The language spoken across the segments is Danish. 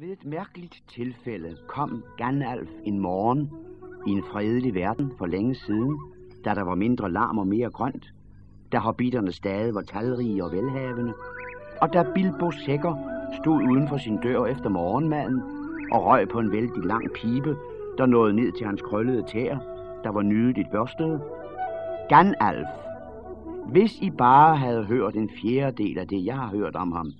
Ved et mærkeligt tilfælde kom Ganalf en morgen i en fredelig verden for længe siden, da der var mindre larm og mere grønt, da hobbiterne stadig var talrige og velhavende, og da Bilbo Sækker stod uden for sin dør efter morgenmaden og røg på en vældig lang pibe, der nåede ned til hans krøllede tæer, der var nydeligt børstede. Ganalf, hvis I bare havde hørt en fjerdedel af det, jeg har hørt om ham,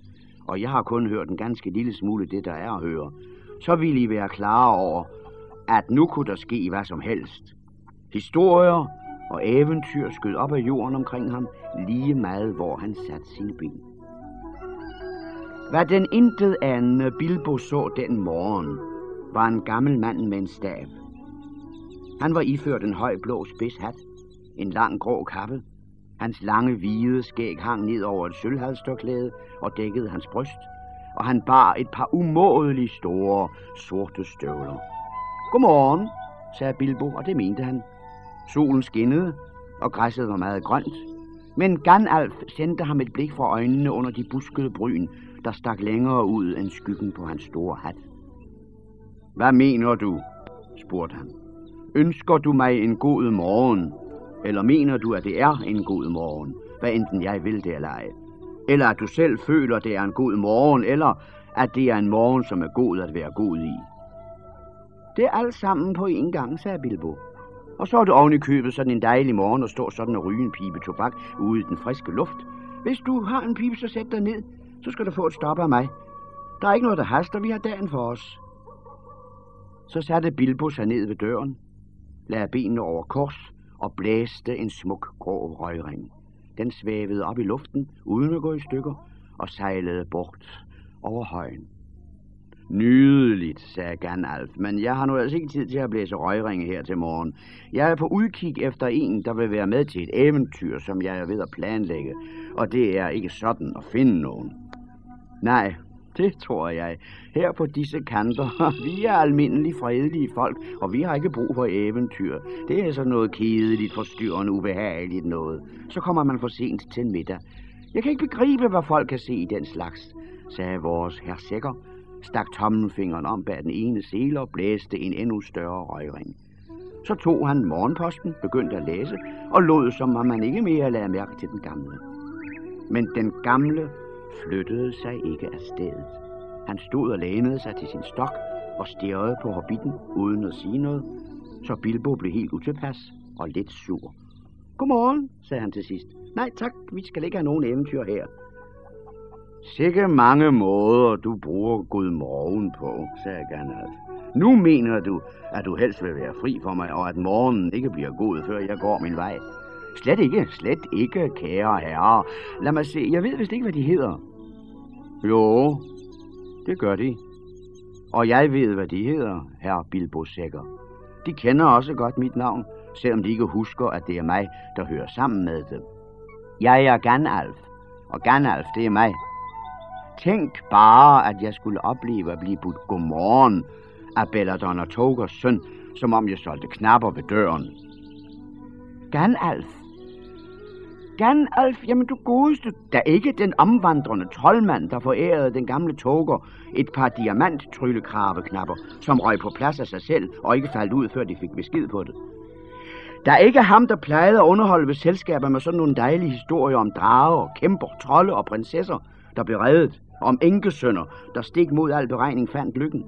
og jeg har kun hørt en ganske lille smule det, der er at høre, så ville I være klar over, at nu kunne der ske hvad som helst. Historier og eventyr skød op af jorden omkring ham, lige meget hvor han satte sine ben. Hvad den intet anden Bilbo så den morgen, var en gammel mand med en stav. Han var iført en høj blå spidshat, en lang grå kappe, Hans lange, hvide skæg hang ned over et sølvhalstørklæde og dækkede hans bryst, og han bar et par umådeligt store, sorte støvler. Godmorgen, sagde Bilbo, og det mente han. Solen skinnede, og græsset var meget grønt, men Ganalf sendte ham et blik fra øjnene under de buskede bryn, der stak længere ud end skyggen på hans store hat. Hvad mener du? spurgte han. Ønsker du mig en god morgen? Eller mener du, at det er en god morgen, hvad enten jeg vil det eller ej? Eller at du selv føler, det er en god morgen, eller at det er en morgen, som er god at være god i? Det er alt sammen på en gang, sagde Bilbo. Og så er du oven i købet sådan en dejlig morgen og står sådan og ryge en pibe tobak ude i den friske luft. Hvis du har en pibe, så sæt dig ned. Så skal du få et stop af mig. Der er ikke noget, der haster. Vi har dagen for os. Så satte Bilbo sig ned ved døren, lagde benene over kors og blæste en smuk grå røgring. Den svævede op i luften, uden at gå i stykker, og sejlede bort over højen. Nydeligt, sagde Ganalf, men jeg har nu altså ikke tid til at blæse røgringe her til morgen. Jeg er på udkig efter en, der vil være med til et eventyr, som jeg er ved at planlægge, og det er ikke sådan at finde nogen. Nej, det tror jeg. Her på disse kanter, vi er almindelige fredelige folk, og vi har ikke brug for eventyr. Det er sådan noget kedeligt, forstyrrende, ubehageligt noget. Så kommer man for sent til middag. Jeg kan ikke begribe, hvad folk kan se i den slags, sagde vores herr Sækker, stak tommelfingeren om bag den ene sele og blæste en endnu større røgring. Så tog han morgenposten, begyndte at læse, og lod som om man ikke mere lagde mærke til den gamle. Men den gamle flyttede sig ikke af stedet. Han stod og lænede sig til sin stok og stirrede på hobbiten uden at sige noget, så Bilbo blev helt utilpas og lidt sur. Godmorgen, sagde han til sidst. Nej tak, vi skal ikke have nogen eventyr her. Sikke mange måder, du bruger godmorgen på, sagde Gandalf. Nu mener du, at du helst vil være fri for mig, og at morgenen ikke bliver god, før jeg går min vej. Slet ikke, slet ikke, kære herre. Lad mig se, jeg ved vist ikke, hvad de hedder. Jo, det gør de. Og jeg ved, hvad de hedder, herr Bilbo Sækker. De kender også godt mit navn, selvom de ikke husker, at det er mig, der hører sammen med dem. Jeg er Ganalf, og Ganalf, det er mig. Tænk bare, at jeg skulle opleve at blive budt godmorgen af Belladonna Togers søn, som om jeg solgte knapper ved døren. Ganalf, Ganalf, jamen du godeste, da ikke den omvandrende troldmand, der forærede den gamle toger et par diamanttryllekraveknapper, som røg på plads af sig selv og ikke faldt ud, før de fik besked på det. Der er ikke ham, der plejede at underholde ved selskaber med sådan nogle dejlige historier om drager, kæmper, trolde og prinsesser, der blev reddet, om enkesønner, der stik mod al beregning fandt lykken.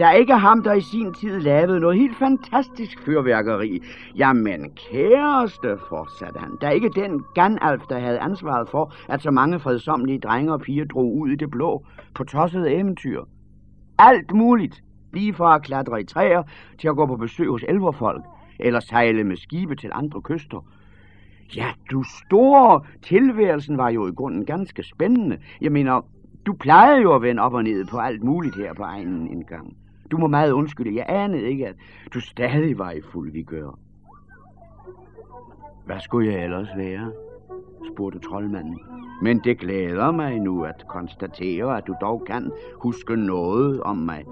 Der er ikke ham, der i sin tid lavede noget helt fantastisk fyrværkeri. Jamen, kæreste, fortsatte han. Der er ikke den Ganalf, der havde ansvaret for, at så mange fredsomlige drenge og piger drog ud i det blå på tossede eventyr. Alt muligt. Lige fra at klatre i træer til at gå på besøg hos elverfolk, eller sejle med skibe til andre kyster. Ja, du store tilværelsen var jo i grunden ganske spændende. Jeg mener, du plejede jo at vende op og ned på alt muligt her på egen indgang. Du må meget undskylde. Jeg anede ikke, at du stadig var i fuld vigør. Hvad skulle jeg ellers være? spurgte troldmanden. Men det glæder mig nu at konstatere, at du dog kan huske noget om mig.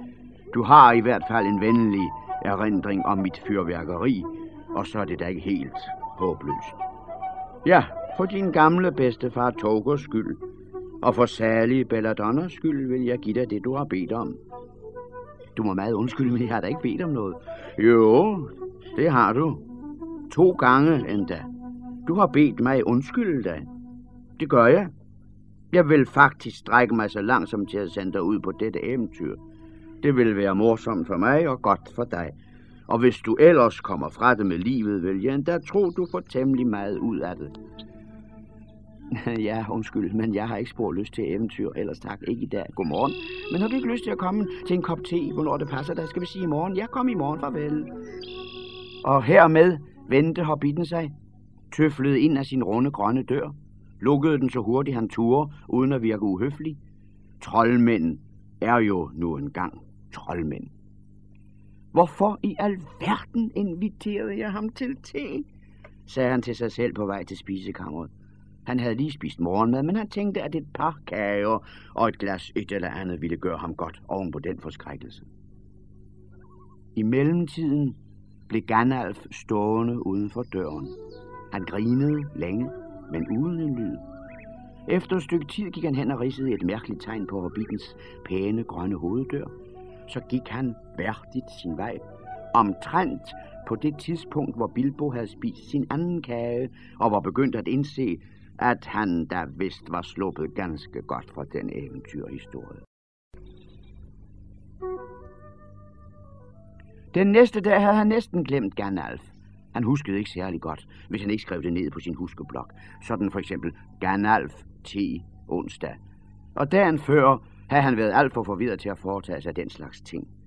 Du har i hvert fald en venlig erindring om mit fyrværkeri, og så er det da ikke helt håbløst. Ja, for din gamle bedstefar Togers skyld. Og for særlig Belladonnas skyld vil jeg give dig det, du har bedt om. Du må meget undskylde, men jeg har da ikke bedt om noget. Jo, det har du. To gange endda. Du har bedt mig undskylde dig. Det gør jeg. Jeg vil faktisk strække mig så langsomt til at sende dig ud på dette eventyr. Det vil være morsomt for mig og godt for dig. Og hvis du ellers kommer fra det med livet, vil jeg endda tro, du får temmelig meget ud af det. ja, undskyld, men jeg har ikke spor lyst til eventyr, ellers tak, ikke i dag. Godmorgen. Men har du ikke lyst til at komme til en kop te, hvornår det passer dig? Skal vi sige i morgen? Ja, kom i morgen, farvel. Og hermed vendte hobbiten sig, tøflede ind af sin runde grønne dør, lukkede den så hurtigt han turde, uden at virke uhøflig. Troldmænd er jo nu engang troldmænd. Hvorfor i alverden inviterede jeg ham til te? sagde han til sig selv på vej til spisekammeret. Han havde lige spist morgenmad, men han tænkte, at et par kager og et glas et eller andet ville gøre ham godt oven på den forskrækkelse. I mellemtiden blev Gandalf stående uden for døren. Han grinede længe, men uden en lyd. Efter et stykke tid gik han hen og ridsede et mærkeligt tegn på hobbitens pæne grønne hoveddør. Så gik han værdigt sin vej, omtrent på det tidspunkt, hvor Bilbo havde spist sin anden kage og var begyndt at indse, at han da vist var sluppet ganske godt fra den eventyrhistorie. Den næste dag havde han næsten glemt Gandalf. Han huskede ikke særlig godt, hvis han ikke skrev det ned på sin huskeblok. Sådan for eksempel Gandalf T. onsdag. Og dagen før havde han været alt for forvirret til at foretage sig den slags ting.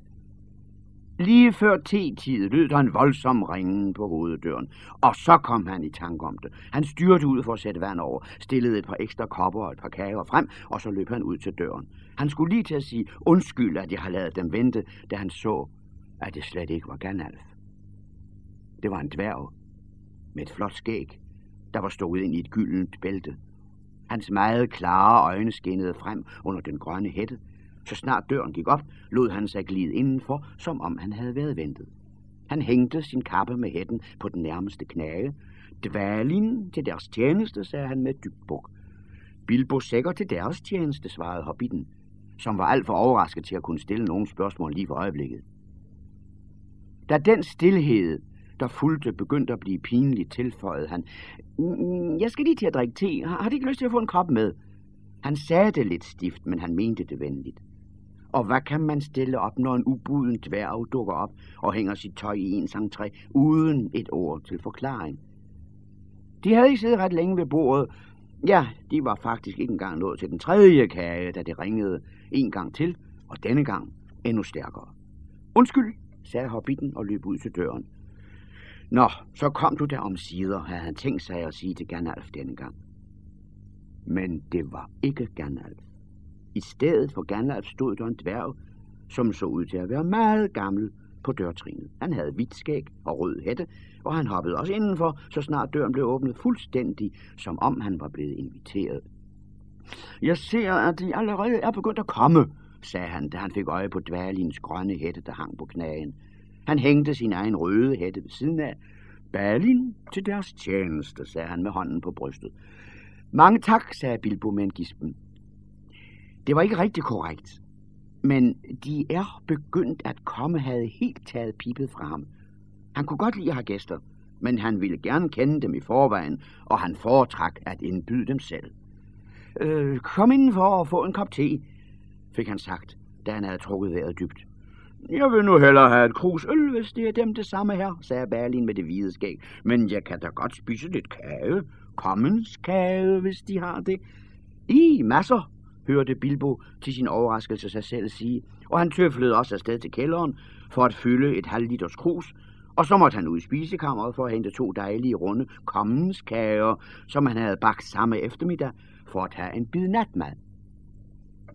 Lige før te-tid lød der en voldsom ringen på hoveddøren, og så kom han i tanke om det. Han styrte ud for at sætte vand over, stillede et par ekstra kopper og et par kager frem, og så løb han ud til døren. Han skulle lige til at sige undskyld, at jeg har lavet dem vente, da han så, at det slet ikke var Gandalf. Det var en dværg med et flot skæg, der var stået ind i et gyldent bælte. Hans meget klare øjne skinnede frem under den grønne hætte. Så snart døren gik op, lod han sig glide indenfor, som om han havde været ventet. Han hængte sin kappe med hætten på den nærmeste knage. Dvalin til deres tjeneste, sagde han med dybt buk. Bilbo sækker til deres tjeneste, svarede hobbiten, som var alt for overrasket til at kunne stille nogen spørgsmål lige for øjeblikket. Da den stillhed, der fulgte, begyndte at blive pinligt, tilføjet han. Mm, jeg skal lige til at drikke te. Har du ikke lyst til at få en kop med? Han sagde det lidt stift, men han mente det venligt. Og hvad kan man stille op, når en ubuden dværg dukker op og hænger sit tøj i en sangtræ, uden et ord til forklaring? De havde ikke siddet ret længe ved bordet. Ja, de var faktisk ikke engang nået til den tredje kage, da det ringede en gang til, og denne gang endnu stærkere. Undskyld, sagde hobbiten og løb ud til døren. Nå, så kom du der om sider, havde han tænkt sig at sige til Gandalf denne gang. Men det var ikke Gandalf. I stedet for Gandalf stod der en dværg, som så ud til at være meget gammel på dørtrinet. Han havde hvidt skæg og rød hætte, og han hoppede også indenfor, så snart døren blev åbnet fuldstændig, som om han var blevet inviteret. Jeg ser, at de allerede er begyndt at komme, sagde han, da han fik øje på dværgelins grønne hætte, der hang på knagen. Han hængte sin egen røde hætte ved siden af. Balin til deres tjeneste, sagde han med hånden på brystet. Mange tak, sagde Bilbo med en gispen. Det var ikke rigtig korrekt, men de er begyndt at komme, havde helt taget pipet fra ham. Han kunne godt lide at have gæster, men han ville gerne kende dem i forvejen, og han foretrak at indbyde dem selv. Øh, kom indenfor og få en kop te, fik han sagt, da han havde trukket vejret dybt. Jeg vil nu hellere have et krus øl, hvis det er dem det samme her, sagde Berlin med det hvide skæg. Men jeg kan da godt spise lidt kage. Kommens kage, hvis de har det. I masser, hørte Bilbo til sin overraskelse sig selv sige, og han tøflede også afsted til kælderen for at fylde et halv liters krus, og så måtte han ud i spisekammeret for at hente to dejlige runde kommenskager, som han havde bagt samme eftermiddag for at have en bid natmad.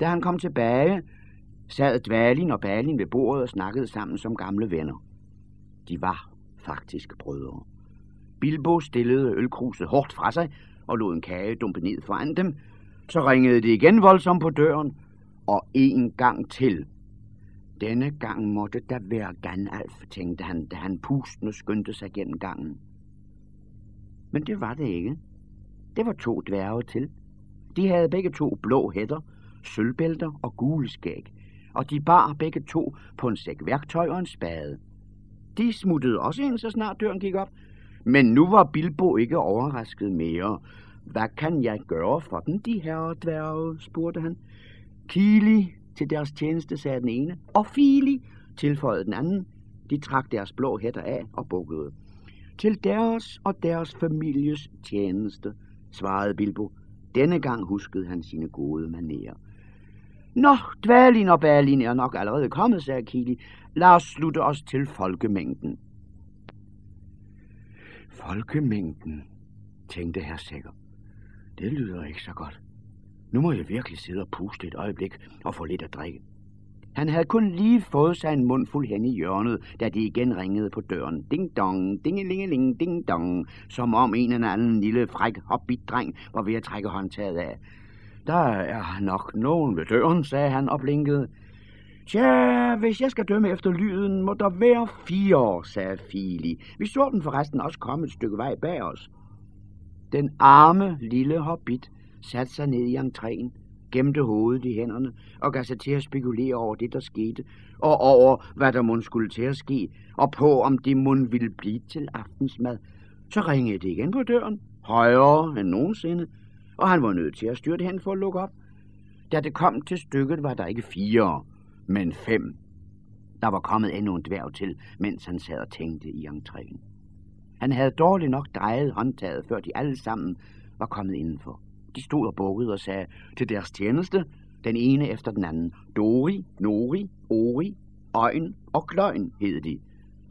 Da han kom tilbage, sad Dvalin og Balin ved bordet og snakkede sammen som gamle venner. De var faktisk brødre. Bilbo stillede ølkruset hårdt fra sig og lod en kage dumpe ned foran dem. Så ringede det igen voldsomt på døren, og en gang til. Denne gang måtte der være Gandalf, tænkte han, da han pustende skyndte sig gennem gangen. Men det var det ikke. Det var to dværge til. De havde begge to blå hætter, sølvbælter og gule skæg, og de bar begge to på en sæk værktøj og en spade. De smuttede også ind, så snart døren gik op, men nu var Bilbo ikke overrasket mere. Hvad kan jeg gøre for den, de her dværge, spurgte han. Kili til deres tjeneste, sagde den ene, og Fili, tilføjede den anden. De trak deres blå hætter af og bukkede. Til deres og deres families tjeneste, svarede Bilbo. Denne gang huskede han sine gode manerer. Nå, Dvalin og bærlin er nok allerede kommet, sagde Kili. Lad os slutte os til folkemængden. Folkemængden, tænkte herr Sækker. Det lyder ikke så godt. Nu må jeg virkelig sidde og puste et øjeblik og få lidt at drikke. Han havde kun lige fået sig en mundfuld hen i hjørnet, da de igen ringede på døren. Ding dong, dingelingeling, ding dong, som om en eller anden lille fræk hobbitdreng var ved at trække håndtaget af. Der er nok nogen ved døren, sagde han og blinkede. Tja, hvis jeg skal dømme efter lyden, må der være fire år, sagde Fili. Vi så den forresten også komme et stykke vej bag os. Den arme lille hobbit satte sig ned i entréen, gemte hovedet i hænderne og gav sig til at spekulere over det, der skete, og over, hvad der mund skulle til at ske, og på, om det mund ville blive til aftensmad. Så ringede det igen på døren, højere end nogensinde, og han var nødt til at styrte hen for at lukke op. Da det kom til stykket, var der ikke fire, men fem. Der var kommet endnu en dværg til, mens han sad og tænkte i entréen. Han havde dårligt nok drejet håndtaget, før de alle sammen var kommet indenfor. De stod og bukkede og sagde til deres tjeneste, den ene efter den anden. Dori, Nori, Ori, Øjen og Kløjen hed de.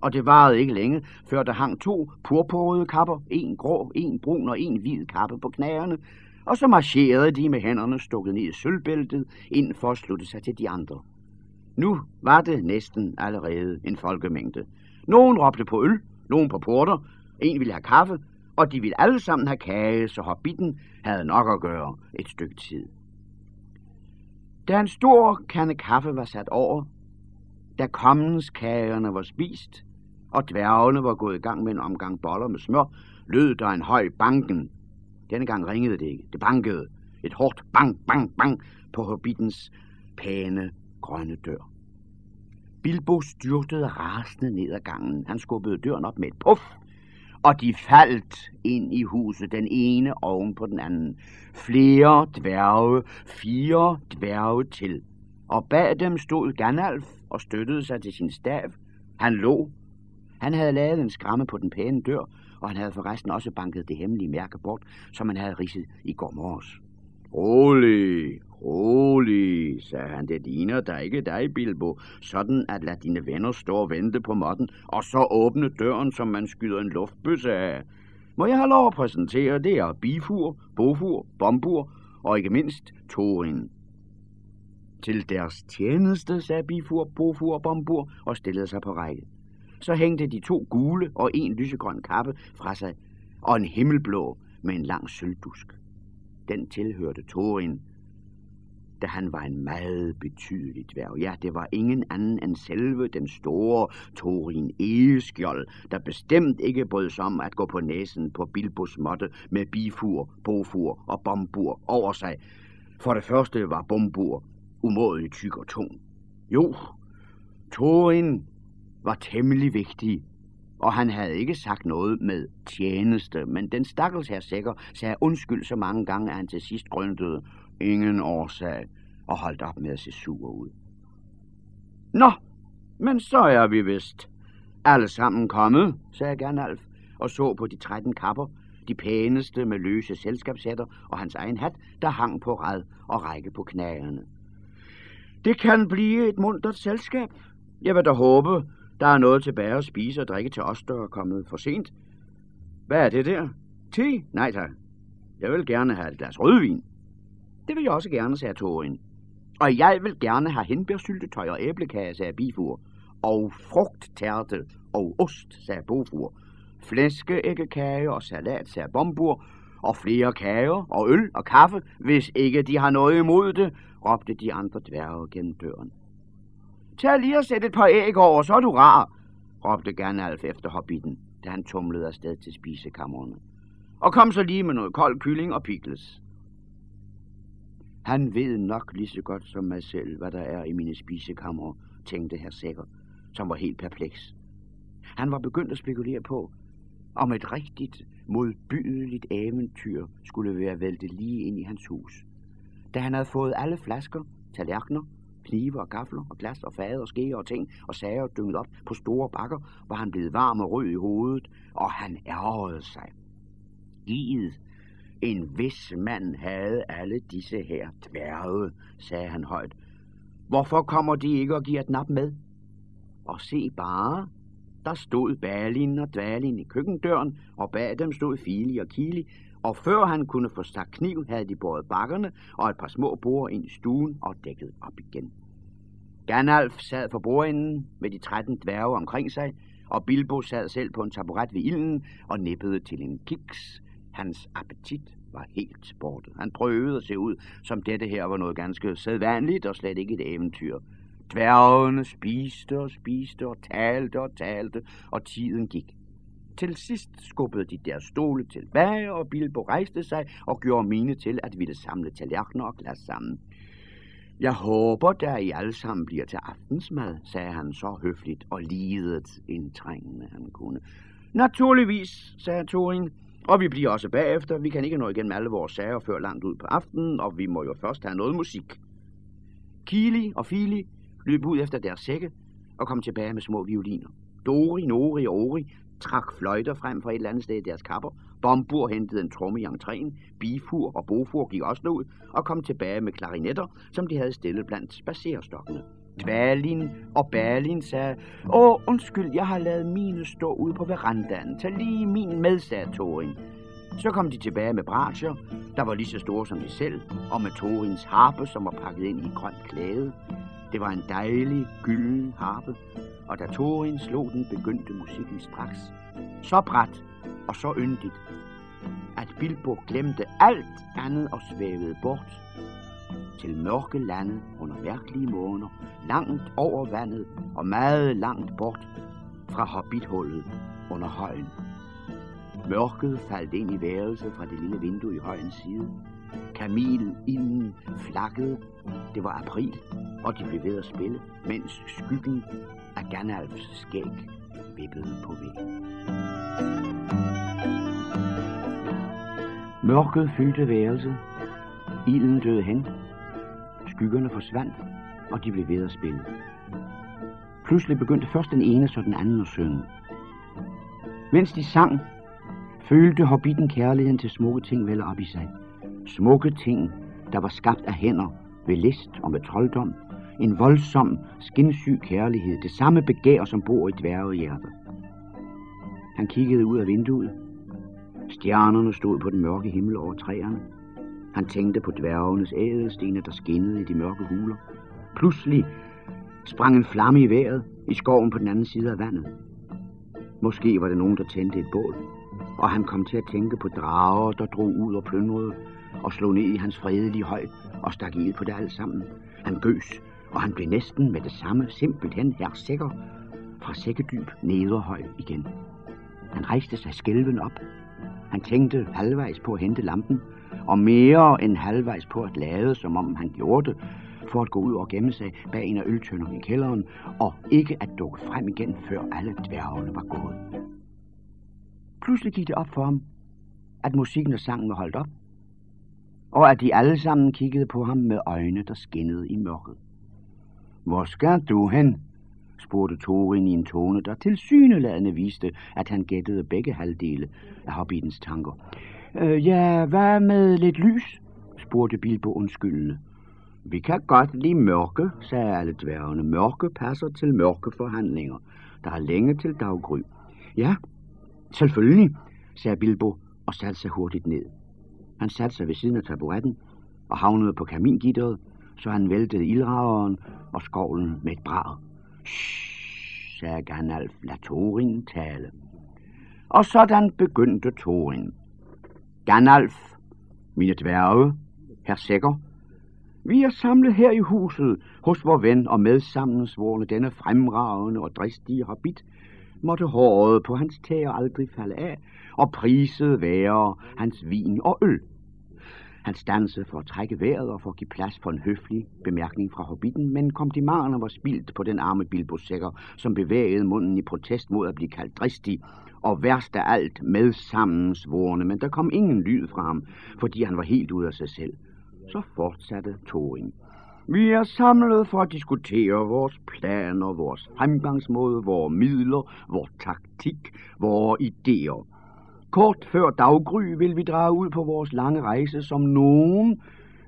Og det varede ikke længe, før der hang to purpurrøde kapper, en grå, en brun og en hvid kappe på knæerne, og så marcherede de med hænderne stukket ned i sølvbæltet, ind for at slutte sig til de andre. Nu var det næsten allerede en folkemængde. Nogen råbte på øl, nogen på porter, en ville have kaffe, og de ville alle sammen have kage, så hobbiten havde nok at gøre et stykke tid. Da en stor kande kaffe var sat over, da kommenskagerne var spist, og dværgene var gået i gang med en omgang boller med smør, lød der en høj banken. Denne gang ringede det ikke, det bankede. Et hårdt bang, bang, bang på hobbitens pæne grønne dør. Bilbo styrtede rasende ned ad gangen. Han skubbede døren op med et puff, og de faldt ind i huset, den ene oven på den anden. Flere dværge, fire dværge til. Og bag dem stod Gandalf og støttede sig til sin stav. Han lå. Han havde lavet en skramme på den pæne dør, og han havde forresten også banket det hemmelige mærke bort, som han havde ridset i går morges. Rolig, rolig, sagde han. Det ligner der ikke dig, Bilbo. Sådan at lade dine venner stå og vente på måtten, og så åbne døren, som man skyder en luftbøsse af. Må jeg have lov at præsentere, det er Bifur, Bofur, Bombur og ikke mindst Thorin. Til deres tjeneste, sagde Bifur, Bofur og Bombur og stillede sig på række. Så hængte de to gule og en lysegrøn kappe fra sig, og en himmelblå med en lang sølvdusk. Den tilhørte Thorin, da han var en meget betydelig dværg. Ja, det var ingen anden end selve den store Thorin Egeskjold, der bestemt ikke brød sig om at gå på næsen på Bilbos måtte med bifur, bofur og bombur over sig. For det første var bombur umådeligt tyk og tung. Jo, Thorin var temmelig vigtig, og han havde ikke sagt noget med tjeneste, men den stakkels her sikker sagde undskyld så mange gange, at han til sidst grøntede ingen årsag og holdt op med at se sur ud. Nå, men så er vi vist alle sammen kommet, sagde Gernalf og så på de 13 kapper, de pæneste med løse selskabshætter og hans egen hat, der hang på rad og række på knæerne. Det kan blive et muntert selskab. Jeg vil da håbe, der er noget tilbage at spise og drikke til os, der er kommet for sent. Hvad er det der? Te? Nej tak. Jeg vil gerne have et glas rødvin. Det vil jeg også gerne, sagde Torin. Og jeg vil gerne have henbærsyltetøj og æblekage, sagde Bifur. Og frugttærte og ost, sagde Bofur. Flæskeæggekage og salat, sagde Bombur. Og flere kager og øl og kaffe, hvis ikke de har noget imod det, råbte de andre dværge gennem døren. Tag lige og sæt et par æg over, så er du rar, råbte Gernalf efter hobbiten, da han tumlede afsted til spisekammerne. Og kom så lige med noget kold kylling og pickles. Han ved nok lige så godt som mig selv, hvad der er i mine spisekammer, tænkte herr Sækker, som var helt perpleks. Han var begyndt at spekulere på, om et rigtigt, modbydeligt eventyr skulle være væltet lige ind i hans hus. Da han havde fået alle flasker, tallerkener, knive og gafler og glas og fade og skeer og ting og sager dynget op på store bakker, var han blevet varm og rød i hovedet, og han ærgerede sig. Givet en vis mand havde alle disse her dværge, sagde han højt. Hvorfor kommer de ikke og giver et nap med? Og se bare, der stod Balin og Dvalin i køkkendøren, og bag dem stod Fili og Kili, og før han kunne få stak kniv, havde de båret bakkerne og et par små borer ind i stuen og dækket op igen. Ganalf sad for bordenden med de 13 dværge omkring sig, og Bilbo sad selv på en taburet ved ilden og nippede til en kiks. Hans appetit var helt sportet. Han prøvede at se ud, som dette her var noget ganske sædvanligt og slet ikke et eventyr. Dværgene spiste og spiste og talte og talte, og tiden gik. Til sidst skubbede de deres stole tilbage, og Bilbo rejste sig og gjorde mine til at ville samle tallerkener og glas sammen. Jeg håber, der I alle sammen bliver til aftensmad, sagde han så høfligt og lidet indtrængende han kunne. Naturligvis, sagde Thorin, og vi bliver også bagefter. Vi kan ikke nå igennem alle vores sager før langt ud på aftenen, og vi må jo først have noget musik. Kili og Fili løb ud efter deres sække og kom tilbage med små violiner. Dori, Nori og Ori trak fløjter frem fra et eller andet sted i deres kapper. Bombur hentede en tromme i entréen. Bifur og Bofur gik også ud og kom tilbage med klarinetter, som de havde stillet blandt spacerstokkene. Dvalin og Berlin sagde, Åh, undskyld, jeg har lavet mine stå ude på verandaen. Tag lige min med, sagde Torin. Så kom de tilbage med bracher, der var lige så store som de selv, og med Torins harpe, som var pakket ind i grønt klæde. Det var en dejlig, gylden harpe, og da Torin slog den, begyndte musikken straks. Så bræt og så yndigt, at Bilbo glemte alt andet og svævede bort til mørke lande under mærkelige måner, langt over vandet og meget langt bort fra hobbithullet under højen. Mørket faldt ind i værelset fra det lille vindue i højens side. Kamil inden flakkede. Det var april, og de blev ved at spille, mens skyggen af Ganalfs skæg vippede på væggen. Mørket fyldte værelset. Ilden døde hen. Skyggerne forsvandt, og de blev ved at spille. Pludselig begyndte først den ene, så den anden at synge. Mens de sang, følte hobbiten kærligheden til smukke ting vel op i sig. Smukke ting, der var skabt af hænder, ved list og med trolddom. En voldsom, skinsyg kærlighed, det samme begær, som bor i dværgehjertet. Han kiggede ud af vinduet. Stjernerne stod på den mørke himmel over træerne. Han tænkte på dværgenes ædelstene, der skinnede i de mørke huler. Pludselig sprang en flamme i vejret i skoven på den anden side af vandet. Måske var det nogen, der tændte et bål, og han kom til at tænke på drager, der drog ud og plyndrede og slog ned i hans fredelige høj og stak ild på det alt sammen. Han gøs, og han blev næsten med det samme simpelthen her sikker fra sækkedyb nederhøj igen. Han rejste sig skælven op. Han tænkte halvvejs på at hente lampen, og mere end halvvejs på at lade, som om han gjorde det, for at gå ud og gemme sig bag en af øltønderne i kælderen, og ikke at dukke frem igen, før alle dværgene var gået. Pludselig gik det op for ham, at musikken og sangen var holdt op, og at de alle sammen kiggede på ham med øjne, der skinnede i mørket. Hvor skal du hen? spurgte Thorin i en tone, der tilsyneladende viste, at han gættede begge halvdele af hobbitens tanker. Øh, ja, hvad med lidt lys? spurgte Bilbo undskyldende. Vi kan godt lide mørke, sagde alle dværgene. Mørke passer til mørke forhandlinger. Der er længe til daggry. Ja, selvfølgelig, sagde Bilbo og satte sig hurtigt ned. Han satte sig ved siden af taburetten og havnede på kamingitteret, så han væltede ildrageren og skovlen med et brag. Shh, sagde Gandalf, lad Thorin tale. Og sådan begyndte Thorin. Ganalf, mine dværge, herr Sækker, vi er samlet her i huset hos vor ven og medsammensvorne denne fremragende og dristige habit, måtte håret på hans tæer aldrig falde af, og priset være hans vin og øl. Han stansede for at trække vejret og for at give plads for en høflig bemærkning fra hobbiten, men komplimenterne var spildt på den arme Bilbo Sækker, som bevægede munden i protest mod at blive kaldt dristig, og værst af alt med sammensvorene, men der kom ingen lyd fra ham, fordi han var helt ude af sig selv. Så fortsatte Thorin. Vi er samlet for at diskutere vores planer, vores fremgangsmåde, vores midler, vores taktik, vores idéer. Kort før daggry vil vi drage ud på vores lange rejse som nogen,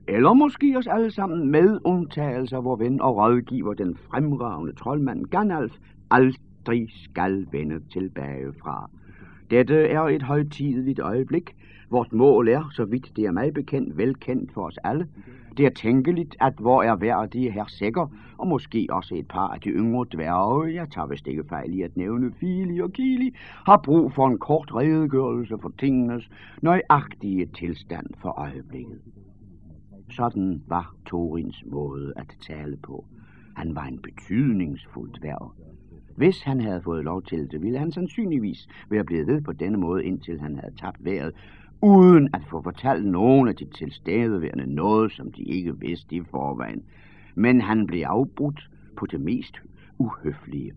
eller måske os alle sammen med undtagelser, hvor ven og rådgiver, den fremragende troldmand Gandalf, aldrig skal vende tilbage fra. Dette er et højtideligt øjeblik. Vort mål er, så vidt det er mig bekendt, velkendt for os alle. Det er tænkeligt, at hvor er værdige her sikker, og måske også et par af de yngre dværge, jeg tager vist ikke fejl i at nævne Fili og Kili, har brug for en kort redegørelse for tingenes nøjagtige tilstand for øjeblikket. Sådan var Torins måde at tale på. Han var en betydningsfuld dværg. Hvis han havde fået lov til det, ville han sandsynligvis være blevet ved på denne måde, indtil han havde tabt vejret, uden at få fortalt nogen af de tilstedeværende noget, som de ikke vidste i forvejen. Men han blev afbrudt på det mest uhøflige.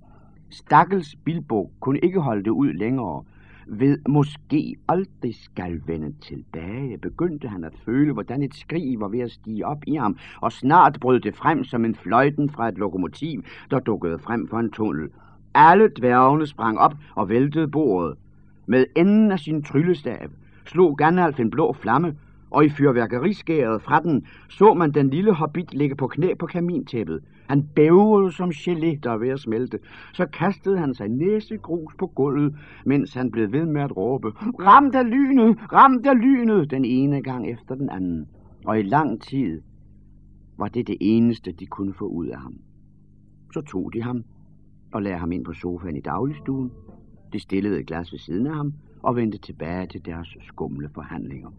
Stakkels Bilbo kunne ikke holde det ud længere. Ved måske aldrig skal vende tilbage, begyndte han at føle, hvordan et skrig var ved at stige op i ham, og snart brød det frem som en fløjten fra et lokomotiv, der dukkede frem for en tunnel. Alle dværgene sprang op og væltede bordet. Med enden af sin tryllestav slog Gandalf en blå flamme, og i fyrværkeriskæret fra den så man den lille hobbit ligge på knæ på kamintæppet. Han bævede som gelé, der er ved at smelte. Så kastede han sig næsegrus på gulvet, mens han blev ved med at råbe, Ramt af lynet! Ramt af lynet! Den ene gang efter den anden. Og i lang tid var det det eneste, de kunne få ud af ham. Så tog de ham og lagde ham ind på sofaen i dagligstuen. De stillede et glas ved siden af ham og vendte tilbage til deres skumle forhandlinger.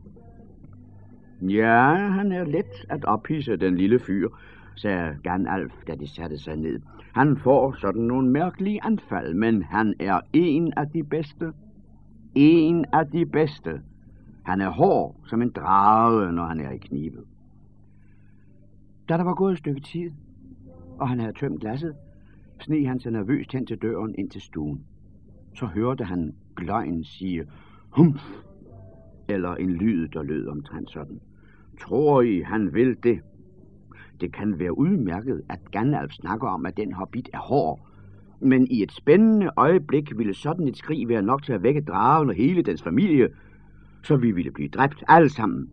Ja, han er let at ophisse, den lille fyr, sagde Ganalf, da de satte sig ned. Han får sådan nogle mærkelige anfald, men han er en af de bedste. En af de bedste. Han er hård som en drage, når han er i knibe. Da der var gået et stykke tid, og han havde tømt glasset, sneg han sig nervøst hen til døren ind til stuen. Så hørte han gløgn sige, humf, eller en lyd, der lød omtrent sådan. Tror I, han vil det? Det kan være udmærket, at Gandalf snakker om, at den hobbit er hård. Men i et spændende øjeblik ville sådan et skrig være nok til at vække dragen og hele dens familie, så vi ville blive dræbt alle sammen.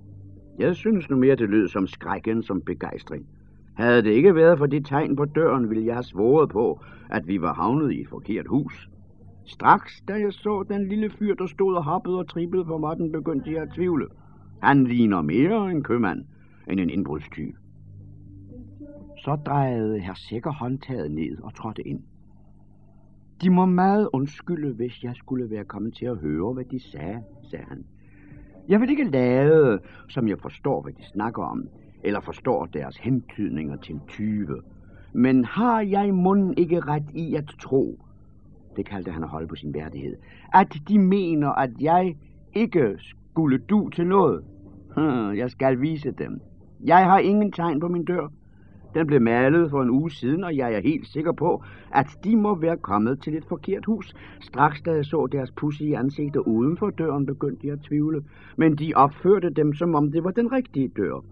Jeg synes nu mere, det lød som skræk end som begejstring. Havde det ikke været for det tegn på døren, ville jeg have svoret på, at vi var havnet i et forkert hus. Straks, da jeg så den lille fyr, der stod og hoppede og trippede på måtten, begyndte jeg at tvivle. Han ligner mere en købmand end en indbrudstyv. Så drejede herr Sikker håndtaget ned og trådte ind. De må meget undskylde, hvis jeg skulle være kommet til at høre, hvad de sagde, sagde han. Jeg vil ikke lade, som jeg forstår, hvad de snakker om, eller forstår deres hentydninger til tyve. Men har jeg munden ikke ret i at tro, det kaldte han at holde på sin værdighed, at de mener, at jeg ikke skulle du til noget. Hm, jeg skal vise dem. Jeg har ingen tegn på min dør. Den blev malet for en uge siden, og jeg er helt sikker på, at de må være kommet til et forkert hus. Straks da jeg så deres pussige ansigter uden for døren, begyndte jeg at tvivle. Men de opførte dem, som om det var den rigtige dør.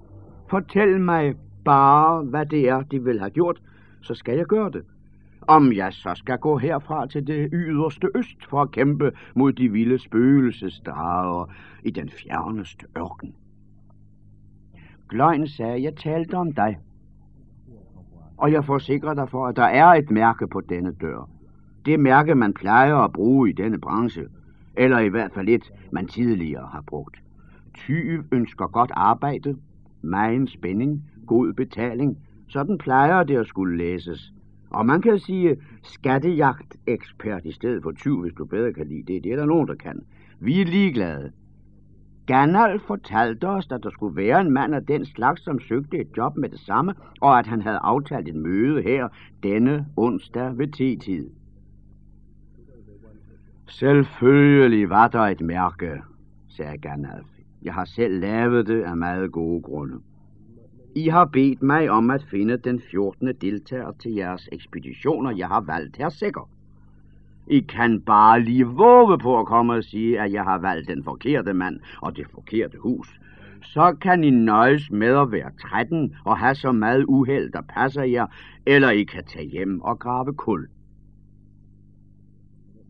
Fortæl mig bare, hvad det er, de vil have gjort, så skal jeg gøre det. Om jeg så skal gå herfra til det yderste øst for at kæmpe mod de vilde spøgelsesdrager i den fjerneste ørken. Gløgn sagde, jeg talte om dig. Og jeg forsikrer dig for, at der er et mærke på denne dør. Det mærke, man plejer at bruge i denne branche. Eller i hvert fald et, man tidligere har brugt. Tyv ønsker godt arbejde, megen spænding, god betaling. Sådan plejer det at skulle læses. Og man kan sige skattejagt-ekspert i stedet for tyv, hvis du bedre kan lide det. Det er der nogen, der kan. Vi er ligeglade. Gandalf fortalte os, at der skulle være en mand af den slags, som søgte et job med det samme, og at han havde aftalt et møde her denne onsdag ved tid. Selvfølgelig var der et mærke, sagde Gandalf. Jeg har selv lavet det af meget gode grunde. I har bedt mig om at finde den 14. deltager til jeres ekspeditioner, jeg har valgt her sikker. I kan bare lige våge på at komme og sige, at jeg har valgt den forkerte mand og det forkerte hus. Så kan I nøjes med at være 13 og have så meget uheld, der passer jer, eller I kan tage hjem og grave kul.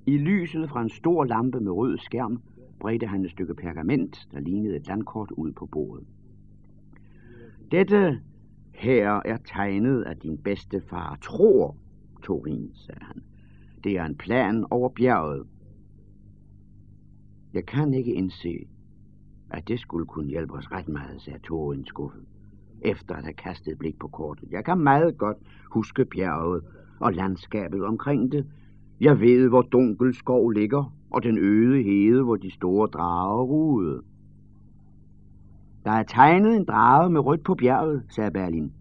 I lyset fra en stor lampe med rød skærm bredte han et stykke pergament, der lignede et landkort ud på bordet. Dette her er tegnet af din bedste far, tror, Torin, sagde han. Det er en plan over bjerget. Jeg kan ikke indse, at det skulle kunne hjælpe os ret meget, sagde Torin skuffet, efter at have kastet et blik på kortet. Jeg kan meget godt huske bjerget og landskabet omkring det. Jeg ved, hvor dunkel skov ligger, og den øde hede, hvor de store drager ruede. Der er tegnet en drage med rødt på bjerget, sagde Berlin.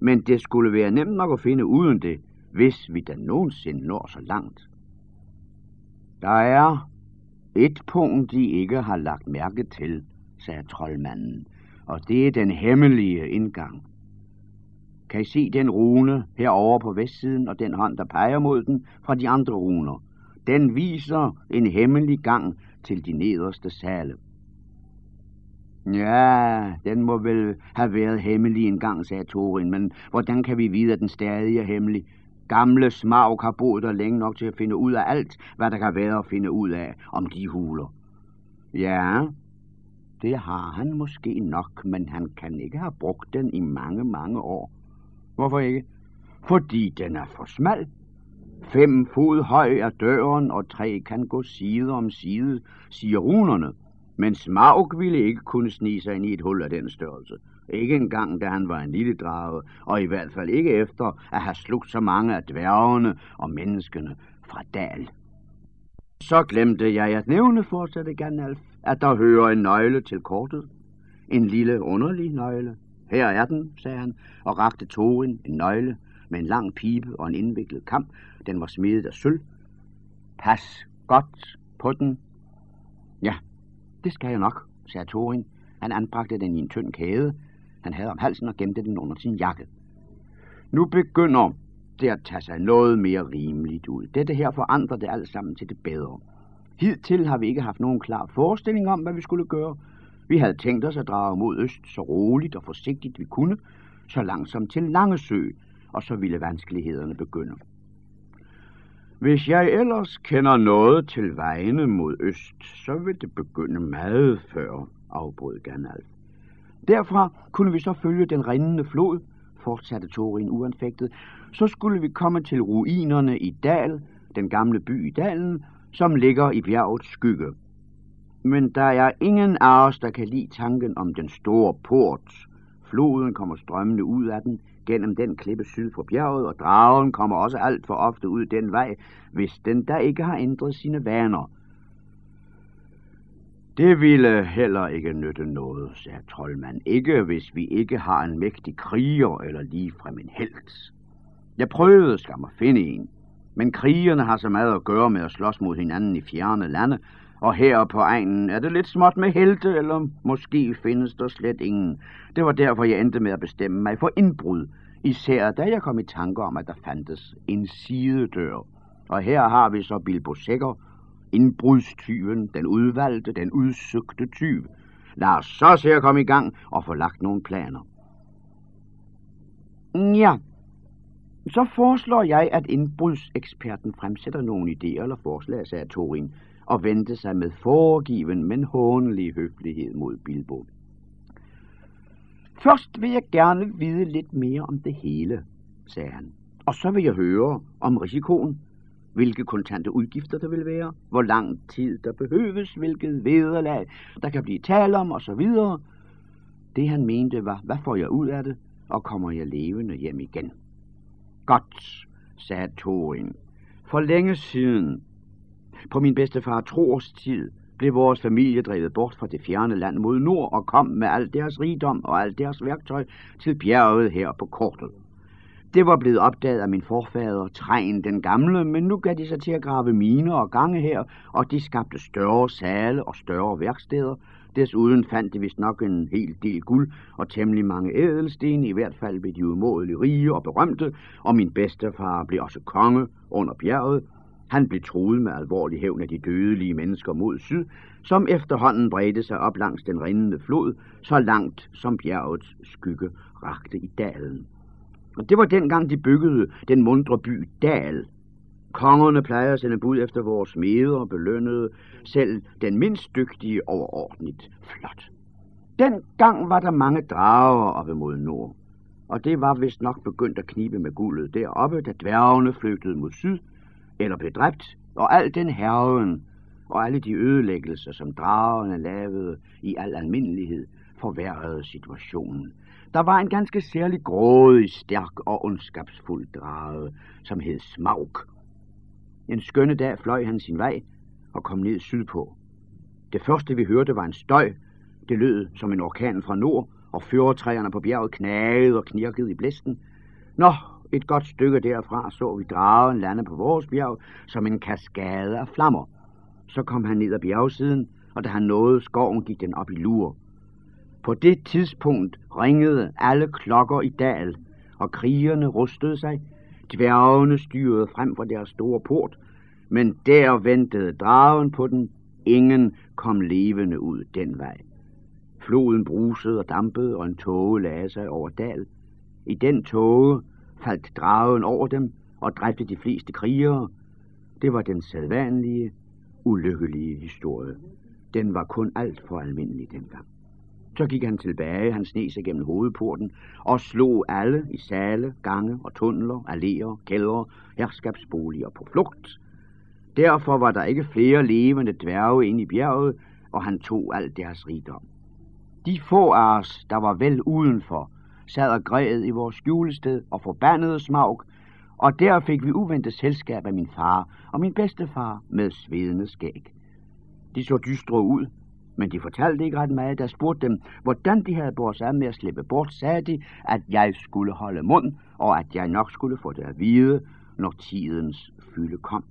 Men det skulle være nemt nok at finde uden det, hvis vi da nogensinde når så langt. Der er et punkt, de ikke har lagt mærke til, sagde troldmanden, og det er den hemmelige indgang. Kan I se den rune herovre på vestsiden, og den hånd, der peger mod den fra de andre runer? Den viser en hemmelig gang til de nederste sale. Ja, den må vel have været hemmelig en gang, sagde Torin, men hvordan kan vi vide, at den stadig er hemmelig? Gamle Smaug har boet der længe nok til at finde ud af alt, hvad der kan være at finde ud af om de huler. Ja, det har han måske nok, men han kan ikke have brugt den i mange, mange år. Hvorfor ikke? Fordi den er for smal. Fem fod høj er døren, og tre kan gå side om side, siger runerne. Men Smaug ville ikke kunne snige sig ind i et hul af den størrelse. Ikke engang, da han var en lille drage, og i hvert fald ikke efter at have slugt så mange af dværgene og menneskene fra dal. Så glemte jeg at nævne, fortsatte Gandalf, at der hører en nøgle til kortet. En lille underlig nøgle. Her er den, sagde han, og rakte Thorin en nøgle med en lang pibe og en indviklet kamp. Den var smedet af sølv. Pas godt på den. Ja, det skal jeg nok, sagde Thorin. Han anbragte den i en tynd kæde, han havde om halsen og gemte den under sin jakke. Nu begynder det at tage sig noget mere rimeligt ud. Dette her forandrer det alt sammen til det bedre. Hidtil har vi ikke haft nogen klar forestilling om, hvad vi skulle gøre. Vi havde tænkt os at drage mod øst så roligt og forsigtigt vi kunne, så langsomt til Langesø, og så ville vanskelighederne begynde. Hvis jeg ellers kender noget til vejene mod øst, så vil det begynde meget før, afbrød Gandalf. Derfra kunne vi så følge den rindende flod, fortsatte Thorin uanfægtet. Så skulle vi komme til ruinerne i Dal, den gamle by i dalen, som ligger i bjergets skygge. Men der er ingen af os, der kan lide tanken om den store port. Floden kommer strømmende ud af den, gennem den klippe syd for bjerget, og dragen kommer også alt for ofte ud den vej, hvis den da ikke har ændret sine vaner. Det ville heller ikke nytte noget, sagde troldmand. Ikke hvis vi ikke har en mægtig kriger eller ligefrem en helt. Jeg prøvede skam at finde en, men krigerne har så meget at gøre med at slås mod hinanden i fjerne lande, og her på egnen er det lidt småt med helte, eller måske findes der slet ingen. Det var derfor, jeg endte med at bestemme mig for indbrud, især da jeg kom i tanke om, at der fandtes en sidedør. Og her har vi så Bilbo Sækker, indbrudstyven, den udvalgte, den udsøgte tyv. Lad os så se at komme i gang og få lagt nogle planer. Ja, så foreslår jeg, at indbrudseksperten fremsætter nogle idéer eller forslag, sagde Torin, og vendte sig med foregiven, men hånelig høflighed mod Bilbo. Først vil jeg gerne vide lidt mere om det hele, sagde han. Og så vil jeg høre om risikoen hvilke kontante udgifter der vil være, hvor lang tid der behøves, hvilket vederlag der kan blive tale om osv. Det han mente var, hvad får jeg ud af det, og kommer jeg levende hjem igen? Godt, sagde Thorin. For længe siden, på min bedstefar Troers tid, blev vores familie drevet bort fra det fjerne land mod nord og kom med al deres rigdom og alt deres værktøj til bjerget her på kortet. Det var blevet opdaget af min forfader, Træen den gamle, men nu gav de sig til at grave miner og gange her, og de skabte større sale og større værksteder, Desuden fandt de vist nok en hel del guld og temmelig mange ædelsten, i hvert fald ved de umådelige rige og berømte, og min bedstefar blev også konge under bjerget. Han blev truet med alvorlig hævn af de dødelige mennesker mod syd, som efterhånden bredte sig op langs den rindende flod, så langt som bjergets skygge rakte i dalen. Og det var dengang, de byggede den mundre by Dal. Kongerne plejer at sende bud efter vores smede og belønnede selv den mindst dygtige overordnet flot. Dengang var der mange drager oppe mod nord, og det var vist nok begyndt at knibe med guldet deroppe, da dværgene flygtede mod syd, eller blev dræbt, og al den herven og alle de ødelæggelser, som dragerne lavede i al almindelighed, forværrede situationen. Der var en ganske særlig grådig, stærk og ondskabsfuld drage, som hed Smaug. En skønne dag fløj han sin vej og kom ned sydpå. Det første vi hørte var en støj. Det lød som en orkan fra nord, og fyrretræerne på bjerget knagede og knirkede i blæsten. Nå, et godt stykke derfra så vi dragen lande på vores bjerg som en kaskade af flammer. Så kom han ned ad bjergsiden, og da han nåede skoven, gik den op i lur. På det tidspunkt ringede alle klokker i dal, og krigerne rustede sig. Dværgene styrede frem for deres store port, men der ventede dragen på den. Ingen kom levende ud den vej. Floden brusede og dampede, og en tåge lagde sig over dal. I den tåge faldt dragen over dem og dræbte de fleste krigere. Det var den sædvanlige, ulykkelige historie. Den var kun alt for almindelig dengang. Så gik han tilbage, han sne sig gennem hovedporten og slog alle i sale, gange og tunneler, alléer, kældre, herskabsboliger på flugt. Derfor var der ikke flere levende dværge inde i bjerget, og han tog alt deres rigdom. De få af os, der var vel udenfor, sad og græd i vores skjulested og forbandede smag, og der fik vi uventet selskab af min far og min bedstefar med svedende skæg. De så dystre ud, men de fortalte ikke ret meget. Da spurgte dem, hvordan de havde båret sig med at slippe bort, sagde de, at jeg skulle holde mund, og at jeg nok skulle få det at vide, når tidens fylde kom.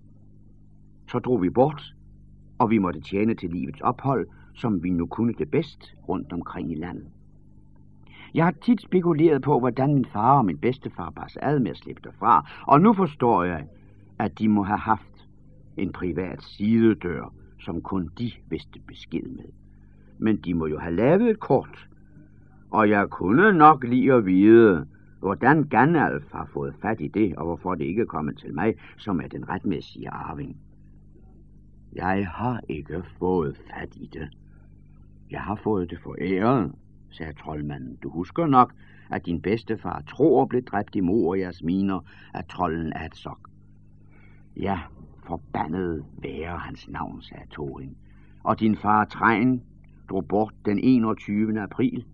Så drog vi bort, og vi måtte tjene til livets ophold, som vi nu kunne det bedst rundt omkring i landet. Jeg har tit spekuleret på, hvordan min far og min bedstefar bare ad med at slippe derfra, og nu forstår jeg, at de må have haft en privat sidedør, som kun de vidste besked med. Men de må jo have lavet et kort, og jeg kunne nok lige at vide, hvordan Gandalf har fået fat i det, og hvorfor det ikke er kommet til mig, som er den retmæssige arving. Jeg har ikke fået fat i det. Jeg har fået det foræret, sagde troldmanden. Du husker nok, at din bedstefar tror blev dræbt i Morias miner af trolden Atsok. Ja, forbandet være hans navn, sagde Thorin. Og din far Træn drog bort den 21. april.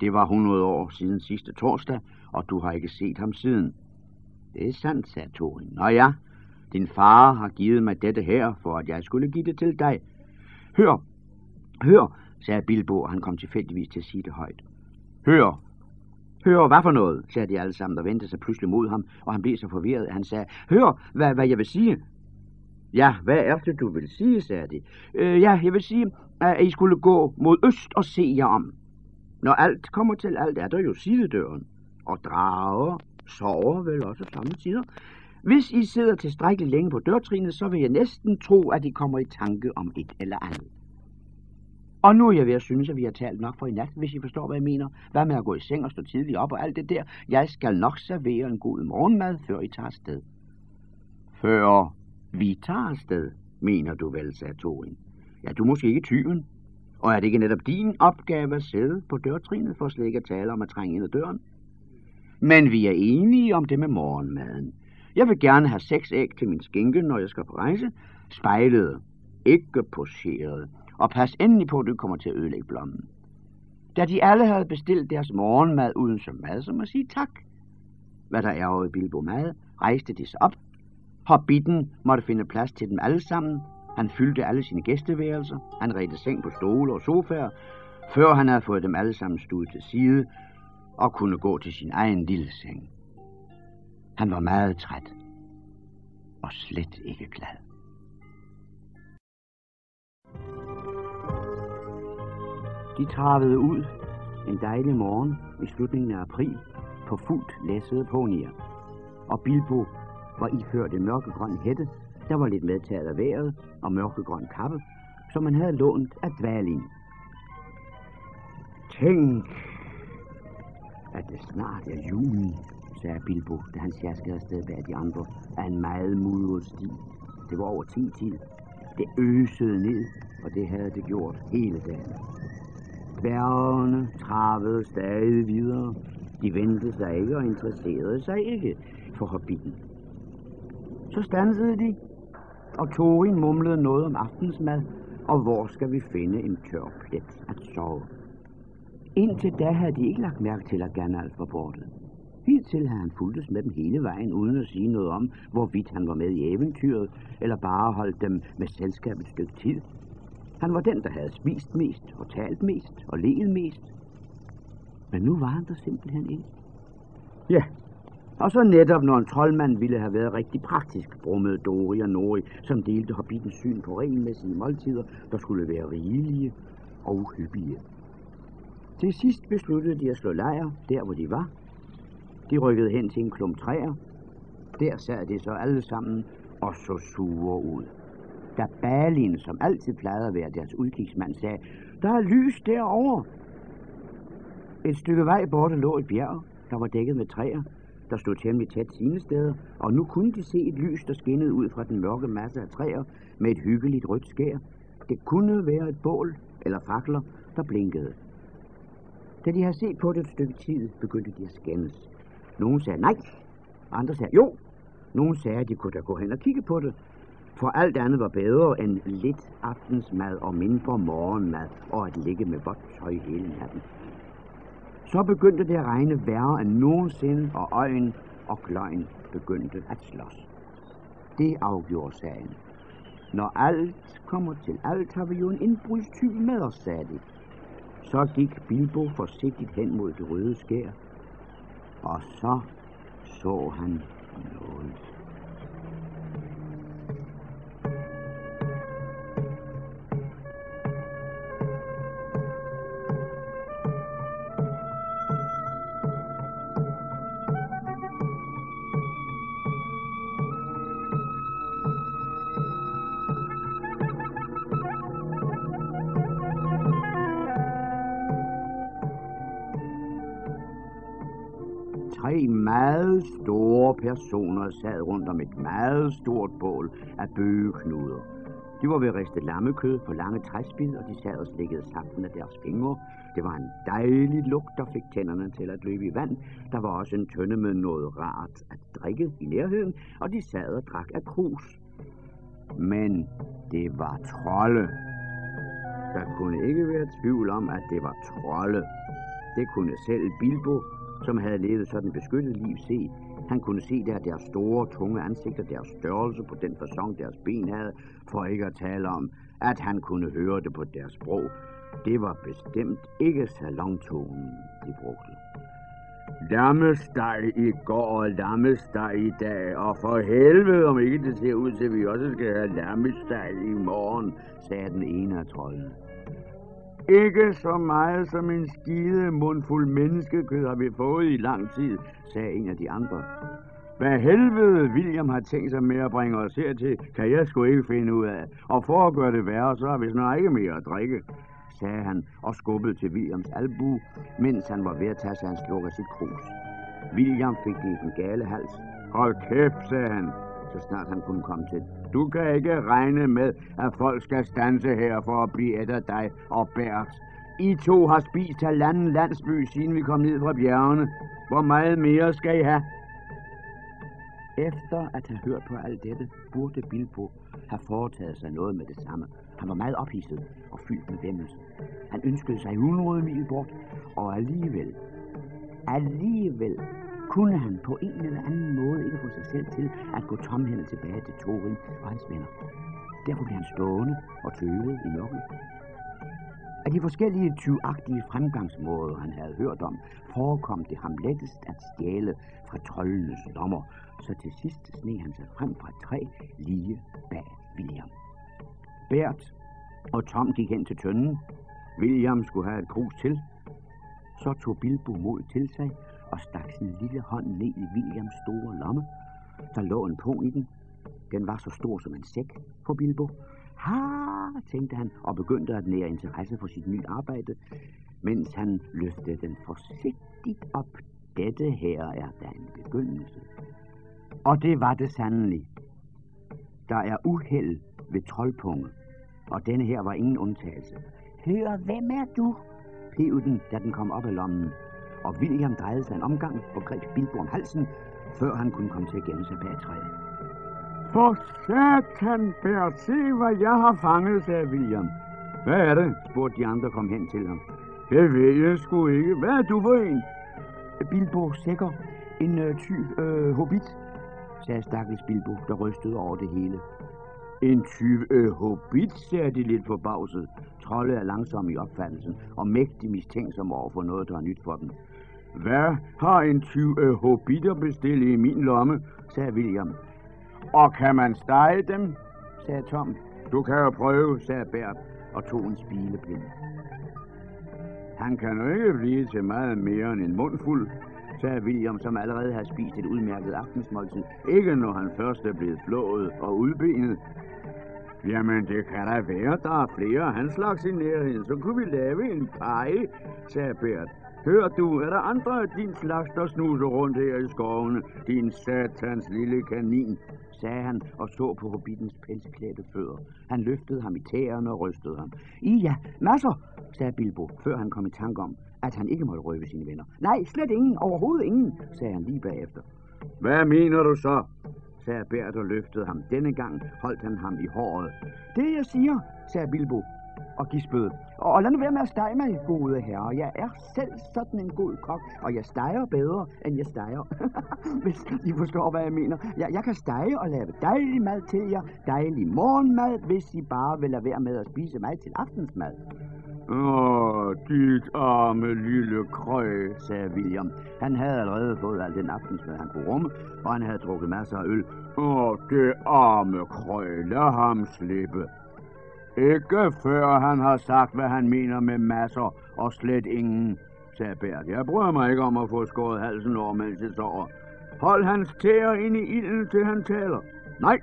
Det var 100 år siden sidste torsdag, og du har ikke set ham siden. Det er sandt, sagde Thorin. Nå ja, din far har givet mig dette her, for at jeg skulle give det til dig. Hør, hør, sagde Bilbo, og han kom tilfældigvis til at sige det højt. Hør, hør, hvad for noget, sagde de alle sammen, og vendte sig pludselig mod ham, og han blev så forvirret, at han sagde, hør, hvad, hvad jeg vil sige. Ja, hvad er det, du vil sige, sagde de. Øh, ja, jeg vil sige, at I skulle gå mod øst og se jer om. Når alt kommer til alt, er der jo sidedøren. Og drager sover vel også samme tider. Hvis I sidder tilstrækkeligt længe på dørtrinet, så vil jeg næsten tro, at I kommer i tanke om et eller andet. Og nu er jeg ved at synes, at vi har talt nok for i nat, hvis I forstår, hvad jeg mener. Hvad med at gå i seng og stå tidligt op og alt det der? Jeg skal nok servere en god morgenmad, før I tager afsted. Før vi tager afsted, mener du vel, sagde Torin. Ja, du er måske ikke tyven. Og er det ikke netop din opgave at sidde på dørtrinet for slet ikke at tale om at trænge ind ad døren? Men vi er enige om det med morgenmaden. Jeg vil gerne have seks æg til min skinke, når jeg skal på rejse. Spejlede, ikke pocherede. Og pas endelig på, at du kommer til at ødelægge blommen. Da de alle havde bestilt deres morgenmad uden så mad, som at sige tak. Hvad der ærgede Bilbo mad, rejste de sig op. Hobbiten måtte finde plads til dem alle sammen. Han fyldte alle sine gæsteværelser. Han redte seng på stole og sofaer, før han havde fået dem alle sammen stuet til side og kunne gå til sin egen lille seng. Han var meget træt og slet ikke glad. De travede ud en dejlig morgen i slutningen af april på fuldt læssede ponier. Og Bilbo var iført en mørkegrøn hætte, der var lidt medtaget af vejret, og mørkegrøn kappe, som man havde lånt af Dvalin. Tænk, at det snart er juni, sagde Bilbo, da han sjaskede afsted bag de andre af en meget mudret sti. Det var over 10 tid. Det øsede ned, og det havde det gjort hele dagen. Dværgene travede stadig videre. De vendte sig ikke og interesserede sig ikke for hobbiten. Så stansede de, og Torin mumlede noget om aftensmad, og hvor skal vi finde en tør plet at sove. Indtil da havde de ikke lagt mærke til, at Gandalf var borte. Hidtil havde han fulgtes med dem hele vejen, uden at sige noget om, hvorvidt han var med i eventyret, eller bare holdt dem med selskab et stykke tid. Han var den, der havde spist mest, og talt mest, og levet mest. Men nu var han der simpelthen ikke. Ja, og så netop, når en troldmand ville have været rigtig praktisk, brummede Dori og Nori, som delte hobbitens syn på regelmæssige måltider, der skulle være rigelige og hyppige. Til sidst besluttede de at slå lejr der, hvor de var. De rykkede hen til en klump træer. Der sad de så alle sammen og så sure ud. Da Balin, som altid plejede at være deres udkigsmand, sagde, der er lys derovre. Et stykke vej borte lå et bjerg, der var dækket med træer, der stod temmelig tæt sine steder, og nu kunne de se et lys, der skinnede ud fra den mørke masse af træer med et hyggeligt rødt skær. Det kunne være et bål eller fakler, der blinkede. Da de havde set på det et stykke tid, begyndte de at skændes. Nogle sagde nej, andre sagde jo. Nogle sagde, at de kunne da gå hen og kigge på det. For alt andet var bedre end lidt aftensmad og mindre morgenmad og at ligge med vådt tøj hele natten. Så begyndte det at regne værre end nogensinde, og øjen og kløjen begyndte at slås. Det afgjorde sagen. Når alt kommer til alt, har vi jo en indbrudstyv med os, sagde de. Så gik Bilbo forsigtigt hen mod det røde skær, og så så han noget. Store personer sad rundt om et meget stort bål af bøgeknuder. De var ved at riste lammekød på lange træspid, og de sad og slikkede saften af deres fingre. Det var en dejlig lugt, der fik tænderne til at løbe i vand. Der var også en tønde med noget rart at drikke i nærheden, og de sad og drak af krus. Men det var trolde. Der kunne ikke være tvivl om, at det var trolde. Det kunne selv Bilbo, som havde levet sådan beskyttet liv, se. Han kunne se der deres store, tunge ansigter, deres størrelse på den fasong, deres ben havde, for ikke at tale om, at han kunne høre det på deres sprog. Det var bestemt ikke salontonen, de brugte. Lammesteg i går og lammesteg i dag, og for helvede, om ikke det ser ud til, at vi også skal have lammesteg i morgen, sagde den ene af troldene. Ikke så meget som en skide mundfuld menneskekød har vi fået i lang tid, sagde en af de andre. Hvad helvede William har tænkt sig med at bringe os hertil, kan jeg sgu ikke finde ud af. Og for at gøre det værre, så har vi snart ikke mere at drikke, sagde han og skubbede til Williams albu, mens han var ved at tage sig en sluk af sit krus. William fik det i den gale hals. Hold kæft, sagde han, så snart han kunne komme til. Du kan ikke regne med, at folk skal stanse her for at blive et af dig og Bert. I to har spist halvanden landsby, siden vi kom ned fra bjergene. Hvor meget mere skal I have? Efter at have hørt på alt dette, burde Bilbo have foretaget sig noget med det samme. Han var meget ophidset og fyldt med vemmelse. Han ønskede sig 100 mil bort, og alligevel, alligevel kunne han på en eller anden måde ikke få sig selv til at gå tomhændet tilbage til Thorin og hans venner. Derfor blev han stående og tøvede i mørket. Af de forskellige tyvagtige fremgangsmåder, han havde hørt om, forekom det ham lettest at stjæle fra troldenes lommer, så til sidst sneg han sig frem fra træ lige bag William. Bert og Tom gik hen til tønden. William skulle have et krus til. Så tog Bilbo mod til sig og stak sin lille hånd ned i Williams store lomme. Der lå en pung i den. Den var så stor som en sæk for Bilbo. Ha, tænkte han og begyndte at nære interesse for sit nye arbejde, mens han løftede den forsigtigt op. Dette her er da en begyndelse. Og det var det sandelig. Der er uheld ved troldpunge, og denne her var ingen undtagelse. Hør, hvem er du? pev den, da den kom op af lommen, og William drejede sig en omgang og greb Bilbo halsen, før han kunne komme til at gemme sig bag træet. For satan, Bert, se hvad jeg har fanget, sagde William. Hvad er det? spurgte de andre kom hen til ham. Det ved jeg sgu ikke. Hvad er du for en? Bilbo Sækker, en øh, tyv øh, hobbit, sagde stakkels Bilbo, der rystede over det hele. En tyv øh, hobbit, sagde de lidt forbavset. Trolde er langsom i opfattelsen og mægtig mistænksom over for noget, der er nyt for dem. Hvad har en tyv øh, hobbiter bestilt i min lomme, sagde William. Og kan man stege dem, sagde Tom. Du kan jo prøve, sagde Bert og tog en spilepind. Han kan jo ikke blive til meget mere end en mundfuld, sagde William, som allerede har spist et udmærket aftensmåltid. Ikke når han først er blevet flået og udbenet. Jamen, det kan da være, der er flere af hans slags i nærheden. Så kunne vi lave en pege, sagde Bert. Hør du, er der andre af din slags, der snuser rundt her i skovene? Din satans lille kanin, sagde han og så på hobbitens pelsklædte fødder. Han løftede ham i tæerne og rystede ham. I ja, masser, sagde Bilbo, før han kom i tanke om, at han ikke måtte røve sine venner. Nej, slet ingen, overhovedet ingen, sagde han lige bagefter. Hvad mener du så? sagde Bert og løftede ham. Denne gang holdt han ham i håret. Det jeg siger, sagde Bilbo og gispede. Og lad nu være med at stege mig, gode herre. Jeg er selv sådan en god kok, og jeg steger bedre, end jeg steger. Hvis I forstår, hvad jeg mener. Jeg, jeg kan stege og lave dejlig mad til jer. Dejlig morgenmad, hvis I bare vil lade være med at spise mig til aftensmad. Åh, dit arme lille krøg, sagde William. Han havde allerede fået al den aftensmad, han kunne rumme, og han havde drukket masser af øl. Åh, det arme krøg, lad ham slippe. Ikke før han har sagt, hvad han mener med masser og slet ingen, sagde Bert. Jeg bryder mig ikke om at få skåret halsen over, mens jeg sover. Hold hans tæer ind i ilden, til han taler. Nej,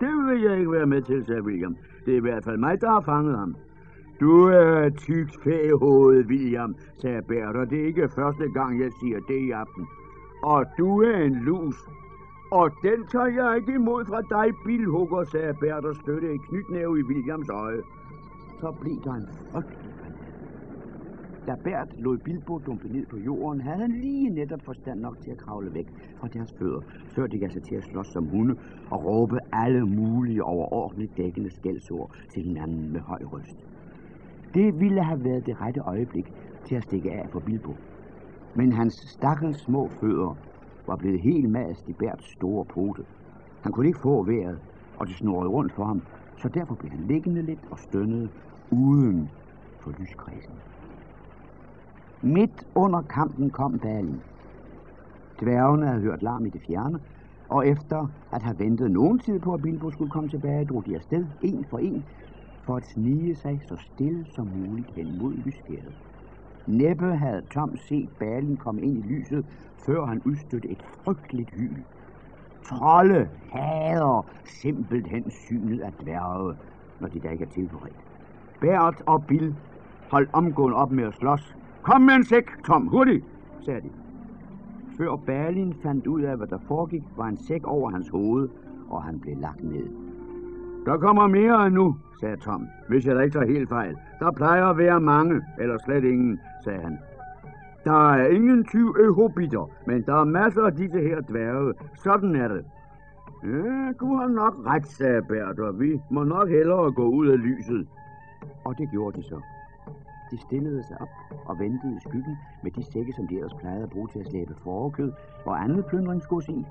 det vil jeg ikke være med til, sagde William. Det er i hvert fald mig, der har fanget ham. Du er tykt fæhoved, William, sagde Bert, og det er ikke første gang, jeg siger det i aften. Og du er en lus, og den tager jeg ikke imod fra dig, bilhugger, sagde Bert og støtte en knytnæve i Williams øje. Så blev der en frygtelig da Bert lod Bilbo dumpe ned på jorden, havde han lige netop forstand nok til at kravle væk fra deres fødder, før de gav sig til at slås som hunde og råbe alle mulige overordentligt dækkende skældsord til hinanden med høj røst. Det ville have været det rette øjeblik til at stikke af for Bilbo. Men hans stakkels små fødder var blevet helt mast i Berts store pote. Han kunne ikke få vejret, og det snurrede rundt for ham, så derfor blev han liggende lidt og stønnede uden for lyskredsen. Midt under kampen kom Balin. Dværgene havde hørt larm i det fjerne, og efter at have ventet nogen tid på, at Bilbo skulle komme tilbage, drog de afsted, en for en, for at snige sig så stille som muligt hen mod lyskæret. Næppe havde Tom set balen komme ind i lyset, før han udstødte et frygteligt hyl. Trolde hader simpelthen synet af dværge, når de da ikke er tilberedt. Bert og Bill holdt omgående op med at slås. Kom med en sæk, Tom, hurtigt, sagde de. Før Balin fandt ud af, hvad der foregik, var en sæk over hans hoved, og han blev lagt ned. Der kommer mere nu, sagde Tom, hvis jeg da ikke tager helt fejl. Der plejer at være mange, eller slet ingen, sagde han. Der er ingen tyv hobitter, men der er masser af disse her dværge. Sådan er det. Ja, du har nok ret, sagde Bert, og vi må nok hellere gå ud af lyset. Og det gjorde de så. De stillede sig op og ventede i skyggen med de sække, som de ellers plejede at bruge til at slæbe forekød og andet plyndringsgods i.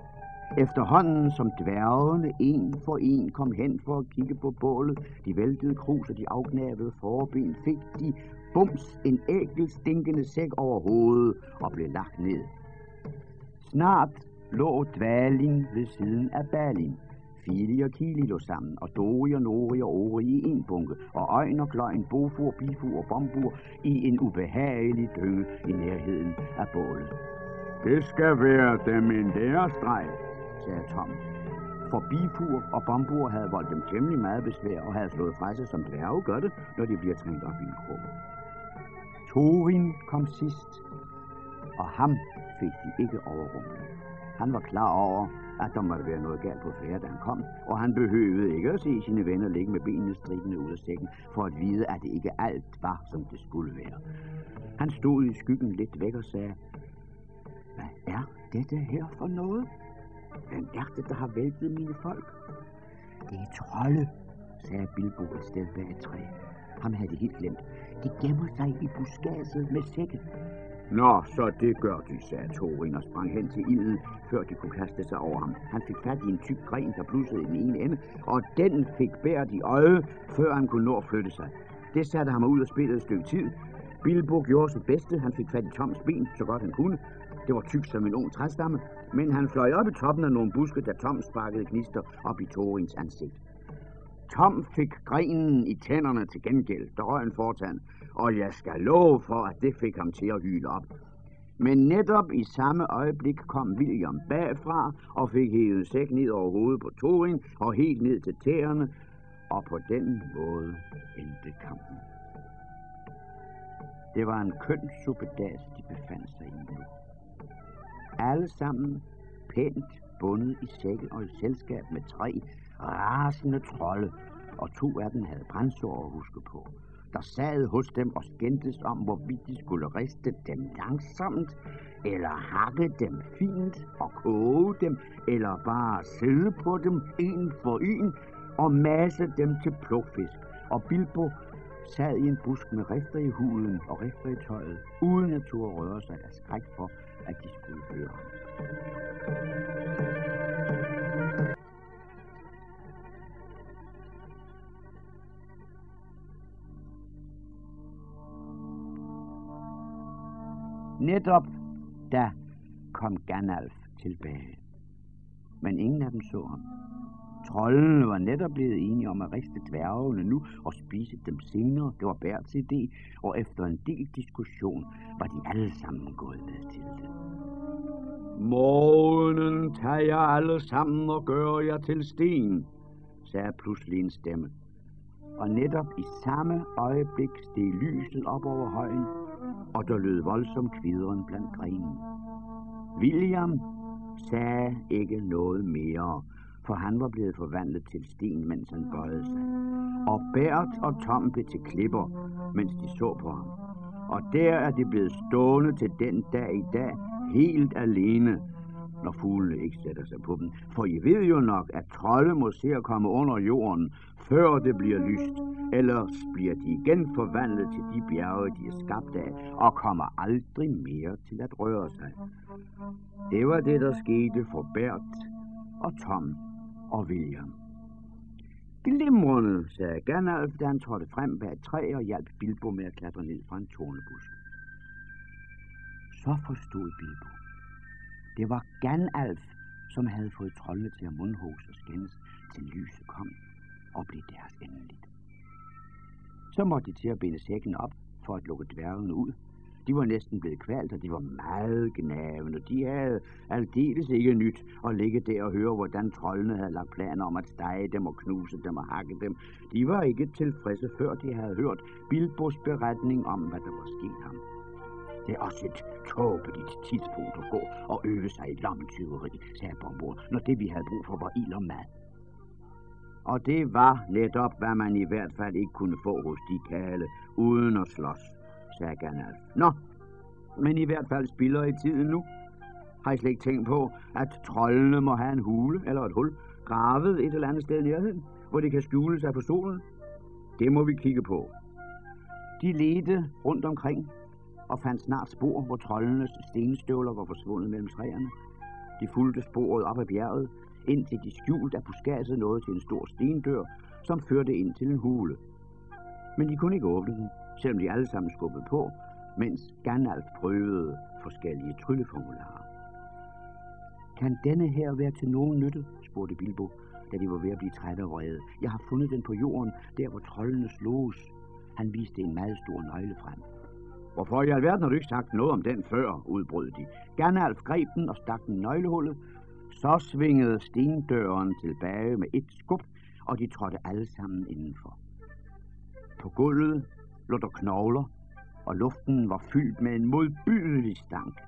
Efterhånden som dværgene en for en kom hen for at kigge på bålet, de væltede krus og de afgnavede forben, fik de bums en ægel stinkende sæk over hovedet og blev lagt ned. Snart lå dvalin ved siden af Balin, Fili og Kili lå sammen, og Dori og Nori og Ori i en bunke, og Øjn og Gløgn, Bofur, Bifur og Bombur i en ubehagelig dynge i nærheden af bålet. Det skal være dem en lærestreg, sagde Tom. For Bifur og Bombur havde voldt dem temmelig meget besvær og havde slået fra sig, som dværge gør det, når de bliver trænet op i en krog. Thorin kom sidst, og ham fik de ikke overrumlet. Han var klar over, at der måtte være noget galt på færre, da han kom, og han behøvede ikke at se sine venner ligge med benene stribende ud af sækken, for at vide, at det ikke alt var, som det skulle være. Han stod i skyggen lidt væk og sagde, Hvad er dette her for noget? Hvem er det, der har væltet mine folk? Det er trolde, sagde Bilbo et sted bag et træ. Ham havde de helt glemt. De gemmer sig i buskadset med sækken. Nå, så det gør de, sagde Thorin og sprang hen til ilden, før de kunne kaste sig over ham. Han fik fat i en tyk gren, der blussede i den ene ende, og den fik bært i øjet, før han kunne nå at flytte sig. Det satte ham ud og spillede et stykke tid. Bilbo gjorde sit bedste. Han fik fat i Toms ben, så godt han kunne. Det var tyk som en ung træstamme, men han fløj op i toppen af nogle buske, da Tom sparkede gnister op i Torins ansigt. Tom fik grenen i tænderne til gengæld, der røg en fortand, og jeg skal love for, at det fik ham til at hyle op. Men netop i samme øjeblik kom William bagfra og fik hævet sæk ned over hovedet på Torin og helt ned til tæerne, og på den måde endte kampen. Det var en køn suppedas, de befandt sig i nu. Alle sammen pænt bundet i sækken og i selskab med tre rasende trolde, og to af dem havde brændsår at huske på der sad hos dem og skændtes om, hvorvidt de skulle riste dem langsomt, eller hakke dem fint og koge dem, eller bare sidde på dem en for en og masse dem til plukfisk. Og Bilbo sad i en busk med rifter i huden og rifter i tøjet, uden at turde røre sig af skræk for, at de skulle høre ham. Netop da kom Gandalf tilbage. Men ingen af dem så ham. Trollene var netop blevet enige om at riste dværgene nu og spise dem senere. Det var Berts idé, og efter en del diskussion var de alle sammen gået med til det. Morgenen tager jeg alle sammen og gør jer til sten, sagde pludselig en stemme. Og netop i samme øjeblik steg lyset op over højen, og der lød voldsom kvideren blandt grenen. William sagde ikke noget mere, for han var blevet forvandlet til sten, mens han bøjede sig. Og Bert og Tom blev til klipper, mens de så på ham. Og der er de blevet stående til den dag i dag, helt alene, når fuglene ikke sætter sig på dem. For I ved jo nok, at trolde må se at komme under jorden, før det bliver lyst. Ellers bliver de igen forvandlet til de bjerge, de er skabt af, og kommer aldrig mere til at røre sig. Det var det, der skete for Bert og Tom og William. Glimrende, sagde Gandalf, da han trådte frem bag et træ og hjalp Bilbo med at klatre ned fra en tornebusk. Så forstod Bilbo. Det var Ganalf, som havde fået troldene til at mundhose og skændes, til lyset kom og blev deres endeligt. Så måtte de til at binde sækken op for at lukke dværgene ud. De var næsten blevet kvalt, og de var meget gnavende. De havde aldeles ikke nyt at ligge der og høre, hvordan trollene havde lagt planer om at stege dem og knuse dem og hakke dem. De var ikke tilfredse, før de havde hørt Bilbos beretning om, hvad der var sket ham. Det er også et tåbeligt tidspunkt at gå og øve sig i lommetyveri, sagde Bombor, når det vi havde brug for var ild og mad. Og det var netop, hvad man i hvert fald ikke kunne få hos de kale, uden at slås, sagde Gandalf. Nå, men i hvert fald spiller I tiden nu. Har I slet ikke tænkt på, at trollene må have en hule eller et hul, gravet et eller andet sted i nærheden, hvor de kan skjule sig på solen? Det må vi kigge på. De ledte rundt omkring og fandt snart spor, hvor troldenes stenstøvler var forsvundet mellem træerne. De fulgte sporet op ad bjerget, indtil de skjult af buskadset nåede til en stor stendør, som førte ind til en hule. Men de kunne ikke åbne den, selvom de alle sammen skubbede på, mens Gandalf prøvede forskellige trylleformularer. Kan denne her være til nogen nytte, spurgte Bilbo, da de var ved at blive trætte og vrede. Jeg har fundet den på jorden, der hvor trollene sloges. Han viste en meget stor nøgle frem. Hvorfor i alverden har du ikke sagt noget om den før, udbrød de. Gernalf greb den og stak den nøglehullet. Så svingede stendøren tilbage med et skub, og de trådte alle sammen indenfor. På gulvet lå der knogler, og luften var fyldt med en modbydelig stank.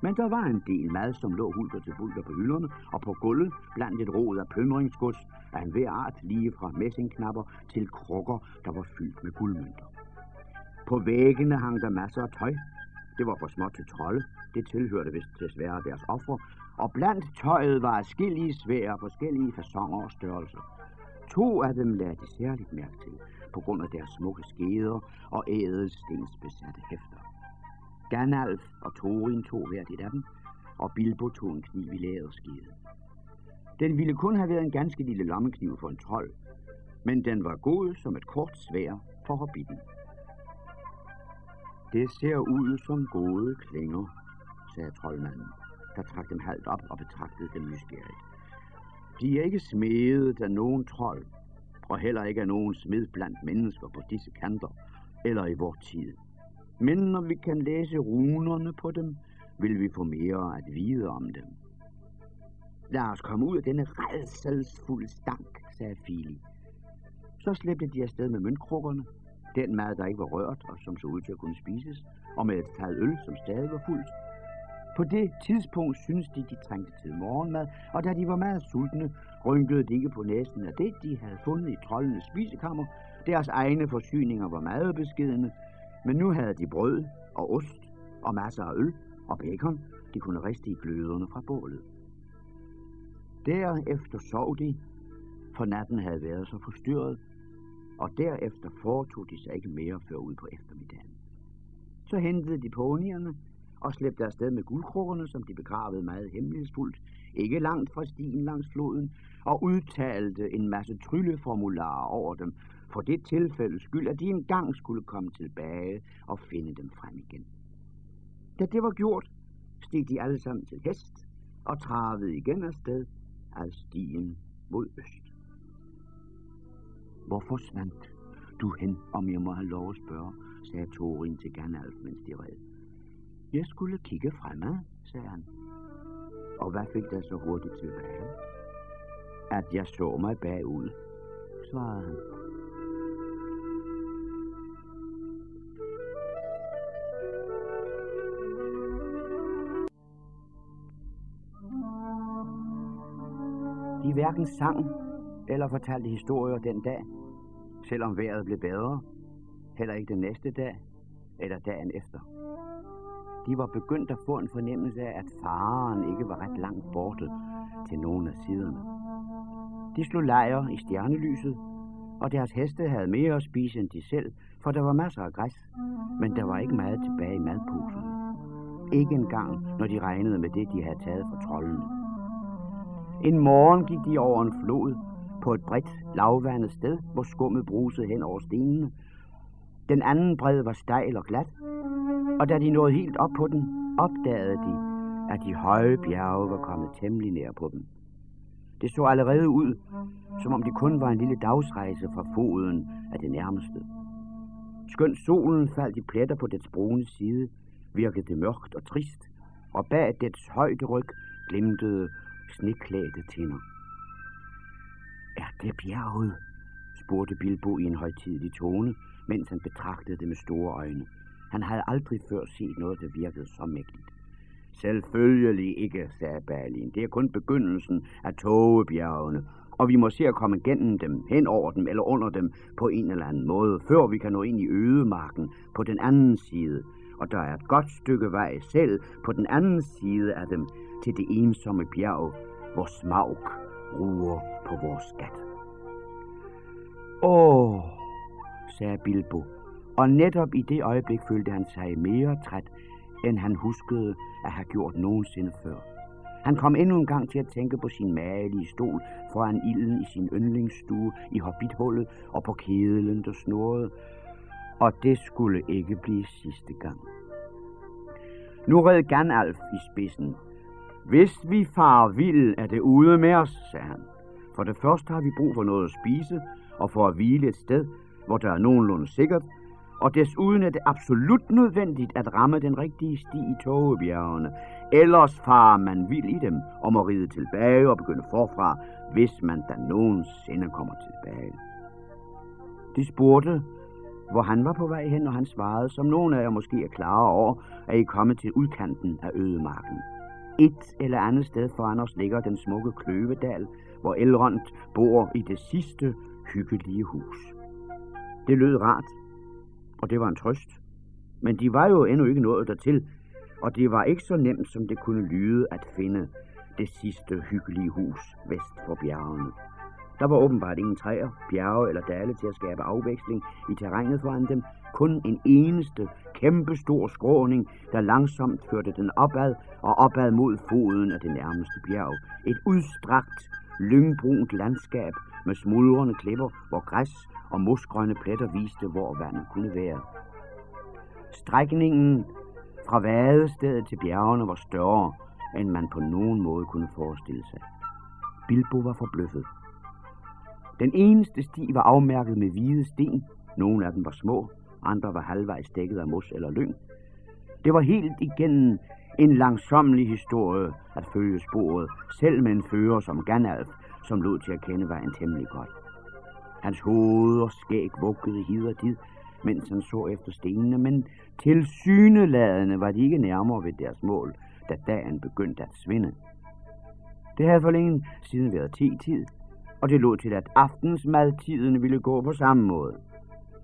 Men der var en del mad, som lå hulter til bulter på hylderne, og på gulvet blandt et rod af plyndringsgods af en hver art, lige fra messingknapper til krukker, der var fyldt med guldmønter. På væggene hang der masser af tøj. Det var for småt til trolde. Det tilhørte vist til svære deres ofre. Og blandt tøjet var forskellige svære forskellige fasonger og størrelser. To af dem lagde de særligt mærke til, på grund af deres smukke skeder og ædelstensbesatte hæfter. Ganalf og Thorin tog hvert et af dem, og Bilbo tog en kniv i læderskede. Den ville kun have været en ganske lille lommekniv for en trold, men den var god som et kort svær for hobbiten. Det ser ud som gode klinger, sagde troldmanden, der trak dem halvt op og betragtede dem nysgerrigt. De er ikke smedet af nogen trold, og heller ikke af nogen smed blandt mennesker på disse kanter, eller i vor tid. Men når vi kan læse runerne på dem, vil vi få mere at vide om dem. Lad os komme ud af denne redselsfulde stank, sagde Fili. Så slæbte de afsted med møntkrukkerne, den mad, der ikke var rørt og som så ud til at kunne spises, og med et fad øl, som stadig var fuldt. På det tidspunkt syntes de, de trængte til morgenmad, og da de var meget sultne, rynkede de ikke på næsen af det, de havde fundet i troldenes spisekammer. Deres egne forsyninger var meget beskedende, men nu havde de brød og ost og masser af øl og bacon, de kunne riste i gløderne fra bålet. Derefter sov de, for natten havde været så forstyrret, og derefter foretog de sig ikke mere før ud på eftermiddagen. Så hentede de ponierne og slæbte afsted med guldkrukkerne, som de begravede meget hemmelighedsfuldt, ikke langt fra stien langs floden, og udtalte en masse trylleformularer over dem, for det tilfælde skyld, at de engang skulle komme tilbage og finde dem frem igen. Da det var gjort, steg de alle sammen til hest og travede igen afsted af stien mod øst. Hvor forsvandt du hen, om jeg må have lov at spørge, sagde Torin til Gandalf, mens de red. Jeg skulle kigge fremad, sagde han. Og hvad fik der så hurtigt tilbage? At jeg så mig bagud, svarede han. De hverken sang eller fortalte historier den dag, selvom vejret blev bedre, heller ikke den næste dag eller dagen efter. De var begyndt at få en fornemmelse af, at faren ikke var ret langt borte til nogen af siderne. De slog lejr i stjernelyset, og deres heste havde mere at spise end de selv, for der var masser af græs, men der var ikke meget tilbage i madposerne. Ikke engang, når de regnede med det, de havde taget fra trollene. En morgen gik de over en flod på et bredt, lavvandet sted, hvor skummet brusede hen over stenene. Den anden bred var stejl og glat, og da de nåede helt op på den, opdagede de, at de høje bjerge var kommet temmelig nær på dem. Det så allerede ud, som om det kun var en lille dagsrejse fra foden af det nærmeste. Skønt solen faldt i pletter på dets brune side, virkede det mørkt og trist, og bag dets højde ryg glimtede sneklædte tinder. Er bjerget? spurgte Bilbo i en højtidlig tone, mens han betragtede det med store øjne. Han havde aldrig før set noget, der virkede så mægtigt. Selvfølgelig ikke, sagde Balin. Det er kun begyndelsen af togebjergene, og vi må se at komme gennem dem, hen over dem eller under dem på en eller anden måde, før vi kan nå ind i ødemarken på den anden side. Og der er et godt stykke vej selv på den anden side af dem til det ensomme bjerg, hvor smag ruer på vores skat. Åh, sagde Bilbo, og netop i det øjeblik følte han sig mere træt, end han huskede at have gjort nogensinde før. Han kom endnu en gang til at tænke på sin magelige stol foran ilden i sin yndlingsstue i hobbithullet og på kedlen, der snurrede. Og det skulle ikke blive sidste gang. Nu red Ganalf i spidsen. Hvis vi far vild, er det ude med os, sagde han. For det første har vi brug for noget at spise, og for at hvile et sted, hvor der er nogenlunde sikkert, og desuden er det absolut nødvendigt at ramme den rigtige sti i togebjergene. Ellers farer man vild i dem og må ride tilbage og begynde forfra, hvis man da nogensinde kommer tilbage. De spurgte, hvor han var på vej hen, og han svarede, som nogen af jer måske er klare over, at I kommet til udkanten af ødemarken. Et eller andet sted foran os ligger den smukke Kløvedal, hvor Elrond bor i det sidste hyggelige hus. Det lød rart, og det var en trøst. Men de var jo endnu ikke nået dertil, og det var ikke så nemt, som det kunne lyde at finde det sidste hyggelige hus vest for bjergene. Der var åbenbart ingen træer, bjerge eller dale til at skabe afveksling i terrænet foran dem. Kun en eneste kæmpestor skråning, der langsomt førte den opad og opad mod foden af det nærmeste bjerg. Et udstrakt, lyngbrunt landskab med smuldrende klipper, hvor græs og mosgrønne pletter viste, hvor vandet kunne være. Strækningen fra vadestedet til bjergene var større, end man på nogen måde kunne forestille sig. Bilbo var forbløffet. Den eneste sti var afmærket med hvide sten. Nogle af dem var små, andre var halvvejs dækket af mos eller lyng. Det var helt igennem en langsomlig historie at følge sporet, selv med en fører som Gandalf, som lod til at kende vejen temmelig godt. Hans hoved og skæg vuggede hid og tid, mens han så efter stenene, men til syneladende var de ikke nærmere ved deres mål, da dagen begyndte at svinde. Det havde for længe siden været te-tid, og det lå til, at aftensmadtiden ville gå på samme måde.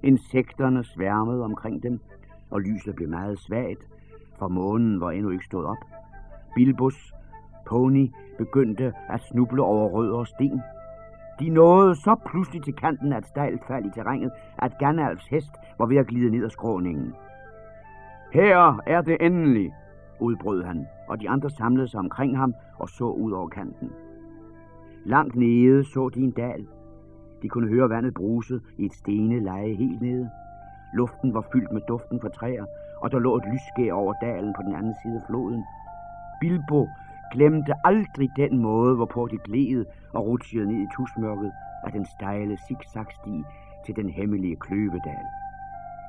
Insekterne sværmede omkring dem, og lyset blev meget svagt, for månen var endnu ikke stået op. Bilbos pony begyndte at snuble over rød og sten. De nåede så pludselig til kanten af et stejlt fald i terrænet, at Gandalfs hest var ved at glide ned ad skråningen. Her er det endelig, udbrød han, og de andre samlede sig omkring ham og så ud over kanten. Langt nede så de en dal. De kunne høre vandet bruse i et stene leje helt nede. Luften var fyldt med duften fra træer, og der lå et lysskær over dalen på den anden side af floden. Bilbo glemte aldrig den måde, hvorpå de gled og rutsjede ned i tusmørket af den stejle zigzagsti til den hemmelige kløvedal.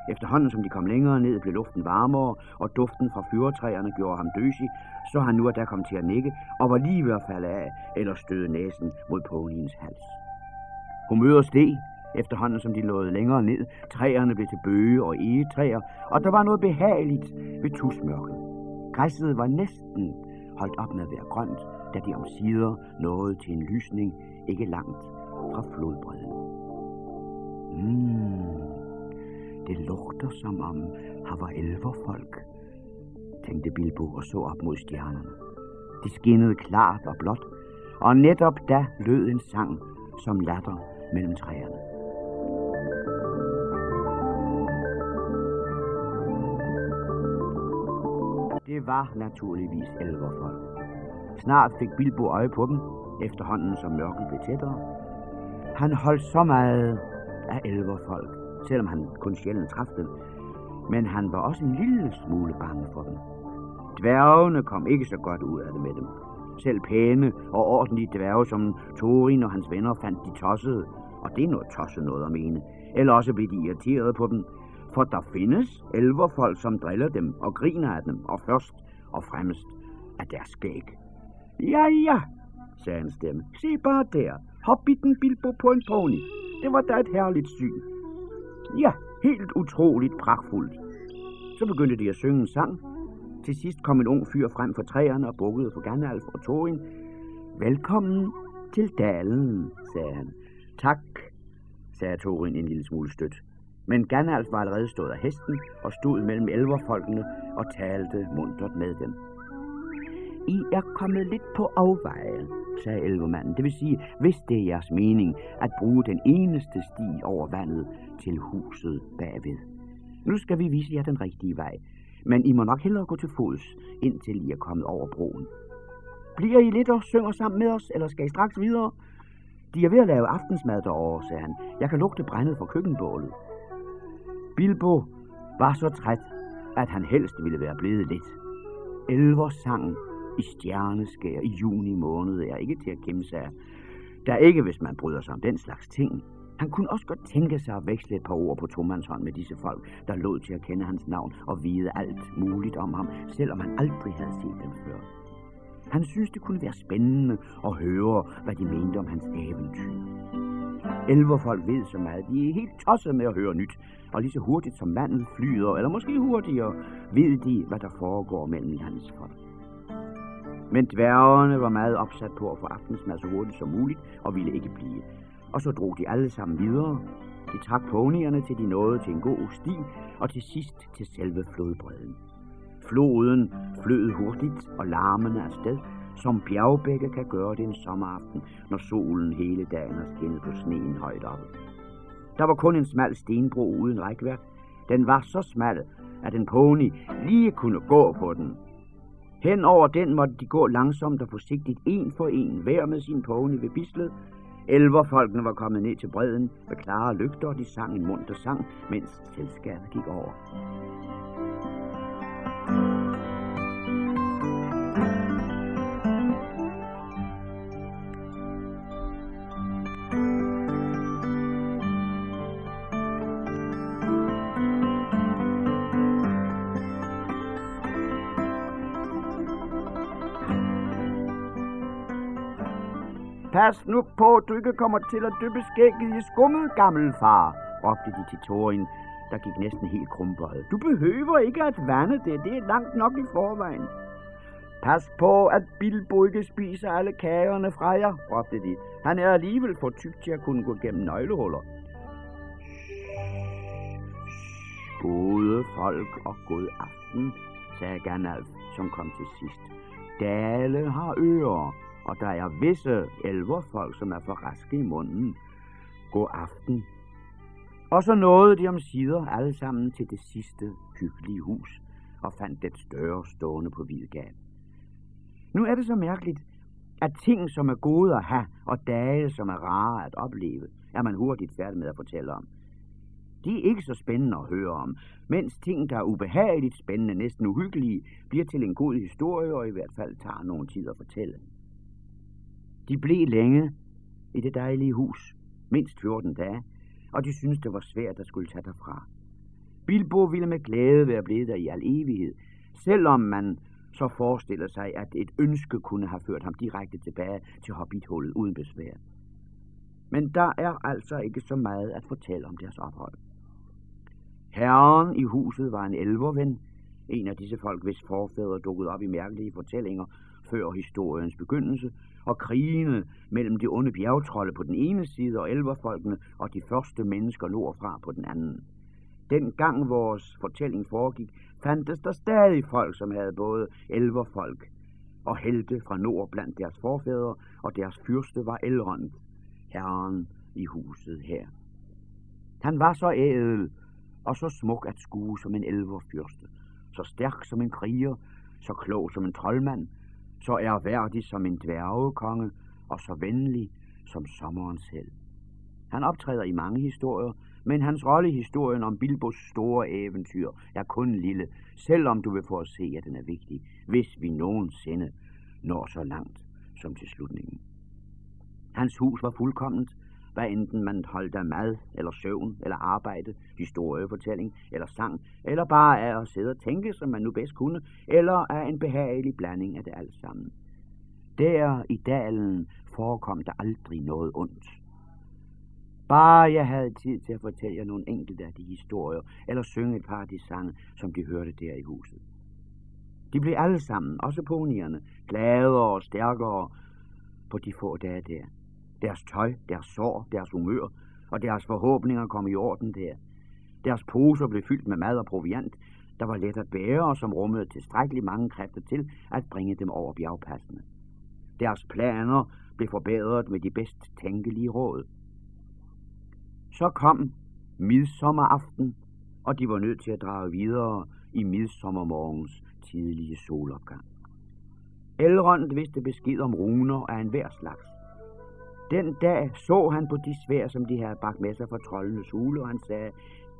Efterhånden som de kom længere ned, blev luften varmere, og duften fra fyretræerne gjorde ham døsig, så han nu at der kom til at nikke, og var lige ved at falde af eller støde næsen mod ponyens hals. Humøret steg, efterhånden som de nåede længere ned. Træerne blev til bøge og egetræer, og der var noget behageligt ved tusmørket. Græsset var næsten holdt op med at være grønt, da de om sider nåede til en lysning ikke langt fra flodbredden. Mm, det lugter som om her var elverfolk, tænkte Bilbo og så op mod stjernerne. De skinnede klart og blåt, og netop da lød en sang som latter mellem træerne. Det var naturligvis elverfolk. Snart fik Bilbo øje på dem, efterhånden som mørket blev tættere. Han holdt så meget af elverfolk, selvom han kun sjældent traf dem, men han var også en lille smule bange for dem. Dværgene kom ikke så godt ud af det med dem. Selv pæne og ordentlige dværge som Thorin og hans venner fandt de tossede, og det er noget tosset noget at mene. Eller også blev de irriteret på dem, for der findes elverfolk, som driller dem og griner af dem, og først og fremmest af deres skæg. Ja, ja, sagde en stemme. Se bare der. Hobbiten Bilbo på en pony. Det var da et herligt syn. Ja, helt utroligt pragtfuldt. Så begyndte de at synge en sang. Til sidst kom en ung fyr frem for træerne og bukkede for Gandalf og Thorin. Velkommen til dalen, sagde han. Tak, sagde Thorin en lille smule stødt. Men Gandalf var allerede stået af hesten og stod mellem elverfolkene og talte muntert med dem. I er kommet lidt på afveje, sagde elvermanden. Det vil sige, hvis det er jeres mening at bruge den eneste sti over vandet til huset bagved. Nu skal vi vise jer den rigtige vej, men I må nok hellere gå til fods, indtil I er kommet over broen. Bliver I lidt og synger sammen med os, eller skal I straks videre? De er ved at lave aftensmad derovre, sagde han. Jeg kan lugte brændet fra køkkenbålet. Bilbo var så træt, at han helst ville være blevet lidt. Elver sang i stjerneskær i juni måned er ikke til at kæmpe sig Der ikke, hvis man bryder sig om den slags ting. Han kunne også godt tænke sig at veksle et par ord på tomandshånd med disse folk, der lod til at kende hans navn og vide alt muligt om ham, selvom han aldrig havde set dem før. Han synes, det kunne være spændende at høre, hvad de mente om hans eventyr. Elverfolk ved så meget, de er helt tosset med at høre nyt, og lige så hurtigt som vandet flyder, eller måske hurtigere, ved de, hvad der foregår mellem landsfolk. Men dværgerne var meget opsat på at få aftensmad så hurtigt som muligt, og ville ikke blive. Og så drog de alle sammen videre. De trak ponyerne til de nåede til en god sti, og til sidst til selve flodbredden. Floden flød hurtigt og larmende afsted, som bjergbække kan gøre det en sommeraften, når solen hele dagen har skinnet på sneen højt oppe. Der var kun en smal stenbro uden rækværk. Den var så smal, at en pony lige kunne gå på den. Hen over den måtte de gå langsomt og forsigtigt, en for en, hver med sin pony ved bislet. Elverfolkene var kommet ned til bredden med klare lygter, og de sang en munter sang, mens selskabet gik over. Pas nu på, at du ikke kommer til at dyppe skægget i skummet, gammel far, råbte de til Torin, der gik næsten helt krumbøjet. Du behøver ikke at vande det, det er langt nok i forvejen. Pas på, at Bilbo ikke spiser alle kagerne fra jer, råbte de. Han er alligevel for tyk til at kunne gå gennem nøglehuller. Gode folk og god aften, sagde Gandalf, som kom til sidst. Dale har ører, og der er visse elverfolk, som er for raske i munden. God aften. Og så nåede de om sider alle sammen til det sidste hyggelige hus, og fandt det større stående på Hvidgade. Nu er det så mærkeligt, at ting, som er gode at have, og dage, som er rare at opleve, er man hurtigt færdig med at fortælle om. De er ikke så spændende at høre om, mens ting, der er ubehageligt spændende, næsten uhyggelige, bliver til en god historie, og i hvert fald tager nogen tid at fortælle. De blev længe i det dejlige hus, mindst 14 dage, og de syntes, det var svært at skulle tage derfra. Bilbo ville med glæde være blevet der i al evighed, selvom man så forestiller sig, at et ønske kunne have ført ham direkte tilbage til hobbithullet uden besvær. Men der er altså ikke så meget at fortælle om deres ophold. Herren i huset var en elverven, en af disse folk, hvis forfædre dukkede op i mærkelige fortællinger før historiens begyndelse, og krigene mellem de onde bjergtrolde på den ene side og elverfolkene og de første mennesker nordfra på den anden. Den gang vores fortælling foregik, fandtes der stadig folk, som havde både elverfolk og helte fra nord blandt deres forfædre, og deres fyrste var Elrond, herren i huset her. Han var så ædel og så smuk at skue som en elverfyrste, så stærk som en kriger, så klog som en troldmand, så ærværdig som en dværgekonge og så venlig som sommeren selv. Han optræder i mange historier, men hans rolle i historien om Bilbos store eventyr er kun lille, selvom du vil få at se, at den er vigtig, hvis vi nogensinde når så langt som til slutningen. Hans hus var fuldkomment, hvad enten man holdt af mad, eller søvn, eller arbejde, historiefortælling, eller sang, eller bare af at sidde og tænke, som man nu bedst kunne, eller af en behagelig blanding af det alt sammen. Der i dalen forekom der aldrig noget ondt. Bare jeg havde tid til at fortælle jer nogle enkelte af de historier, eller synge et par af de sange, som de hørte der i huset. De blev alle sammen, også ponierne, gladere og stærkere på de få dage der. Deres tøj, deres sår, deres humør og deres forhåbninger kom i orden der. Deres poser blev fyldt med mad og proviant, der var let at bære og som rummede tilstrækkeligt mange kræfter til at bringe dem over bjergpassene. Deres planer blev forbedret med de bedst tænkelige råd. Så kom midsommeraften, og de var nødt til at drage videre i midsommermorgens tidlige solopgang. Elrond vidste besked om runer af enhver slags. Den dag så han på de svær, som de havde bragt med sig fra troldenes hule, og han sagde,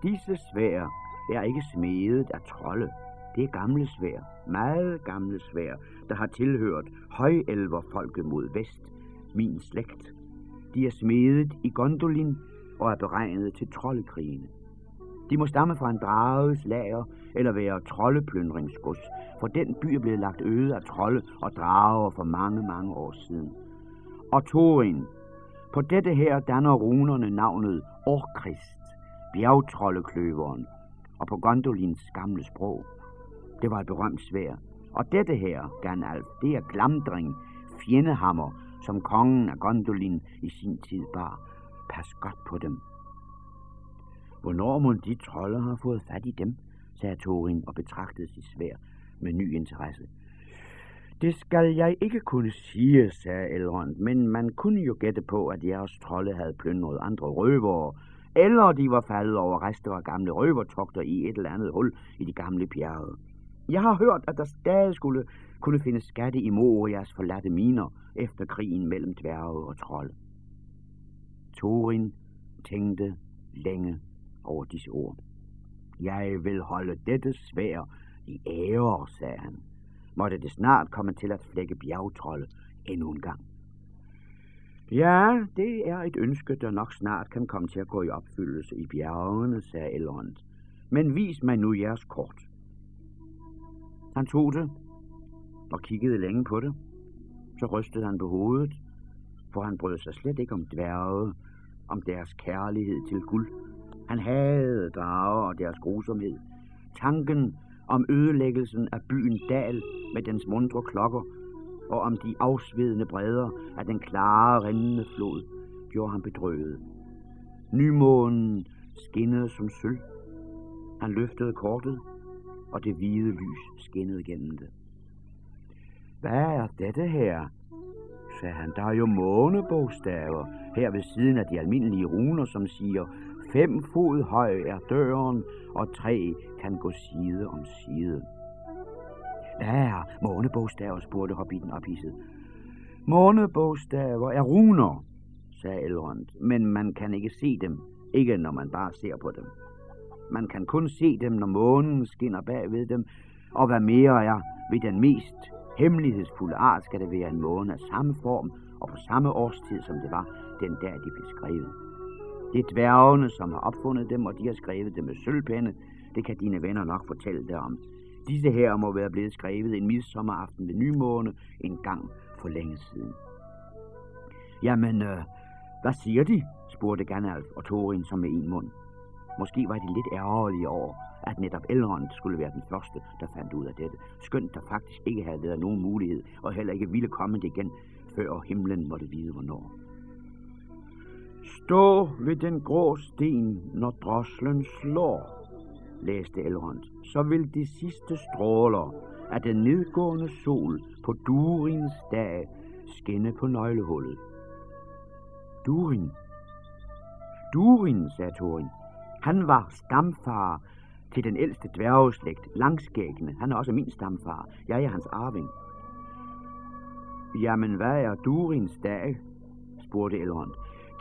disse svær er ikke smedet af trolde. Det er gamle svær, meget gamle svær, der har tilhørt højelverfolket mod vest, min slægt. De er smedet i Gondolin og er beregnet til troldekrigene. De må stamme fra en drages lager eller være troldeplyndringsgods, for den by er blevet lagt øde af trolde og drager for mange, mange år siden. Og Thorin, på dette her danner runerne navnet Orkrist, bjergtroldekløveren, og på Gondolins gamle sprog. Det var et berømt svær. Og dette her, Ganalf, det er Glamdring, fjendehammer, som kongen af Gondolin i sin tid bar. Pas godt på dem. Hvornår må de trolde har fået fat i dem, sagde Thorin og betragtede sit svær med ny interesse. Det skal jeg ikke kunne sige, sagde Elrond, men man kunne jo gætte på, at jeres trolde havde plyndret andre røvere, eller de var faldet over rester af gamle røvertogter i et eller andet hul i de gamle bjerge. Jeg har hørt, at der stadig skulle kunne findes skatte i Morias forladte miner efter krigen mellem dværge og trolde. Thorin tænkte længe over disse ord. Jeg vil holde dette svær i ære, sagde han. Måtte det snart komme til at flække bjergtrolde endnu en gang. Ja, det er et ønske, der nok snart kan komme til at gå i opfyldelse i bjergene, sagde Elrond. Men vis mig nu jeres kort. Han tog det og kiggede længe på det. Så rystede han på hovedet, for han brød sig slet ikke om dværge, om deres kærlighed til guld. Han havde drager og deres grusomhed. Tanken om ødelæggelsen af byen Dal med dens mundre klokker, og om de afsvedende bredder af den klare, rindende flod, gjorde ham bedrøvet. Nymånen skinnede som sølv. Han løftede kortet, og det hvide lys skinnede gennem det. Hvad er dette her? sagde han. Der er jo månebogstaver her ved siden af de almindelige runer, som siger, fem fod høj er døren, og tre kan gå side om side. Hvad er månebogstaver, spurgte hobbiten ophidset. Månebogstaver er runer, sagde Elrond, men man kan ikke se dem, ikke når man bare ser på dem. Man kan kun se dem, når månen skinner bag ved dem, og hvad mere er, ved den mest hemmelighedsfulde art skal det være en måne af samme form og på samme årstid, som det var den dag, de blev skrevet. Det er dværgene, som har opfundet dem, og de har skrevet dem med sølvpenne. Det kan dine venner nok fortælle dig om. Disse her må være blevet skrevet en midsommeraften ved nymåne en gang for længe siden. Jamen, øh, hvad siger de? spurgte Gandalf og Thorin som med en mund. Måske var de lidt ærgerlige over, at netop Elrond skulle være den første, der fandt ud af dette. Skønt der faktisk ikke havde været nogen mulighed, og heller ikke ville komme det igen, før himlen måtte vide hvornår. Stå ved den grå sten, når droslen slår, læste Elrond. Så vil de sidste stråler af den nedgående sol på Durins dag skinne på nøglehullet. Durin. Durin, sagde Thorin. Han var stamfar til den ældste dværgeslægt, Langskæggene. Han er også min stamfar. Jeg er hans arving. Jamen, hvad er Durins dag? spurgte Elrond.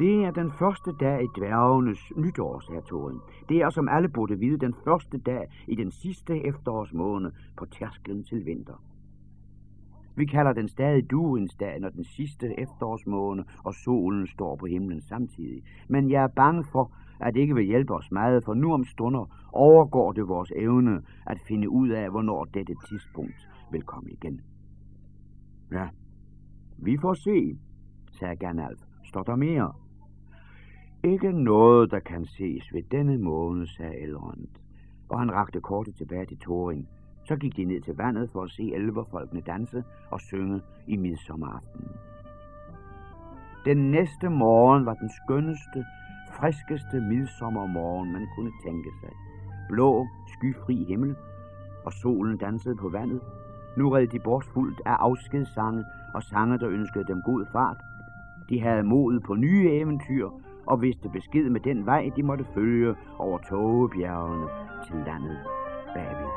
Det er den første dag i dværgenes nytår, Thorin. Det er, som alle burde vide, den første dag i den sidste efterårsmåned på tærsklen til vinter. Vi kalder den stadig Durins dag, når den sidste efterårsmåne og solen står på himlen samtidig. Men jeg er bange for, at det ikke vil hjælpe os meget, for nu om stunder overgår det vores evne at finde ud af, hvornår dette tidspunkt vil komme igen. Ja, vi får se, sagde Gandalf. Står der mere? Ikke noget, der kan ses ved denne måne, sagde Elrond, og han rakte kortet tilbage til Thorin. Så gik de ned til vandet for at se elverfolkene danse og synge i midsommeraften. Den næste morgen var den skønneste, friskeste midsommermorgen, man kunne tænke sig. Blå, skyfri himmel, og solen dansede på vandet. Nu red de bort fuldt af afskedssange og sange, der ønskede dem god fart. De havde mod på nye eventyr og vidste besked med den vej, de måtte følge over togebjergene til landet Babel.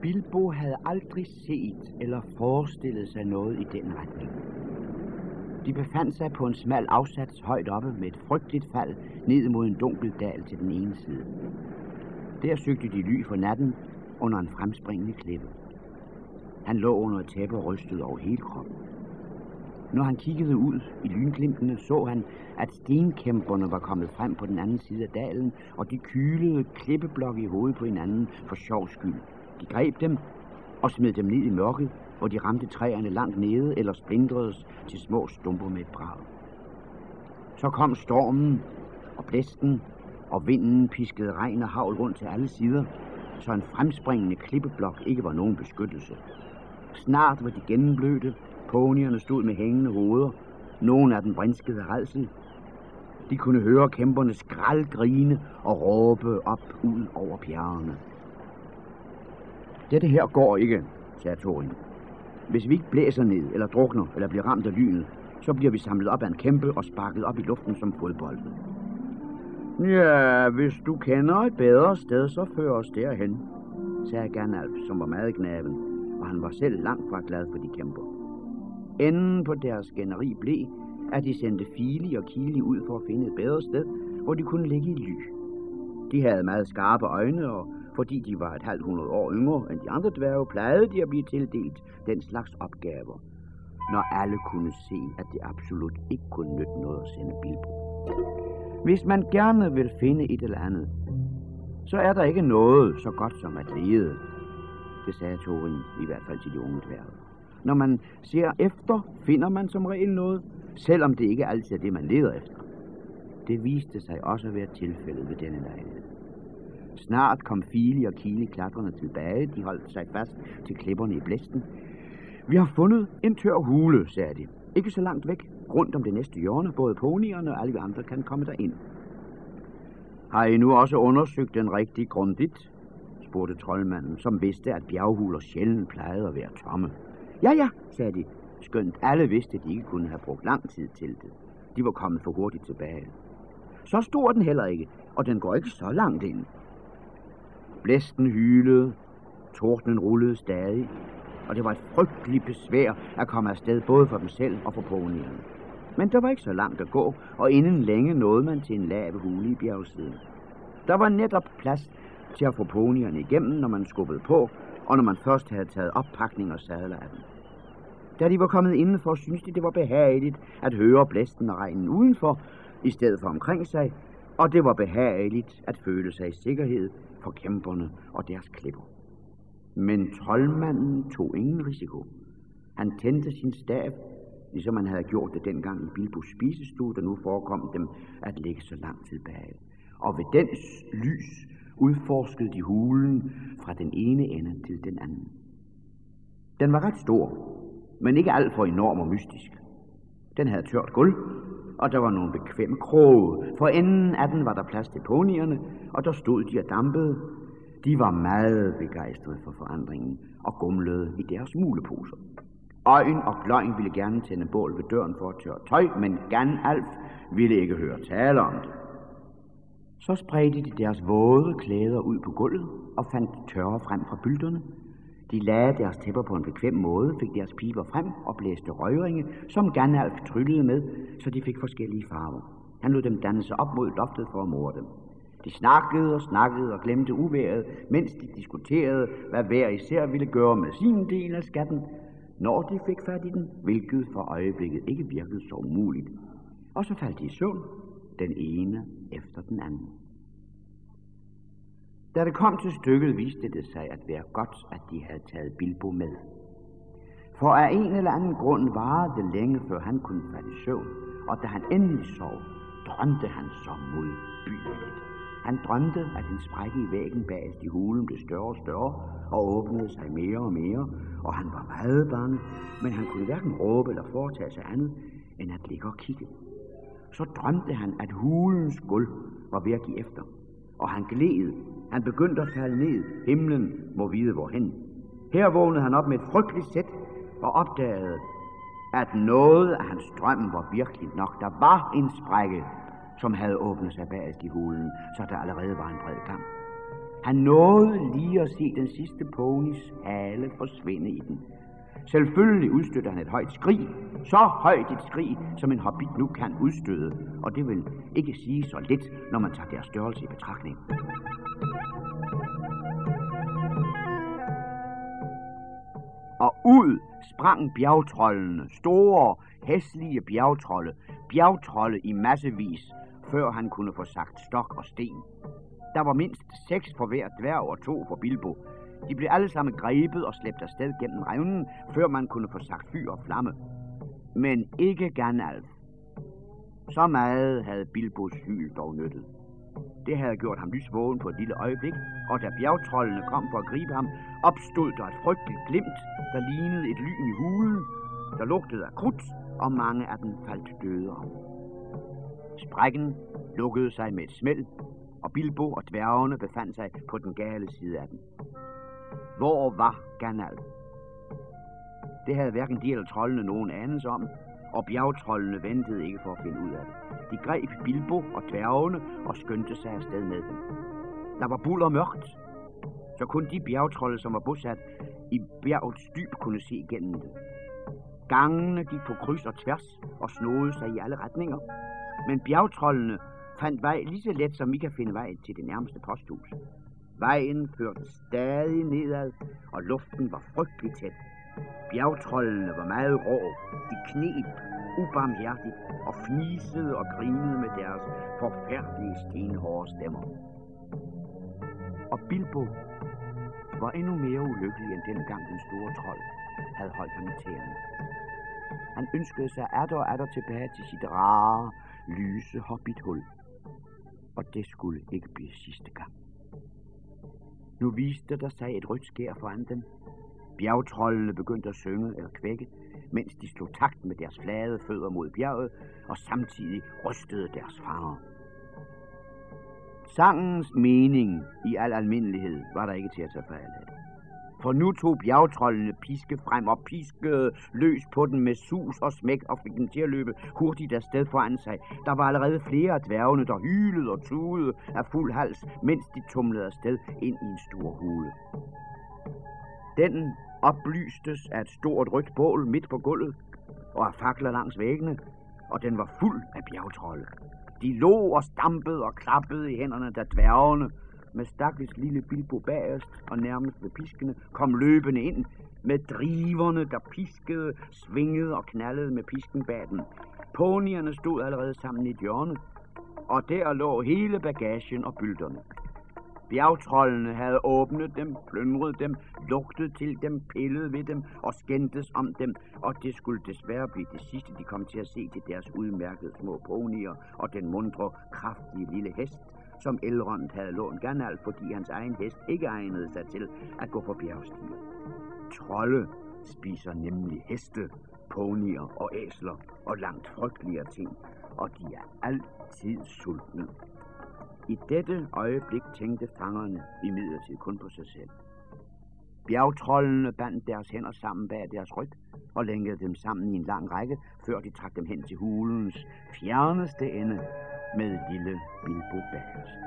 Bilbo havde aldrig set eller forestillet sig noget i den retning. De befandt sig på en smal afsats højt oppe med et frygteligt fald ned mod en dunkel dal til den ene side. Der søgte de ly for natten under en fremspringende klippe. Han lå under et tæppe og rystede over hele kroppen. Når han kiggede ud i lynglimtene, så han, at stenkæmperne var kommet frem på den anden side af dalen, og de kylede klippeblokke i hovedet på hinanden for sjov skyld. De greb dem og smed dem ned i mørket, hvor de ramte træerne langt nede eller splindredes til små stumper med et brag. Så kom stormen og blæsten, og vinden piskede regn og havl rundt til alle sider, så en fremspringende klippeblok ikke var nogen beskyttelse. Snart var de gennemblødte, ponierne stod med hængende hoveder, nogle af dem brinskede redsel. De kunne høre kæmperne skraldgrine og råbe op ud over bjergene. Dette her går ikke, sagde Thorin. Hvis vi ikke blæser ned, eller drukner, eller bliver ramt af lynet, så bliver vi samlet op af en kæmpe og sparket op i luften som fodbold. Ja, hvis du kender et bedre sted, så fører os derhen, sagde Gandalf, som var meget knaben, og han var selv langt fra glad for de kæmper. Enden på deres skænderi blev, at de sendte Fili og Kili ud for at finde et bedre sted, hvor de kunne ligge i ly. De havde meget skarpe øjne, og fordi de var et halvt hundrede år yngre end de andre dværge, plejede de at blive tildelt den slags opgaver, når alle kunne se, at det absolut ikke kunne nytte noget at sende Bilbo. Hvis man gerne vil finde et eller andet, så er der ikke noget så godt som at lede. Det sagde Thorin, i hvert fald til de unge dværge. Når man ser efter, finder man som regel noget, selvom det ikke altid er det, man leder efter. Det viste sig også at være tilfældet ved denne lejlighed. Snart kom Fili og Kili klatrende tilbage. De holdt sig fast til klipperne i blæsten. Vi har fundet en tør hule, sagde de. Ikke så langt væk, rundt om det næste hjørne. Både ponierne og alle vi andre kan komme derind. Har I nu også undersøgt den rigtig grundigt? spurgte troldmanden, som vidste, at bjerghuler sjældent plejede at være tomme. Ja, ja, sagde de, skønt alle vidste, at de ikke kunne have brugt lang tid til det. De var kommet for hurtigt tilbage. Så stor den heller ikke, og den går ikke så langt ind. Blæsten hylede, tordnen rullede stadig, og det var et frygteligt besvær at komme afsted både for dem selv og for ponierne. Men der var ikke så langt at gå, og inden længe nåede man til en lav hule i bjergsiden. Der var netop plads til at få ponierne igennem, når man skubbede på, og når man først havde taget oppakning og sadler af dem. Da de var kommet indenfor, syntes de, det var behageligt at høre blæsten og regnen udenfor, i stedet for omkring sig, og det var behageligt at føle sig i sikkerhed for kæmperne og deres klipper. Men troldmanden tog ingen risiko. Han tændte sin stav, ligesom han havde gjort det dengang i Bilbos spisestue, der nu forekom dem at ligge så langt tilbage. Og ved dens lys udforskede de hulen fra den ene ende til den anden. Den var ret stor, men ikke alt for enorm og mystisk. Den havde tørt gulv, og der var nogle bekvemme kroge. For enden af den var der plads til ponierne, og der stod de og dampede. De var meget begejstrede for forandringen og gumlede i deres muleposer. Øjen og Gløgn ville gerne tænde bål ved døren for at tørre tøj, men Ganalf ville ikke høre tale om det. Så spredte de deres våde klæder ud på gulvet og fandt tørre frem fra bylterne. De lagde deres tæpper på en bekvem måde, fik deres piber frem og blæste røgringe, som Gandalf tryllede med, så de fik forskellige farver. Han lod dem danne sig op mod loftet for at morde dem. De snakkede og snakkede og glemte uværet, mens de diskuterede, hvad hver især ville gøre med sin del af skatten, når de fik fat i den, hvilket for øjeblikket ikke virkede så umuligt. Og så faldt de i søvn, den ene efter den anden. Da det kom til stykket, viste det sig at være godt, at de havde taget Bilbo med. For af en eller anden grund varede det længe, før han kunne falde i søvn, og da han endelig sov, drømte han så modbydeligt. Han drømte, at en sprække i væggen bag i hulen blev større og større og åbnede sig mere og mere, og han var meget bange, men han kunne hverken råbe eller foretage sig andet, end at ligge og kigge. Så drømte han, at hulens gulv var ved at give efter, og han gled. Han begyndte at falde ned. Himlen må vide hvorhen. Her vågnede han op med et frygteligt sæt og opdagede, at noget af hans drøm var virkelig nok. Der var en sprække, som havde åbnet sig bag i hulen, så der allerede var en bred gang. Han nåede lige at se den sidste ponys hale forsvinde i den. Selvfølgelig udstødte han et højt skrig, så højt et skrig, som en hobbit nu kan udstøde, og det vil ikke sige så lidt, når man tager deres størrelse i betragtning. Og ud sprang bjergtrollene, store, hæslige bjergtrolde, bjergtrolde i massevis, før han kunne få sagt stok og sten. Der var mindst seks for hver dværg og to for Bilbo. De blev alle sammen grebet og slæbt afsted gennem revnen, før man kunne få sagt fyr og flamme. Men ikke Gandalf. Så meget havde Bilbos hyl dog nyttet. Det havde gjort ham lysvågen på et lille øjeblik, og da bjergtrollene kom for at gribe ham, opstod der et frygteligt glimt, der lignede et lyn i hulen, der lugtede af krudt, og mange af dem faldt døde om. Sprækken lukkede sig med et smæld, og Bilbo og dværgene befandt sig på den gale side af den. Hvor var Gandalf? Det havde hverken de eller trollene nogen anelse om, og bjergtrollene ventede ikke for at finde ud af det. De greb Bilbo og dværgene og skyndte sig afsted med dem. Der var buller og mørkt, så kun de bjergtrolde, som var bosat i bjergets dyb, kunne se igennem det. Gangene gik på kryds og tværs og snodede sig i alle retninger, men bjergtrollene fandt vej lige så let, som vi kan finde vej til det nærmeste posthus. Vejen førte stadig nedad, og luften var frygtelig tæt. Bjergtrollene var meget rå. De knep ubarmhjertigt og fnisede og grinede med deres forfærdelige stenhårde stemmer. Og Bilbo var endnu mere ulykkelig end dengang den store trold havde holdt ham i tæerne. Han ønskede sig atter og atter tilbage til sit rare, lyse hobbithul. Og det skulle ikke blive sidste gang. Nu viste der sig et rødt skær foran dem. Bjergtrollene begyndte at synge eller kvække, mens de slog takt med deres flade fødder mod bjerget og samtidig rystede deres fanger. Sangens mening i al almindelighed var der ikke til at tage fejl af. For nu tog bjergtrollene piske frem og piskede løs på den med sus og smæk og fik den til at løbe hurtigt afsted foran sig. Der var allerede flere af dværgene, der hylede og tudede af fuld hals, mens de tumlede afsted ind i en stor hule. Den oplystes af et stort rødt bål midt på gulvet og af fakler langs væggene, og den var fuld af bjergtrolde. De lå og stampede og klappede i hænderne, da dværgene med stakkels lille Bilbo bagerst og nærmest ved piskene kom løbende ind med driverne, der piskede, svingede og knaldede med pisken bag den. Ponierne stod allerede sammen i et hjørne, og der lå hele bagagen og bylterne. Bjergtrollene havde åbnet dem, plyndret dem, lugtet til dem, pillet ved dem og skændtes om dem, og det skulle desværre blive det sidste, de kom til at se til deres udmærkede små ponier og den mundre, kraftige lille hest, som Elrond havde lånt Gandalf, fordi hans egen hest ikke egnede sig til at gå på bjergstiger. Trolde spiser nemlig heste, ponier og æsler og langt frygteligere ting, og de er altid sultne. I dette øjeblik tænkte fangerne imidlertid kun på sig selv. Bjergtrollene bandt deres hænder sammen bag deres ryg og længede dem sammen i en lang række, før de trak dem hen til hulens fjerneste ende med lille Bilbo bagerst.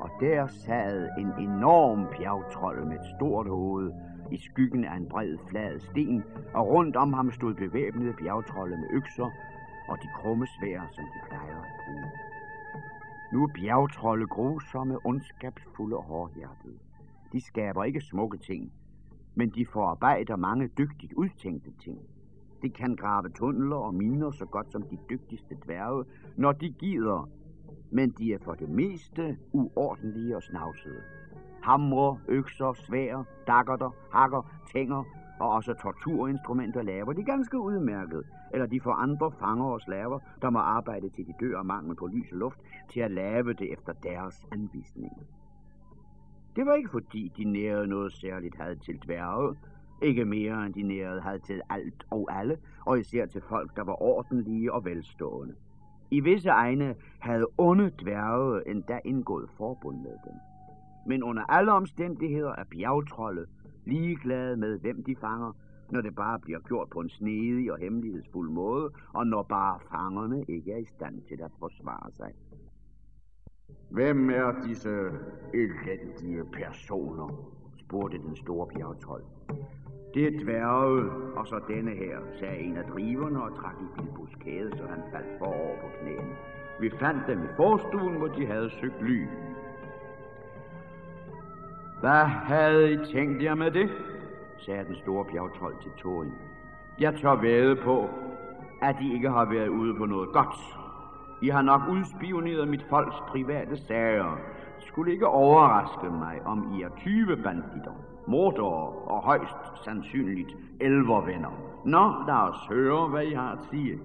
Og der sad en enorm bjergtrold med et stort hoved i skyggen af en bred flad sten, og rundt om ham stod bevæbnede bjergtrolde med økser og de krumme svær, som de plejer at bruge. Nu er bjergtrolde grusomme, ondskabsfulde og hårdhjertede. De skaber ikke smukke ting, men de forarbejder mange dygtigt udtænkte ting. De kan grave tunneler og miner så godt som de dygtigste dværge, når de gider, men de er for det meste uordentlige og snavsede. Hamre, økser, svær, dakkerter, hakker, tænger og også torturinstrumenter laver de ganske udmærket, eller de får andre fanger og slaver, der må arbejde til de dør af mangel på lys og luft, til at lave det efter deres anvisninger. Det var ikke fordi, de nærede noget særligt had til dværge, ikke mere end de nærede had til alt og alle, og især til folk, der var ordentlige og velstående. I visse egne havde onde dværge endda indgået forbund med dem. Men under alle omstændigheder er bjergtrolde ligeglade med, hvem de fanger, når det bare bliver gjort på en snedig og hemmelighedsfuld måde, og når bare fangerne ikke er i stand til at forsvare sig. Hvem er disse elendige personer? spurgte den store bjergtrold. Det er dværge, og så denne her, sagde en af driverne og trak i Bilbos kæde, så han faldt forover på knæene. Vi fandt dem i forstuen, hvor de havde søgt ly. Hvad havde I tænkt jer med det? sagde den store bjergtrold til Thorin. Jeg tør væde på, at de ikke har været ude på noget godt. I har nok udspioneret mit folks private sager. Det skulle ikke overraske mig, om I er 20 banditter, mordere og højst sandsynligt elvervenner. Nå, lad os høre, hvad I har at sige.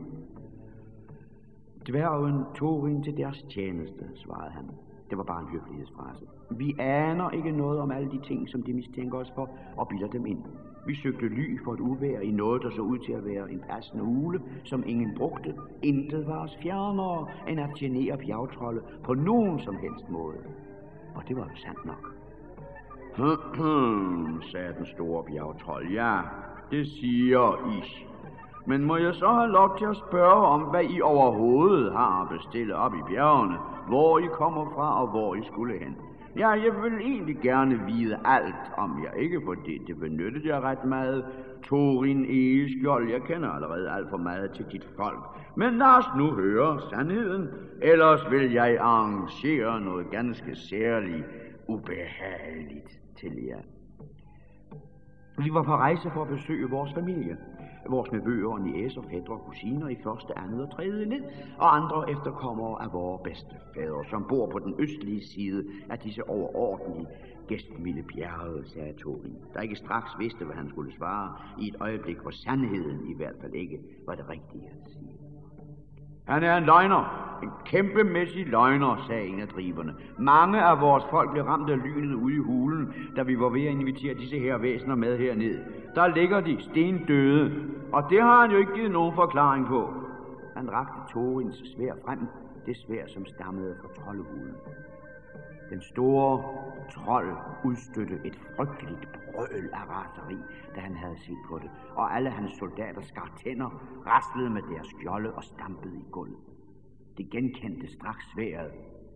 Dværgen tog ind til deres tjeneste, svarede han. Det var bare en høflighedsfrase. Vi aner ikke noget om alle de ting, som de mistænker os for, og bilder dem ind. Vi søgte ly for et uvær i noget, der så ud til at være en passende ule, som ingen brugte. Intet var os fjernere, end at genere bjergtrolde på nogen som helst måde. Og det var jo sandt nok. sagde den store bjergtrold. Ja, det siger I. Men må jeg så have lov til at spørge om, hvad I overhovedet har bestillet op i bjergene, hvor I kommer fra og hvor I skulle hen? Ja, jeg vil egentlig gerne vide alt om jer, ikke fordi det benyttede jeg ret meget. Torin Egeskjold, jeg kender allerede alt for meget til dit folk. Men lad os nu høre sandheden, ellers vil jeg arrangere noget ganske særligt ubehageligt til jer. Vi var på rejse for at besøge vores familie vores nevøer og næser, fædre og kusiner i første, andet og tredje led, og andre efterkommere af vores bedste fædre, som bor på den østlige side af disse overordentlige gæstmilde bjerge, sagde Torin, der ikke straks vidste, hvad han skulle svare, i et øjeblik, hvor sandheden i hvert fald ikke var det rigtige at sige. Han er en løgner. En kæmpemæssig løgner, sagde en af driverne. Mange af vores folk blev ramt af lynet ude i hulen, da vi var ved at invitere disse her væsener med herned. Der ligger de sten døde, og det har han jo ikke givet nogen forklaring på. Han rakte Torins svær frem, det svær, som stammede fra troldehulen. Den store trold udstødte et frygteligt brøl af raseri, da han havde set på det, og alle hans soldater skar tænder, raslede med deres skjolde og stampede i gulvet. Det genkendte straks sværet.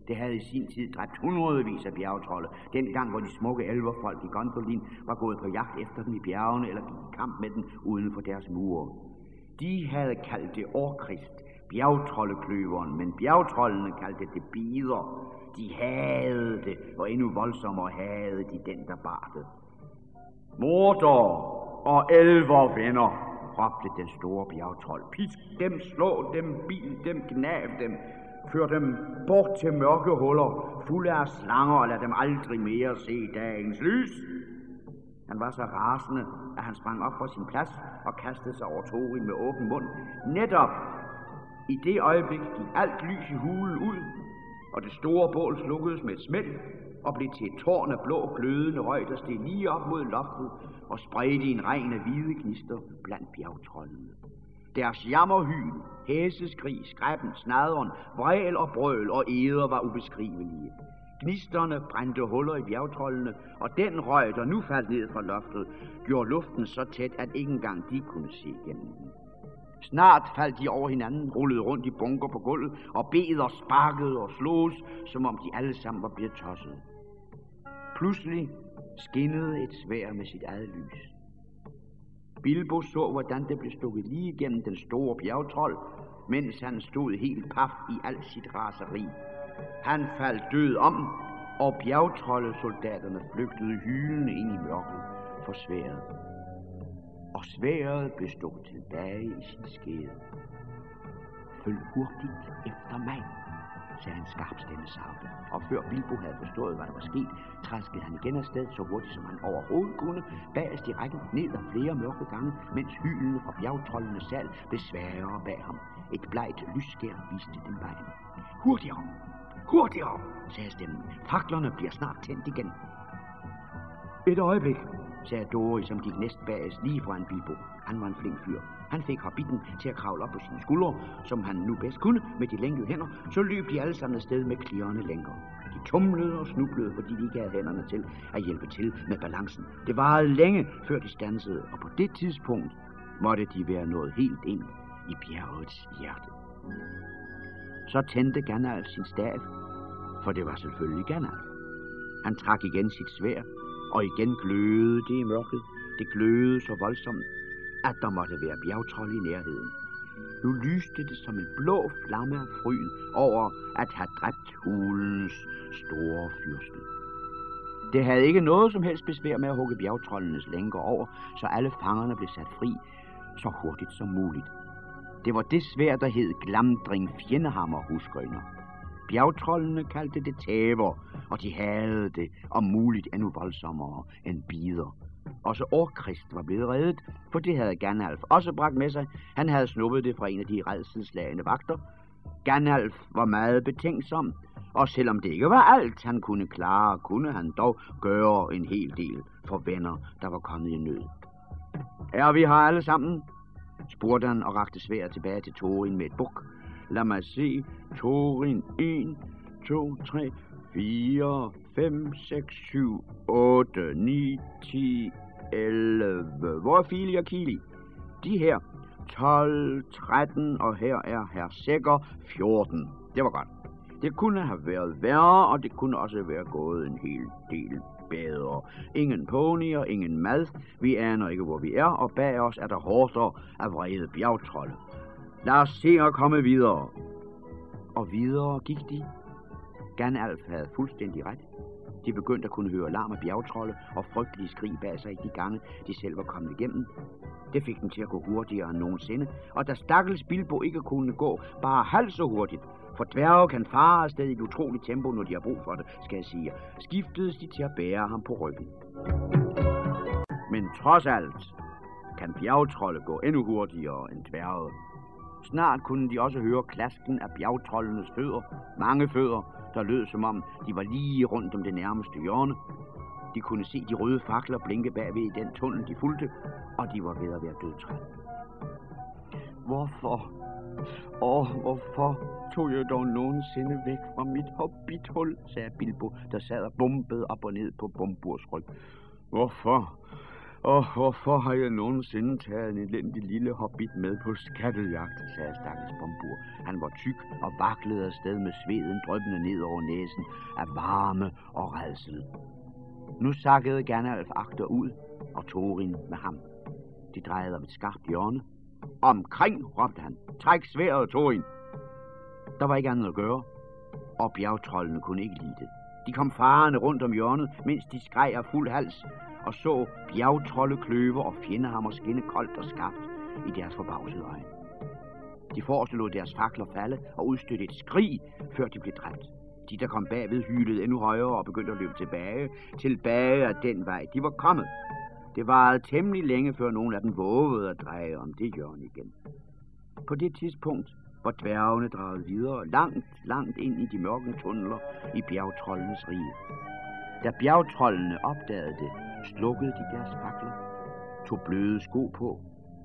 Det havde i sin tid dræbt hundredvis af bjergetrolde, dengang hvor de smukke elverfolk i Gondolin var gået på jagt efter dem i bjergene eller gik i kamp med dem uden for deres mure. De havde kaldt det Orkrist, bjergtroldekløveren, men bjergtrollene kaldte det bider, de havde det, og endnu voldsommere havde de den, der bar det. Mordor og elver venner, råbte den store bjergtrold. Pisk dem, slå dem, bil dem, gnav dem, før dem bort til mørke huller, fulde af slanger, og lad dem aldrig mere se dagens lys. Han var så rasende, at han sprang op fra sin plads og kastede sig over Torin med åben mund. Netop i det øjeblik gik alt lys i hulen ud, og det store bål slukkedes med et smæld og blev til et tårn af blå glødende røg, der steg lige op mod loftet og spredte en regn af hvide gnister blandt bjergtrollene. Deres jammerhyl, hæseskrig, skræppen, snaderen, vrel og brøl og eder var ubeskrivelige. Gnisterne brændte huller i bjergtrollene, og den røg, der nu faldt ned fra loftet, gjorde luften så tæt, at ikke engang de kunne se igennem den. Snart faldt de over hinanden, rullede rundt i bunker på gulvet, og bed og sparkede og slås, som om de alle sammen var blevet tosset. Pludselig skinnede et svær med sit eget lys. Bilbo så, hvordan det blev stukket lige igennem den store bjergtrold, mens han stod helt paf i alt sit raseri. Han faldt død om, og bjergtroldesoldaterne flygtede hylende ind i mørket for sværet og sværet blev stukket tilbage i sin skede. Følg hurtigt efter mig, sagde en skarp stemme savte. Og før Bilbo havde forstået, hvad der var sket, træskede han igen afsted så hurtigt, som han overhovedet kunne, bagerst i rækken ned ad flere mørke gange, mens hylen fra bjergtrollenes sal blev sværere bag ham. Et blegt lysskær viste dem vejen. Hurtigere! Hurtigere! sagde stemmen. Faklerne bliver snart tændt igen. Et øjeblik, sagde Dori, som gik næst bagest lige foran Bilbo. Han var en flink fyr. Han fik hobbiten til at kravle op på sine skuldre, som han nu bedst kunne med de lænkede hænder, så løb de alle sammen afsted med klirrende lænker. De tumlede og snublede, fordi de ikke havde hænderne til at hjælpe til med balancen. Det varede længe, før de stansede, og på det tidspunkt måtte de være nået helt ind i bjergets hjerte. Så tændte Gandalf sin stav, for det var selvfølgelig Gandalf. Han trak igen sit svær og igen glødede det i mørket. Det glødede så voldsomt, at der måtte være bjergtrold i nærheden. Nu lyste det som en blå flamme af fryd over at have dræbt hulens store fyrste. Det havde ikke noget som helst besvær med at hugge bjergtrollenes lænker over, så alle fangerne blev sat fri så hurtigt som muligt. Det var det svær, der hed Glamdring Fjendehammer, husker I nok. Bjergtrollene kaldte det tæver, og de havde det om muligt endnu voldsommere end bider. Også Orkrist var blevet reddet, for det havde Ganalf også bragt med sig. Han havde snuppet det fra en af de redselslagende vagter. Ganalf var meget betænksom, og selvom det ikke var alt, han kunne klare, kunne han dog gøre en hel del for venner, der var kommet i nød. Er vi her alle sammen? spurgte han og rakte svær tilbage til Torin med et buk. Lad mig se. Torin 1, 2, 3, 4, 5, 6, 7, 8, 9, 10, 11. Hvor er Fili og Kili? De her. 12, 13, og her er her Sækker 14. Det var godt. Det kunne have været værre, og det kunne også være gået en hel del bedre. Ingen ponyer, ingen mad. Vi aner ikke, hvor vi er, og bag os er der hårder af vrede bjergtrolde. Lad os se at komme videre. Og videre gik de. Ganalf havde fuldstændig ret. De begyndte at kunne høre larm af bjergtrolde og frygtelige skrig bag sig i de gange, de selv var kommet igennem. Det fik dem til at gå hurtigere end nogensinde, og da stakkels Bilbo ikke kunne gå bare halvt så hurtigt, for dværge kan fare afsted i et utroligt tempo, når de har brug for det, skal jeg sige, skiftedes de til at bære ham på ryggen. Men trods alt kan bjergtrolde gå endnu hurtigere end dværge. Snart kunne de også høre klasken af bjergtrollenes fødder, mange fødder, der lød som om de var lige rundt om det nærmeste hjørne. De kunne se de røde fakler blinke bagved i den tunnel, de fulgte, og de var ved at være dødtrætte. Hvorfor? Åh, hvorfor tog jeg dog nogensinde væk fra mit hobbithul, sagde Bilbo, der sad og bumpede op og ned på Bomburs ryg. Hvorfor? Og hvorfor har jeg nogensinde taget en elendig lille hobbit med på skattejagt, sagde stakkels Bombur. Han var tyk og vaklede afsted med sveden drøbende ned over næsen af varme og redsel. Nu sakkede Gernalf agter ud, og Thorin med ham. De drejede om et skarpt hjørne. Omkring, råbte han. Træk sværet, Thorin. Der var ikke andet at gøre, og bjergtrollene kunne ikke lide det. De kom farende rundt om hjørnet, mens de skreg af fuld hals, og så bjergtrolde kløver og fjendehammer skinne koldt og skarpt i deres forbavsede øjne. De forreste lod deres fakler falde og udstødte et skrig, før de blev dræbt. De, der kom bagved, hylede endnu højere og begyndte at løbe tilbage, tilbage af den vej, de var kommet. Det varede temmelig længe, før nogen af dem vågede at dreje om det hjørne igen. På det tidspunkt var dværgene draget videre, langt, langt ind i de mørke tunneler i bjergtrollenes rige. Da bjergtrollene opdagede det, slukkede de deres fakler, tog bløde sko på,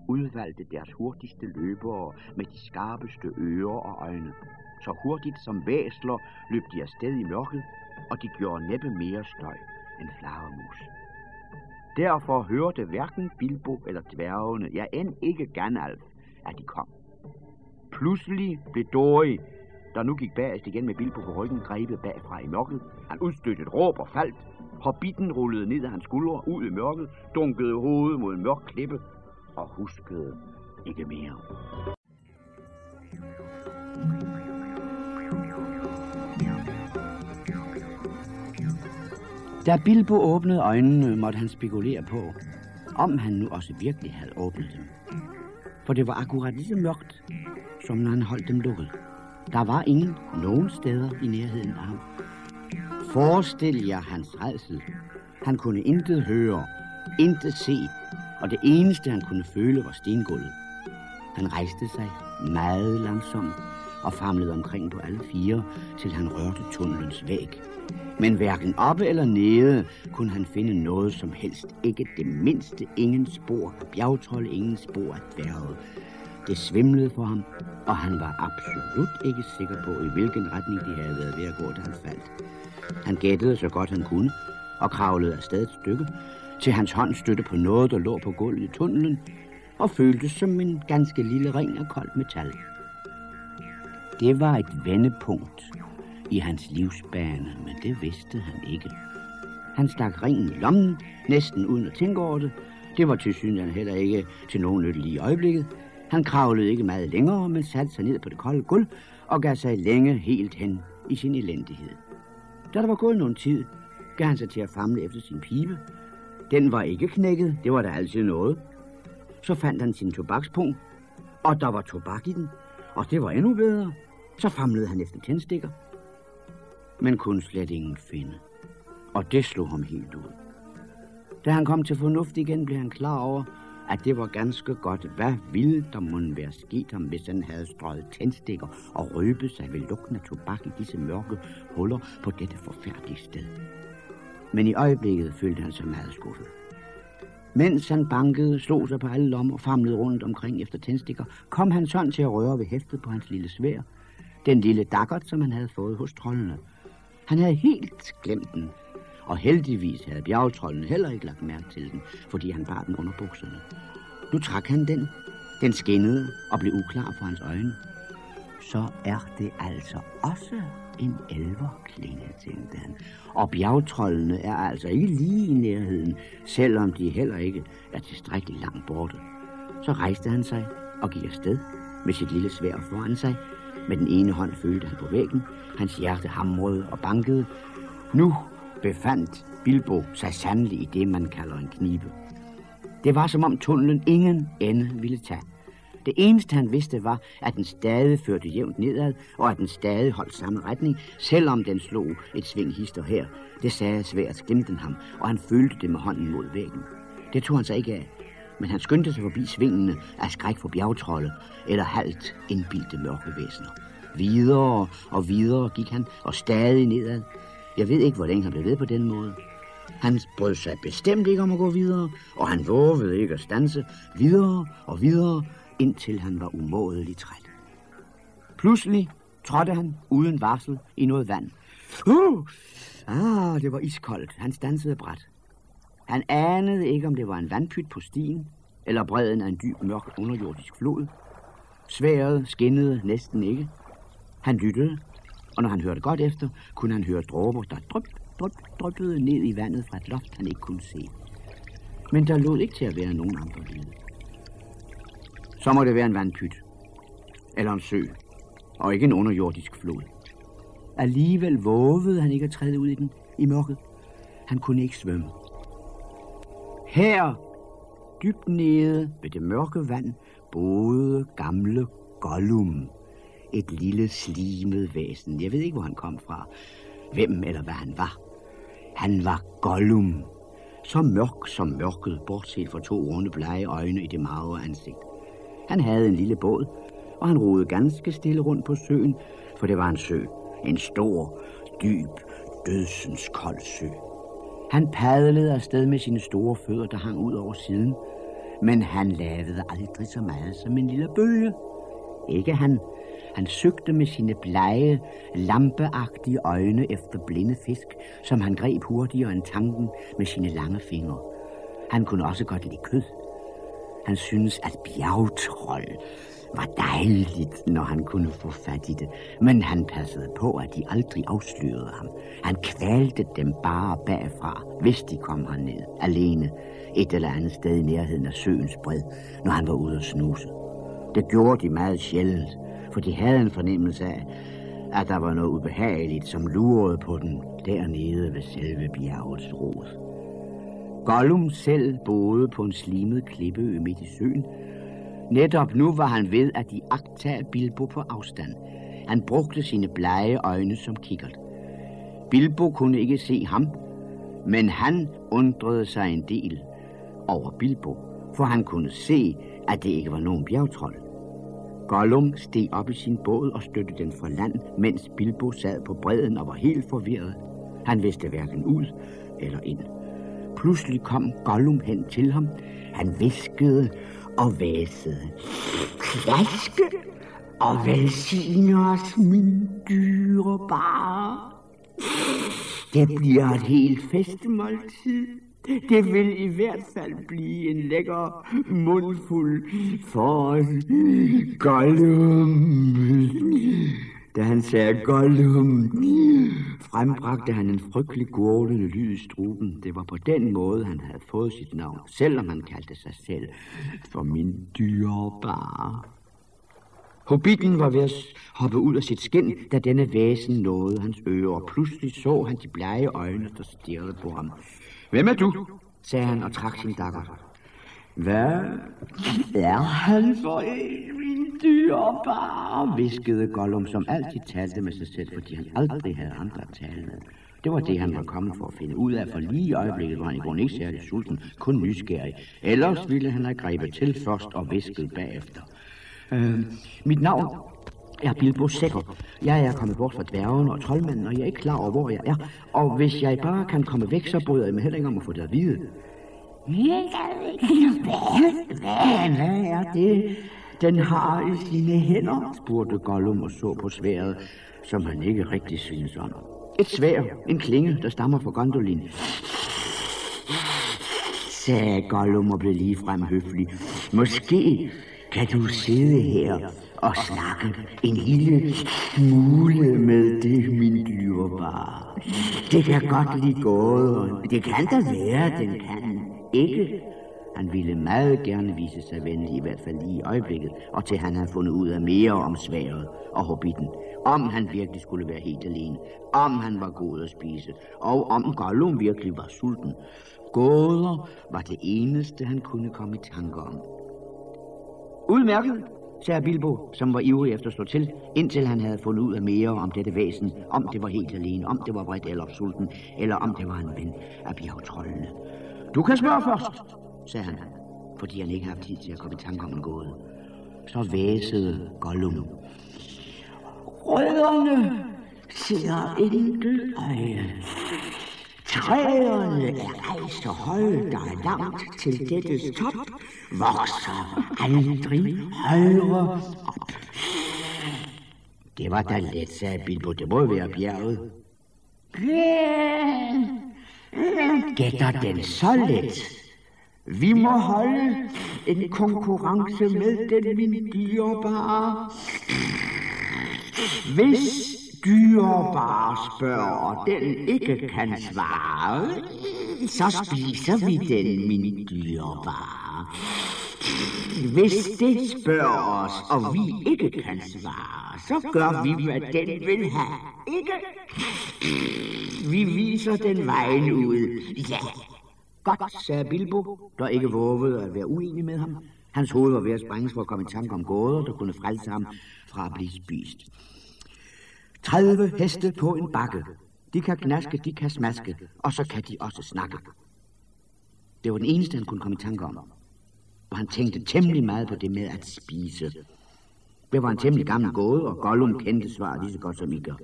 udvalgte deres hurtigste løbere med de skarpeste ører og øjne. Så hurtigt som væsler løb de afsted i mørket, og de gjorde næppe mere støj end flagermus. Derfor hørte hverken Bilbo eller dværgene, ja end ikke Gandalf, at de kom. Pludselig blev Dori, der nu gik bagest igen med Bilbo på ryggen, grebet bagfra i mørket. Han udstødte et råb og faldt. Hobbiten rullede ned af hans skuldre, ud i mørket, dunkede hovedet mod en mørk klippe og huskede ikke mere. Da Bilbo åbnede øjnene, måtte han spekulere på, om han nu også virkelig havde åbnet dem. For det var akkurat lige så mørkt, som når han holdt dem lukket. Der var ingen nogen steder i nærheden af ham. Forestil jer hans redsel. Han kunne intet høre, intet se, og det eneste han kunne føle var stengulvet. Han rejste sig meget langsomt og famlede omkring på alle fire, til han rørte tunnelens væg. Men hverken oppe eller nede kunne han finde noget som helst. Ikke det mindste ingen spor af bjergtrolde, ingen spor af dværge. Det svimlede for ham, og han var absolut ikke sikker på, i hvilken retning de havde været ved at gå, da han faldt. Han gættede så godt han kunne, og kravlede afsted et stykke, til hans hånd støtte på noget, der lå på gulvet i tunnelen, og føltes som en ganske lille ring af koldt metal. Det var et vendepunkt i hans livsbane, men det vidste han ikke. Han stak ringen i lommen, næsten uden at tænke over det. Det var til synligheden heller ikke til nogen nytte i øjeblikket. Han kravlede ikke meget længere, men satte sig ned på det kolde gulv og gav sig længe helt hen i sin elendighed. Da der var gået nogen tid, gav han sig til at famle efter sin pibe. Den var ikke knækket, det var der altid noget. Så fandt han sin tobakspung, Og der var tobak i den, og det var endnu bedre. Så famlede han efter tændstikker, men kunne slet ingen finde. Og det slog ham helt ud. Da han kom til fornuft igen, blev han klar over, at det var ganske godt. Hvad ville der måtte være sket ham, hvis han havde strøget tændstikker og røbet sig ved lugten af tobak i disse mørke huller på dette forfærdelige sted? Men i øjeblikket følte han sig meget skuffet. Mens han bankede, slog sig på alle lommer og famlede rundt omkring efter tændstikker, kom han sådan til at røre ved hæftet på hans lille svær. Den lille dakkert, som han havde fået hos trollene. Han havde helt glemt den, og heldigvis havde bjergetrollen heller ikke lagt mærke til den, fordi han bar den under bukserne. Nu trak han den. Den skinnede og blev uklar for hans øjne. Så er det altså også en elverklinge, tænkte han. Og bjergetrollene er altså ikke lige i nærheden, selvom de heller ikke er tilstrækkeligt langt borte. Så rejste han sig og gik afsted med sit lille svær foran sig. Med den ene hånd følte han på væggen. Hans hjerte hamrede og bankede. Nu befandt Bilbo sig sandelig i det, man kalder en knibe. Det var som om tunnelen ingen ende ville tage. Det eneste han vidste var, at den stadig førte jævnt nedad, og at den stadig holdt samme retning, selvom den slog et sving hister her. Det sagde svært glimten ham, og han følte det med hånden mod væggen. Det tog han sig ikke af, men han skyndte sig forbi svingene af skræk for bjergtrolde eller halvt indbildte mørke væsener. Videre og videre gik han, og stadig nedad. Jeg ved ikke, hvor længe han blev ved på den måde. Han brød sig bestemt ikke om at gå videre, og han vågede ikke at stanse videre og videre, indtil han var umådeligt træt. Pludselig trådte han uden varsel i noget vand. Uh! Ah, det var iskoldt. Han stansede bræt. Han anede ikke, om det var en vandpyt på stien, eller bredden af en dyb, mørk underjordisk flod. Sværet skinnede næsten ikke. Han lyttede, og når han hørte godt efter, kunne han høre dråber, der dryp, dryp, dryppede ned i vandet fra et loft, han ikke kunne se. Men der lod ikke til at være nogen andre lyde. Så må det være en vandpyt. Eller en sø. Og ikke en underjordisk flod. Alligevel vågede han ikke at træde ud i den i mørket. Han kunne ikke svømme. Her, dybt nede ved det mørke vand, boede gamle Gollum. Et lille slimet væsen. Jeg ved ikke, hvor han kom fra. Hvem eller hvad han var. Han var Gollum. Så mørk som mørket, bortset fra to runde blege øjne i det magre ansigt. Han havde en lille båd, og han roede ganske stille rundt på søen, for det var en sø. En stor, dyb, dødsens kold sø. Han padlede afsted med sine store fødder, der hang ud over siden, men han lavede aldrig så meget som en lille bølge. Ikke han. Han søgte med sine blege, lampeagtige øjne efter blinde fisk, som han greb hurtigere end tanken med sine lange fingre. Han kunne også godt lide kød. Han syntes, at bjergtrold var dejligt, når han kunne få fat i det. Men han passede på, at de aldrig afslørede ham. Han kvalte dem bare bagfra, hvis de kom herned alene et eller andet sted i nærheden af søens bred, når han var ude at snuse. Det gjorde de meget sjældent, for de havde en fornemmelse af, at der var noget ubehageligt, som lurede på den dernede ved selve bjergets rod. Gollum selv boede på en slimet klippeø midt i søen. Netop nu var han ved at de agtage Bilbo på afstand. Han brugte sine blege øjne som kikkert. Bilbo kunne ikke se ham, men han undrede sig en del over Bilbo, for han kunne se, at det ikke var nogen bjergtrold. Gollum steg op i sin båd og støttede den fra land, mens Bilbo sad på bredden og var helt forvirret. Han vidste hverken ud eller ind. Pludselig kom Gollum hen til ham. Han viskede og væsede. Flaske og velsigne os, min dyrebare. Det bliver et helt festmåltid. Det vil i hvert fald blive en lækker mundfuld for. Gollum. Da han sagde Gollum, frembragte han en frygtelig gurlende lyd i struben. Det var på den måde, han havde fået sit navn, selvom han kaldte sig selv for min dyrebare. Hobbiten var ved at hoppe ud af sit skin, da denne væsen nåede hans ører. Pludselig så han de blege øjne, der stirrede på ham. Hvem er du? sagde han og trak sin dakker. Hvad er han for en, min dyrebare? viskede Gollum, som altid talte med sig selv, fordi han aldrig havde andre at tale med. Det var det, han var kommet for at finde ud af, for lige i øjeblikket var han i grund ikke særlig sulten, kun nysgerrig. Ellers ville han have grebet til først og visket bagefter. Øh, mit navn er Bilbo Sækker. Jeg er kommet bort fra dværgen og troldmanden, og jeg er ikke klar over, hvor jeg er. Og hvis jeg bare kan komme væk, så bryder jeg mig heller ikke om at få det at vide. Hvad, hvad er det, den har i sine hænder? spurgte Gollum og så på sværet, som han ikke rigtig synes om. Et svær, en klinge, der stammer fra Gondolin. Sagde Gollum og blev ligefrem høflig. Måske kan du sidde her og snakke en lille smule med det, min dyrebare. Det kan godt lige gå, det kan da være, den kan ikke. Han ville meget gerne vise sig venlig, i hvert fald lige i øjeblikket, og til han havde fundet ud af mere om sværet og hobbiten. Om han virkelig skulle være helt alene, om han var god at spise, og om Gollum virkelig var sulten. Gåder var det eneste, han kunne komme i tanke om. Udmærket, sagde Bilbo, som var ivrig efter at slå til, indtil han havde fundet ud af mere om dette væsen, om det var helt alene, om det var vredt eller sulten, eller om det var en ven af bjergtrollene. Du kan spørge først, sagde han, fordi han ikke havde tid til at komme i tanke om en gåde. Så væsede Gollum. Rødderne ser enkelt øje. Træerne er rejst så højt, der er langt til dette top, vokser aldrig højere op. Det var da let, sagde Bilbo. Det må være bjerget. Gætter den så let? Vi må holde en konkurrence med den, min dyrebare. Hvis dyrebare spørger, og den ikke kan svare, så spiser vi den, min dyrebare. Hvis det spørger os, og vi ikke kan svare, så gør vi, hvad den vil have. Ikke? Vi viser den vejen ud. Ja. Godt, sagde Bilbo, der ikke vågede at være uenig med ham. Hans hoved var ved at sprænges for at komme i tanke om gåder, der kunne frelse ham fra at blive spist. 30 heste på en bakke. De kan knaske, de kan smaske, og så kan de også snakke. Det var den eneste, han kunne komme i tanke om. Og han tænkte temmelig meget på det med at spise. Det var en temmelig gammel gåde, og Gollum kendte svaret lige så godt som I gør.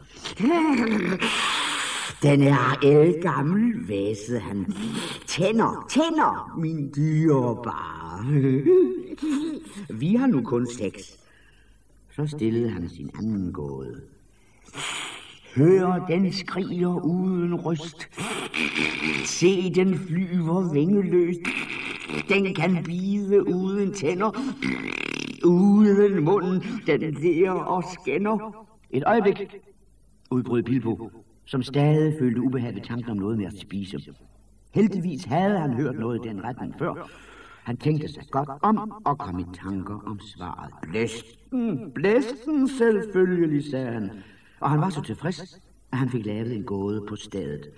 Den er elgammel, væse, han. Tænder, tænder, min dyrebare. Vi har nu kun seks. Så stillede han sin anden gåde. Hør, den skriger uden ryst. Se, den flyver vingeløst. Den kan bide uden tænder. Uden munden, den lærer og skænder. Et øjeblik, udbrød Bilbo, som stadig følte ubehag ved tanken om noget med at spise. Heldigvis havde han hørt noget i den retning før. Han tænkte sig godt om og kom i tanker om svaret. Blæsten, blæsten selvfølgelig, sagde han. Og han var så tilfreds, at han fik lavet en gåde på stedet.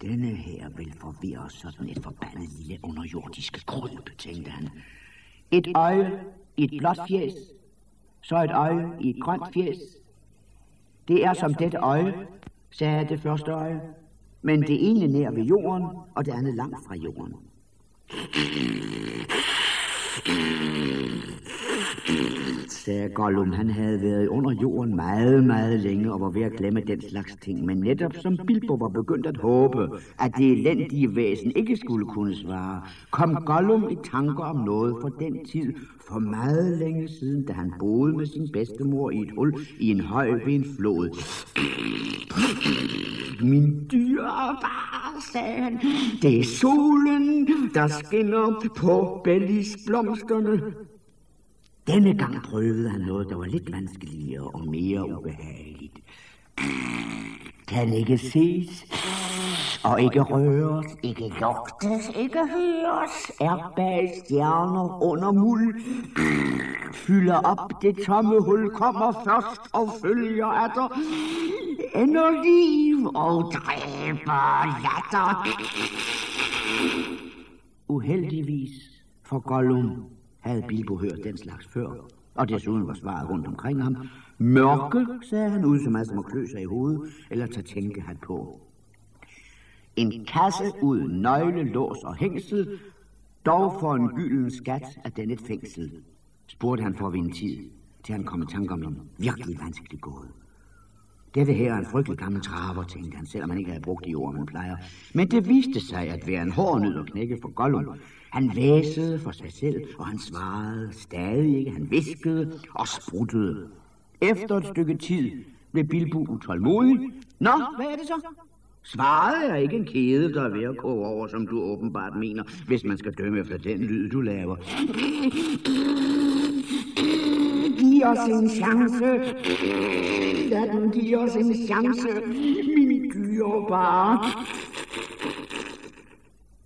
Denne her vil forvirre sådan et forbandet lille underjordiske kryb, tænkte han. Et øje i et blåt fjes, så et øje i et grønt fjes. Det er som dette øje, sagde det første øje, men det ene nær ved jorden, og det andet langt fra jorden sagde Gollum. Han havde været under jorden meget, meget længe og var ved at glemme den slags ting. Men netop som Bilbo var begyndt at håbe, at det elendige væsen ikke skulle kunne svare, kom Gollum i tanker om noget for den tid, for meget længe siden, da han boede med sin bedstemor i et hul i en høj ved en flod. Min dyrebare, sagde han, det er solen, der skinner på bellisblomsterne. Denne gang prøvede han noget, der var lidt vanskeligere og mere ubehageligt. Kan ikke ses, og ikke røres, ikke lugtes, ikke høres, er bag stjerner under muld. Fylder op det tomme hul, kommer først og følger atter. Ender liv og dræber latter. Uheldigvis For Gollum havde Bilbo hørt den slags før, og desuden var svaret rundt omkring ham. Mørke, sagde han ud, som altså må klø sig i hovedet, eller tage tænkehat på. En kasse uden nøgle, lås og hængsel, dog for en gylden skat af den et fængsel, spurgte han for at vinde tid, til han kom i tanke om en virkelig vanskelig gåde. Dette her er en frygtelig gammel traver, tænkte han, selvom han ikke havde brugt de ord, man plejer. Men det viste sig at være en hård nød at knække for Gollum. Han væsede for sig selv, og han svarede stadig ikke. Han viskede og spruttede. Efter et stykke tid blev Bilbo utålmodig. Nå, hvad er det så? Svaret er ikke en kæde, der er ved at gå over, som du åbenbart mener, hvis man skal dømme efter den lyd, du laver. Giv os en chance. Lad dem give os en chance, min dyrebare.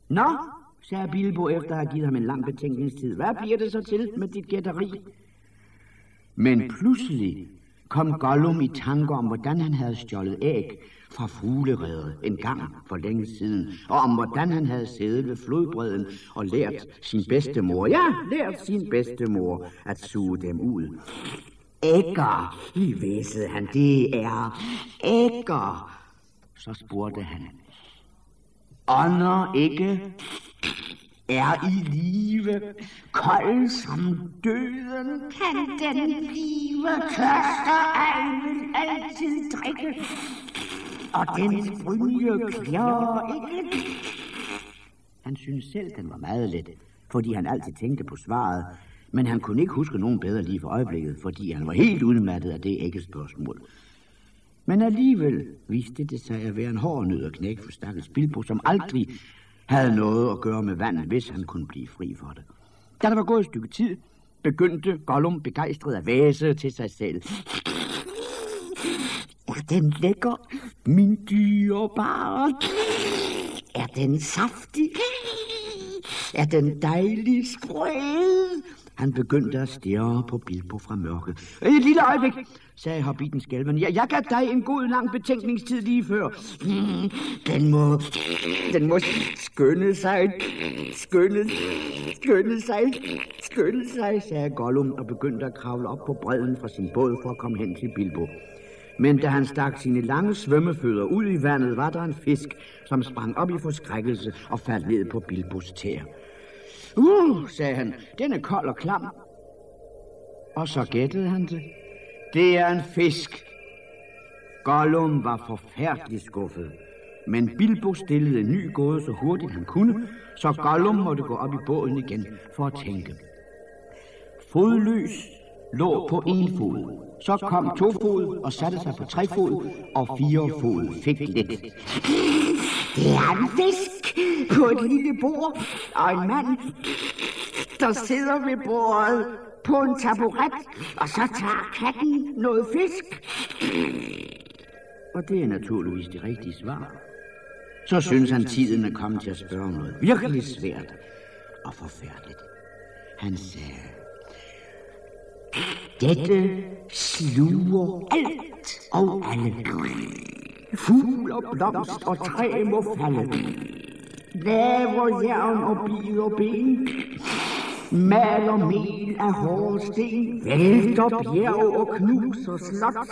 Nå, sagde Bilbo efter at have givet ham en lang betænkningstid. Hvad bliver det så til med dit gætteri? Men pludselig kom Gollum i tanke om, hvordan han havde stjålet æg fra fugleredet en gang for længe siden, og om hvordan han havde siddet ved flodbredden og lært sin bedstemor, ja, lært sin bedstemor at suge dem ud. Ægger, væsede han, det er ægger. Så spurgte han, ånder ikke er i live, kold som døden, kan den blive, tørster ej vil altid drikke, og den brynje klør ikke. Han synes selv, den var meget let, fordi han altid tænkte på svaret, men han kunne ikke huske nogen bedre lige for øjeblikket, fordi han var helt udmattet af det ikke spørgsmål. Men alligevel viste det sig at være en hård nød at knække for stakkels Bilbo, som aldrig havde noget at gøre med vandet, hvis han kunne blive fri for det. Da der var gået et stykke tid, begyndte Gollum begejstret at væse til sig selv. Er den lækker, min dyrebare? Er den saftig? Er den dejlig sprød? Han begyndte at stirre på Bilbo fra mørket. Et lille øjeblik, sagde hobbiten skælven. Jeg, jeg gav dig en god lang betænkningstid lige før. Den må... Den må skynde sig, skynde, skynde sig, skynde sig, sagde Gollum og begyndte at kravle op på bredden fra sin båd for at komme hen til Bilbo. Men da han stak sine lange svømmefødder ud i vandet, var der en fisk, som sprang op i forskrækkelse og faldt ned på Bilbos tæer. Uh, sagde han, den er kold og klam. Og så gættede han det. Det er en fisk. Gollum var forfærdeligt skuffet. Men Bilbo stillede en ny gåde så hurtigt han kunne, så Gollum måtte gå op i båden igen for at tænke. Fodløs lå på en fod. Så kom to fod og satte sig på tre fod, og fire fod fik lidt. Det er en fisk på et lille bord, og en mand, der sidder ved bordet på en taburet, og så tager katten noget fisk. Og det er naturligvis det rigtige svar. Så synes han, tiden er kommet til at spørge noget virkelig svært og forfærdeligt. Han sagde, dette sluger alt og alle. Fugl og blomst og træ må falde. Laver jern og bil og ben. Maler mel af hårde sten. Vælter bjerg og knuser slot.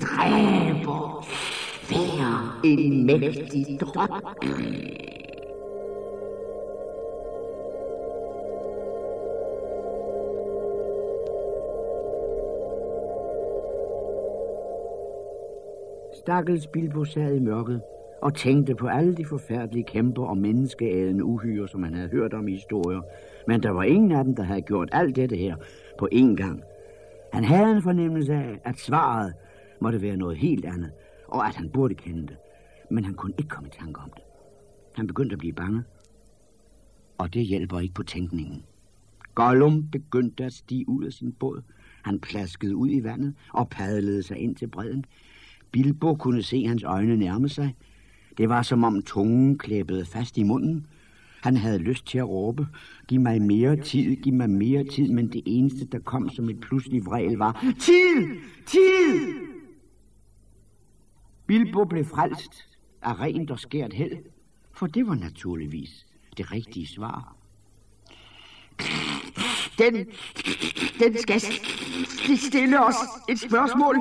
Dræber hver en mægtig drøm. Stakkels Bilbo sad i mørket og tænkte på alle de forfærdelige kæmper og menneskeædende uhyre, som han havde hørt om i historier. Men der var ingen af dem, der havde gjort alt dette her på én gang. Han havde en fornemmelse af, at svaret måtte være noget helt andet, og at han burde kende det. Men han kunne ikke komme i tanke om det. Han begyndte at blive bange, og det hjælper ikke på tænkningen. Gollum begyndte at stige ud af sin båd. Han plaskede ud i vandet og padlede sig ind til bredden. Bilbo kunne se hans øjne nærme sig. Det var som om tungen klæbede fast i munden. Han havde lyst til at råbe, giv mig mere tid, giv mig mere tid, men det eneste, der kom som et pludselig vrel, var, tid, tid! Bilbo blev frelst af rent og skært held, for det var naturligvis det rigtige svar. Den, den skal stille os et spørgsmål.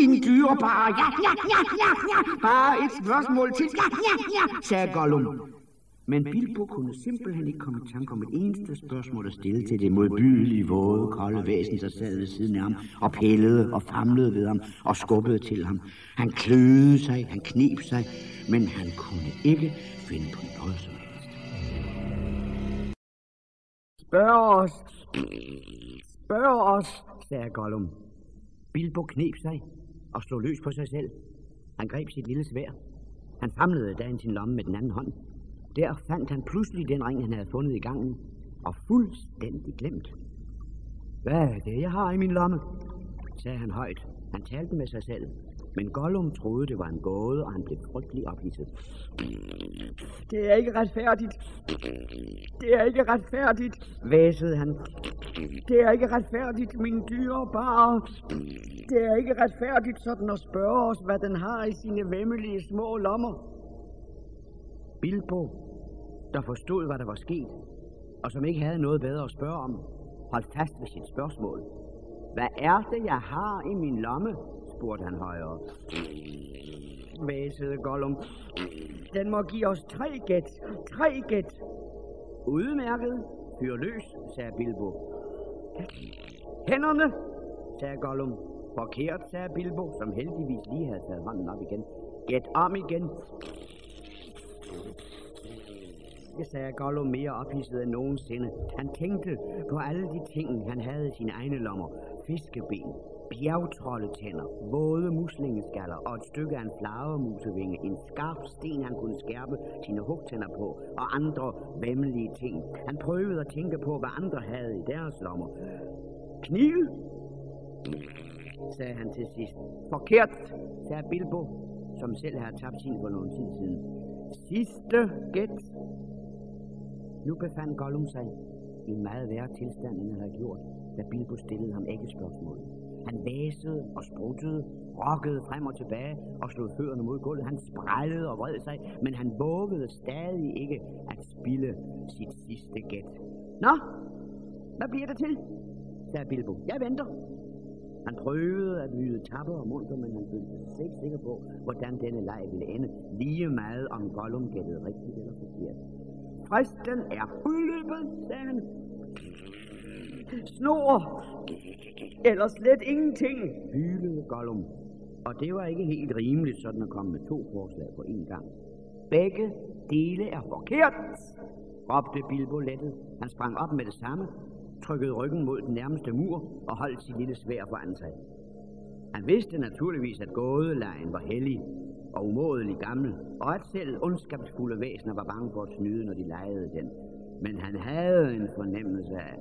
Min dyrebare. Ja, ja, ja, ja, ja. Bare et spørgsmål til. Ja, ja, ja, sagde Gollum. Men Bilbo kunne simpelthen ikke komme i tanke om et eneste spørgsmål at stille til det modbydelige, våde, kolde væsen, der sad ved siden af ham og pillede og famlede ved ham og skubbede til ham. Han kløede sig, han knep sig, men han kunne ikke finde på noget som Spørg os! Spørg os, sagde Gollum. Bilbo knep sig og slog løs på sig selv. Han greb sit lille svær. Han famlede dagen sin lomme med den anden hånd. Der fandt han pludselig den ring, han havde fundet i gangen, og fuldstændig glemt. Hvad er det, jeg har i min lomme? sagde han højt. Han talte med sig selv. Men Gollum troede, det var en gåde, og han blev frygtelig ophidset. Det er ikke retfærdigt. Det er ikke retfærdigt, væsede han. Det er ikke retfærdigt, min dyrebare. Det er ikke retfærdigt sådan at spørge os, hvad den har i sine vemmelige små lommer. Bilbo, der forstod, hvad der var sket, og som ikke havde noget bedre at spørge om, holdt fast ved sit spørgsmål. Hvad er det, jeg har i min lomme? Spurgte han højere. Væsede Gollum. Den må give os tre gæt. Tre gæt. Udmærket. Fyr løs, sagde Bilbo. Hænderne, sagde Gollum. Forkert, sagde Bilbo, som heldigvis lige havde taget hånden op igen. Gæt om igen. Det sagde Gollo mere ophidset end nogensinde. Han tænkte på alle de ting, han havde i sine egne lommer. Fiskeben, bjergtrolletænder, våde muslingeskaller og et stykke af en flagermusevinge, en skarp sten, han kunne skærpe sine hugtænder på, og andre vemmelige ting. Han prøvede at tænke på, hvad andre havde i deres lommer. Kniv, sagde han til sidst. Forkert, sagde Bilbo, som selv havde tabt sin for nogen tid siden. Sidste gæt. Nu befandt Gollum sig i en meget værre tilstand, end han havde gjort, da Bilbo stillede ham ikke spørgsmål. Han væsede og spruttede, rokkede frem og tilbage og slog fødderne mod gulvet. Han sprællede og vred sig, men han vågede stadig ikke at spille sit sidste gæt. Nå, hvad bliver det til? sagde Bilbo. Jeg venter. Han prøvede at lyde tapper og munter, men han følte sig ikke sikker på, hvordan denne leg ville ende. Lige meget om Gollum gættede rigtigt eller forkert. Fristen er udløbet, sagde han. Snor, eller slet ingenting, hylede Gollum. Og det var ikke helt rimeligt sådan at komme med to forslag på en gang. Begge dele er forkert, råbte Bilbo lettet. Han sprang op med det samme, trykkede ryggen mod den nærmeste mur og holdt sit lille svær foran sig. Han vidste naturligvis, at gådelejen var hellig og umådelig gammel, og at selv ondskabsfulde væsener var bange for at snyde, når de lejede den. Men han havde en fornemmelse af,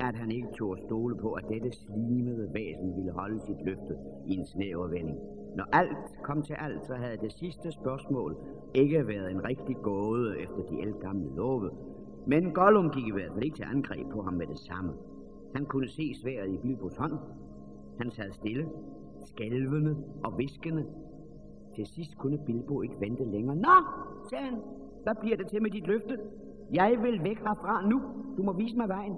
at han ikke tog at stole på, at dette slimede væsen ville holde sit løfte i en snæver vending. Når alt kom til alt, så havde det sidste spørgsmål ikke været en rigtig gåde efter de ældgamle love. Men Gollum gik i hvert fald ikke til angreb på ham med det samme. Han kunne se sværet i Bilbos hånd. Han sad stille, skælvende og viskende. Til sidst kunne Bilbo ikke vente længere. Nå, sagde han, hvad bliver det til med dit løfte? Jeg vil væk herfra nu. Du må vise mig vejen.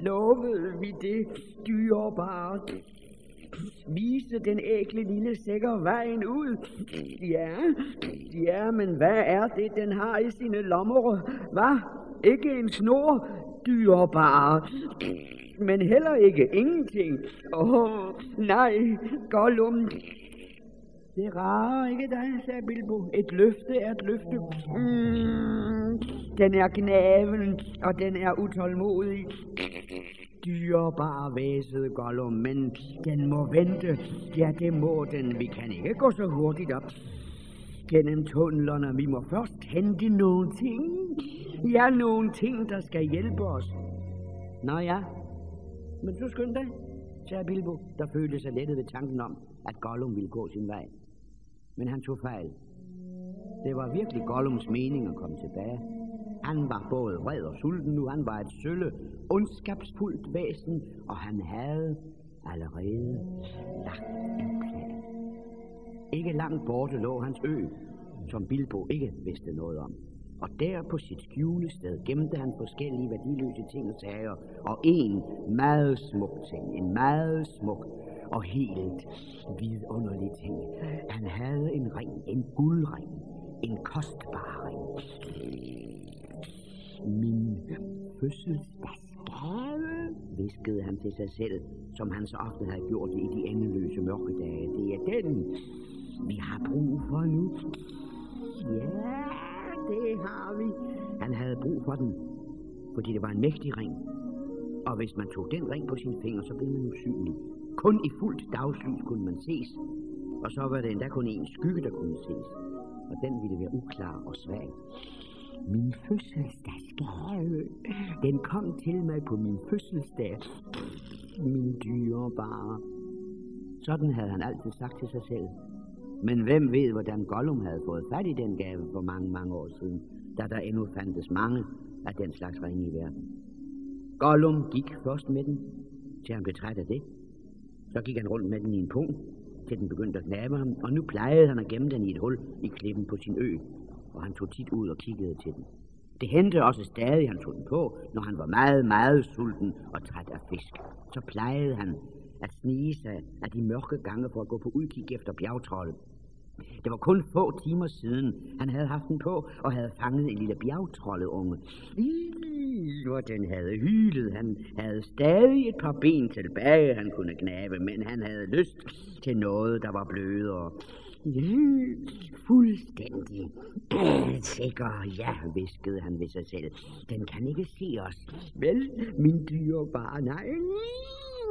Lovede vi det dyrebare? Vise den ækle lille sækker vejen ud? Ja, ja, men hvad er det, den har i sine lommer? Hvad? Ikke en snor? Dyrebare. Men heller ikke ingenting. Åh, oh, nej, Gollum, det rager ikke dig, sagde Bilbo. Et løfte er et løfte. Mm, den er gnaven, og den er utålmodig. Dyrebar væsede Gollum, men den må vente. Ja, det må den. Vi kan ikke gå så hurtigt op gennem tunnelerne. Vi må først hente nogle ting. Ja, nogle ting, der skal hjælpe os. Nå ja, men så skynd dig, sagde Bilbo, der følte sig lettet ved tanken om, at Gollum ville gå sin vej. Men han tog fejl. Det var virkelig Gollums mening at komme tilbage. Han var både vred og sulten nu. Han var et sølle, ondskabsfuldt væsen, og han havde allerede lagt en plan. Ikke langt borte lå hans ø, som Bilbo ikke vidste noget om. Og der på sit skjulested gemte han forskellige værdiløse ting og sager, og en meget smuk ting, en meget smuk og helt vidunderlig ting. Han havde en ring, en guldring, en kostbar ring. Min fødselsdagsgave, viskede han til sig selv, som han så ofte havde gjort i de endeløse mørke dage. Det er den, vi har brug for nu. Ja, det har vi. Han havde brug for den, fordi det var en mægtig ring. Og hvis man tog den ring på sin finger, så blev man usynlig. Kun i fuldt dagslys kunne man ses, og så var det endda kun en skygge, der kunne ses. Og den ville være uklar og svag. Min fødselsdagsgave, den kom til mig på min fødselsdag. Min dyrebare. Sådan havde han altid sagt til sig selv. Men hvem ved, hvordan Gollum havde fået fat i den gave for mange, mange år siden, da der endnu fandtes mange af den slags ringe i verden. Gollum gik først med den, til han blev træt af det. Så gik han rundt med den i en pung, til den begyndte at knabe ham, og nu plejede han at gemme den i et hul i klippen på sin ø, og han tog tit ud og kiggede til den. Det hændte også stadig, han tog den på, når han var meget, meget sulten og træt af fisk. Så plejede han at snige sig af de mørke gange for at gå på udkig efter bjergtrolde. Det var kun få timer siden, han havde haft den på og havde fanget en lille bjergtrolleunge. Hvor den havde hylet. Han havde stadig et par ben tilbage, han kunne knabe, men han havde lyst til noget, der var blødere. Fuldstændig. Sikker, ja, viskede han ved sig selv. Den kan ikke se os. Vel, min dyrebare, nej,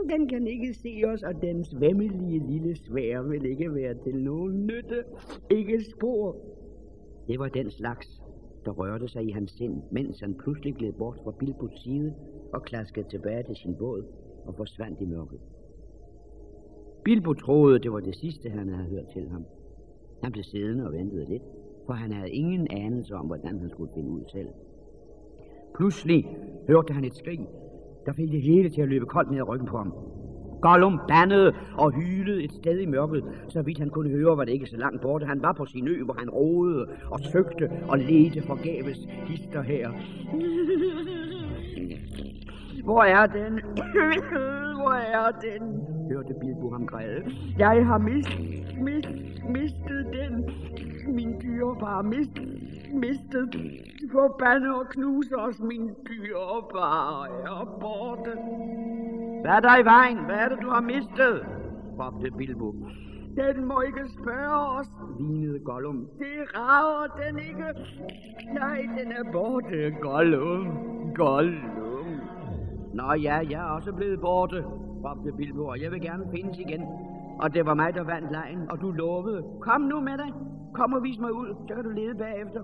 den kan ikke se os, og den svemmelige lille svær vil ikke være til nogen nytte. Ikke spor. Det var den slags, der rørte sig i hans sind, mens han pludselig gled bort fra Bilbos side og klaskede tilbage til sin båd og forsvandt i mørket. Bilbo troede, det var det sidste, han havde hørt til ham. Han blev siddende og ventede lidt, for han havde ingen anelse om, hvordan han skulle finde ud selv. Pludselig hørte han et skrig, der fik det hele til at løbe koldt ned ad ryggen på ham. Gollum bandede og hylede et sted i mørket, så vidt han kunne høre, var det ikke så langt borte. Han var på sin ø, hvor han roede og søgte og ledte forgæves hister her. Hvor er den? Hvor er den? hørte Bilbo ham græde. Jeg har mist, mist, mistet den. Min dyrebare mist, mistet. Forbande og knuse os, min dyrebare er borte. Hvad er der i vejen? Hvad er det, du har mistet? råbte Bilbo. Den må ikke spørge os, vinede Gollum. Det rager den ikke. Nej, den er borte, Gollum. Gollum. Nå ja, jeg er også blevet borte, råbte Bilbo, og jeg vil gerne findes igen. Og det var mig, der vandt lejen, og du lovede. Kom nu med dig. Kom og vis mig ud, så kan du lede bagefter.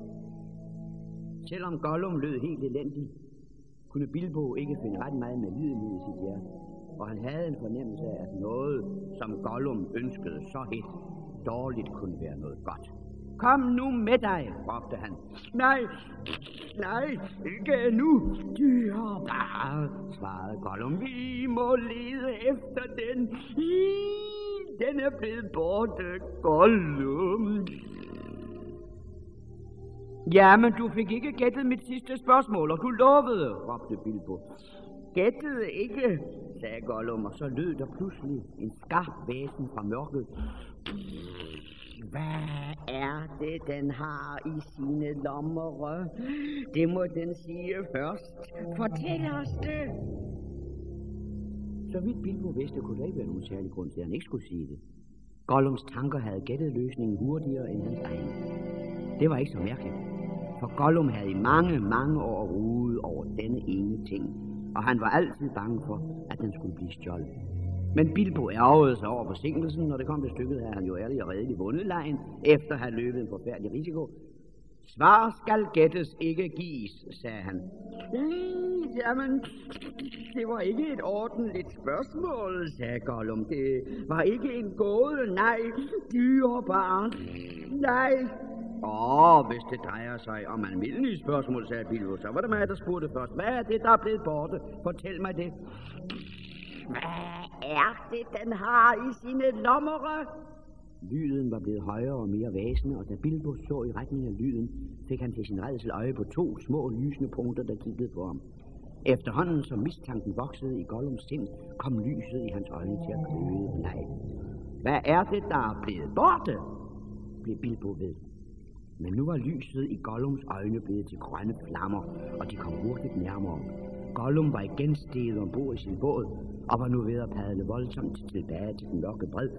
Selvom Gollum lød helt elendig, kunne Bilbo ikke finde ret meget med lidenhed i sit hjerte. Og han havde en fornemmelse af, at noget, som Gollum ønskede så hit, dårligt kunne være noget godt. Kom nu med dig, råbte han. Nej, nej, ikke nu. Dyr bare, svarede Gollum. Vi må lede efter den. Den er blevet borte, Gollum. Ja, men du fik ikke gættet mit sidste spørgsmål, og du lovede, råbte Bilbo. Gættede ikke, sagde Gollum, og så lød der pludselig en skarp væsen fra mørket. Hvad er det, den har i sine lommer? Det må den sige først. Fortæl os det. Så vidt Bilbo vidste, kunne der ikke være nogen særlig grund til, at han ikke skulle sige det. Gollums tanker havde gættet løsningen hurtigere end hans egen. Det var ikke så mærkeligt, for Gollum havde i mange, mange år ruet over denne ene ting, og han var altid bange for, at den skulle blive stjålet. Men Bilbo ærgede sig over forsinkelsen, når det kom til stykket, havde han jo ærligt og redeligt vundet lejen, efter at have løbet en forfærdelig risiko. Svar skal gættes ikke gives, sagde han. Jamen, det var ikke et ordentligt spørgsmål, sagde Gollum. Det var ikke en gåde, nej, dyrebarn. Nej. Åh, oh, hvis det drejer sig om almindelige spørgsmål, sagde Bilbo, så var det mig, der spurgte først. Hvad er det, der er blevet borte? Fortæl mig det. Hvad er det, den har i sine lommer? Lyden var blevet højere og mere væsende, og da Bilbo så i retning af lyden, fik han til sin redsel øje på to små lysende punkter, der kiggede på ham. Efterhånden som mistanken voksede i Gollums sind, kom lyset i hans øjne til at gløde bleg. Hvad er det, der er blevet borte? blev Bilbo ved. Men nu var lyset i Gollums øjne blevet til grønne flammer, og de kom hurtigt nærmere. Gollum var igen steget ombord i sin båd, og var nu ved at padle voldsomt tilbage til den mørke bred,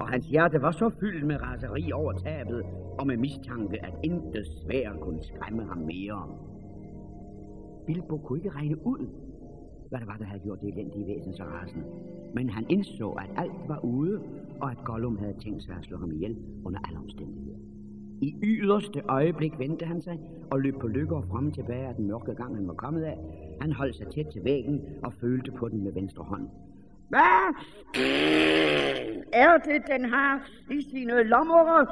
og hans hjerte var så fyldt med raseri over tabet, og med mistanke, at intet svær kunne skræmme ham mere. Bilbo kunne ikke regne ud, hvad det var, der havde gjort det elendige væsen så rasende. Men han indså, at alt var ude, og at Gollum havde tænkt sig at slå ham ihjel under alle omstændigheder. I yderste øjeblik vendte han sig og løb på lykker frem tilbage af den mørke gang, han var kommet af. Han holdt sig tæt til væggen og følte på den med venstre hånd. Hvad er det, den har i sine lommer?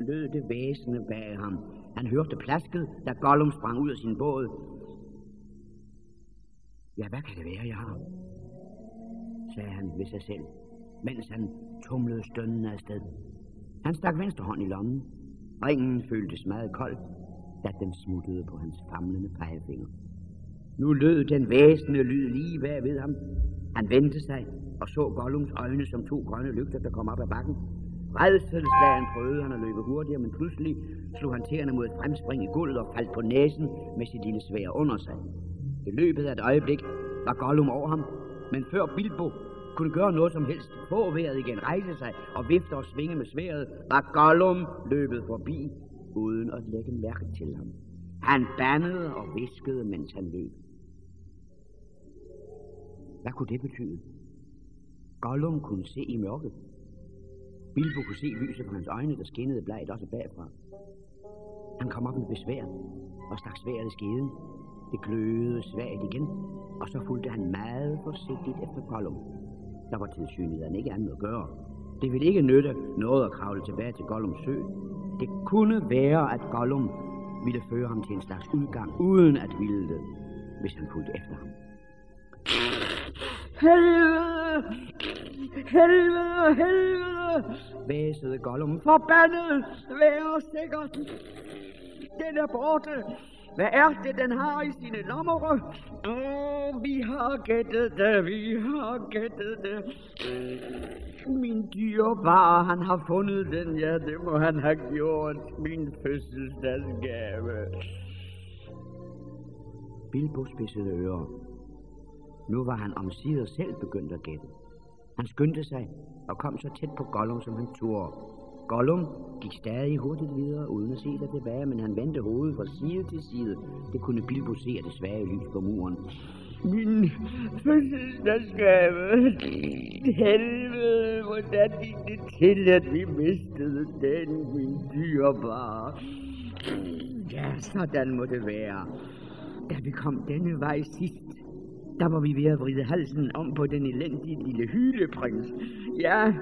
lød det væsende bag ham. Han hørte plasket, da Gollum sprang ud af sin båd. Ja, hvad kan det være, jeg har? sagde han ved sig selv, mens han tumlede stønnen afsted. Han stak venstre hånd i lommen. Ringen føltes meget kold, da den smuttede på hans famlende pegefinger. Nu lød den væsende lyd lige bag ved ham. Han vendte sig og så Gollums øjne som to grønne lygter, der kom op ad bakken. Redselslagen prøvede han at løbe hurtigere, men pludselig slog han tæerne mod et fremspring i gulvet og faldt på næsen med sit lille svær under sig. I løbet af et øjeblik var Gollum over ham, men før Bilbo kunne gøre noget som helst, få vejret igen, rejse sig og vifte og svinge med sværet, var Gollum løbet forbi, uden at lægge mærke til ham. Han bandede og viskede, mens han løb. Hvad kunne det betyde? Gollum kunne se i mørket. Bilbo kunne se lyset fra hans øjne, der skinnede blegt også bagfra. Han kom op med besvær og stak sværet i skeden. Det glødede svagt igen, og så fulgte han meget forsigtigt efter Gollum. Der var tilsynet ikke andet at gøre. Det ville ikke nytte noget at kravle tilbage til Gollums sø. Det kunne være, at Gollum ville føre ham til en slags udgang, uden at ville det, hvis han fulgte efter ham. Helvede! Helvede! Helvede! Væsede Gollum. Forbandet! Vær sikkert! Den er borte! Hvad er det, den har i sine lommer? Åh, oh, vi har gættet det, vi har gættet det. Min dyrebare, han har fundet den, ja, det må han have gjort. Min fødselsdagsgave. Bilbo spidsede ører. Nu var han omsider selv begyndt at gætte. Han skyndte sig og kom så tæt på Gollum, som han turde. Gollum gik stadig hurtigt videre, uden at se sig tilbage, men han vendte hovedet fra side til side. Det kunne Bilbo se af det svage lys på muren. Min fødselsdagsgave. Helvede, hvordan gik det til, at vi mistede den, min dyrebare. Ja, sådan må det være. Da vi kom denne vej sidst, der var vi ved at vride halsen om på den elendige lille hyleprins. Ja,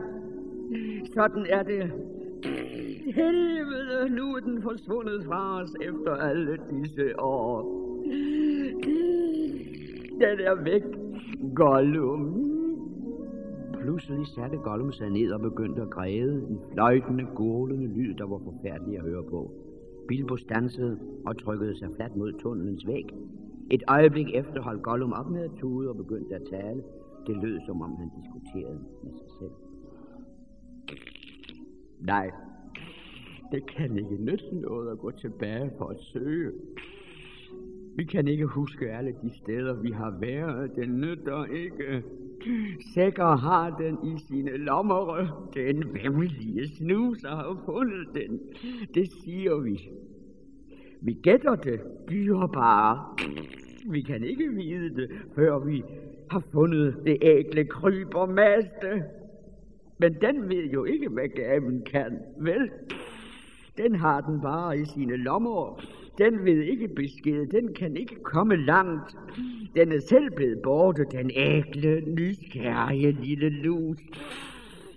sådan er det. Helvede, nu er den forsvundet fra os efter alle disse år. Den er væk, Gollum. Pludselig satte Gollum sig ned og begyndte at græde. En fløjtende, gurlende lyd, der var forfærdelig at høre på. Bilbo stansede og trykkede sig fladt mod tunnelens væg. Et øjeblik efter holdt Gollum op med at tude og begyndte at tale. Det lød, som om han diskuterede med sig selv. Nej, det kan ikke nytte noget at gå tilbage for at søge. Vi kan ikke huske alle de steder, vi har været. Det nytter ikke. Sikker har den i sine lommer. Den vemmelige snuser har fundet den. Det siger vi. Vi gætter det, dyrebare. Vi kan ikke vide det, før vi har fundet det ægle krybermaste. Men den ved jo ikke, hvad gaven kan, vel? Den har den bare i sine lommer. Den ved ikke besked. Den kan ikke komme langt. Den er selv blevet borte, den ægle, nysgerrige lille lus.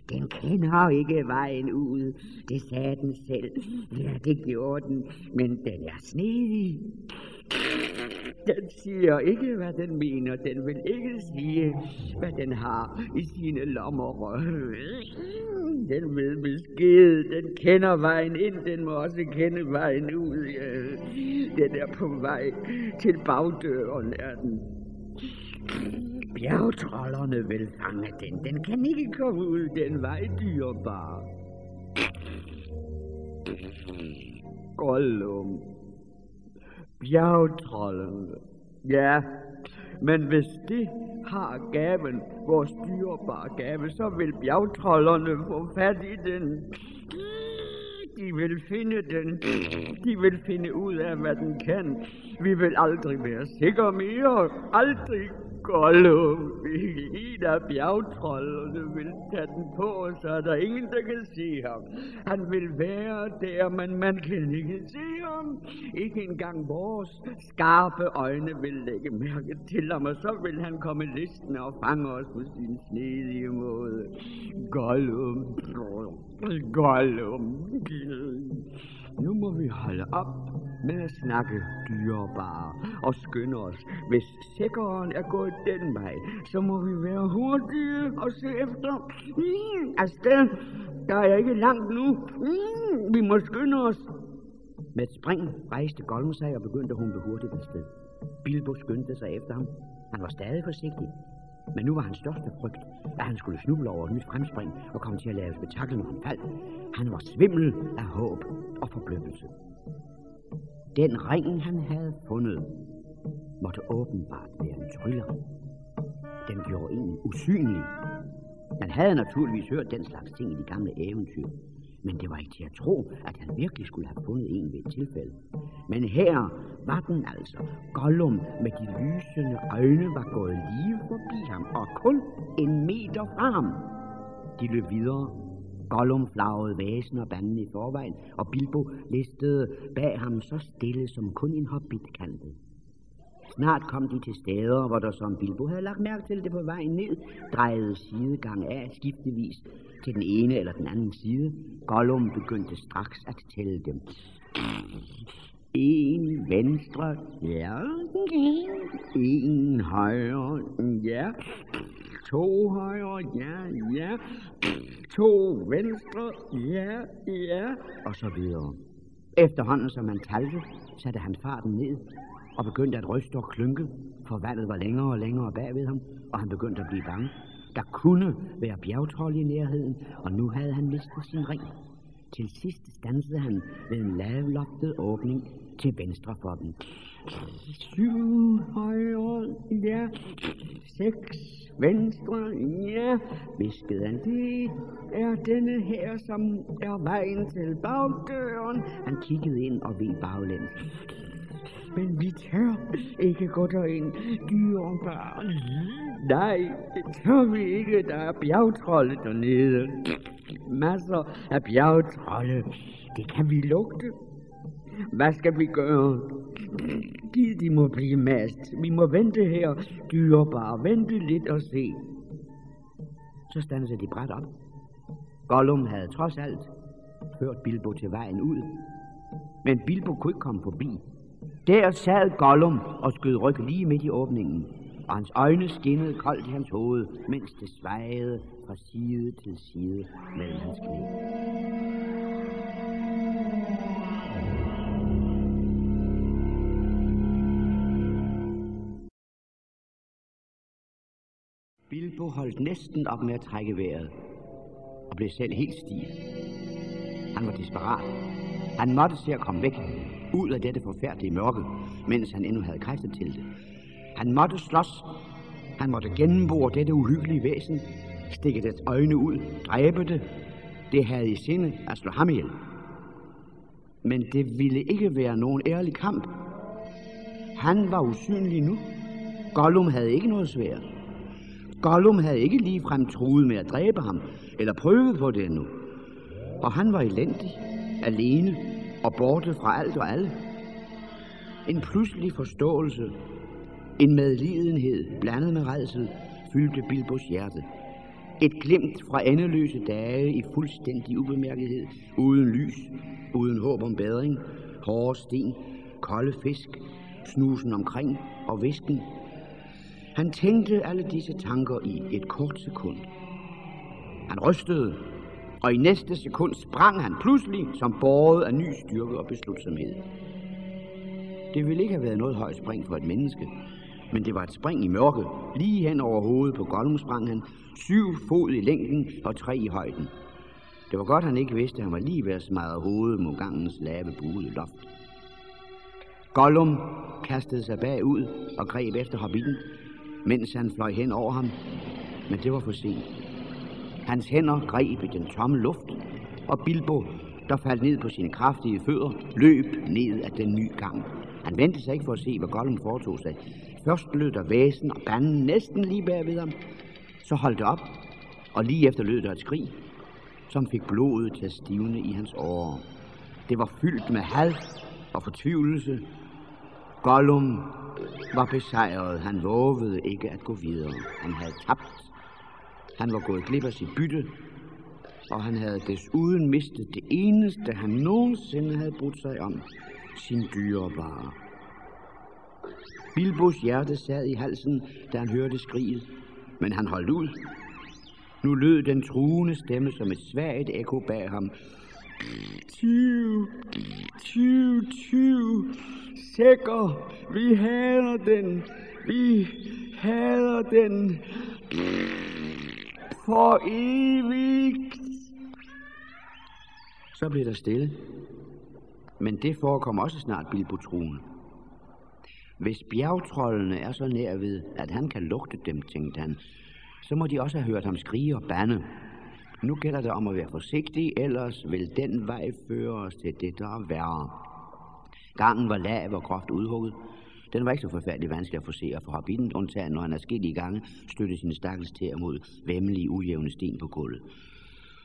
Den kender ikke vejen ud. Det sagde den selv. Ja, det gjorde den. Men den er snedig. Den siger ikke, hvad den mener. Den vil ikke sige, hvad den har i sine lommer. Den vil besked, den kender vejen ind, den må også kende vejen ud. Den er på vej til bagdøren, er den. Bjergtrollerne vil fange den. Den kan ikke komme ud den vej, dyrebar. Gollum. Bjergtrollerne. Ja, men hvis det har gaven, vores dyrebare gave, så vil bjergtrollerne få fat i den. De vil finde den. De vil finde ud af, hvad den kan. Vi vil aldrig være sikre mere. Aldrig Gollum, I af bjergtrollene vil tage den på, så er der ingen, der kan se ham. Han vil være der, men man kan ikke se ham. Ikke engang vores skarpe øjne vil lægge mærke til ham, og så vil han komme listen og fange os på sin snedige måde. Gollum, Gollum. Nu må vi holde op med at snakke dyrebare og skynde os. Hvis sikkeren er gået den vej, så må vi være hurtige og se efter. Mm, afsted. Der er ikke langt nu. Mm, vi må skynde os. Med et spring rejste Gollum sig og begyndte at humpe hurtigt afsted. Bilbo skyndte sig efter ham. Han var stadig forsigtig, men nu var hans største frygt, at han skulle snuble over et nyt fremspring og komme til at lave spektakel, når han faldt. Han var svimmel af håb og forbløffelse. Den ring, han havde fundet, måtte åbenbart være en tryller. Den gjorde en usynlig. Man havde naturligvis hørt den slags ting i de gamle eventyr, men det var ikke til at tro, at han virkelig skulle have fundet en ved et tilfælde. Men her var den altså. Gollum med de lysende øjne var gået lige forbi ham, og kun en meter fra ham. De løb videre. Gollum flagrede væsen og banden i forvejen, og Bilbo listede bag ham så stille, som kun en hobbit kan det. Snart kom de til steder, hvor der som Bilbo havde lagt mærke til det på vejen ned, drejede sidegang af skiftevis til den ene eller den anden side. Gollum begyndte straks at tælle dem. En venstre, ja. En højre, ja. To højre, ja, ja. To venstre, ja, ja. Og så videre. Efterhånden som han talte, satte han farten ned og begyndte at ryste og klynke, for vandet var længere og længere bagved ham, og han begyndte at blive bange. Der kunne være bjergtrold i nærheden, og nu havde han mistet sin ring. Til sidst stansede han ved en lavloftet åbning til venstre for dem. Syv højre, ja. Seks venstre, ja. Viskede han, det er denne her, som er vejen til bagdøren. Han kiggede ind og ved baglæns. Men vi tør ikke gå derind, børn Nej, det tør vi ikke. Der er bjergtrolde dernede. Masser af bjergtrolde. Det kan vi lugte. Hvad skal vi gøre? Gid de må blive mast. Vi må vente her, dyrebare. Vente lidt og se. Så standede de bræt op. Gollum havde trods alt ført Bilbo til vejen ud. Men Bilbo kunne ikke komme forbi. Der sad Gollum og skød ryg lige midt i åbningen, og hans øjne skinnede koldt i hans hoved, mens det svajede fra side til side mellem hans knæ. Bilbo holdt næsten op med at trække vejret, og blev selv helt stiv. Han var desperat. Han måtte se at komme væk, ud af dette forfærdelige mørke, mens han endnu havde kræfter til det. Han måtte slås. Han måtte gennembore dette uhyggelige væsen, stikke dets øjne ud, dræbe det. Det havde i sinde at slå ham ihjel. Men det ville ikke være nogen ærlig kamp. Han var usynlig nu. Gollum havde ikke noget svært. Gollum havde ikke ligefrem truet med at dræbe ham, eller prøvet på det endnu. Og han var elendig, alene og borte fra alt og alle. En pludselig forståelse, en medlidenhed blandet med redsel, fyldte Bilbos hjerte. Et glimt fra endeløse dage i fuldstændig ubemærkethed, uden lys, uden håb om bedring, hårde sten, kolde fisk, snusen omkring og visken. Han tænkte alle disse tanker i et kort sekund. Han rystede og i næste sekund sprang han pludselig som båret af ny styrke og beslutsomhed. Det ville ikke have været noget højt spring for et menneske, men det var et spring i mørket. Lige hen over hovedet på Gollum sprang han, syv fod i længden og tre i højden. Det var godt, han ikke vidste, at han var lige ved at smadre hovedet mod gangens lave buede loft. Gollum kastede sig bagud og greb efter hobbiten, mens han fløj hen over ham, men det var for sent. Hans hænder greb i den tomme luft, og Bilbo, der faldt ned på sine kraftige fødder, løb ned ad den nye gang. Han vendte sig ikke for at se, hvad Gollum foretog sig. Først lød der væsen og banden næsten lige bagved ham. Så holdt det op, og lige efter lød der et skrig, som fik blodet til at stivne i hans årer. Det var fyldt med had og fortvivlelse. Gollum var besejret. Han vågede ikke at gå videre. Han havde tabt. Han var gået glip af sit bytte, og han havde desuden mistet det eneste, han nogensinde havde brudt sig om, sin dyrebare. Bilbos hjerte sad i halsen, da han hørte skriget, men han holdt ud. Nu lød den truende stemme som et svagt ekko bag ham. Tyv, tyv, tyv, sækker, vi hader den, vi hader den for evigt. Så blev der stille. Men det forekom også snart Bilbo Truen. Hvis bjergtrollene er så nær ved, at han kan lugte dem, tænkte han, så må de også have hørt ham skrige og bande. Nu gælder det om at være forsigtig, ellers vil den vej føre os til det, der er værre. Gangen var lav og groft udhugget. Den var ikke så forfærdelig vanskelig at forsere for hobbiten, undtagen når han er skidt i gange støttede sin stakkels tæer mod vemmelige, ujævne sten på gulvet.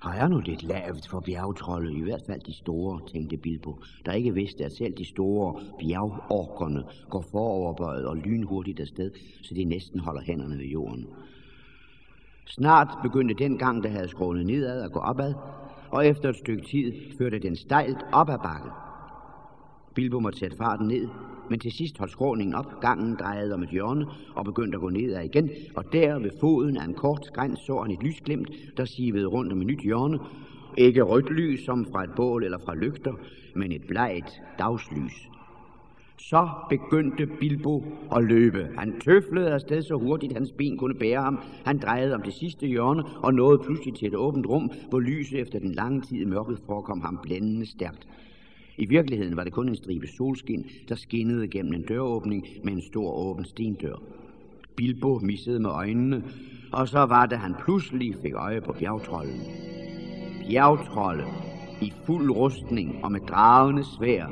Har jeg nu lidt lavt for bjergtrolde, i hvert fald de store, tænkte Bilbo, der ikke vidste, at selv de store bjergorkerne går foroverbøjet og lynhurtigt afsted, så de næsten holder hænderne ved jorden. Snart begyndte den gang, der havde skrånet nedad at gå opad, og efter et stykke tid førte den stejlt op ad bakken. Bilbo måtte sætte farten ned, men til sidst holdt skråningen op, gangen drejede om et hjørne og begyndte at gå nedad igen, og der ved foden af en kort græns så han et lysglimt, der sivede rundt om et nyt hjørne. Ikke rødt lys som fra et bål eller fra lygter, men et blegt dagslys. Så begyndte Bilbo at løbe. Han tøflede afsted så hurtigt, hans ben kunne bære ham. Han drejede om det sidste hjørne og nåede pludselig til et åbent rum, hvor lyset efter den lange tid i mørket forekom ham blændende stærkt. I virkeligheden var det kun en stribe solskin, der skinnede gennem en døråbning med en stor åben stendør. Bilbo missede med øjnene, og så var det, han pludselig fik øje på bjergtrollen. Bjergtrolde i fuld rustning og med dragende svær,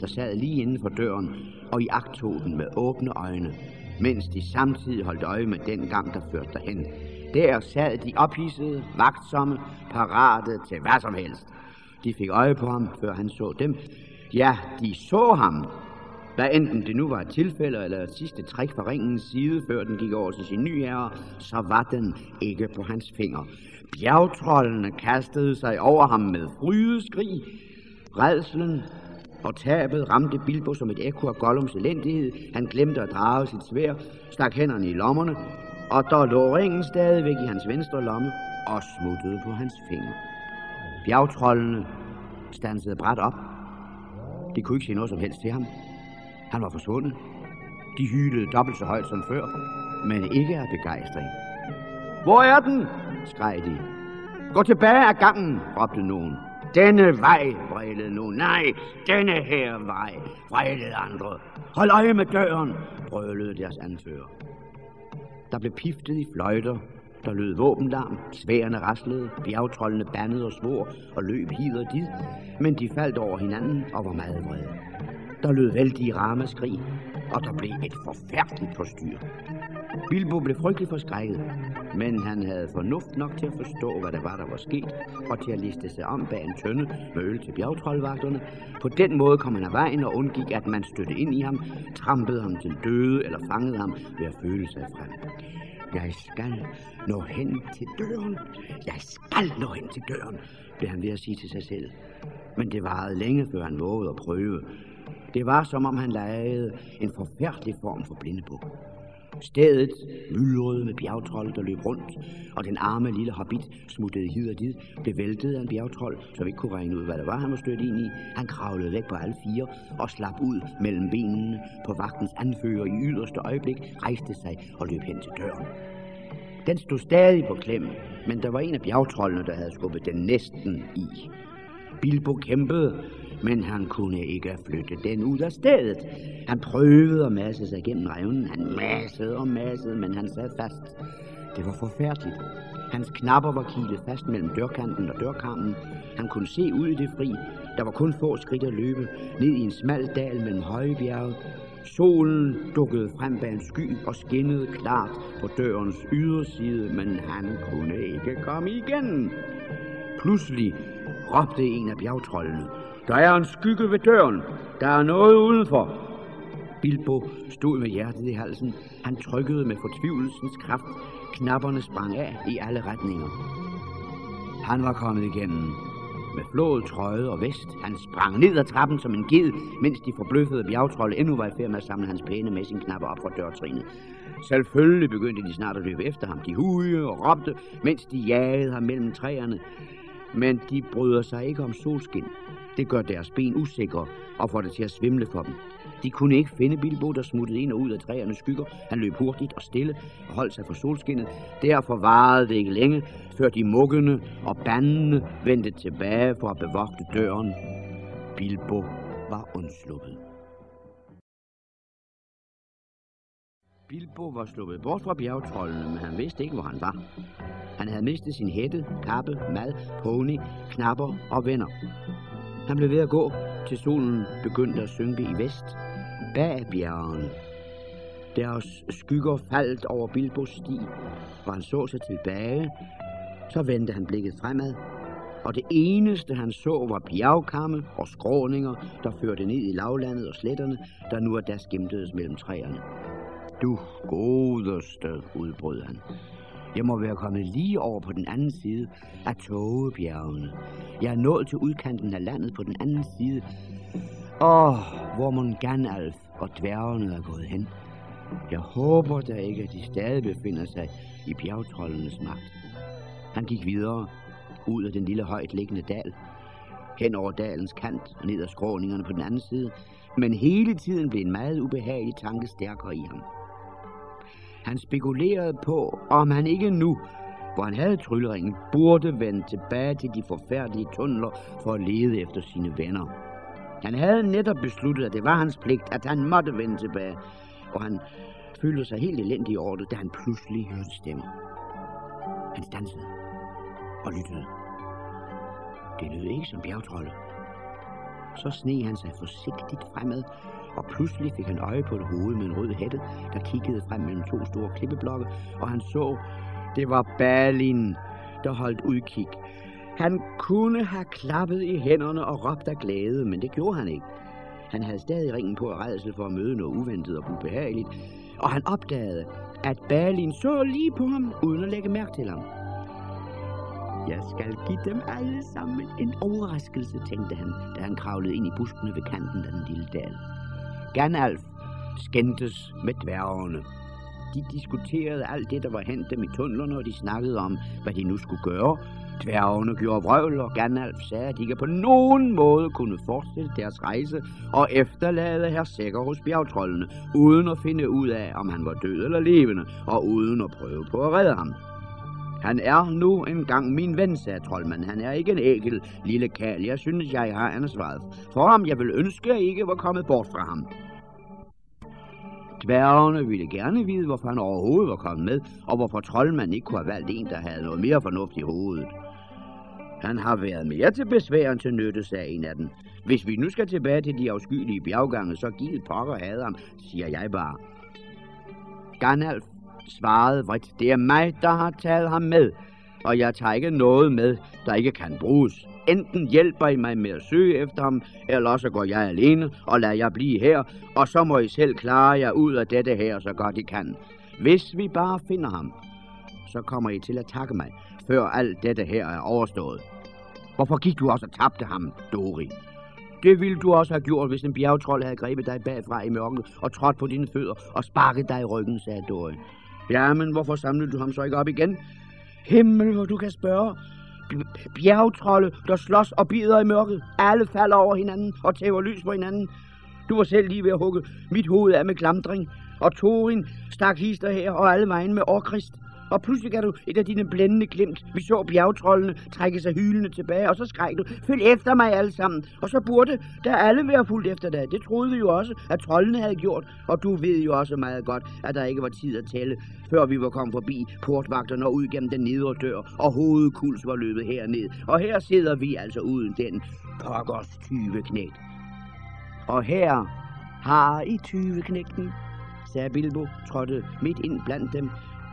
der sad lige inden for døren og i den med åbne øjne, mens de samtidig holdt øje med den gang, der førte derhen. Der sad de ophidsede, vagtsomme, parate til hvad som helst. De fik øje på ham, før han så dem. Ja, de så ham. Hvad enten det nu var et tilfælde eller et sidste træk fra ringens side, før den gik over til sin nye herre, så var den ikke på hans finger. Bjergtrollene kastede sig over ham med frydeskrig. Redslen og tabet ramte Bilbo som et ekko af Gollums elendighed. Han glemte at drage sit svær, stak hænderne i lommerne, og der lå ringen stadigvæk i hans venstre lomme og smuttede på hans finger. Bjergtrollene stansede bræt op. De kunne ikke se noget som helst til ham. Han var forsvundet. De hylede dobbelt så højt som før, men ikke af begejstring. Hvor er den? skreg de. Gå tilbage af gangen, råbte nogen. Denne vej, vrælede nu. Nej, denne her vej, vrælede andre. Hold øje med døren, brølede deres anfører. Der blev piftet i fløjter der lød våbenlarm, sværene raslede, bjergtrollene bandede og svor og løb hid og dit, men de faldt over hinanden og var meget vrede. Der lød vældige ramaskrig, og der blev et forfærdeligt forstyr. Bilbo blev frygtelig forskrækket, men han havde fornuft nok til at forstå, hvad der var, der var sket, og til at liste sig om bag en tønde med øl til bjergtrollvagterne. På den måde kom han af vejen og undgik, at man støtte ind i ham, trampede ham til døde eller fangede ham ved at føle sig frem. Jeg skal nå hen til døren. Jeg skal nå hen til døren, blev han ved at sige til sig selv. Men det varede længe, før han vågede at prøve. Det var, som om han legede en forfærdelig form for blindebuk. Stedet myldrede med bjergtrolde, der løb rundt, og den arme lille hobbit smuttede hid og dit, blev væltet af en bjergtrold, så vi ikke kunne regne ud, hvad det var, han var stødt ind i. Han kravlede væk på alle fire og slap ud mellem benene på vagtens anfører i yderste øjeblik, rejste sig og løb hen til døren. Den stod stadig på klem, men der var en af bjergtrollene, der havde skubbet den næsten i. Bilbo kæmpede, men han kunne ikke flytte den ud af stedet. Han prøvede at masse sig gennem revnen. Han massede og massede, men han sad fast. Det var forfærdeligt. Hans knapper var kilet fast mellem dørkanten og dørkarmen. Han kunne se ud i det fri. Der var kun få skridt at løbe, ned i en smal dal mellem høje bjerge. Solen dukkede frem bag en sky og skinnede klart på dørens yderside, men han kunne ikke komme igen. Pludselig råbte en af bjergtrollene. Der er en skygge ved døren. Der er noget udenfor. Bilbo stod med hjertet i halsen. Han trykkede med fortvivlelsens kraft. Knapperne sprang af i alle retninger. Han var kommet igennem. Med flået trøje og vest. Han sprang ned ad trappen som en ged, mens de forbløffede bjergtrolde endnu var i færd med at samle hans pæne messingknapper op fra dørtrinet. Selvfølgelig begyndte de snart at løbe efter ham. De huje og råbte, mens de jagede ham mellem træerne. Men de bryder sig ikke om solskin. Det gør deres ben usikre og får det til at svimle for dem. De kunne ikke finde Bilbo, der smuttede ind og ud af træernes skygger. Han løb hurtigt og stille og holdt sig for solskinnet. Derfor varede det ikke længe, før de muggende og bandende vendte tilbage for at bevogte døren. Bilbo var undsluppet. Bilbo var sluppet bort fra bjergtrollene, men han vidste ikke, hvor han var. Han havde mistet sin hætte, kappe, mad, pony, knapper og venner. Han blev ved at gå, til solen begyndte at synke i vest, bag bjergen. Deres skygger faldt over Bilbos sti, og han så sig tilbage. Så vendte han blikket fremad, og det eneste han så var bjergkamme og skråninger, der førte ned i lavlandet og sletterne, der nu og da skimtedes mellem træerne. Du godeste, udbrød han. Jeg må være kommet lige over på den anden side af Togebjergene. Jeg er nået til udkanten af landet på den anden side. Åh, hvor mon Ganalf og dværgene er gået hen. Jeg håber da ikke, at de stadig befinder sig i bjergtrollenes magt. Han gik videre, ud af den lille højt liggende dal, hen over dalens kant og ned ad skråningerne på den anden side, men hele tiden blev en meget ubehagelig tanke stærkere i ham. Han spekulerede på, om han ikke nu, hvor han havde trylleringen, burde vende tilbage til de forfærdelige tunneler for at lede efter sine venner. Han havde netop besluttet, at det var hans pligt, at han måtte vende tilbage, og han følte sig helt elendig over det, da han pludselig hørte stemmer. Han stansede og lyttede. Det lød ikke som bjergtrolde. Så sne han sig forsigtigt fremad og pludselig fik han øje på et hoved med en rød hætte, der kiggede frem mellem to store klippeblokke, og han så, det var Balin, der holdt udkig. Han kunne have klappet i hænderne og råbt af glæde, men det gjorde han ikke. Han havde stadig ringen på af redsel for at møde noget uventet og ubehageligt, og han opdagede, at Balin så lige på ham, uden at lægge mærke til ham. Jeg skal give dem alle sammen en overraskelse, tænkte han, da han kravlede ind i buskene ved kanten af den lille dal. Ganalf skændtes med dværgerne. De diskuterede alt det, der var hent dem i tunnelerne, og de snakkede om, hvad de nu skulle gøre. Dværgene gjorde vrøvl, og Gandalf sagde, at de ikke på nogen måde kunne fortsætte deres rejse og efterlade her sikker hos bjergtrollene, uden at finde ud af, om han var død eller levende, og uden at prøve på at redde ham. Han er nu engang min ven, sagde troldmanden. Han er ikke en ægel lille kal. Jeg synes, jeg har ansvaret for ham. Jeg vil ønske, at I ikke var kommet bort fra ham. Dværgene ville gerne vide, hvorfor han overhovedet var kommet med, og hvorfor troldmanden ikke kunne have valgt en, der havde noget mere fornuft i hovedet. Han har været mere til besvær end til nytte, sagde en af dem. Hvis vi nu skal tilbage til de afskyelige bjerggange, så giv pokker had ham, siger jeg bare. Gandalf svarede vredt, det er mig, der har taget ham med, og jeg tager ikke noget med, der ikke kan bruges. Enten hjælper I mig med at søge efter ham, eller så går jeg alene og lader jeg blive her, og så må I selv klare jer ud af dette her, så godt I kan. Hvis vi bare finder ham, så kommer I til at takke mig, før alt dette her er overstået. Hvorfor gik du også og tabte ham, Dori? Det ville du også have gjort, hvis en bjergtrold havde grebet dig bagfra i mørket og trådt på dine fødder og sparket dig i ryggen, sagde Dori. Ja, men hvorfor samlede du ham så ikke op igen? Himmel, hvor du kan spørge. Bjergtrolde, der slås og bider i mørket. Alle falder over hinanden og tæver lys på hinanden. Du var selv lige ved at hugge mit hoved af med klamdring. Og Torin stak hister her og alle vejen med årkrist. Og pludselig gav du et af dine blændende glimt. Vi så bjergtrollene trække sig hylende tilbage, og så skreg du, følg efter mig alle sammen. Og så burde der alle være fuldt efter dig. Det troede vi jo også, at trollene havde gjort. Og du ved jo også meget godt, at der ikke var tid at tælle, før vi var kommet forbi portvagterne og ud gennem den nedre dør, og hovedkuls var løbet herned. Og her sidder vi altså uden den pokkers 20 knægt. Og her har I 20 knægten, sagde Bilbo, trådte midt ind blandt dem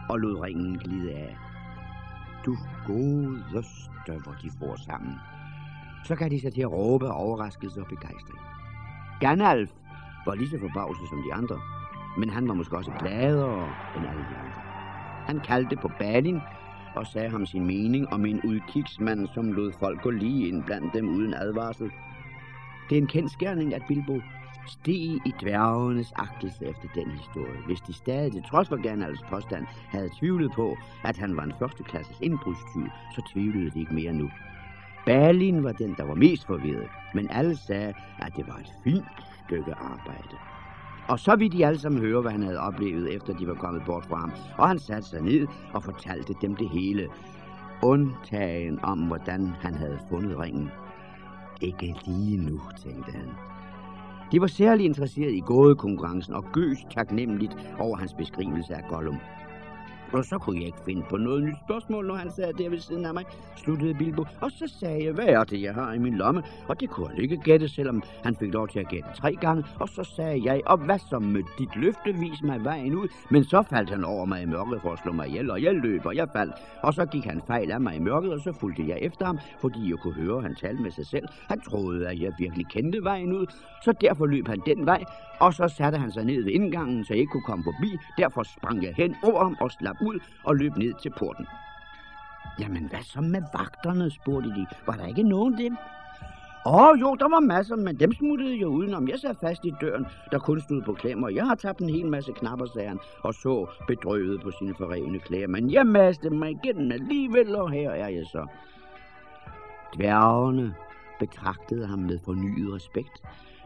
og lod ringen glide af. Du godeste, hvor de får sammen. Så kan de sig til at råbe overraskelse og begejstring. Gandalf var lige så forbavset som de andre, men han var måske også gladere end alle de andre. Han kaldte på Balin og sagde ham sin mening om en udkigsmand, som lod folk gå lige ind blandt dem uden advarsel. Det er en kendskærning, at Bilbo stige i dværgenes agtelse efter den historie, hvis de stadig til trods for Gandalfs påstand havde tvivlet på, at han var en førsteklasses indbrudstyv, så tvivlede de ikke mere nu. Balin var den, der var mest forvirret, men alle sagde, at det var et fint stykke arbejde. Og så ville de alle sammen høre, hvad han havde oplevet, efter de var kommet bort fra ham, og han satte sig ned og fortalte dem det hele, undtagen om, hvordan han havde fundet ringen. Ikke lige nu, tænkte han. De var særlig interesseret i gådekonkurrencen og gøs taknemmeligt over hans beskrivelse af Gollum. Og så kunne jeg ikke finde på noget nyt spørgsmål, når han sad der ved siden af mig, sluttede Bilbo. Og så sagde jeg, hvad er det, jeg har i min lomme? Og det kunne han ikke gætte, selvom han fik lov til at gætte tre gange. Og så sagde jeg, og hvad så med dit løfte, vis mig vejen ud. Men så faldt han over mig i mørket for at slå mig ihjel, og jeg løb, og jeg faldt. Og så gik han fejl af mig i mørket, og så fulgte jeg efter ham, fordi jeg kunne høre, at han talte med sig selv. Han troede, at jeg virkelig kendte vejen ud, så derfor løb han den vej, og så satte han sig ned ved indgangen, så jeg ikke kunne komme forbi. Derfor sprang jeg hen over ham og slap ud og løb ned til porten. Jamen, hvad så med vagterne, spurgte de. Var der ikke nogen dem? Åh, oh, jo, der var masser, men dem smuttede jo udenom. Jeg sad fast i døren, der kun stod på klemmer. Jeg har tabt en hel masse knapper, sagde han, og så bedrøvet på sine forrevne klæder. Men jeg maste mig igennem alligevel, og her er jeg så. Dværgene betragtede ham med fornyet respekt,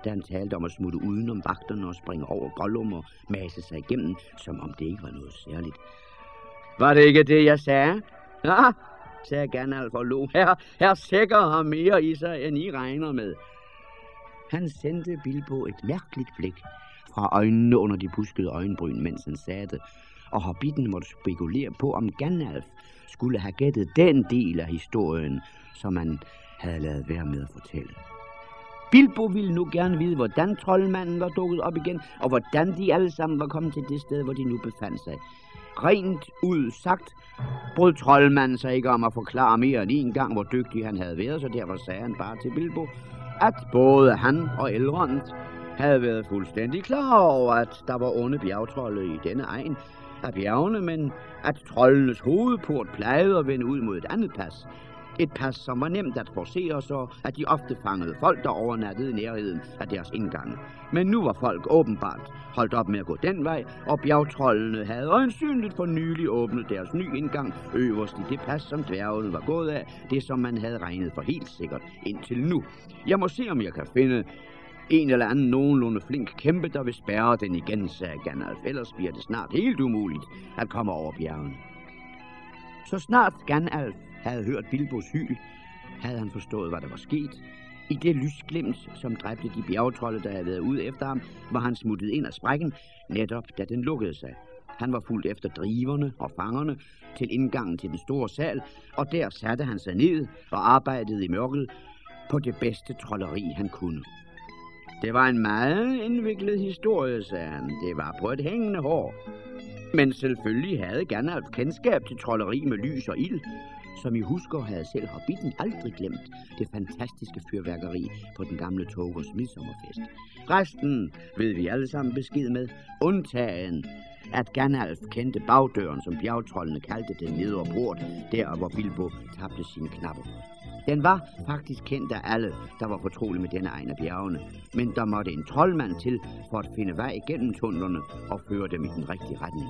da han talte om at smutte udenom vagterne og springe over Gollum og masse sig igennem, som om det ikke var noget særligt. Var det ikke det, jeg sagde? Ja, sagde Gandalf og. Her, her sikker har mere i sig, end I regner med. Han sendte Bilbo et mærkeligt blik fra øjnene under de buskede øjenbryn, mens han sagde det, og Hobbiten måtte spekulere på, om Gandalf skulle have gættet den del af historien, som han havde lavet være med at fortælle. Bilbo ville nu gerne vide, hvordan troldmanden var dukket op igen, og hvordan de alle sammen var kommet til det sted, hvor de nu befandt sig. Rent ud sagt. Brød troldmanden sig ikke om at forklare mere end en gang, hvor dygtig han havde været, så derfor sagde han bare til Bilbo, at både han og Elrond havde været fuldstændig klar over, at der var onde bjergtrolde i denne egen af bjergene, men at troldenes hovedport plejede at vende ud mod et andet pas, et pas, som var nemt at forsere, så at de ofte fangede folk, der overnattede i nærheden af deres indgange. Men nu var folk åbenbart holdt op med at gå den vej, og bjergtrollene havde øjensynligt for nylig åbnet deres ny indgang øverst i det pas, som dværgene var gået af, det som man havde regnet for helt sikkert indtil nu. Jeg må se, om jeg kan finde en eller anden nogenlunde flink kæmpe, der vil spærre den igen, sagde Gandalf. Ellers bliver det snart helt umuligt at komme over bjergene. Så snart Gandalf havde hørt Bilbos hyl, havde han forstået, hvad der var sket. I det lysglimt, som dræbte de bjergetrolde, der havde været ude efter ham, var han smuttet ind af sprækken, netop da den lukkede sig. Han var fuldt efter driverne og fangerne til indgangen til den store sal, og der satte han sig ned og arbejdede i mørket på det bedste trolleri, han kunne. Det var en meget indviklet historie, sagde han. Det var på et hængende hår. Men selvfølgelig havde Gandalf kendskab til trolleri med lys og ild, som I husker, havde selv Hobbiten aldrig glemt det fantastiske fyrværkeri på den gamle Togers midsommerfest. Resten ved vi alle sammen besked med, undtagen at Gandalf kendte bagdøren, som bjergtrollene kaldte den nedre port, der hvor Bilbo tabte sine knapper. Den var faktisk kendt af alle, der var fortrolige med denne egen af bjergene. Men der måtte en troldmand til for at finde vej gennem tunnelerne og føre dem i den rigtige retning.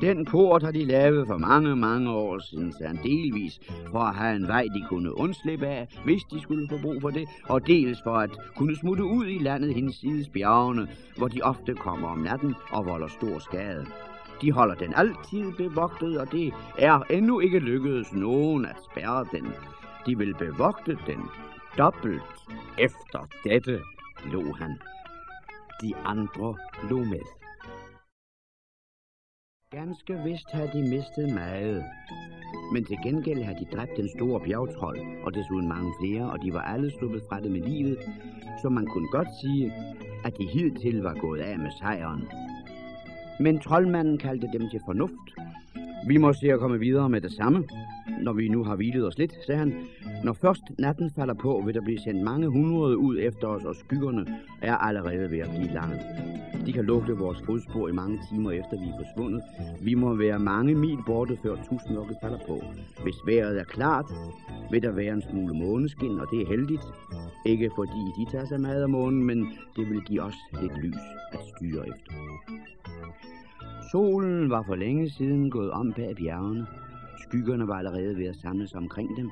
Den port har de lavet for mange, mange år siden, sådan delvis for at have en vej, de kunne undslippe af, hvis de skulle få brug for det, og dels for at kunne smutte ud i landet hinsides bjergene, hvor de ofte kommer om natten og volder stor skade. De holder den altid bevogtet, og det er endnu ikke lykkedes nogen at spærre den. De vil bevogte den dobbelt efter dette, lå han. De andre lå med. Ganske vist havde de mistet meget. Men til gengæld havde de dræbt den store bjergtrold, og desuden mange flere, og de var alle sluppet fra det med livet, så man kunne godt sige, at de hidtil var gået af med sejren. Men troldmanden kaldte dem til fornuft. Vi må se at komme videre med det samme, når vi nu har hvilet os lidt, sagde han. Når først natten falder på, vil der blive sendt mange hundrede ud efter os, og skyggerne er allerede ved at blive lange. De kan lugte vores fodspor i mange timer efter vi er forsvundet. Vi må være mange mil borte, før tusmørket falder på. Hvis vejret er klart, vil der være en smule måneskin, og det er heldigt. Ikke fordi de tager sig mad af månen, men det vil give os lidt lys at styre efter. Solen var for længe siden gået om bag bjergene. Skyggerne var allerede ved at samles omkring dem.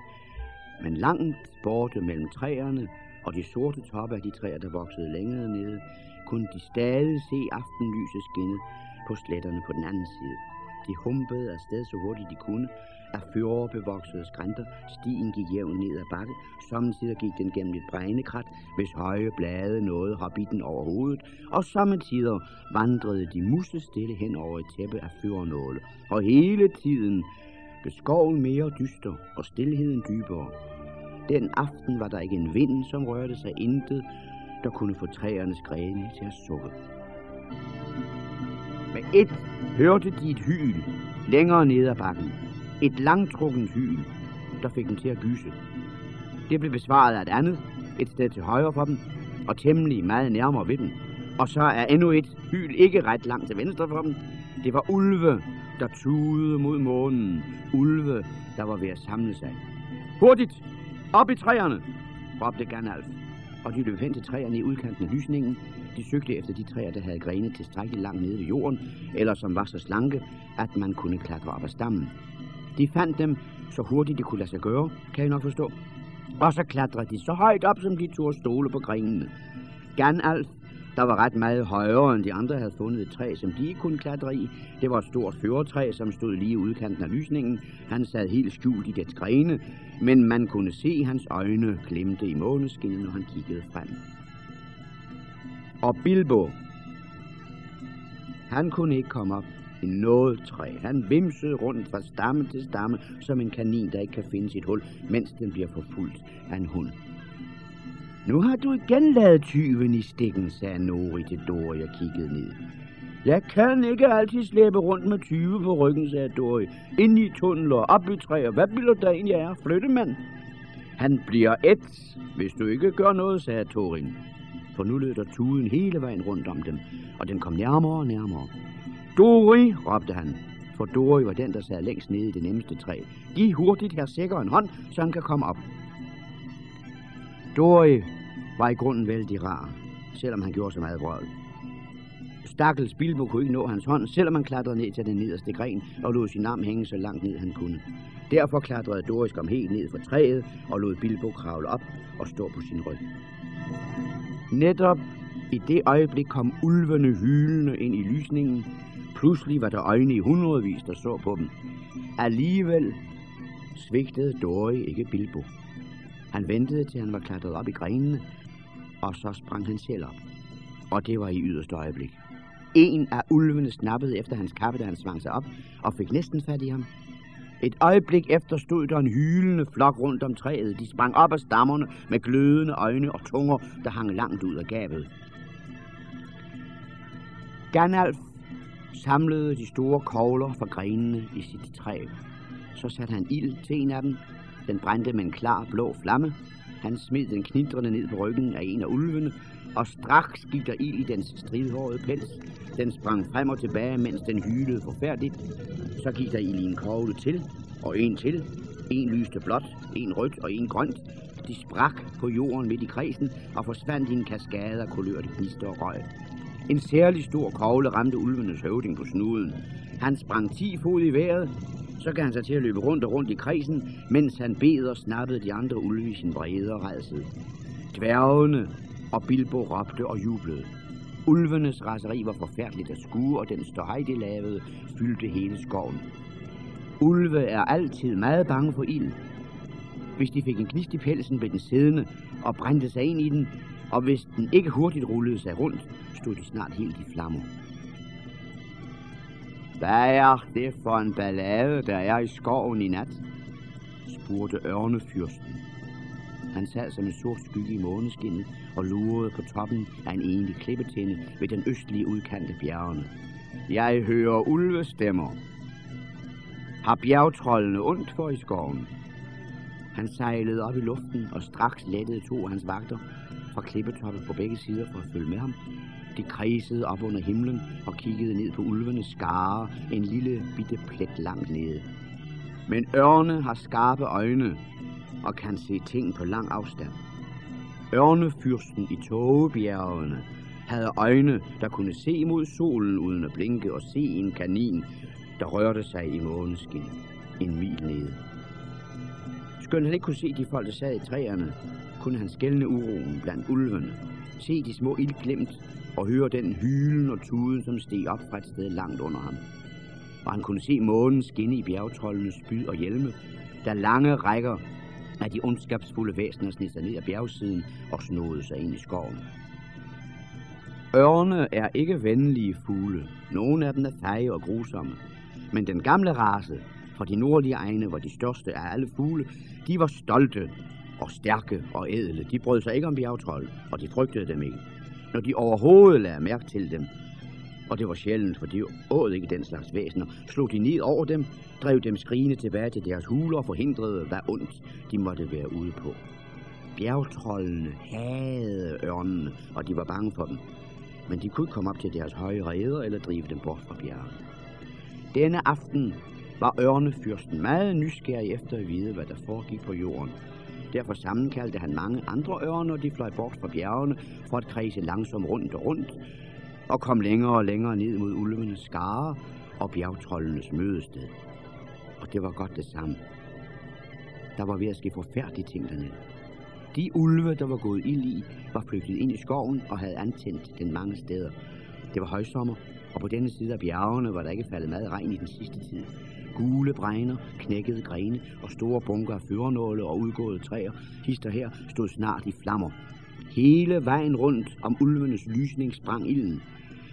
Men langt borte mellem træerne og de sorte toppe af de træer, der voksede længere nede, kunne de stadig se aftenlyset skinne på sletterne på den anden side. De humpede afsted så hurtigt de kunne, af fjordbevoksede skrænter. Stien gik jævnt ned ad bakke. Samtidig gik den gennem et brændekrat, hvis høje blade nåede hobbiten over hovedet, og samtidig vandrede de musestille hen over et tæppe af fyrnåle. Og hele tiden blev skoven mere dyster og stillheden dybere. Den aften var der ikke en vind, som rørte sig intet, der kunne få træernes grene til at sukke. Med et hørte de et hyl længere ned ad bakken. Et langtrukkent hyl, der fik dem til at gyse. Det blev besvaret af et andet, et sted til højre for dem, og temmelig meget nærmere ved dem. Og så er endnu et hyl ikke ret langt til venstre for dem. Det var ulve, der tudede mod månen. Ulve, der var ved at samle sig. Hurtigt! Op i træerne! råbte Gandalf. og de løb hen til træerne i udkanten af lysningen. De søgte efter de træer, der havde grene tilstrækkeligt langt nede ved jorden, eller som var så slanke, at man kunne klatre op ad stammen. De fandt dem så hurtigt det kunne lade sig gøre, kan I nok forstå. Og så klatrede de så højt op, som de tog stole på grenene. Ganalf der var ret meget højere, end de andre havde fundet et træ, som de ikke kunne klatre i. Det var et stort føretræ, som stod lige udkanten af lysningen. Han sad helt skjult i dets grene, men man kunne se hans øjne glimte i måneskinnet, når han kiggede frem. Og Bilbo, han kunne ikke komme op i nådetræ. Han vimsede rundt fra stamme til stamme, som en kanin, der ikke kan finde sit hul, mens den bliver forfulgt af en hund. Nu har du igen lavet tyven i stikken, sagde Nori til Dori og kiggede ned. Jeg kan ikke altid slæbe rundt med tyve på ryggen, sagde Dori. Ind i tunneler, op i træer. Hvad bliver der egentlig er? Flyttemand? Han bliver et, hvis du ikke gør noget, sagde Torin. For nu lød der tuden hele vejen rundt om dem, og den kom nærmere og nærmere. Dori, råbte han, for Dori var den, der sad længst nede i det nemmeste træ. Giv hurtigt her sikker en hånd, så han kan komme op. Dori var i grunden vældig rar, selvom han gjorde så meget brød. Stakkels Bilbo kunne ikke nå hans hånd, selvom han klatrede ned til den nederste gren og lod sin arm hænge så langt ned han kunne. Derfor klatrede Doris kom helt ned fra træet og lod Bilbo kravle op og stå på sin ryg. Netop i det øjeblik kom ulvene hylende ind i lysningen. Pludselig var der øjne i hundredvis, der så på dem. Alligevel svigtede Dory ikke Bilbo. Han ventede til han var klatret op i grenene, og så sprang han selv op. Og det var i yderste øjeblik. En af ulvene snappede efter hans kappe, da han svang sig op, og fik næsten fat i ham. Et øjeblik efter stod der en hylende flok rundt om træet. De sprang op af stammerne med glødende øjne og tunger, der hang langt ud af gabet. Gandalf samlede de store kogler fra grenene i sit træ. Så satte han ild til en af dem, den brændte med en klar blå flamme. Han smed den knitrende ned på ryggen af en af ulvene, og straks gik der ild i dens stridhårede pels. Den sprang frem og tilbage, mens den hylede forfærdeligt. Så gik der ild i en kogle til, og en til, En lyste blåt, en rødt og en grønt. De sprak på jorden midt i kredsen og forsvandt i en kaskade af kulørte gnister og røg. En særlig stor kogle ramte ulvenes høvding på snuden. Han sprang ti fod i vejret, så gav han sig til at løbe rundt og rundt i kredsen, mens han bed og snappede de andre ulve i sin vrede og redsel. Dværgene og Bilbo råbte og jublede. Ulvenes raseri var forfærdeligt at skue, og den støj, de lavede, fyldte hele skoven. Ulve er altid meget bange for ild. Hvis de fik en gnist i pelsen, blev den siddende og brændte sig ind i den, og hvis den ikke hurtigt rullede sig rundt, stod de snart helt i flammer. Hvad er det for en ballade, der er i skoven i nat? spurgte ørnefyrsten. Han sad som en sort skygge i måneskinnet og lurede på toppen af en enlig klippetinde ved den østlige udkant af bjergene. Jeg hører ulvestemmer. Har bjergtrollene ondt for i skoven? Han sejlede op i luften, og straks lettede to af hans vagter fra klippetoppen på begge sider for at følge med ham. De kredsede op under himlen og kiggede ned på ulvenes skare, en lille bitte plet langt nede. Men ørne har skarpe øjne og kan se ting på lang afstand. Ørnefyrsten i togebjergene havde øjne, der kunne se mod solen uden at blinke og se en kanin, der rørte sig i måneskin en mil nede. Skønt han ikke kunne se de folk, der sad i træerne, kunne han skælne uroen blandt ulvene, se de små ildglimt og høre den hylen og tuden, som steg op fra et sted langt under ham. Og han kunne se månen skinne i bjergtrollenes spyd og hjelme, der lange rækker af de ondskabsfulde væsener sned sig ned ad bjergsiden og snodede sig ind i skoven. Ørne er ikke venlige fugle. Nogle af dem er feje og grusomme. Men den gamle race fra de nordlige egne var de største af alle fugle. De var stolte og stærke og ædle. De brød sig ikke om bjergtrolde, og de frygtede dem ikke. Når de overhovedet lagde mærke til dem, og det var sjældent, for de åd ikke den slags væsener, slog de ned over dem, drev dem skrigende tilbage til deres huler og forhindrede, hvad ondt de måtte være ude på. Bjergtrollene havde ørnene, og de var bange for dem. Men de kunne ikke komme op til deres høje reder eller drive dem bort fra bjerget. Denne aften var ørnefyrsten meget nysgerrig efter at vide, hvad der foregik på jorden. Derfor sammenkaldte han mange andre ørner, de fløj bort fra bjergene for at kredse langsomt rundt og rundt, og kom længere og længere ned mod ulvenes skare og bjergtrollenes mødested. Og det var godt det samme. Der var ved at ske forfærdelige ting dernede. De ulve, der var gået ild i, var flygtet ind i skoven og havde antændt den mange steder. Det var højsommer, og på denne side af bjergene var der ikke faldet meget regn i den sidste tid. Gule bregner, knækkede grene og store bunker af førernåle og udgåede træer, hister her, stod snart i flammer. Hele vejen rundt om ulvenes lysning sprang ilden.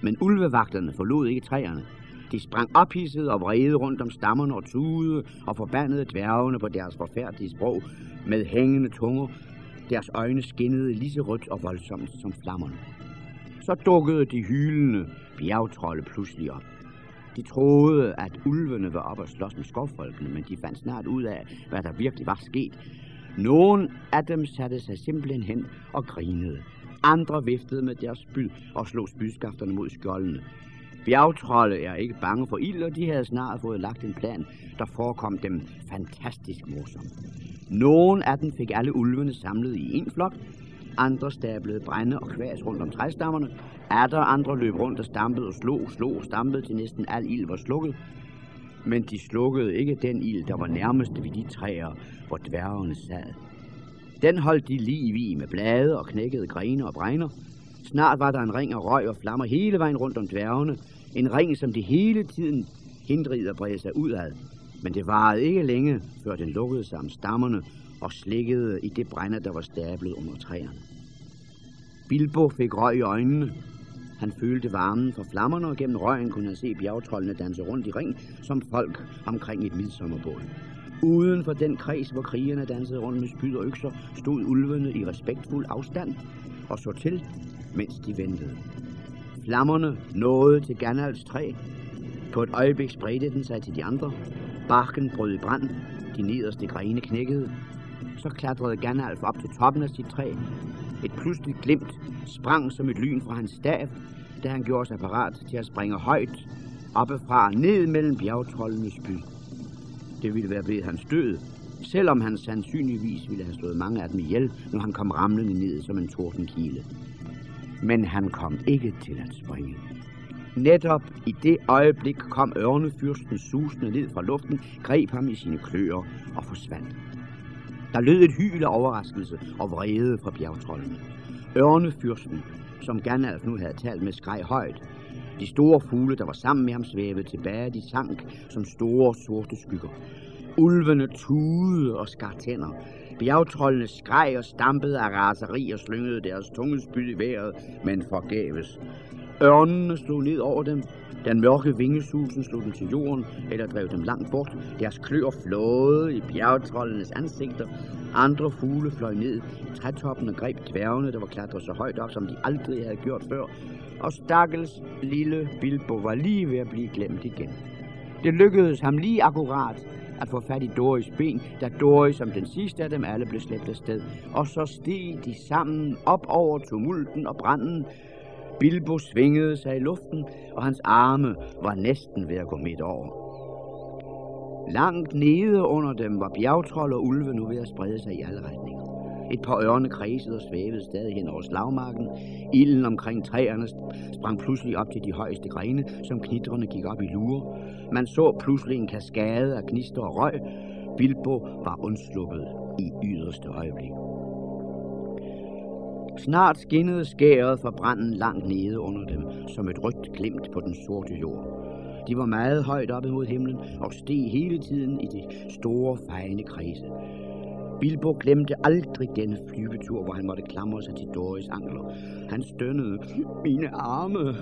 Men ulvevagterne forlod ikke træerne. De sprang ophidset og vrede rundt om stammerne og tude og forbandede dværgene på deres forfærdelige sprog med hængende tunger. Deres øjne skinnede lige så rødt og voldsomt som flammerne. Så dukkede de hylende bjergtrolde pludselig op. De troede, at ulvene var oppe og slås med skovfolkene, men de fandt snart ud af, hvad der virkelig var sket. Nogle af dem satte sig simpelthen hen og grinede. Andre viftede med deres spyd og slog spydskafterne mod skjoldene. Bjergtrolde er ikke bange for ild, og de havde snart fået lagt en plan, der forekom dem fantastisk morsom. Nogen af dem fik alle ulvene samlet i en flok, andre stablede brænde og kvæs rundt om træstammerne, atter andre løb rundt og stampede og slog, slog og stampede til næsten al ild var slukket. Men de slukkede ikke den ild, der var nærmest ved de træer, hvor dværgene sad. Den holdt de liv i med blade og knækkede grene og bregner. Snart var der en ring af røg og flammer hele vejen rundt om dværgene. En ring, som de hele tiden hindrede at brede sig udad. Men det varede ikke længe, før den lukkede sig om stammerne og slikkede i det brænder, der var stablet under træerne. Bilbo fik røg i øjnene. Han følte varmen fra flammerne, og gennem røgen kunne han se bjergtrollene danse rundt i ring, som folk omkring et midsommerbål. Uden for den kreds, hvor krigerne dansede rundt med spyd og økser, stod ulvene i respektfuld afstand og så til, mens de ventede. Flammerne nåede til Gandalfs træ. På et øjeblik spredte den sig til de andre. Barken brød i brand. De nederste grene knækkede. Så klatrede Gandalf op til toppen af sit træ. Et pludseligt glimt sprang som et lyn fra hans stav, da han gjorde sig parat til at springe højt oppefra ned mellem bjergtrollenes by. Det ville være ved hans død, selvom han sandsynligvis ville have slået mange af dem ihjel, når han kom ramlende ned som en tordenkile. Men han kom ikke til at springe. Netop i det øjeblik kom ørnefyrsten susende ned fra luften, greb ham i sine kløer og forsvandt. Der lød et hyl af overraskelse og vrede fra bjergtrollene. Ørnefyrsten, som Gandalf altså nu havde talt med, skreg højt. De store fugle, der var sammen med ham, svævede tilbage. De sank som store sorte skygger. Ulvene tudede og skar tænder. Bjergtrollene skreg og stampede af raseri og slyngede deres tunge spyd i vejret, men forgæves. Ørnene slog ned over dem. Den mørke vingesusen slog dem til jorden, eller drev dem langt bort. Deres klør flåede i bjergetrollenes ansigter. Andre fugle fløj ned i trætoppen og greb dværgene, der var klatret så højt op, som de aldrig havde gjort før. Og stakkels lille Bilbo var lige ved at blive glemt igen. Det lykkedes ham lige akkurat at få fat i Doris ben, da Doris som den sidste af dem alle blev slæbt afsted. Og så steg de sammen op over tumulten og branden, Bilbo svingede sig i luften, og hans arme var næsten ved at gå midt over. Langt nede under dem var bjergtrold og ulve nu ved at sprede sig i alle retninger. Et par ørne kredsede og svævede stadig hen over slagmarken. Ilden omkring træerne sprang pludselig op til de højeste grene, som knitrende gik op i lure. Man så pludselig en kaskade af gnister og røg. Bilbo var undsluppet i yderste øjeblik. Snart skinnede skæret fra branden langt nede under dem, som et rødt glimt på den sorte jord. De var meget højt oppe mod himlen og steg hele tiden i de store, fejende kredse. Bilbo glemte aldrig denne flyvetur, hvor han måtte klamre sig til Doris ankler. Han stønnede, mine arme,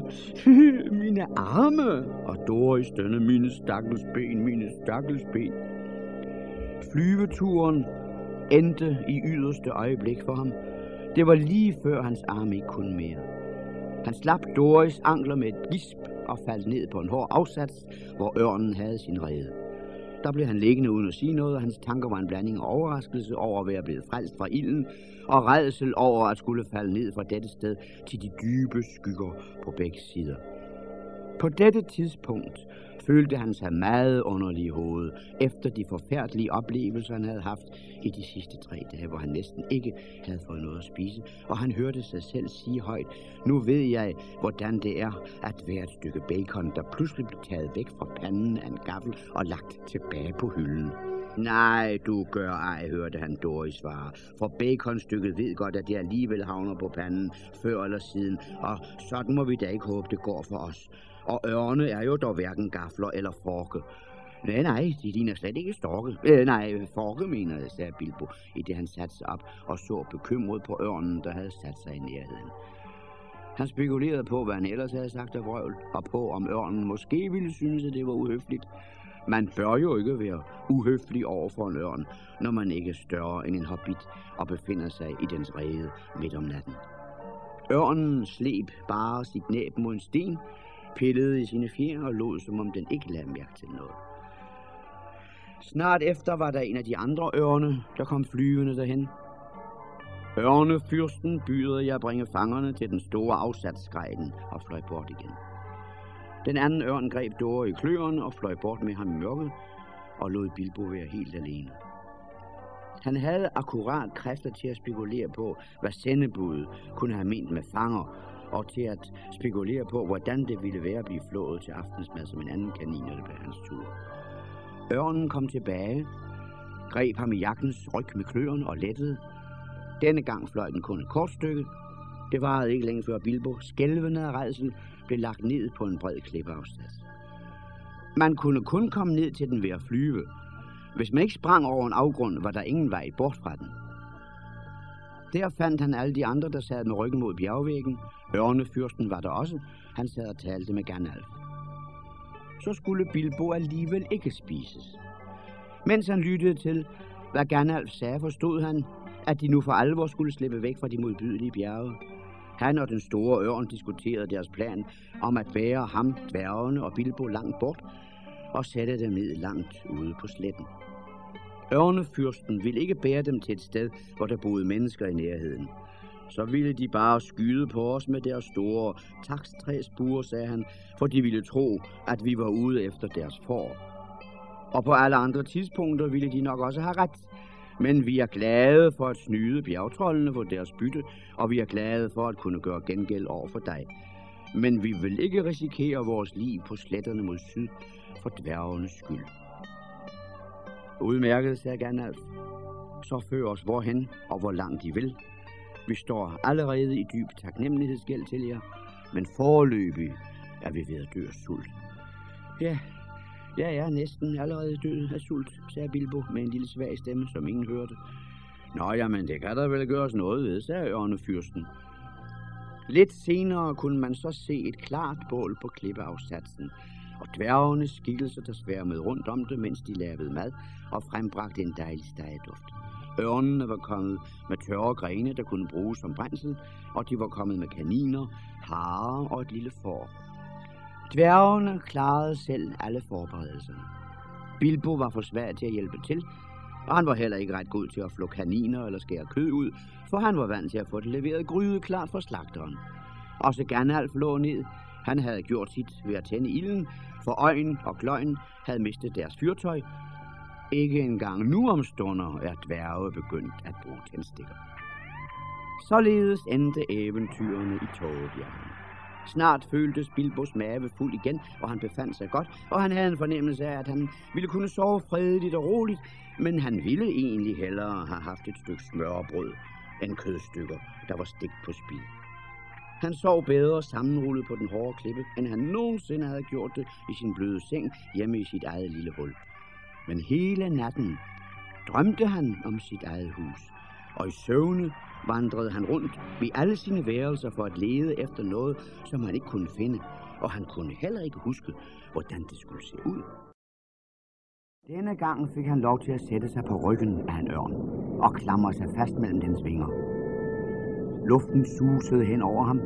mine arme, og Doris stønnede, mine stakkels ben, mine stakkels ben. Flyveturen endte i yderste øjeblik for ham, det var lige før hans arme ikke kunne mere. Han slap Doris ankler med et gisp og faldt ned på en hård afsats, hvor ørnen havde sin rede. Der blev han liggende uden at sige noget, og hans tanker var en blanding af overraskelse over at være blevet frelst fra ilden, og redsel over at skulle falde ned fra dette sted til de dybe skygger på begge sider. På dette tidspunkt følte han sig meget underlig i hovedet, efter de forfærdelige oplevelser, han havde haft i de sidste tre dage, hvor han næsten ikke havde fået noget at spise, og han hørte sig selv sige højt, nu ved jeg, hvordan det er at være et stykke bacon, der pludselig blev taget væk fra panden af en gaffel og lagt tilbage på hylden. Nej, du gør ej, hørte han Doris svare. For baconstykket ved godt, at det alligevel havner på panden, før eller siden, og sådan må vi da ikke håbe, det går for os. Og ørne er jo dog hverken gafler eller forke. Nej, nej, de ligner slet ikke storke. Øh, nej, forke, mener jeg, sagde Bilbo, i det han satte sig op og så bekymret på ørnen, der havde sat sig i nærheden. Han spekulerede på, hvad han ellers havde sagt af vrøvl, og på, om ørnen måske ville synes, at det var uhøfligt. Man bør jo ikke være uhøflig over for en ørn, når man ikke er større end en hobbit og befinder sig i dens rede midt om natten. Ørnen sleb bare sit næb mod en sten, pillede i sine fjer og lod, som om den ikke lagde mærke til noget. Snart efter var der en af de andre ørne, der kom flyvende derhen. Ørnefyrsten bydede jeg at bringe fangerne til den store afsatsgrejden og fløj bort igen. Den anden ørn greb Dore i kløerne og fløj bort med ham i mørket og lod Bilbo være helt alene. Han havde akkurat kræfter til at spekulere på, hvad sendebuddet kunne have ment med fanger, og til at spekulere på, hvordan det ville være at blive flået til aftensmad som en anden kanin, når det blev hans tur. Ørnen kom tilbage, greb ham i jakkens ryg med kløerne og lettede. Denne gang fløj den kun et kort stykke. Det varede ikke længe før Bilbo, skælvende af redsel, blev lagt ned på en bred klippeafstand. Man kunne kun komme ned til den ved at flyve. Hvis man ikke sprang over en afgrund, var der ingen vej bort fra den. Der fandt han alle de andre, der sad med ryggen mod bjergvæggen. Ørnefyrsten var der også. Han sad og talte med Gandalf. Så skulle Bilbo alligevel ikke spises. Mens han lyttede til, hvad Gandalf sagde, forstod han, at de nu for alvor skulle slippe væk fra de modbydelige bjerge. Han og den store ørn diskuterede deres plan om at bære ham, dværgene og Bilbo langt bort og sætte dem ned langt ude på sletten. Ørnefyrsten ville ikke bære dem til et sted, hvor der boede mennesker i nærheden. Så ville de bare skyde på os med deres store takstræsbuer, sagde han, for de ville tro, at vi var ude efter deres får. Og på alle andre tidspunkter ville de nok også have ret. Men vi er glade for at snyde bjergtrollene for deres bytte, og vi er glade for at kunne gøre gengæld over for dig. Men vi vil ikke risikere vores liv på sletterne mod syd for dværgenes skyld. Udmærket, sagde Gandalf. Altså. Så før os hvorhen og hvor langt de vil. Vi står allerede i dyb taknemmelighedsgæld til jer, men foreløbig er vi ved at dø af sult. Ja, jeg er næsten allerede død af sult, sagde Bilbo med en lille svag stemme, som ingen hørte. Nå, jamen, det kan der vel gøres noget ved, sagde ørnefyrsten. Lidt senere kunne man så se et klart bål på klippeafsatsen, og dværgenes skikkelser, der sværmede rundt om det, mens de lavede mad, og frembragte en dejlig stegeduft. Ørnene var kommet med tørre grene, der kunne bruges som brændsel, og de var kommet med kaniner, harer og et lille får. Dværgene klarede selv alle forberedelserne. Bilbo var for svær til at hjælpe til, og han var heller ikke ret god til at flå kaniner eller skære kød ud, for han var vant til at få det leveret gryde klart fra slagteren. Også Gandalf lå ned. Han havde gjort sit ved at tænde ilden, for øjen og gløjen havde mistet deres fyrtøj. Ikke engang nu om stunder er dværge begyndt at bruge tændstikker. Således endte eventyrene i Tågebjergen. Snart føltes Bilbos mave fuld igen, og han befandt sig godt, og han havde en fornemmelse af, at han ville kunne sove fredeligt og roligt, men han ville egentlig hellere have haft et stykke smørbrød end kødstykker, der var stigt på spid. Han sov bedre sammenrullet på den hårde klippe, end han nogensinde havde gjort det i sin bløde seng hjemme i sit eget lille hul. Men hele natten drømte han om sit eget hus, og i søvne vandrede han rundt i alle sine værelser for at lede efter noget, som han ikke kunne finde, og han kunne heller ikke huske, hvordan det skulle se ud. Denne gang fik han lov til at sætte sig på ryggen af en ørn og klamre sig fast mellem dens vinger. Luften susede hen over ham,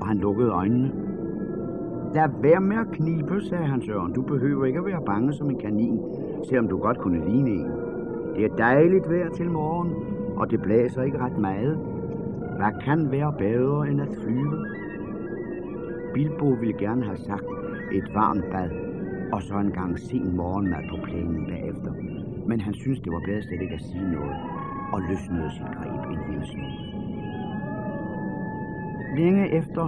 og han lukkede øjnene. Lad være med at knibe, sagde hans Søren. Du behøver ikke at være bange som en kanin, selvom du godt kunne ligne en. Det er dejligt vejr til morgen, og det blæser ikke ret meget. Hvad kan være bedre end at flyve? Bilbo ville gerne have sagt et varmt bad, og så en gang sen morgenmad på plænen bagefter. Men han syntes, det var bedre slet ikke at sige noget, og løsnede sit greb en lille smule. Længe efter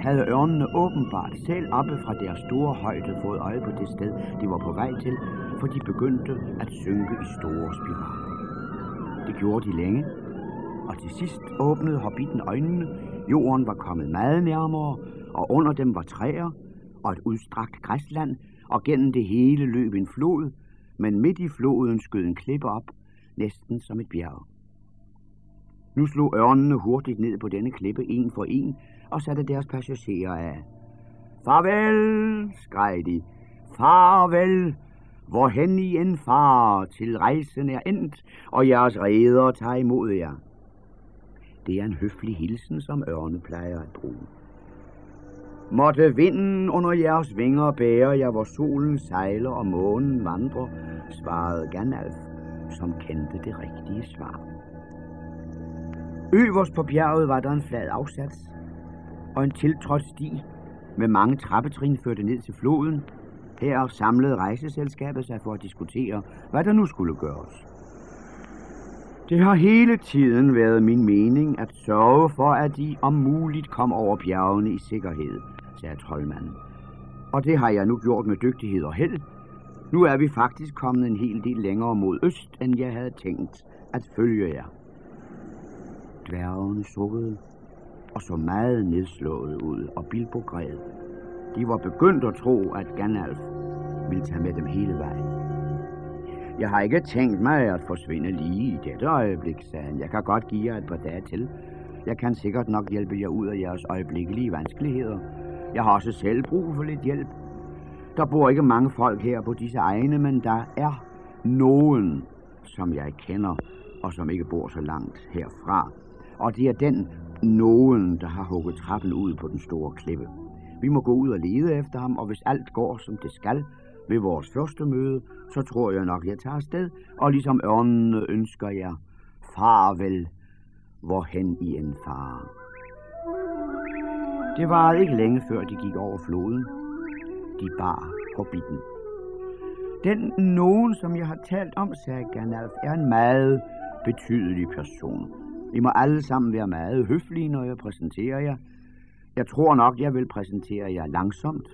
havde ørnene åbenbart selv oppe fra deres store højde fået øje på det sted, de var på vej til, for de begyndte at synke i store spiraler. Det gjorde de længe, og til sidst åbnede hobbiten øjnene. Jorden var kommet meget nærmere, og under dem var træer og et udstrakt græsland, og gennem det hele løb en flod, men midt i floden skød en klippe op, næsten som et bjerg. Nu slog ørnene hurtigt ned på denne klippe en for en, og satte deres passagerer af. Farvel, skreg de. Farvel, hvorhen I en far til rejsen er endt, og jeres redder tager imod jer. Det er en høflig hilsen, som ørne plejer at bruge. Måtte vinden under jeres vinger bære jer, hvor solen sejler og månen vandrer, svarede Gandalf, som kendte det rigtige svar. Øverst på bjerget var der en flad afsats, og en tiltrådt sti med mange trappetrin førte ned til floden. Her samlede rejseselskabet sig for at diskutere, hvad der nu skulle gøres. Det har hele tiden været min mening at sørge for, at de om muligt kom over bjergene i sikkerhed, sagde troldmanden. Og det har jeg nu gjort med dygtighed og held. Nu er vi faktisk kommet en hel del længere mod øst, end jeg havde tænkt at følge jer. Dværgene sukkede og så meget nedslået ud, og Bilbo græd. De var begyndt at tro, at Gandalf ville tage med dem hele vejen. Jeg har ikke tænkt mig at forsvinde lige i dette øjeblik, sagde han. Jeg kan godt give jer et par dage til. Jeg kan sikkert nok hjælpe jer ud af jeres øjeblikkelige vanskeligheder. Jeg har også selv brug for lidt hjælp. Der bor ikke mange folk her på disse egne, men der er nogen, som jeg kender, og som ikke bor så langt herfra. Og det er den nogen, der har hugget trappen ud på den store klippe. Vi må gå ud og lede efter ham, og hvis alt går, som det skal, ved vores første møde, så tror jeg nok, jeg tager afsted, og ligesom ørnene ønsker jeg farvel, hvorhen i en far. Det var ikke længe før de gik over floden. De bar hobbiten. Den nogen, som jeg har talt om, sagde Gandalf, er en meget betydelig person. I må alle sammen være meget høflige, når jeg præsenterer jer. Jeg tror nok, jeg vil præsentere jer langsomt,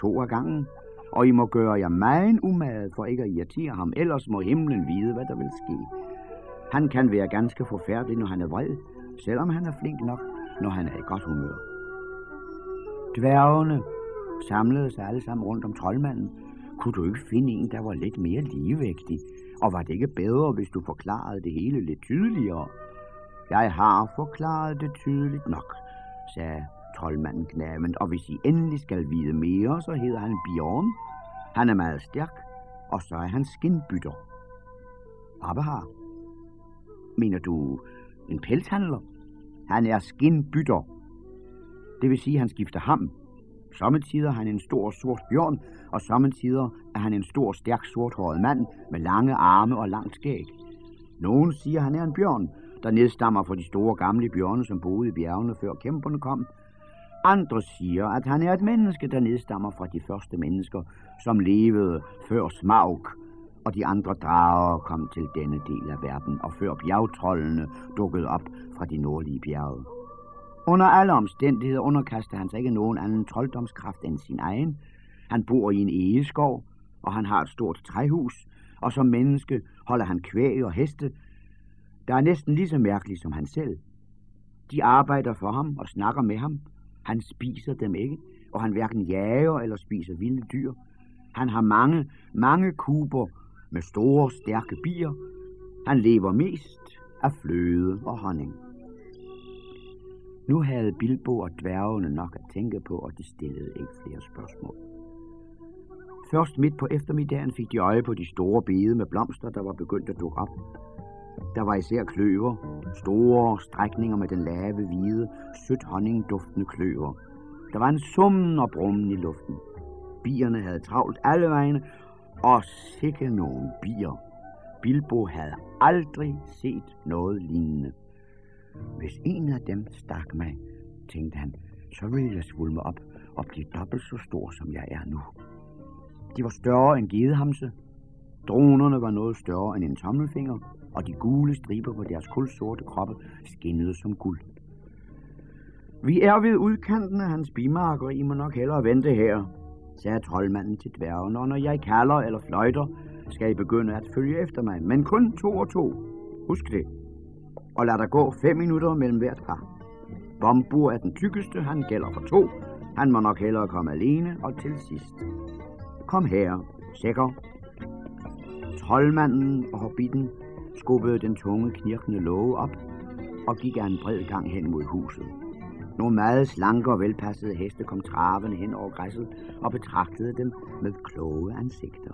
to af gangen, og I må gøre jer meget umad for ikke at irritere ham, ellers må himlen vide, hvad der vil ske. Han kan være ganske forfærdelig, når han er vred, selvom han er flink nok, når han er i godt humør. Dværgene samlede sig alle sammen rundt om troldmanden. Kunne du ikke finde en, der var lidt mere ligevægtig? Og var det ikke bedre, hvis du forklarede det hele lidt tydeligere? Jeg har forklaret det tydeligt nok, sagde troldmanden knævent, og hvis I endelig skal vide mere, så hedder han Bjørn. Han er meget stærk, og så er han skinbytter. Abbehar, Mener du en pelshandler? Han er skinbytter. Det vil sige, at han skifter ham. Sommetider er han en stor sort bjørn, og sommetider er han en stor, stærk, sorthåret mand med lange arme og langt skæg. Nogen siger, at han er en bjørn, der nedstammer fra de store gamle bjørne, som boede i bjergene før kæmperne kom. Andre siger, at han er et menneske, der nedstammer fra de første mennesker, som levede før Smaug, og de andre drager kom til denne del af verden, og før bjergtrollene dukkede op fra de nordlige bjerge. Under alle omstændigheder underkaster han sig ikke nogen anden trolddomskraft end sin egen. Han bor i en egeskov, og han har et stort træhus, og som menneske holder han kvæg og heste, der er næsten lige så mærkelig som han selv. De arbejder for ham og snakker med ham. Han spiser dem ikke, og han hverken jager eller spiser vilde dyr. Han har mange, mange kuber med store, stærke bier. Han lever mest af fløde og honning. Nu havde Bilbo og dværgene nok at tænke på, og de stillede ikke flere spørgsmål. Først midt på eftermiddagen fik de øje på de store bede med blomster, der var begyndt at dukke op. Der var især kløver, store strækninger med den lave, hvide, sødt honningduftende kløver. Der var en summen og brummen i luften. Bierne havde travlt alle vegne, og sikke nogle bier. Bilbo havde aldrig set noget lignende. Hvis en af dem stak mig, tænkte han, så ville jeg svulme op og blive dobbelt så stor, som jeg er nu. De var større end gedehamse. Dronerne var noget større end en tommelfinger, og de gule striber på deres kulsorte kroppe skinnede som guld. Vi er ved udkanten af hans bimark, og I må nok hellere vente her, sagde troldmanden til dværgen, og når jeg kalder eller fløjter, skal I begynde at følge efter mig, men kun to og to. Husk det og lad der gå fem minutter mellem hvert par. Bombur er den tykkeste, han gælder for to. Han må nok hellere komme alene, og til sidst. Kom her, sikker. Troldmanden og hobbiten skubbede den tunge, knirkende låge op og gik af en bred gang hen mod huset. Nogle meget slanke og velpassede heste kom travende hen over græsset og betragtede dem med kloge ansigter.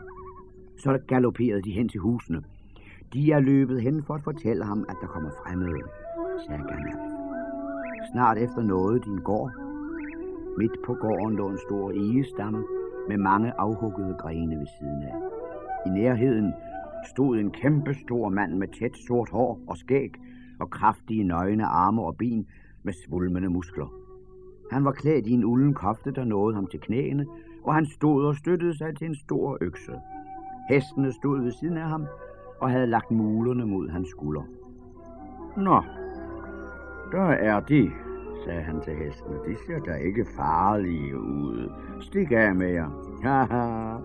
Så galopperede de hen til husene, de er løbet hen for at fortælle ham, at der kommer fremmede, sagde Gandalf. Snart efter nåede din gård. Midt på gården lå en stor egestamme med mange afhuggede grene ved siden af. I nærheden stod en kæmpe stor mand med tæt sort hår og skæg og kraftige nøgne arme og ben med svulmende muskler. Han var klædt i en ulden kofte, der nåede ham til knæene, og han stod og støttede sig til en stor økse. Hestene stod ved siden af ham, og havde lagt mulerne mod hans skulder. Nå, der er de, sagde han til hesten. De ser da ikke farlige ud. Stik af med jer. Haha.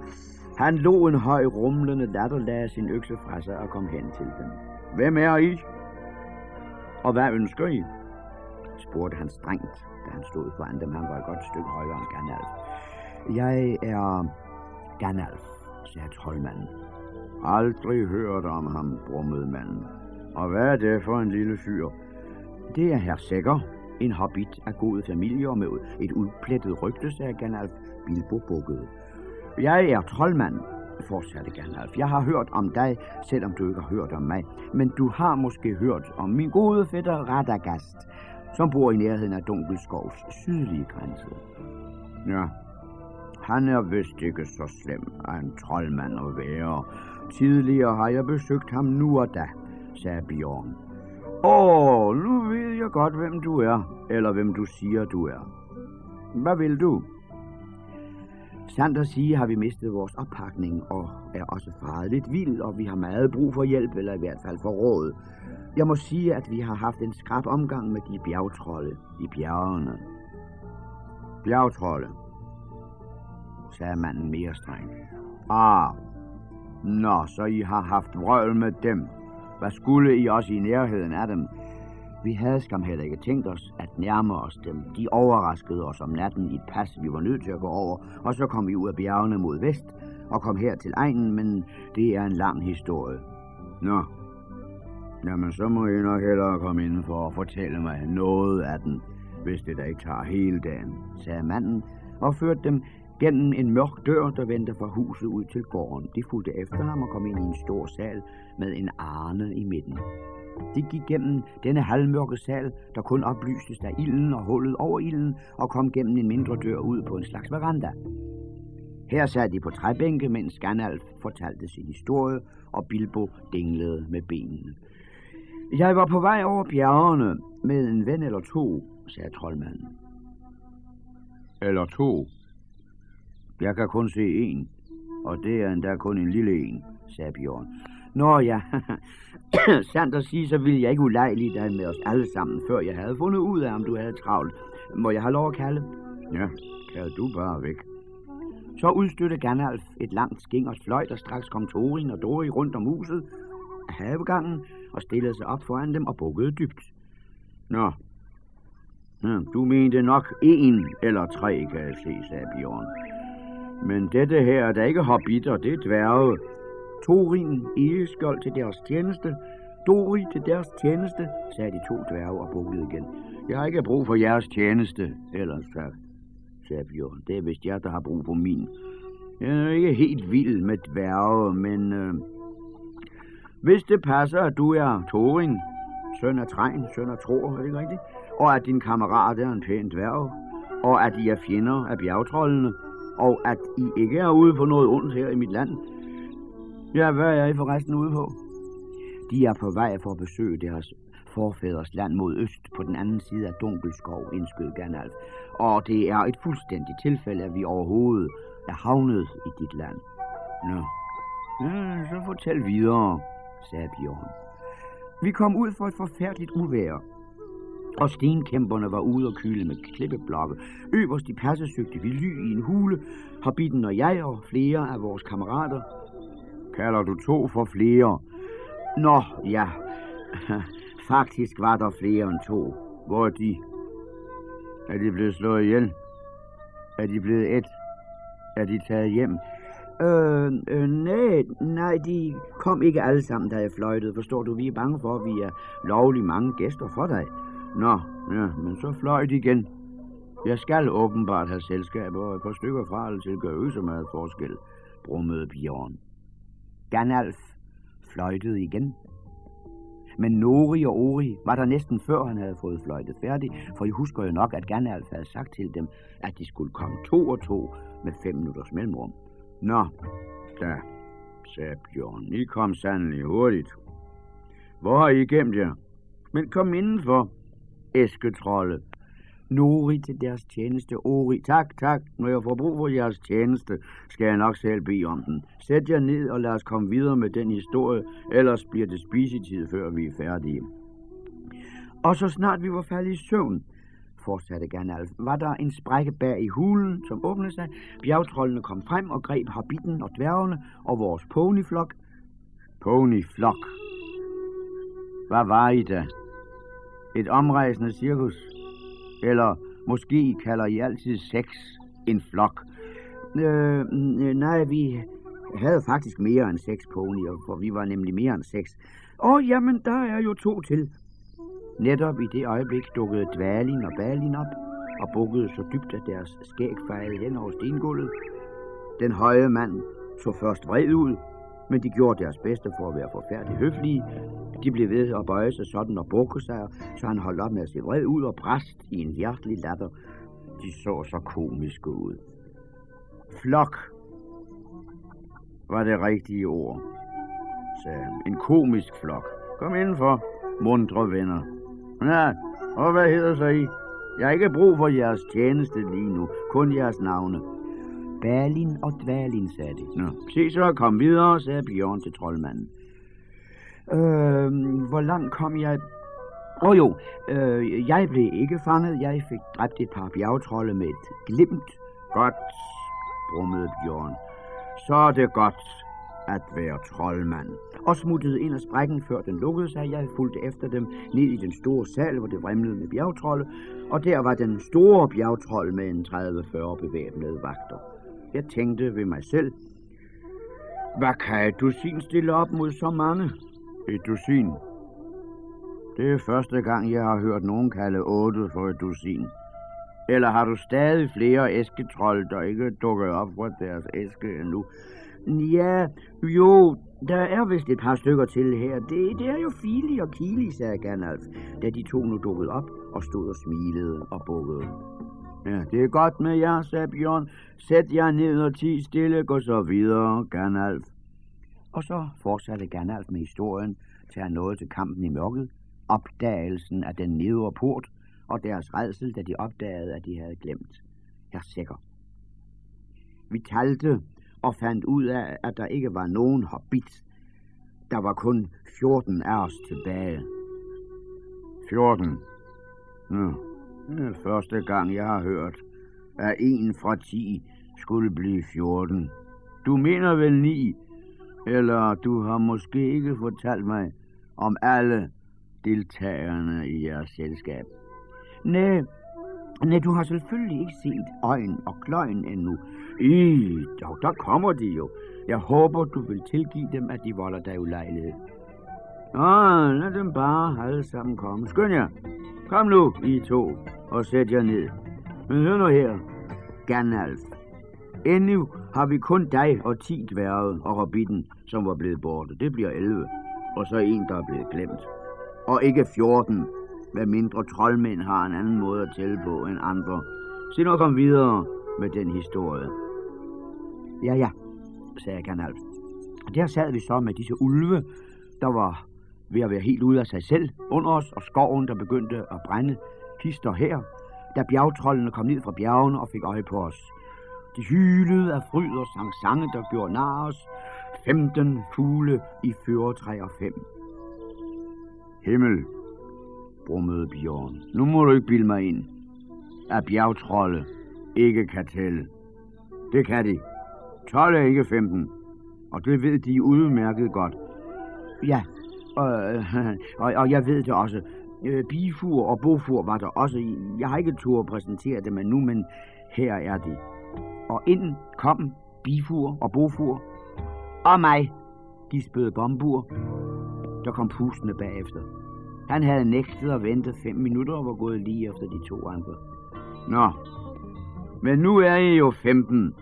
Han lå en høj rumlende datter, lagde sin økse fra sig og kom hen til dem. Hvem er I? Og hvad ønsker I? spurgte han strengt, da han stod foran dem. Han var et godt stykke højere end Gandalf. Jeg er Gandalf, sagde troldmanden. Aldrig hørt om ham, brummede manden. Og hvad er det for en lille fyr? Det er herr Sækker, en hobbit af god familie og med et udplettet rygte, sagde Gandalf. Bilbo bukkede. Jeg er troldmand, fortsatte Gandalf. Jeg har hørt om dig, selvom du ikke har hørt om mig. Men du har måske hørt om min gode fætter Radagast, som bor i nærheden af Dunkelskovs sydlige grænse. Ja, han er vist ikke så slem af en troldmand at være, Tidligere har jeg besøgt ham nu og da, sagde Bjørn. Åh, nu ved jeg godt, hvem du er, eller hvem du siger, du er. Hvad vil du? Sandt at sige har vi mistet vores oppakning og er også faret lidt vild, og vi har meget brug for hjælp, eller i hvert fald for råd. Jeg må sige, at vi har haft en skrab omgang med de bjergtrolde i bjergene. Bjergtrolde, sagde manden mere streng. Ah, nå, så I har haft vrøvl med dem. Hvad skulle I også i nærheden af dem? Vi havde skam heller ikke tænkt os at nærme os dem. De overraskede os om natten i et pas, vi var nødt til at gå over, og så kom vi ud af bjergene mod vest og kom her til egnen, men det er en lang historie. Nå, jamen så må I nok hellere komme ind for at fortælle mig noget af den, hvis det da ikke tager hele dagen, sagde manden og førte dem gennem en mørk dør, der vendte fra huset ud til gården. De fulgte efter ham og kom ind i en stor sal med en arne i midten. De gik gennem denne halvmørke sal, der kun oplystes af ilden og hullet over ilden, og kom gennem en mindre dør ud på en slags veranda. Her sad de på træbænke, mens Ganalf fortalte sin historie, og Bilbo dinglede med benene. Jeg var på vej over bjergene med en ven eller to, sagde troldmanden. Eller to? Jeg kan kun se en, og det er endda kun en lille en, sagde Bjørn. Nå ja, sandt at sige, så ville jeg ikke ulejlige dig med os alle sammen, før jeg havde fundet ud af, om du havde travlt. Må jeg have lov at kalde? Ja, kald du bare væk. Så udstødte Gandalf et langt skingers fløjt, og straks kom Thorin og Dori rundt om huset af havegangen og stillede sig op foran dem og bukkede dybt. Nå, ja, du mente nok en eller tre, kan jeg se, sagde Bjørn. Men dette her er da ikke hobbiter, det er dværge. Torin Egeskjold til deres tjeneste, Dori til deres tjeneste, sagde de to dværge og bukkede igen. Jeg har ikke brug for jeres tjeneste, ellers tak, sagde Bjørn. Det er vist jer, der har brug for min. Jeg er ikke helt vild med dværge, men... Øh, hvis det passer, at du er Torin, søn af Træn, søn af Tror, er det ikke rigtigt? Og at din kammerat er en pæn dværg, og at I er fjender af bjergtrollene, og at I ikke er ude på noget ondt her i mit land, Ja, hvad er I forresten ude på? De er på vej for at besøge deres forfædres land mod øst på den anden side af Dunkelskov, indskød Gandalf. Og det er et fuldstændigt tilfælde, at vi overhovedet er havnet i dit land. Nå, ja, så fortæl videre, sagde Bjørn. Vi kom ud for et forfærdeligt uvejr, og stenkæmperne var ude og kyle med klippeblokke. Øverst i passet søgte vi ly i en hule. Habitten og jeg og flere af vores kammerater Kalder du to for flere? Nå, ja. Faktisk var der flere end to. Hvor er de? Er de blevet slået ihjel? Er de blevet et? Er de taget hjem? Øh, øh, nej, nej, de kom ikke alle sammen, da jeg fløjtede. Forstår du, vi er bange for, at vi er lovlig mange gæster for dig. Nå, ja, men så fløjt igen. Jeg skal åbenbart have selskab, og et par stykker fra eller til gør øse meget forskel, brummede Bjørn. Ganalf fløjtede igen. Men Nori og Ori var der næsten før han havde fået fløjtet færdig, for I husker jo nok, at Ganalf havde sagt til dem, at de skulle komme to og to med fem minutters mellemrum. Nå, da, sagde Bjørn, I kom sandelig hurtigt. Hvor har I gemt jer? Men kom indenfor, æsketrolde, Nori til deres tjeneste. Ori, tak, tak. Når jeg får brug for jeres tjeneste, skal jeg nok selv bede om den. Sæt jer ned og lad os komme videre med den historie, ellers bliver det spisetid, før vi er færdige. Og så snart vi var faldet i søvn, fortsatte Gandalf, var der en sprække bag i hulen, som åbnede sig. Bjergtrollene kom frem og greb habitten og dværgene og vores ponyflok. Ponyflok? Hvad var I da? Et omrejsende cirkus? Eller måske kalder I altid sex en flok. Øh, nej, vi havde faktisk mere end seks ponyer, for vi var nemlig mere end seks. Og jamen, der er jo to til. Netop i det øjeblik dukkede Dvalin og Balin op og bukkede så dybt, at deres skæg fejlede hen over stengulvet. Den høje mand så først vred ud, men de gjorde deres bedste for at være forfærdeligt høflige. De blev ved at bøje sig sådan og bukke sig, så han holdt op med at se vred ud og bræst i en hjertelig latter. De så så komiske ud. Flok var det rigtige ord, sagde han. En komisk flok. Kom indenfor, mundre venner. Ja, og hvad hedder så I? Jeg har ikke brug for jeres tjeneste lige nu, kun jeres navne. Balin og Dvalin, sagde de. Nå, se så, kom videre, sagde Bjørn til troldmanden. Øh, hvor langt kom jeg? Åh oh, jo, øh, jeg blev ikke fanget. Jeg fik dræbt et par bjergtrolde med et glimt. Godt, brummede Bjørn. Så er det godt at være troldmand. Og smuttede ind af sprækken, før den lukkede sig. Jeg fulgte efter dem ned i den store sal, hvor det vrimlede med bjergtrolde. Og der var den store bjergtrold med en 30-40 bevæbnede vagter. Jeg tænkte ved mig selv, hvad kan et dusin stille op mod så mange? Et dusin? Det er første gang, jeg har hørt nogen kalde otte for et dusin. Eller har du stadig flere æsketrold, der ikke dukket op fra deres æske endnu? Ja, jo, der er vist et par stykker til her. Det, det er jo Fili og Kili, sagde Gandalf, da de to nu dukkede op og stod og smilede og bukkede. Ja, det er godt med jer, sagde Bjørn. Sæt jer ned og ti stille, gå så videre, Gernalf. Og så fortsatte Gernalf med historien til han nåede til kampen i mørket, opdagelsen af den nedre port og deres redsel, da de opdagede, at de havde glemt. Jeg er sikker. Vi talte og fandt ud af, at der ikke var nogen hobbit. Der var kun 14 af os tilbage. 14? Ja første gang, jeg har hørt, at en fra 10 skulle blive 14. Du mener vel ni, Eller du har måske ikke fortalt mig om alle deltagerne i jeres selskab? Nej, nej, du har selvfølgelig ikke set øjen og kløjen endnu. I, dog, der kommer de jo. Jeg håber, du vil tilgive dem, at de volder dig ulejlighed. Nå, lad dem bare alle sammen komme. Skynd jer. Kom nu, I to, og sæt jer ned. Men hør nu her, Gandalf. Endnu har vi kun dig og ti dværge og hobbiten, som var blevet borte. Det bliver 11. Og så en, der er blevet glemt. Og ikke 14, hvad mindre troldmænd har en anden måde at tælle på end andre. Se nu kom videre med den historie. Ja, ja, sagde Gandalf. Der sad vi så med disse ulve, der var ved at være helt ude af sig selv under os, og skoven, der begyndte at brænde hister her, da bjergtrollene kom ned fra bjergene og fik øje på os. De hylede af fryd og sang sange, der gjorde nar os. 15 fugle i føretræ og fem. Himmel, brummede Bjørn. Nu må du ikke bilde mig ind, at bjergtrolde ikke kan tælle. Det kan de. 12 er ikke 15, og det ved de udmærket godt. Ja, og, øh, og, og jeg ved det også. Øh, bifur og bofur var der også. Jeg har ikke tur at præsentere dem endnu, men her er de. Og ind kom bifur og bofur. Og mig, gispede bombur. Der kom pustende bagefter. Han havde nægtet at vente fem minutter og var gået lige efter de to andre. Nå, men nu er I jo 15.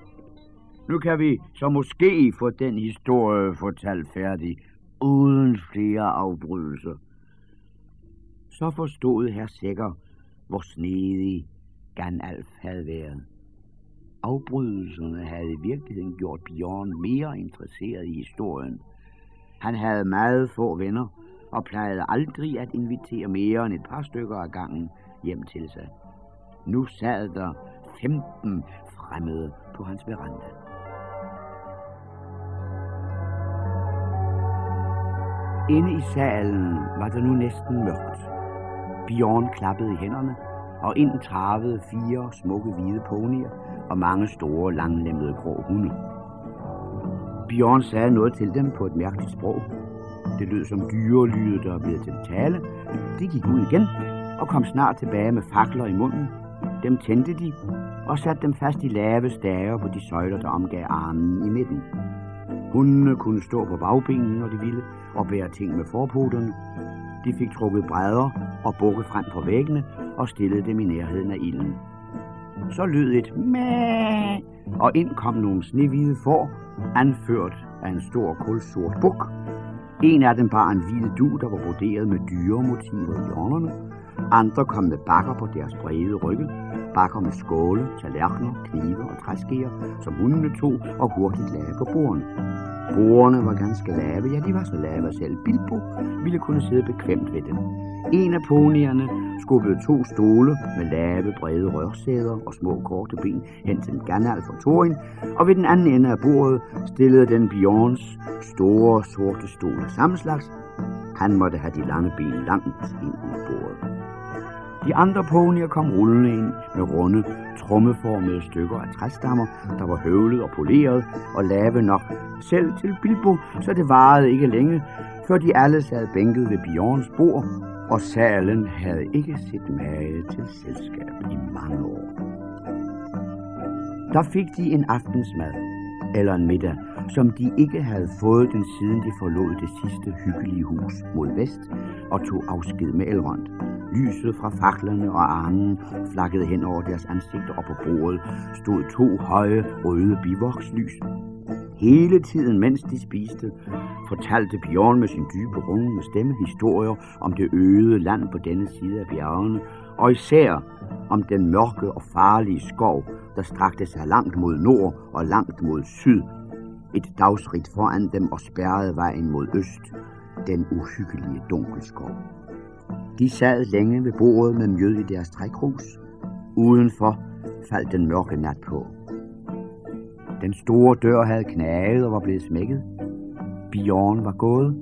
Nu kan vi så måske få den historie fortalt færdig, uden flere afbrydelser. Så forstod herr Sækker, hvor snedig Ganalf havde været. Afbrydelserne havde i virkeligheden gjort Bjørn mere interesseret i historien. Han havde meget få venner, og plejede aldrig at invitere mere end et par stykker af gangen hjem til sig. Nu sad der 15 fremmede på hans veranda. Inde i salen var det nu næsten mørkt. Bjørn klappede i hænderne, og ind travede fire smukke hvide ponier og mange store, langlemmede grå hunde. Bjørn sagde noget til dem på et mærkeligt sprog. Det lød som dyrelyde, der er blevet til tale. De gik ud igen og kom snart tilbage med fakler i munden. Dem tændte de og satte dem fast i lave stager på de søjler, der omgav armen i midten. Hundene kunne stå på bagbenene, når de ville, og bære ting med forpoterne. De fik trukket brædder og bukke frem på væggene og stillede dem i nærheden af ilden. Så lød et mæh, og ind kom nogle snehvide får, anført af en stor kulsort buk. En af dem bar en hvid du, der var broderet med dyremotiver i hjørnerne. Andre kom med bakker på deres brede rygge, bakker med skåle, tallerkener, knive og træskeer, som hundene tog og hurtigt lagde på bordene. Bordene var ganske lave, ja, de var så lave, at selv Bilbo ville kunne sidde bekvemt ved dem. En af ponierne skubbede to stole med lave, brede rørsæder og små korte ben hen til Gandalf og Thorin, og ved den anden ende af bordet stillede den Bjørns store, sorte stol af samme slags. Han måtte have de lange ben langt ind i bordet. De andre ponyer kom rullende ind med runde, trommeformede stykker af træstammer, der var høvlet og poleret og lave nok selv til Bilbo, så det varede ikke længe, før de alle sad bænket ved Bjørns bord, og salen havde ikke set mage til selskab i mange år. Der fik de en aftensmad, eller en middag, som de ikke havde fået den siden de forlod det sidste hyggelige hus mod vest og tog afsked med Elrond. Lyset fra faklerne og armen flakkede hen over deres ansigter, og på bordet stod to høje røde bivokslys. Hele tiden, mens de spiste, fortalte Bjørn med sin dybe, rungende stemme historier om det øde land på denne side af bjergene, og især om den mørke og farlige skov, der strakte sig langt mod nord og langt mod syd. Et dagsrit foran dem og spærrede vejen mod øst, den uhyggelige dunkelskov. De sad længe ved bordet med mjød i deres trækrus. Udenfor faldt den mørke nat på. Den store dør havde knaget og var blevet smækket. Bjørn var gået.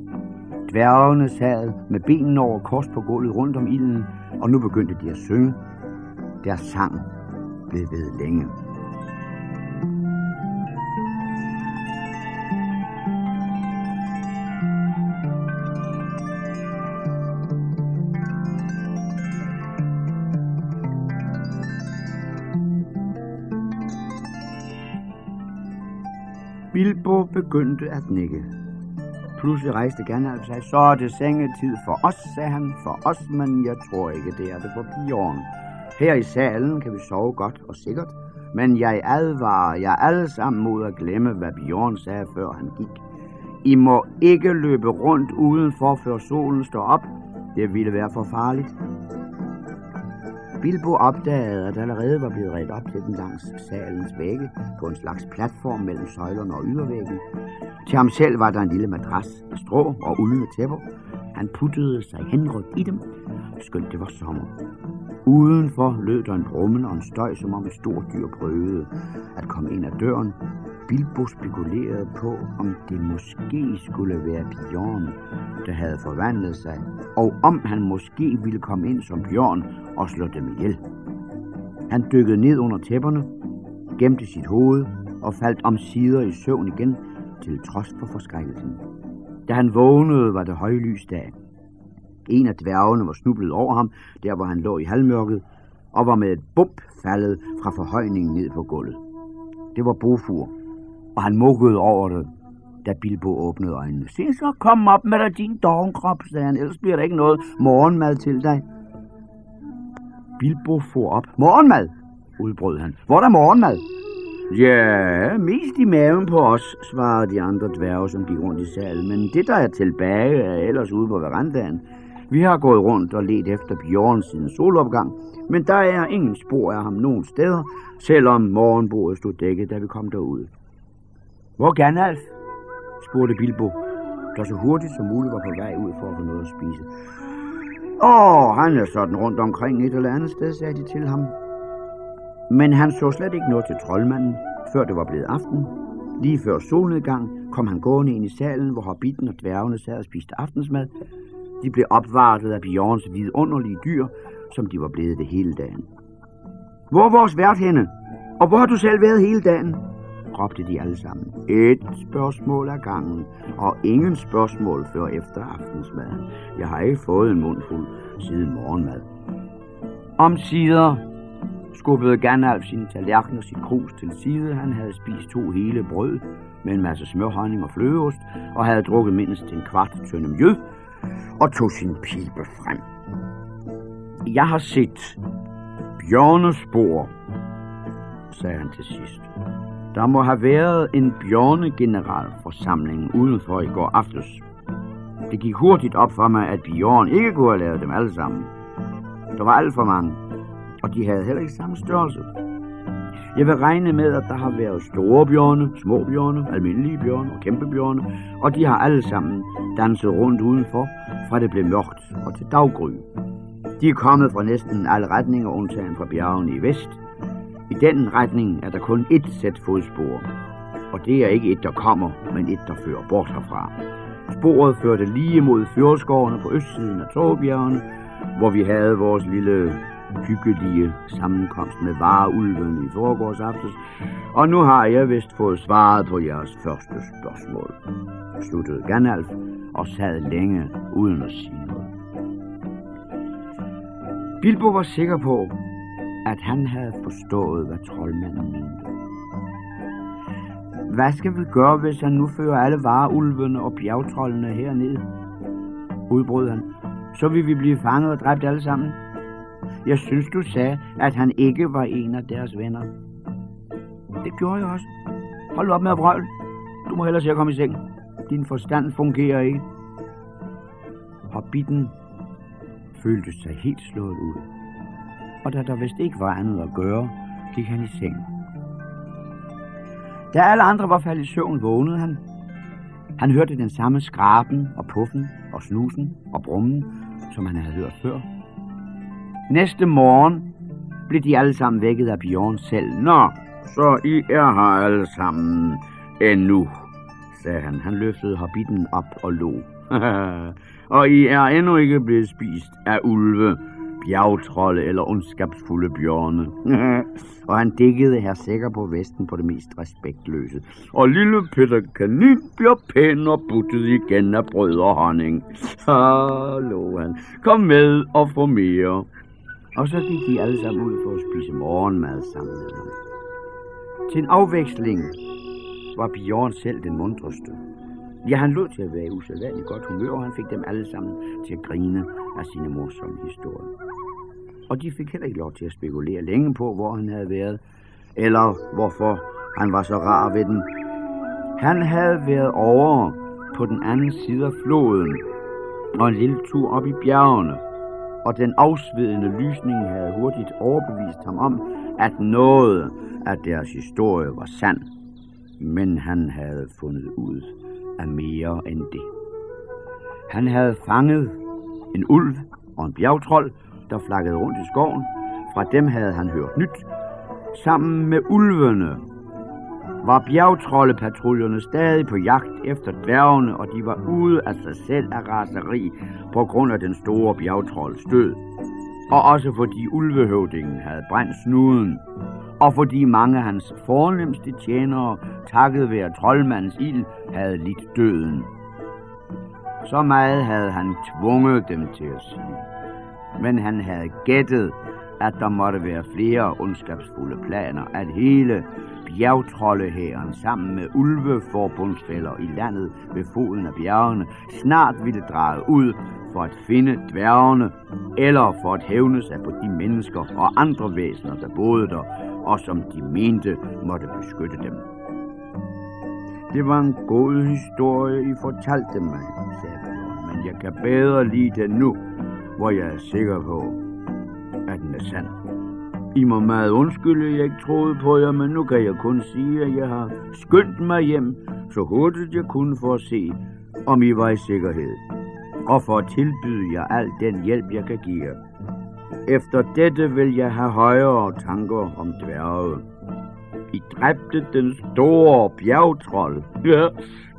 Dværgene sad med benene over kors på gulvet rundt om ilden, og nu begyndte de at synge. Deres sang blev ved længe. Bilbo begyndte at nikke. Pludselig rejste Gandalf sig. Så er det sengetid for os, sagde han. For os, men jeg tror ikke, det er det for Bjørn. Her i salen kan vi sove godt og sikkert, men jeg advarer jer alle sammen mod at glemme, hvad Bjørn sagde, før han gik. I må ikke løbe rundt udenfor, før solen står op. Det ville være for farligt. Bilbo opdagede, at der allerede var blevet reddet op til den langs salens vægge på en slags platform mellem søjlerne og ydervæggen. Til ham selv var der en lille madras af strå og uldne tæpper. Han puttede sig henrygt i dem, skønt det var sommer. Udenfor lød der en brummen og en støj, som om et stort dyr prøvede at komme ind ad døren. Bilbo spekulerede på, om det måske skulle være Bjørn, der havde forvandlet sig, og om han måske ville komme ind som Bjørn og slå dem ihjel. Han dykkede ned under tæpperne, gemte sit hoved og faldt om sider i søvn igen, til trods for forskrækkelsen. Da han vågnede, var det højlys dag. En af dværgene var snublet over ham, der hvor han lå i halvmørket, og var med et bump faldet fra forhøjningen ned på gulvet. Det var Bofur, og han mukkede over det, da Bilbo åbnede øjnene. Se så, kom op med dig, din dogenkrop, sagde han, ellers bliver der ikke noget morgenmad til dig. Bilbo for op. Morgenmad, udbrød han. Hvor er der morgenmad? Ja, mest i maven på os, svarede de andre dværge, som gik rundt i salen. Men det, der er tilbage, er ellers ude på verandaen. Vi har gået rundt og let efter Bjørn siden solopgang, men der er ingen spor af ham nogen steder, selvom morgenbordet stod dækket, da vi kom derud. Hvor Gandalf? spurgte Bilbo, der så hurtigt som muligt var på vej ud for at få noget at spise. Åh, han er sådan rundt omkring et eller andet sted, sagde de til ham. Men han så slet ikke noget til troldmanden, før det var blevet aften. Lige før solnedgang kom han gående ind i salen, hvor hobbiten og dværgene sad og spiste aftensmad. De blev opvartet af Bjørns vidunderlige dyr, som de var blevet det hele dagen. Hvor er vores vært henne? Og hvor har du selv været hele dagen? Råbte de alle sammen. Et spørgsmål ad gangen, og ingen spørgsmål før efter aftensmaden. Jeg har ikke fået en mundfuld siden morgenmad. Om sider skubbede Gandalf sin tallerken og sit krus til side. Han havde spist to hele brød med en masse smørhonning og flødeost, og havde drukket mindst en kvart tønde mjød, og tog sin pibe frem. Jeg har set bjørnespor, sagde han til sidst. Der må have været en bjørnegeneralforsamling udenfor i går aftes. Det gik hurtigt op for mig, at Bjørn ikke kunne have lavet dem alle sammen. Der var alt for mange, og de havde heller ikke samme størrelse. Jeg vil regne med, at der har været store bjørne, små bjørne, almindelige bjørne og kæmpe bjørne, og de har alle sammen danset rundt udenfor, fra det blev mørkt og til daggry. De er kommet fra næsten alle retninger, undtagen fra bjergene i vest. I den retning er der kun ét sæt fodspor, og det er ikke et, der kommer, men et, der fører bort herfra. Sporet førte lige mod fjordskovene på østsiden af Torbjergene, hvor vi havde vores lille hyggelige sammenkomst med vareulven i forgårs aftes, og nu har jeg vist fået svaret på jeres første spørgsmål. Sluttede Ganalf og sad længe uden at sige noget. Bilbo var sikker på, at han havde forstået, hvad troldmanden mente. Hvad skal vi gøre, hvis han nu fører alle vareulvene og bjergtrollene herned? Udbrød han. Så vil vi blive fanget og dræbt alle sammen. Jeg synes, du sagde, at han ikke var en af deres venner. Det gjorde jeg også. Hold op med at vrøvle. Du må hellere se at komme i seng. Din forstand fungerer ikke. Hobbiten følte sig helt slået ud. Og da der vist ikke var andet at gøre, gik han i seng. Da alle andre var faldet i søvn, vågnede han. Han hørte den samme skraben og puffen og snusen og brummen, som han havde hørt før. Næste morgen blev de alle sammen vækket af Bjørn selv. Nå, så I er her alle sammen endnu, sagde han. Han løftede hobitten op og lå. og I er endnu ikke blevet spist af ulve, bjergtrolde eller ondskabsfulde bjørne. og han dækkede her sikker på vesten på det mest respektløse. Og lille Peter Kanin bliver pæn og buttet igen af brød og honning. Hallo, han. Kom med og få mere. Og så gik de alle sammen ud for at spise morgenmad sammen med ham. Til en afveksling var Bjørn selv den mundreste. Ja, han lod til at være i usædvanligt godt humør, og han fik dem alle sammen til at grine af sine morsomme historier. Og de fik heller ikke lov til at spekulere længe på, hvor han havde været, eller hvorfor han var så rar ved den. Han havde været over på den anden side af floden, og en lille tur op i bjergene, og den afsvedende lysning havde hurtigt overbevist ham om, at noget af deres historie var sand. Men han havde fundet ud af mere end det. Han havde fanget en ulv og en bjergtrold, der flakkede rundt i skoven. Fra dem havde han hørt nyt. Sammen med ulvene var bjergtrollepatruljerne stadig på jagt efter dværgene, og de var ude af sig selv af raseri på grund af den store bjergtrolls død. Og også fordi ulvehøvdingen havde brændt snuden, og fordi mange af hans fornemmeste tjenere, takket være troldmandens ild, havde lidt døden. Så meget havde han tvunget dem til at sige. Men han havde gættet, at der måtte være flere ondskabsfulde planer, at hele bjergtrollehæren sammen med ulveforbundsfælder i landet ved foden af bjergene snart ville drage ud for at finde dværgene, eller for at hævne sig på de mennesker og andre væsener, der boede der, og som de mente måtte beskytte dem. Det var en god historie, I fortalte mig, sagde men jeg kan bedre lide den nu, hvor jeg er sikker på, at den er sand. I må meget undskylde, jeg ikke troede på jer, men nu kan jeg kun sige, at jeg har skyndt mig hjem, så hurtigt jeg kunne for at se, om I var i sikkerhed, og for at tilbyde jer al den hjælp, jeg kan give jer. Efter dette vil jeg have højere tanker om dværge. I dræbte den store bjergtrold. Ja,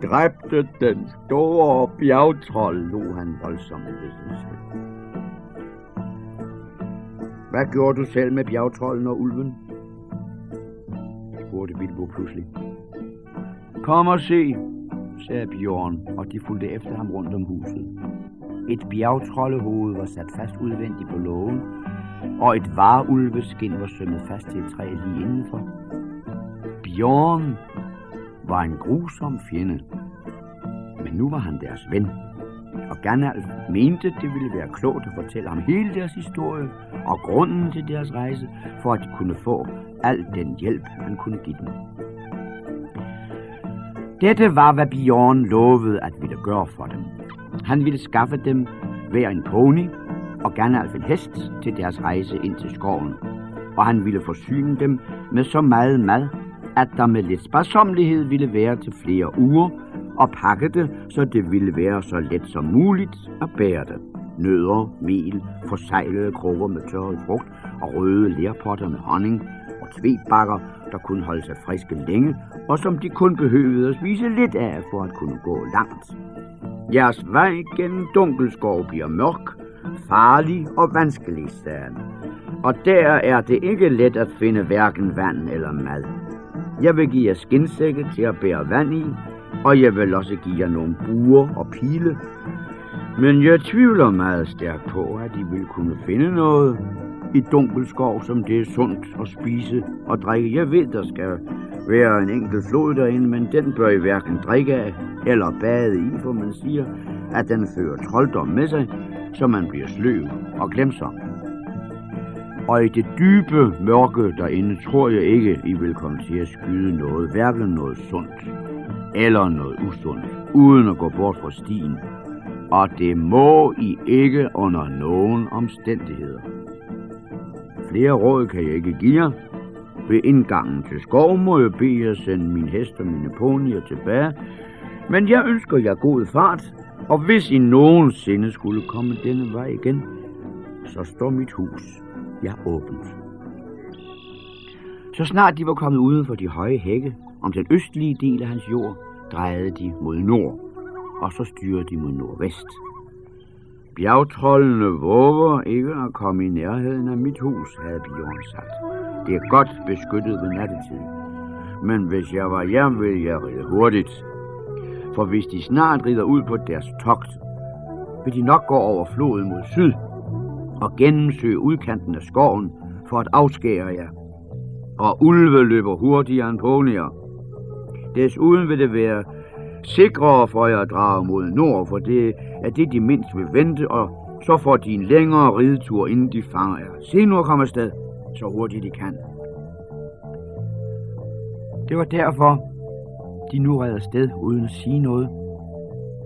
dræbte den store bjergtrold, lå han voldsomt ved sig selv. Hvad gjorde du selv med bjergtrolden og ulven? spurgte Bilbo pludselig. Kom og se, sagde Bjørn, og de fulgte efter ham rundt om huset. Et bjergtroldehoved var sat fast udvendigt på lågen, og et varulveskin var sømmet fast til et træ lige indenfor. Bjørn var en grusom fjende, men nu var han deres ven. Og Gandalf mente, det ville være klogt at fortælle ham hele deres historie og grunden til deres rejse, for at de kunne få al den hjælp, han kunne give dem. Dette var, hvad Bjorn lovede at ville gøre for dem. Han ville skaffe dem hver en pony og Gandalf en hest til deres rejse ind til skoven, og han ville forsyne dem med så meget mad, at der med lidt sparsomlighed ville være til flere uger, og pakke det, så det ville være så let som muligt at bære det. Nødder, mel, forsejlede krukker med tørret frugt og røde lærpotter med honning og tvebakker, der kunne holde sig friske længe, og som de kun behøvede at spise lidt af for at kunne gå langt. Jeres vej gennem Dunkelskov bliver mørk, farlig og vanskelig, sagde han. Og der er det ikke let at finde hverken vand eller mad. Jeg vil give jer skinsække til at bære vand i, og jeg vil også give jer nogle buer og pile. Men jeg tvivler meget stærkt på, at I vil kunne finde noget i Dunkelskov, som det er sundt at spise og drikke. Jeg ved, der skal være en enkelt flod derinde, men den bør I hverken drikke af eller bade i, for man siger, at den fører trolddom med sig, så man bliver sløv og glemsom. Og i det dybe mørke derinde tror jeg ikke, I vil komme til at skyde noget, hverken noget sundt eller noget usundt, uden at gå bort fra stien. Og det må I ikke under nogen omstændigheder. Flere råd kan jeg ikke give jer. Ved indgangen til skov må jeg bede jer sende min hest og mine ponyer tilbage, men jeg ønsker jer god fart, og hvis I nogensinde skulle komme denne vej igen, så står mit hus ja åbent. Så snart de var kommet uden for de høje hække om den østlige del af hans jord, drejede de mod nord, og så styrede de mod nordvest. Bjergtrollene våger ikke at komme i nærheden af mit hus, havde Bjørn sagt. Det er godt beskyttet ved nattetid. Men hvis jeg var hjem, ville jeg ride hurtigt. For hvis de snart rider ud på deres togt, vil de nok gå over floden mod syd og gennemsøge udkanten af skoven for at afskære jer. Og ulve løber hurtigere end ponyer. Desuden vil det være sikrere for jer at drage mod nord, for det er det, de mindst vil vente, og så får de en længere ridetur, inden de fanger jer. Se nu at komme afsted, så hurtigt de kan. Det var derfor, de nu red afsted uden at sige noget,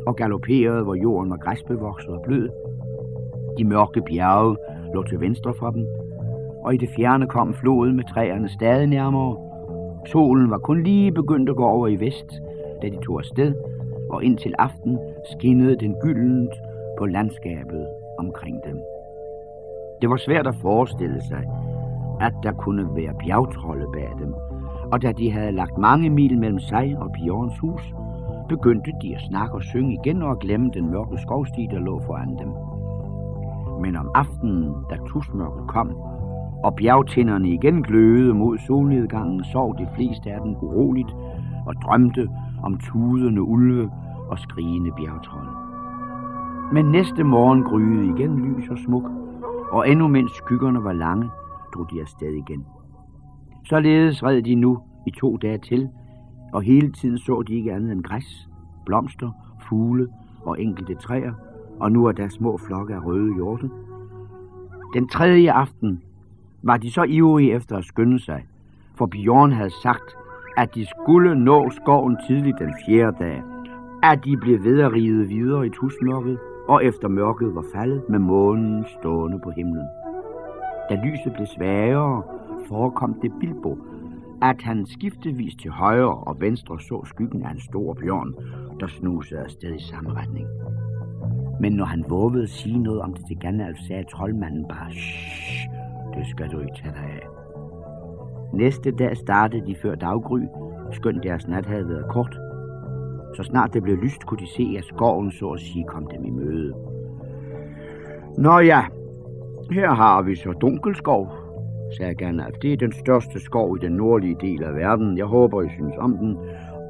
og galopperede, hvor jorden var græsbevokset og blød. De mørke bjerge lå til venstre for dem, og i det fjerne kom floden med træerne stadig nærmere. Solen var kun lige begyndt at gå over i vest, da de tog afsted, og indtil aften skinnede den gyldent på landskabet omkring dem. Det var svært at forestille sig, at der kunne være bjergtrolde bag dem, og da de havde lagt mange mil mellem sig og Bjørns hus, begyndte de at snakke og synge igen og glemme den mørke skovsti, der lå foran dem. Men om aftenen, da tusmørket kom, og bjergtinderne igen glødede mod solnedgangen, sov de fleste af dem uroligt og drømte om tudende ulve og skrigende bjergtrolde. Men næste morgen gryede igen lys og smuk, og endnu mens skyggerne var lange, drog de afsted igen. Således red de nu i to dage til, og hele tiden så de ikke andet end græs, blomster, fugle og enkelte træer, og nu er der små flokke af røde hjorte. Den tredje aften var de så ivrige efter at skynde sig, for Bjørn havde sagt, at de skulle nå skoven tidligt den fjerde dag, at de blev ved at ride videre i tusmørket, og efter mørket var faldet med månen stående på himlen. Da lyset blev svagere, forekom det Bilbo, at han skiftevis til højre og venstre så skyggen af en stor bjørn, der snusede afsted i samme retning. Men når han vågede at sige noget om det til Gandalf, sagde troldmanden bare, Shh, det skal du ikke tage dig af. Næste dag startede de før daggry, skønt deres nat havde været kort. Så snart det blev lyst, kunne de se, at skoven så at sige kom dem i møde. Nå ja, her har vi så Dunkelskov, sagde Gandalf. Det er den største skov i den nordlige del af verden. Jeg håber, I synes om den.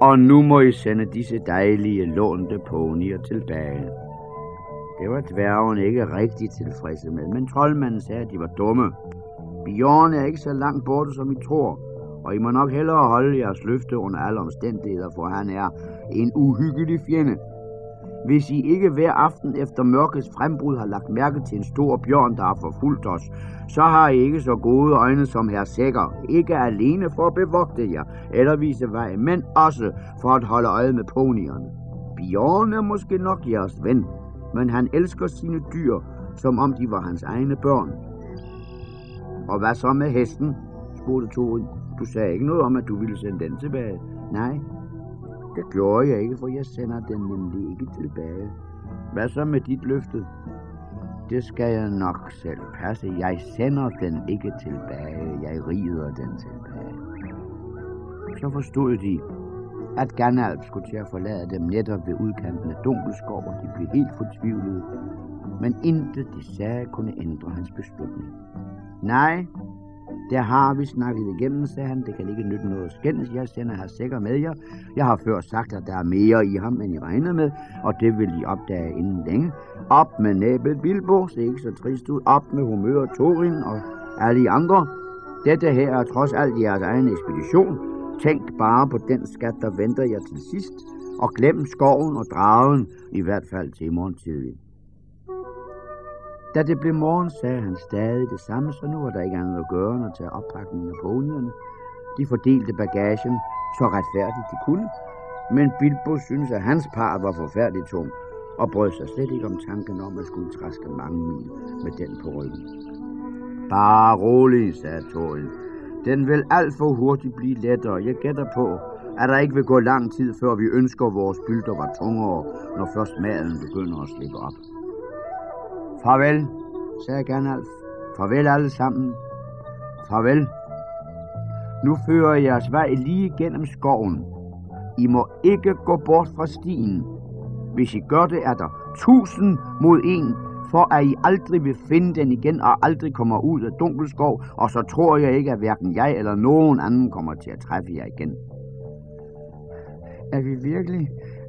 Og nu må I sende disse dejlige lånte ponyer tilbage. Det var dværgen ikke rigtig tilfredse med, men troldmanden sagde, at de var dumme. Bjørn er ikke så langt borte, som I tror, og I må nok hellere holde jeres løfte under alle omstændigheder, for han er en uhyggelig fjende. Hvis I ikke hver aften efter mørkets frembrud har lagt mærke til en stor bjørn, der har forfulgt os, så har I ikke så gode øjne som her Sækker. Ikke alene for at bevogte jer eller vise vej, men også for at holde øje med ponierne. Bjørn er måske nok jeres ven, men han elsker sine dyr, som om de var hans egne børn. Og hvad så med hesten? spurgte Torin. Du sagde ikke noget om, at du ville sende den tilbage. Nej, det gjorde jeg ikke, for jeg sender den nemlig ikke tilbage. Hvad så med dit løfte? Det skal jeg nok selv passe. Jeg sender den ikke tilbage. Jeg rider den tilbage. Så forstod de, at Gandalf skulle til at forlade dem netop ved udkanten af Dunkelskov, og de blev helt fortvivlede. Men intet de sagde kunne ændre hans beslutning. Nej, det har vi snakket igennem, sagde han. Det kan ikke nytte noget at skændes. Jeg sender her sikker med jer. Jeg har før sagt, at der er mere i ham, end I regner med, og det vil I opdage inden længe. Op med næbet Bilbo, se ikke så trist ud. Op med humør Torin og alle de andre. Dette her er trods alt jeres egen ekspedition. Tænk bare på den skat, der venter jer til sidst, og glem skoven og dragen, i hvert fald til i morgen tidlig. Da det blev morgen, sagde han stadig det samme, så nu var der ikke andet at gøre end at tage oppakningen af ponierne. De fordelte bagagen så retfærdigt de kunne, men Bilbo synes, at hans par var forfærdeligt tung, og brød sig slet ikke om tanken om at skulle træske mange mil med den på ryggen. Bare rolig, sagde Thorin. Den vil alt for hurtigt blive lettere. Jeg gætter på, at der ikke vil gå lang tid, før vi ønsker, at vores bylder var tungere, når først maden begynder at slippe op. Farvel, sagde Gandalf. Farvel alle sammen. Farvel. Nu fører jeg jeres vej lige gennem skoven. I må ikke gå bort fra stien. Hvis I gør det, er der tusind mod en, for at I aldrig vil finde den igen og aldrig kommer ud af Dunkelskov, og så tror jeg ikke, at hverken jeg eller nogen anden kommer til at træffe jer igen. Er vi virkelig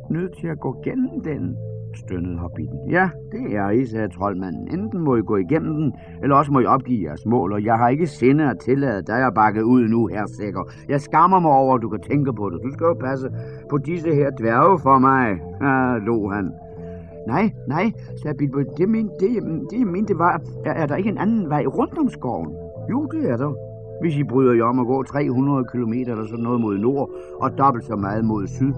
nødt til at gå gennem den? stønnede hobbiten. Ja, det er I, sagde troldmanden. Enten må I gå igennem den, eller også må I opgive jeres mål, og jeg har ikke sinde at tillade dig at bakke ud nu, her sikker. Jeg skammer mig over, at du kan tænke på det. Du skal jo passe på disse her dværge for mig, ah, lo han. Nej, nej, sagde Bilbo. Det, men, det, det jeg mente var, er, er der ikke en anden vej rundt om skoven? Jo, det er der. Hvis I bryder jer om at gå 300 km eller sådan noget mod nord, og dobbelt så meget mod syd,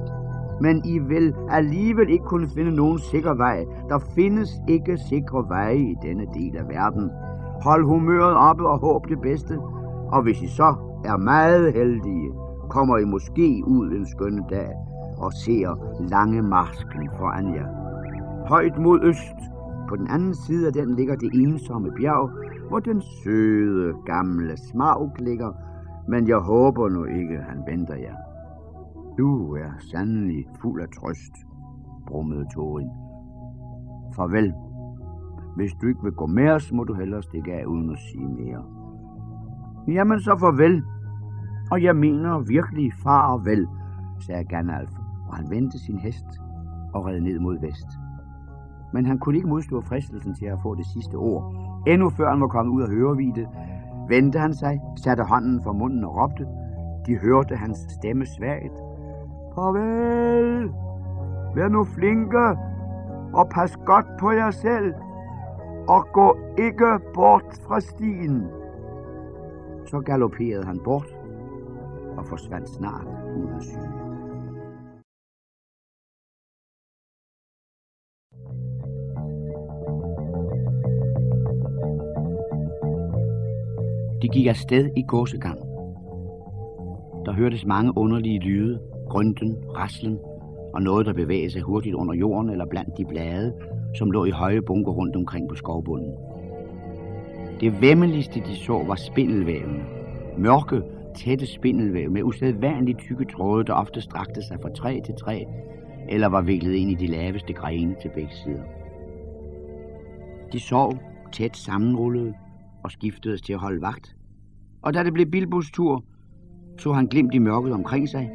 men I vil alligevel ikke kunne finde nogen sikker vej. Der findes ikke sikre veje i denne del af verden. Hold humøret oppe og håb det bedste. Og hvis I så er meget heldige, kommer I måske ud en skønne dag og ser lange marsken foran jer. Højt mod øst, på den anden side af den ligger det ensomme bjerg, hvor den søde gamle Smaug ligger, men jeg håber nu ikke, han venter jer. Du er sandelig fuld af trøst, brummede Torin. Farvel. Hvis du ikke vil gå med os, må du hellere stikke af uden at sige mere. Jamen så farvel. Og jeg mener virkelig far og vel, sagde Gandalf, og han vendte sin hest og red ned mod vest. Men han kunne ikke modstå fristelsen til at få det sidste ord. Endnu før han var kommet ud af hørevide, vendte han sig, satte hånden for munden og råbte. De hørte hans stemme svagt, Farvel. Vær nu flinke og pas godt på jer selv. Og gå ikke bort fra stien. Så galopperede han bort og forsvandt snart ud af syne. De gik afsted i gåsegang. Der hørtes mange underlige lyde, grønten, raslen og noget, der bevægede sig hurtigt under jorden eller blandt de blade, som lå i høje bunker rundt omkring på skovbunden. Det vemmeligste, de så, var spindelvævene. Mørke, tætte spindelvæv med usædvanligt tykke tråde, der ofte strakte sig fra træ til træ, eller var viklet ind i de laveste grene til begge sider. De sov tæt sammenrullede og skiftedes til at holde vagt. Og da det blev Bilbos tur, så han glimt i mørket omkring sig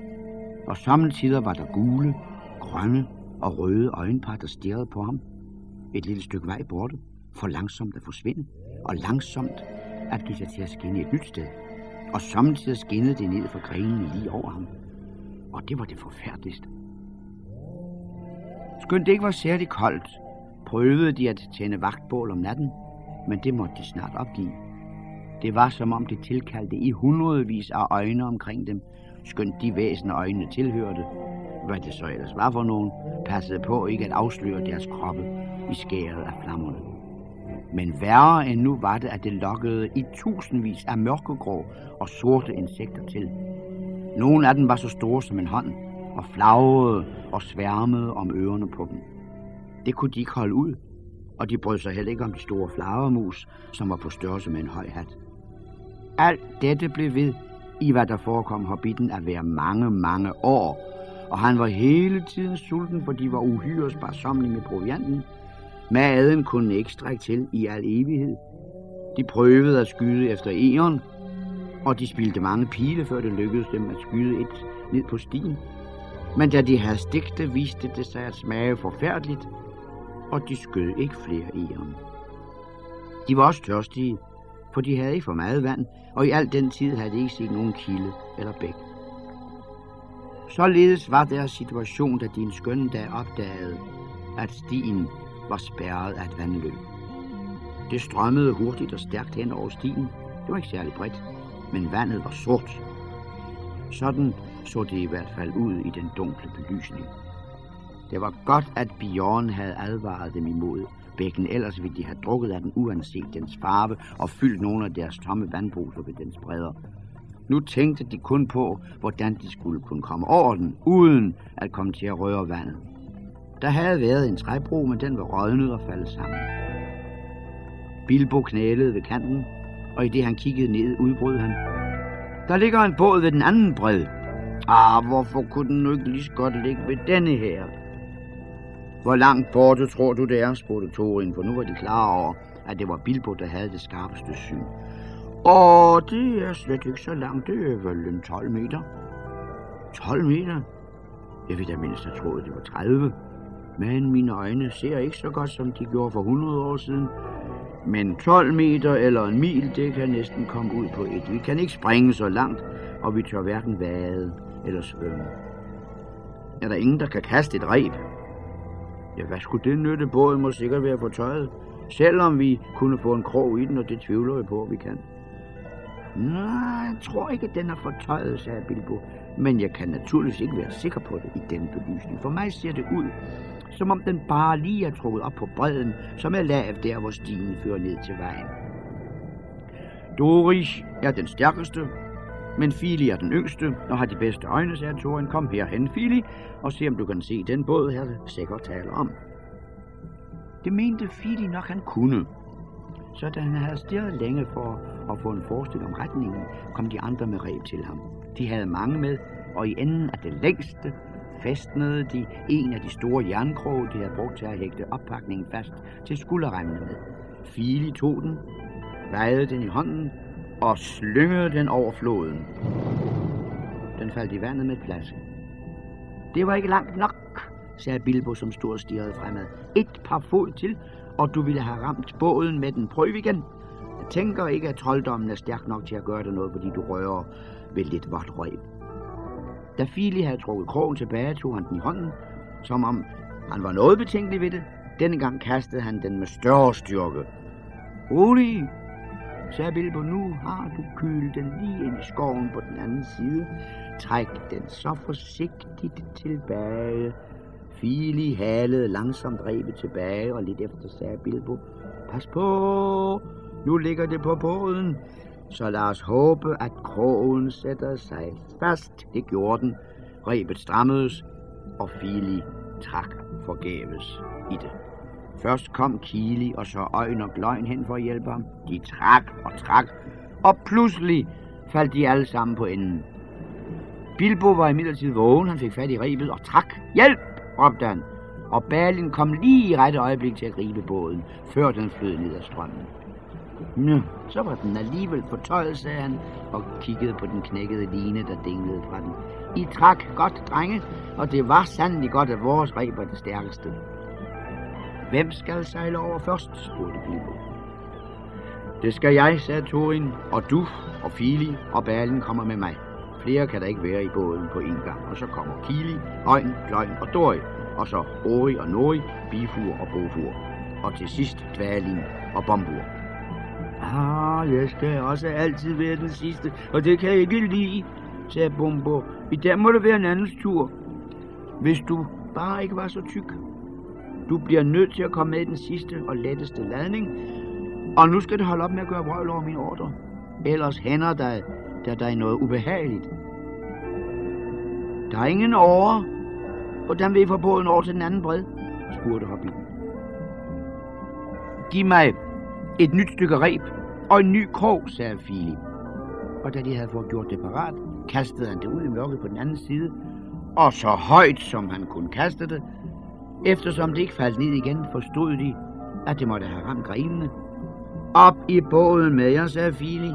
og samtidig var der gule, grønne og røde øjenpar, der stirrede på ham. Et lille stykke vej borte, for langsomt at forsvinde, og langsomt at give sig til at skinne et nyt sted. Og samtidig skinnede det ned fra grenene lige over ham. Og det var det forfærdeligste. Skønt det ikke var særlig koldt, prøvede de at tænde vagtbål om natten, men det måtte de snart opgive. Det var som om det tilkaldte i hundredvis af øjne omkring dem, skønt de væsener øjnene tilhørte, hvad det så ellers var for nogen, passede på ikke at afsløre deres kroppe i skæret af flammerne. Men værre end nu var det, at det lokkede i tusindvis af mørkegrå og sorte insekter til. Nogle af dem var så store som en hånd, og flagrede og sværmede om ørerne på dem. Det kunne de ikke holde ud, og de brød sig heller ikke om de store flagermus, som var på størrelse med en høj hat. Alt dette blev ved i hvad der forekom hobbiten at være mange, mange år, og han var hele tiden sulten, for de var uhyre sparsomlige med provianten. Maden kunne ikke strække til i al evighed. De prøvede at skyde efter egern, og de spildte mange pile, før det lykkedes dem at skyde et ned på stien. Men da de havde stigte, viste det sig at smage forfærdeligt, og de skød ikke flere egern. De var også tørstige, for de havde ikke for meget vand, og i al den tid havde de ikke set nogen kilde eller bæk. Således var deres situation, da din skønne dag opdagede, at stien var spærret af et vandløb. Det strømmede hurtigt og stærkt hen over stien. Det var ikke særlig bredt, men vandet var sort. Sådan så det i hvert fald ud i den dunkle belysning. Det var godt, at Bjørn havde advaret dem imod bækken, ellers ville de have drukket af den uanset dens farve og fyldt nogle af deres tomme vandposer ved dens bredder. Nu tænkte de kun på, hvordan de skulle kunne komme over den, uden at komme til at røre vandet. Der havde været en træbro, men den var rådnet og faldet sammen. Bilbo knælede ved kanten, og i det han kiggede ned, udbrød han. Der ligger en båd ved den anden bred. Ah, hvorfor kunne den nu ikke lige så godt ligge ved denne her? Hvor langt borte tror du det er, spurgte Torin, for nu var de klar over, at det var Bilbo, der havde det skarpeste syn. Og det er slet ikke så langt, det er vel en 12 meter. 12 meter? Jeg vil da mindst have troet, det var 30. Men mine øjne ser ikke så godt, som de gjorde for 100 år siden. Men 12 meter eller en mil, det kan næsten komme ud på et. Vi kan ikke springe så langt, og vi tør hverken vade eller svømme. Er der ingen, der kan kaste et reb? Ja, hvad skulle det nytte? Båden må sikkert være fortøjet. Selvom vi kunne få en krog i den, og det tvivler vi på, at vi kan. Nej, jeg tror ikke, at den er fortøjet, sagde Bilbo. Men jeg kan naturligvis ikke være sikker på det i denne belysning. For mig ser det ud, som om den bare lige er trukket op på bredden, som er lav der, hvor stien fører ned til vejen. Doris er den stærkeste, men Fili er den yngste og har de bedste øjne, sagde Thorin. Kom herhen, Fili, og se om du kan se den båd her, sikkert taler om. Det mente Fili nok, han kunne. Så da han havde stirret længe for at få en forestilling om retningen, kom de andre med reb til ham. De havde mange med, og i enden af det længste festnede de en af de store jernkroge, de havde brugt til at hægte oppakningen fast til skulderremmene med. Fili tog den, vejede den i hånden og slyngede den over floden. Den faldt i vandet med plads. Det var ikke langt nok, sagde Bilbo, som stod og stirrede fremad. Et par fod til, og du ville have ramt båden med den. Prøv igen. Jeg tænker ikke, at trolddommen er stærk nok til at gøre det noget, fordi du rører ved lidt vådt røb. Da Fili havde trukket krogen tilbage, tog han den i hånden, som om han var noget betænkelig ved det. Denne gang kastede han den med større styrke. Rolig, sagde Bilbo, nu har du kølet den lige ind i skoven på den anden side. Træk den så forsigtigt tilbage. Fili halede langsomt rebet tilbage, og lidt efter sagde Bilbo, pas på, nu ligger det på båden. Så lad os håbe, at krogen sætter sig fast. Det gjorde den. Rebet strammedes, og Fili trak forgæves i det. Først kom Kili og så Øjen og Gløgn hen for at hjælpe ham. De trak og trak, og pludselig faldt de alle sammen på enden. Bilbo var imidlertid vågen, han fik fat i rebet og trak. Hjælp, råbte han, og Balin kom lige i rette øjeblik til at gribe båden, før den flød ned ad strømmen. Nå, så var den alligevel fortøjet, sagde han, og kiggede på den knækkede line, der dinglede fra den. I trak godt, drenge, og det var sandelig godt, at vores reb var det stærkeste. Hvem skal sejle over først, spurgte Bilbo. Det skal jeg, sagde Thorin, og du og Fili og Balen kommer med mig. Flere kan der ikke være i båden på en gang, og så kommer Kili, Øjn, Gløgn og Dori, og så Ori og Nori, Bifur og Bofur, og til sidst Dvalin og Bombur. Ah, jeg skal også altid være den sidste, og det kan jeg ikke lide, sagde Bombur. I dag må det være en andens tur. Hvis du bare ikke var så tyk. Du bliver nødt til at komme med i den sidste og letteste ladning, Og nu skal det holde op med at gøre vrøvl over min ordre. Ellers hænder der, der, dig noget ubehageligt. Der er ingen over. Hvordan vil I få båden over til den anden bred? spurgte Hobbiten. Giv mig et nyt stykke reb og en ny krog, sagde Philip. Og da de havde fået gjort det parat, kastede han det ud i mørket på den anden side, og så højt som han kunne kaste det, eftersom det ikke faldt ned igen, forstod de, at det måtte have ramt grenene. Op i båden med jer, sagde Fili,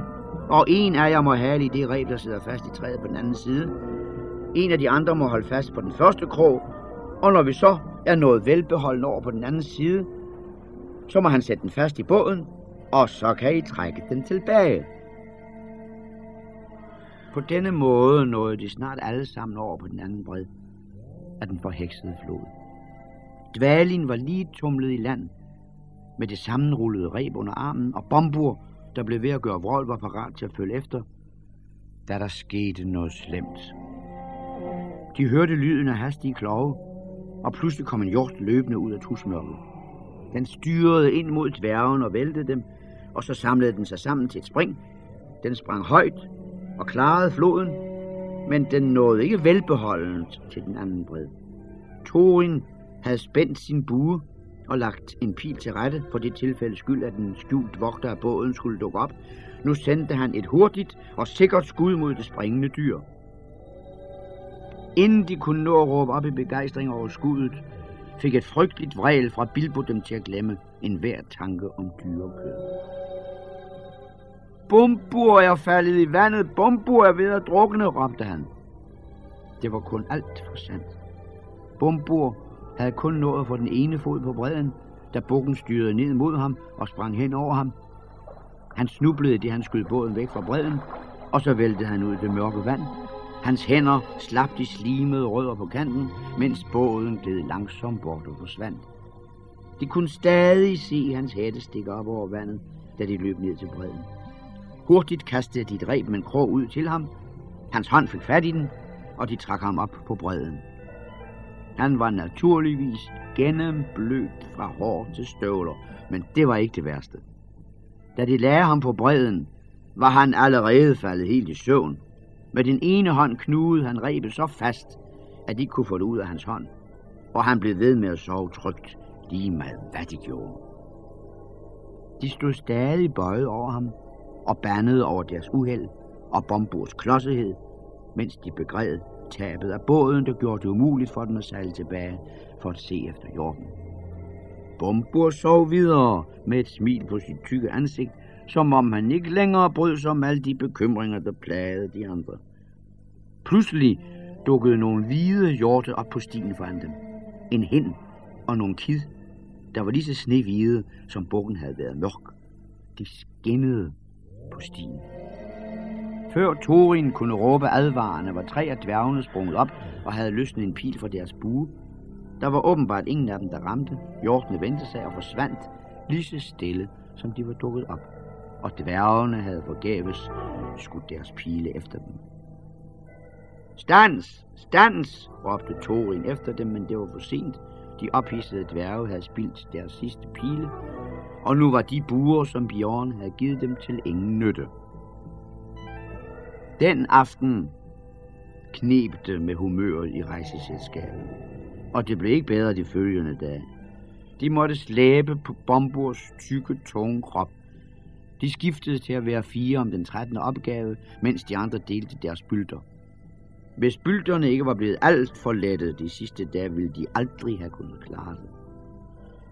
og en af jer må have i det reb, der sidder fast i træet på den anden side. En af de andre må holde fast på den første krog, og når vi så er nået velbeholden over på den anden side, så må han sætte den fast i båden, og så kan I trække den tilbage. På denne måde nåede de snart alle sammen over på den anden bred af den forheksede flod. Dvalin var lige tumlet i land med det sammenrullede reb under armen, og Bombur, der blev ved at gøre vrøl, var parat til at følge efter, da der skete noget slemt. De hørte lyden af hastige klove, og pludselig kom en hjort løbende ud af tusmørket. Den styrede ind mod dværgen og væltede dem, og så samlede den sig sammen til et spring. Den sprang højt og klarede floden, men den nåede ikke velbeholdent til den anden bred. Thorin havde spændt sin bue og lagt en pil til rette for det tilfælde skyld, at den skjult vogter af båden skulle dukke op. Nu sendte han et hurtigt og sikkert skud mod det springende dyr. Inden de kunne nå at råbe op i begejstring over skuddet, fik et frygteligt vrel fra Bilbo dem til at glemme enhver tanke om dyrekød. Bumbur er faldet i vandet, Bumbur er ved at drukne, råbte han. Det var kun alt for sandt. Bumbur havde kun nået at få den ene fod på bredden, da bukken styrede ned mod ham og sprang hen over ham. Han snublede, det han skød båden væk fra bredden, og så væltede han ud i det mørke vand. Hans hænder slap de slimede rødder på kanten, mens båden gled langsomt bort og forsvandt. De kunne stadig se hans hætte stikke op over vandet, da de løb ned til bredden. Hurtigt kastede de et reb med en krog ud til ham. Hans hånd fik fat i den, og de trak ham op på bredden. Han var naturligvis gennemblødt fra hår til støvler, men det var ikke det værste. Da de lagde ham på bredden, var han allerede faldet helt i søvn. Med den ene hånd knugede han rebet så fast, at de ikke kunne få det ud af hans hånd, og han blev ved med at sove trygt, lige meget hvad de gjorde. De stod stadig bøjet over ham og bandede over deres uheld og Bomburs klodsighed, mens de begred tabet af båden, der gjorde det umuligt for den at sejle tilbage for at se efter jorden. Bombur sov videre med et smil på sit tykke ansigt, som om han ikke længere brød sig om alle de bekymringer, der plagede de andre. Pludselig dukkede nogle hvide hjorte op på stien foran dem. En hen og nogle kid, der var lige så snehvide, som bukken havde været mørk. De skinnede på stien. Før Thorin kunne råbe advarende, var tre af dværgene sprunget op og havde løsnet en pil fra deres bue. Der var åbenbart ingen af dem, der ramte. Hjortene vendte sig og forsvandt lige så stille, som de var dukket op. Og dværgene havde forgæves skudt deres pile efter dem. Stans! Stans! råbte Thorin efter dem, men det var for sent. De ophidsede dværge havde spildt deres sidste pile, og nu var de buer, som Bjørn havde givet dem til ingen nytte. Den aften knebte med humøret i rejseselskabet, og det blev ikke bedre de følgende dage. De måtte slæbe på Bomburs tykke, tunge krop. De skiftede til at være fire om den 13. opgave, mens de andre delte deres bylder. Hvis bylterne ikke var blevet alt for lettet de sidste dage, ville de aldrig have kunnet klare det.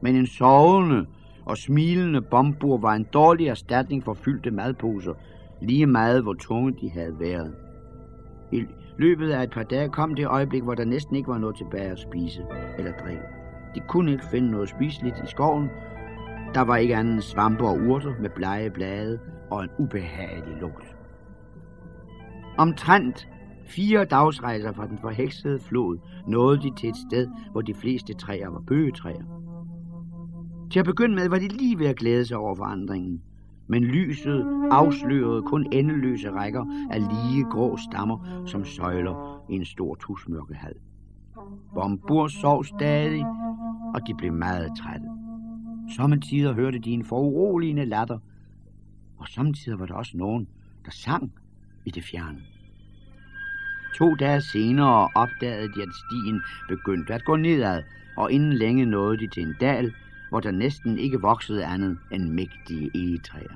Men en sovende og smilende bombur var en dårlig erstatning for fyldte madposer, lige meget hvor tunge de havde været. I løbet af et par dage kom det øjeblik, hvor der næsten ikke var noget tilbage at spise eller drikke. De kunne ikke finde noget spiseligt i skoven. Der var ikke andet end svampe og urter med blege blade og en ubehagelig lugt. Omtrent fire dagsrejser fra den forheksede flod nåede de til et sted, hvor de fleste træer var bøgetræer. Til at begynde med var de lige ved at glæde sig over forandringen men lyset afslørede kun endeløse rækker af lige grå stammer som søjler i en stor tusmørkehal. Bombur sov stadig, og de blev meget trætte. Samtidig hørte de en foruroligende latter, og samtidig var der også nogen, der sang i det fjerne. To dage senere opdagede de, at stien begyndte at gå nedad, og inden længe nåede de til en dal, hvor der næsten ikke voksede andet end mægtige egetræer.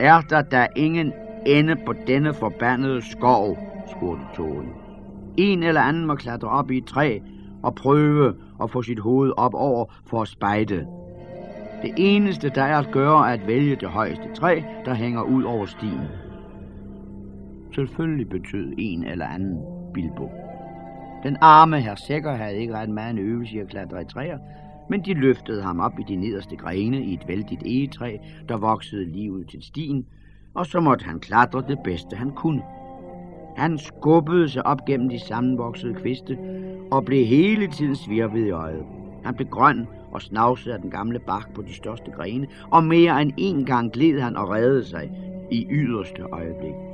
Er der da ingen ende på denne forbandede skov, spurgte Toren. En eller anden må klatre op i et træ og prøve at få sit hoved op over for at spejde. Det eneste, der er at gøre, er at vælge det højeste træ, der hænger ud over stien. Selvfølgelig betød en eller anden Bilbo. Den arme herr Sækker havde ikke ret meget en øvelse i at klatre i træer, men de løftede ham op i de nederste grene i et vældigt egetræ, der voksede lige ud til stien, og så måtte han klatre det bedste han kunne. Han skubbede sig op gennem de sammenvoksede kviste og blev hele tiden svirvet i øjet. Han blev grøn og snavsede af den gamle bark på de største grene, og mere end en gang gled han og reddede sig i yderste øjeblik.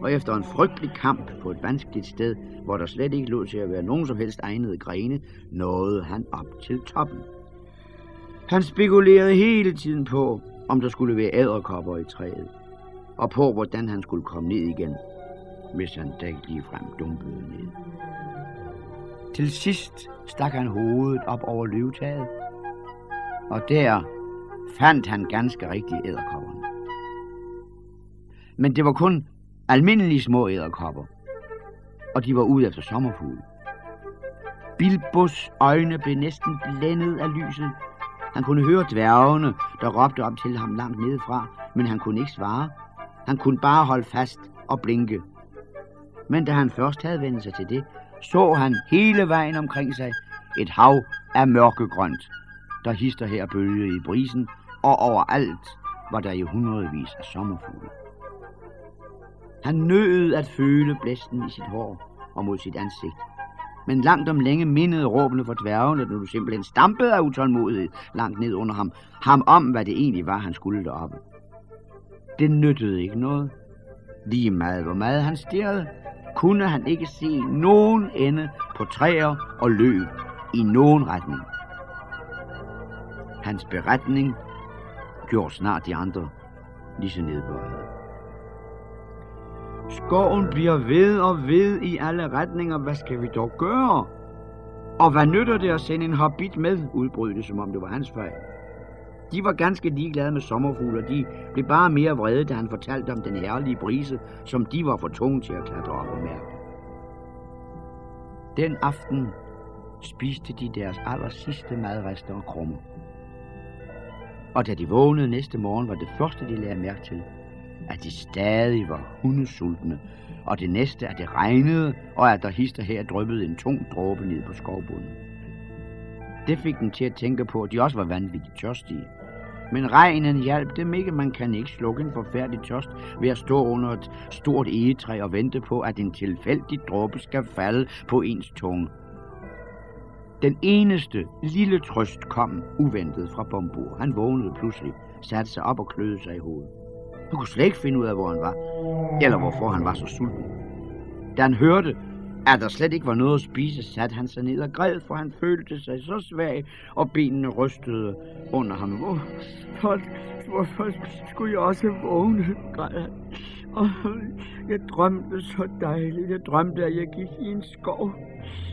Og efter en frygtelig kamp på et vanskeligt sted, hvor der slet ikke lå til at være nogen som helst egnede grene, nåede han op til toppen. Han spekulerede hele tiden på, om der skulle være æderkopper i træet, og på, hvordan han skulle komme ned igen, hvis han da ikke ligefrem dumpede ned. Til sidst stak han hovedet op over løvtaget, og der fandt han ganske rigtigt æderkopperne. Men det var kun almindelige små æderkopper, og de var ude efter sommerfugle. Bilbos øjne blev næsten blændet af lyset. Han kunne høre dværgene, der råbte op til ham langt nedefra, men han kunne ikke svare. Han kunne bare holde fast og blinke. Men da han først havde vendt sig til det, så han hele vejen omkring sig et hav af mørkegrønt, der hister her bølge i brisen, og overalt var der i hundredvis af sommerfugle. Han nød at føle blæsten i sit hår og mod sit ansigt. Men langt om længe mindede råbene for dværgene, når du simpelthen stampede af utålmodighed langt ned under ham, ham om, hvad det egentlig var, han skulle deroppe. Det nyttede ikke noget. Lige meget hvor meget han stirrede, kunne han ikke se nogen ende på træer og løb i nogen retning. Hans beretning gjorde snart de andre lige så nedbøjet. Skoven bliver ved og ved i alle retninger. Hvad skal vi dog gøre? Og hvad nytter det at sende en hobbit med, udbrød det, som om det var hans fejl. De var ganske ligeglade med sommerfugle, og de blev bare mere vrede, da han fortalte om den herlige brise, som de var for tunge til at klatre op og mærke. Den aften spiste de deres aller sidste madrester og krummer. Og da de vågnede næste morgen, var det første, de lagde mærke til, at de stadig var hundesultne, og det næste, at det regnede, og at der hister her dryppede en tung dråbe ned på skovbunden. Det fik dem til at tænke på, at de også var vanvittigt tørstige. Men regnen hjalp dem ikke. Man kan ikke slukke en forfærdelig tørst ved at stå under et stort egetræ og vente på, at en tilfældig dråbe skal falde på ens tunge. Den eneste lille trøst kom uventet fra Bombur. Han vågnede pludselig, satte sig op og kløede sig i hovedet. Han kunne slet ikke finde ud af, hvor han var, eller hvorfor han var så sulten. Da han hørte, at der slet ikke var noget at spise, satte han sig ned og græd, for han følte sig så svag, og benene rystede under ham. Hvorfor, hvorfor skulle jeg også vågne, græd han. Og jeg drømte så dejligt. Jeg drømte, at jeg gik i en skov.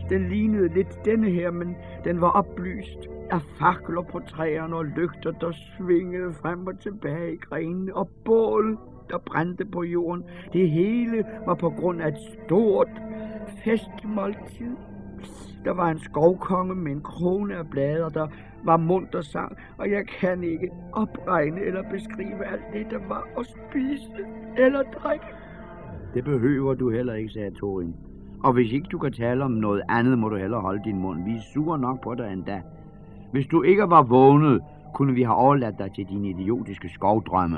Den lignede lidt denne her, men den var oplyst af fakler på træerne og lygter, der svingede frem og tilbage i grenene, og bål, der brændte på jorden. Det hele var på grund af et stort festmåltid. Der var en skovkonge med en krone af blader, der var munter sang, og jeg kan ikke opregne eller beskrive alt det, der var at spise eller drikke. Det behøver du heller ikke, sagde Torin. Og hvis ikke du kan tale om noget andet, må du heller holde din mund. Vi er sure nok på dig endda. Hvis du ikke var vågnet, kunne vi have overladt dig til dine idiotiske skovdrømme.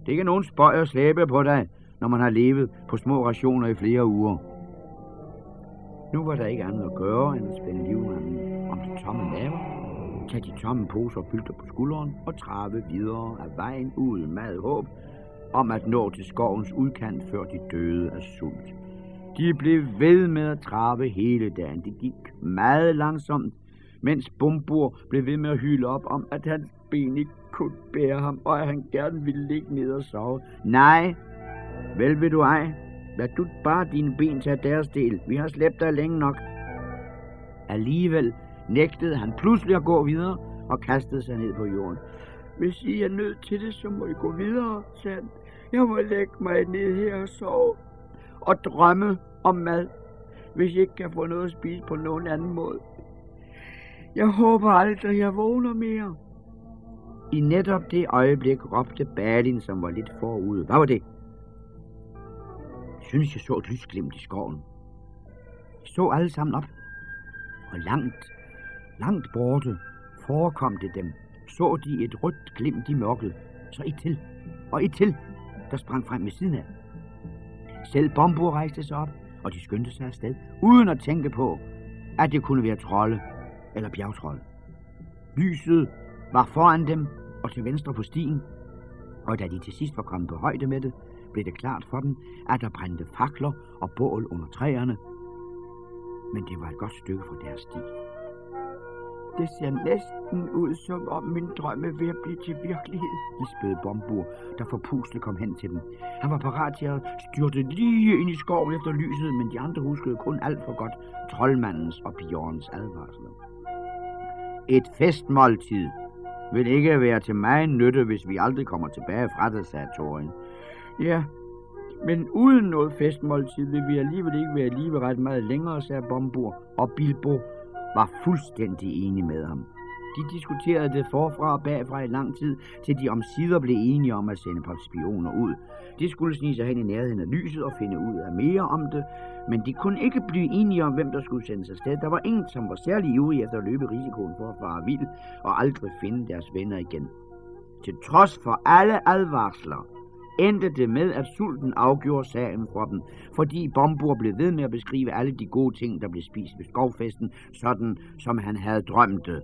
Det er ikke nogen spøj at slæbe på dig, når man har levet på små rationer i flere uger. Nu var der ikke andet at gøre, end at spænde livmanden om de tomme laver, tage de tomme poser fyldt på skulderen og trave videre af vejen uden mad håb om at nå til skovens udkant, før de døde af sult. De blev ved med at trave hele dagen. Det gik meget langsomt, mens Bumbur blev ved med at hylde op om, at hans ben ikke kunne bære ham, og at han gerne ville ligge ned og sove. Nej, vel vil du ej. Lad du bare dine ben tage deres del. Vi har slæbt dig længe nok. Alligevel nægtede han pludselig at gå videre og kastede sig ned på jorden. Hvis I er nødt til det, så må I gå videre, sagde han. Jeg må lægge mig ned her og sove og drømme om mad, hvis jeg ikke kan få noget at spise på nogen anden måde. Jeg håber aldrig, jeg vågner mere. I netop det øjeblik råbte Balin, som var lidt forude. Hvad var det? Jeg synes, jeg så et lysglimt i skoven. Jeg så alle sammen op. Og langt, langt borte forekom det dem. Så de et rødt glimt i mørket. Så et til, og et til, der sprang frem ved siden af. Selv Bombo rejste sig op, og de skyndte sig afsted, uden at tænke på, at det kunne være trolde eller bjergtrolde. Lyset var foran dem og til venstre på stien, og da de til sidst var kommet på højde med det, blev det klart for dem, at der brændte fakler og bål under træerne, men det var et godt stykke fra deres sti. Det ser næsten ud, som om min drøm er ved at blive til virkelighed, gispede Bombur, der forpustet kom hen til dem. Han var parat til at styrte lige ind i skoven efter lyset, men de andre huskede kun alt for godt troldmandens og Bjørns advarsler. Et festmåltid vil ikke være til mig nytte, hvis vi aldrig kommer tilbage fra det, sagde Thorin. Ja, men uden noget festmåltid vil vi alligevel ikke være lige ret meget længere, sagde Bombur, og Bilbo var fuldstændig enig med ham. De diskuterede det forfra og bagfra i lang tid, til de omsider blev enige om at sende par spioner ud. De skulle snige sig hen i nærheden af lyset og finde ud af mere om det, men de kunne ikke blive enige om, hvem der skulle sendes afsted. Der var ingen, som var særlig ivrig efter at løbe risikoen for at fare vild og aldrig finde deres venner igen. Til trods for alle advarsler, endte det med, at sulten afgjorde sagen for dem, fordi Bombur blev ved med at beskrive alle de gode ting, der blev spist ved skovfesten, sådan som han havde drømt det.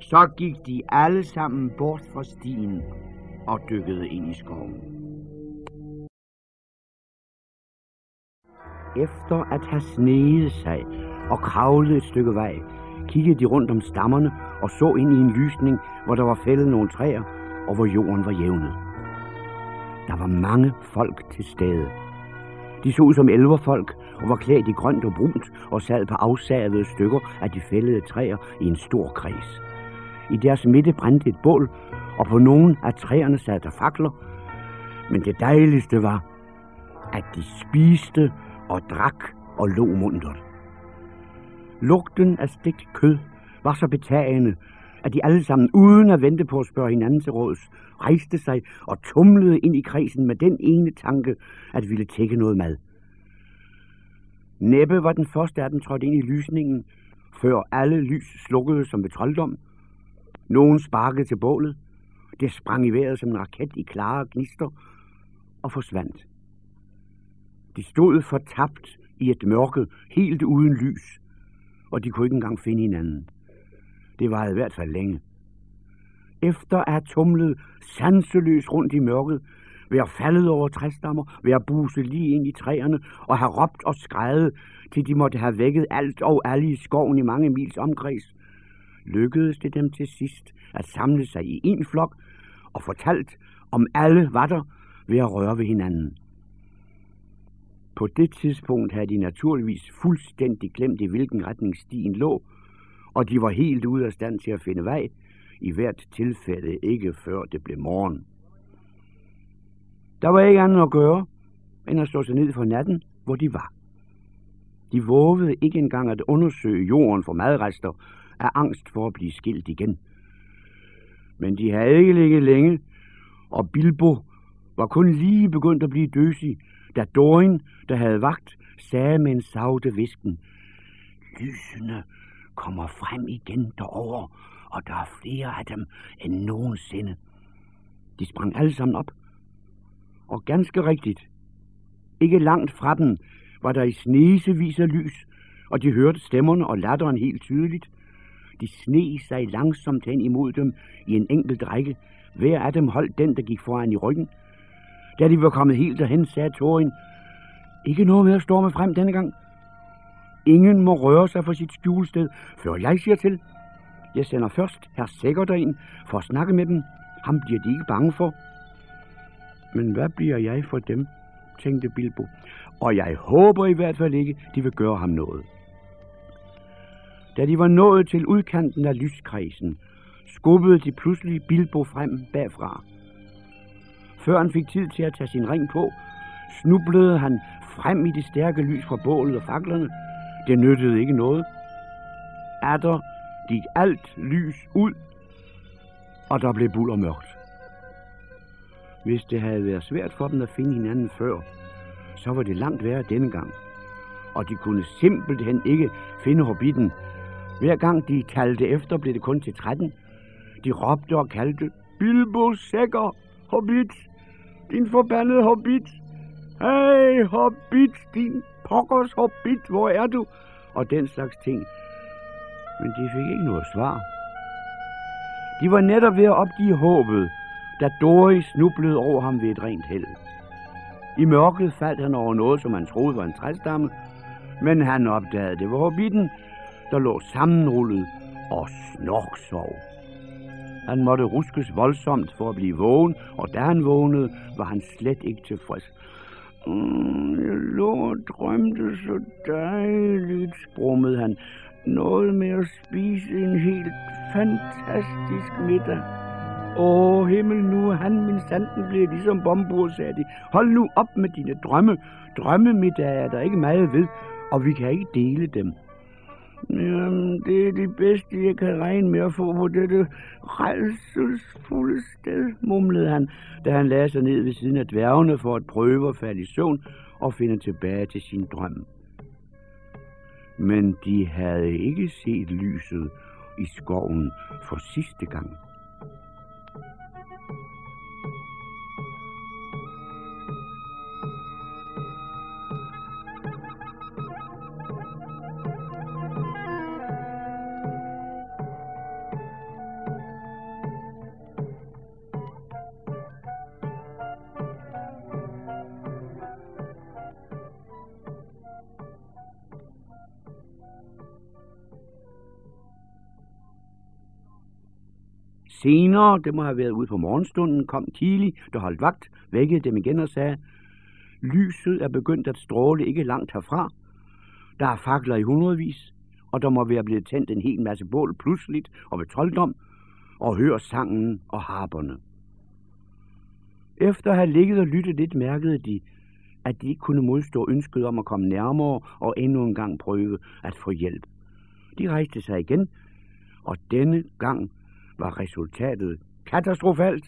Så gik de alle sammen bort fra stien og dykkede ind i skoven. Efter at have sneget sig og kravlet et stykke vej, kiggede de rundt om stammerne og så ind i en lysning, hvor der var fældet nogle træer, og hvor jorden var jævnet. Der var mange folk til stede. De så ud som elverfolk og var klædt i grønt og brunt og sad på afsavede stykker af de fældede træer i en stor kreds. I deres midte brændte et bål, og på nogle af træerne sad der fakler. Men det dejligste var, at de spiste og drak og lå muntert. Lugten af stegt kød var så betagende, at de alle sammen, uden at vente på at spørge hinanden til råds, rejste sig og tumlede ind i kredsen med den ene tanke, at ville tække noget mad. Næppe var den første af dem trådt ind i lysningen, før alle lys slukkede som ved trolddom. Nogen sparkede til bålet. Det sprang i vejret som en raket i klare gnister og forsvandt. De stod fortabt i et mørke, helt uden lys, og de kunne ikke engang finde hinanden. Det var i hvert fald længe. Efter at have tumlet sanseløs rundt i mørket, ved at faldet over træstammer, ved at buse lige ind i træerne og have råbt og skrejet, til de måtte have vækket alt og alle i skoven i mange mils omkreds, lykkedes det dem til sidst at samle sig i en flok og fortalt, om alle var der ved at røre ved hinanden. På det tidspunkt havde de naturligvis fuldstændig glemt, i hvilken retning stien lå, og de var helt ude af stand til at finde vej, i hvert tilfælde ikke før det blev morgen. Der var ikke andet at gøre, end at slå sig ned for natten, hvor de var. De vågede ikke engang at undersøge jorden for madrester af angst for at blive skilt igen. Men de havde ikke ligget længe, og Bilbo var kun lige begyndt at blive døsig, da Dorin, der havde vagt, sagde med en savte visken, Lysene kommer frem igen derover, og der er flere af dem end nogensinde. De sprang alle sammen op. Og ganske rigtigt, ikke langt fra dem var der i snesevis af lys, og de hørte stemmerne og latteren helt tydeligt. De sne sig langsomt hen imod dem i en enkelt række. Hver af dem holdt den, der gik foran i ryggen. Da de var kommet helt derhen, sagde Thorin, ikke noget med at storme frem denne gang. Ingen må røre sig for sit skjulsted, før jeg siger til. Jeg sender først herr Sækker derind for at snakke med dem. Ham bliver de ikke bange for. Men hvad bliver jeg for dem, tænkte Bilbo. Og jeg håber i hvert fald ikke, de vil gøre ham noget. Da de var nået til udkanten af lyskredsen, skubbede de pludselig Bilbo frem bagfra. Før han fik tid til at tage sin ring på, snublede han frem i det stærke lys fra bålet og faklerne. Det nyttede ikke noget. Atter gik alt lys ud, og der blev buller mørkt. Hvis det havde været svært for dem at finde hinanden før, så var det langt værre denne gang. Og de kunne simpelthen ikke finde hobbiten. Hver gang de talte efter, blev det kun til 13. De råbte og kaldte, Bilbo Sækker, hobbit, din forbandede hobbit. Hej, hobbit, din pokkers hobbit, hvor er du? Og den slags ting. Men de fik ikke noget svar. De var netop ved at opgive håbet, da Doris snublede over ham ved et rent held. I mørket faldt han over noget, som han troede var en træstamme, men han opdagede, det var hobbiten, der lå sammenrullet og snorksov. Han måtte ruskes voldsomt for at blive vågen, og da han vågnede, var han slet ikke tilfreds. Mm, jeg lå og drømte så dejligt, brummede han. Noget med at spise en helt fantastisk middag. Åh, himmel, nu er han min sanden bliver ligesom Bombur, sagde de. Hold nu op med dine drømme. Drømmemiddag er der ikke meget ved, og vi kan ikke dele dem. Jamen, det er det bedste, jeg kan regne med at få på dette rejselsfulde sted, mumlede han, da han lagde sig ned ved siden af dværgene for at prøve at falde i søvn og finde tilbage til sin drøm. Men de havde ikke set lyset i skoven for sidste gang. Senere, det må have været ude på morgenstunden, kom Kili, der holdt vagt, vækkede dem igen og sagde, lyset er begyndt at stråle ikke langt herfra. Der er fakler i hundredvis, og der må være blevet tændt en hel masse bål pludseligt og ved trolddom, og hør sangen og harperne. Efter at have ligget og lyttet lidt, mærkede de, at de ikke kunne modstå ønsket om at komme nærmere og endnu en gang prøve at få hjælp. De rejste sig igen, og denne gang var resultatet katastrofalt.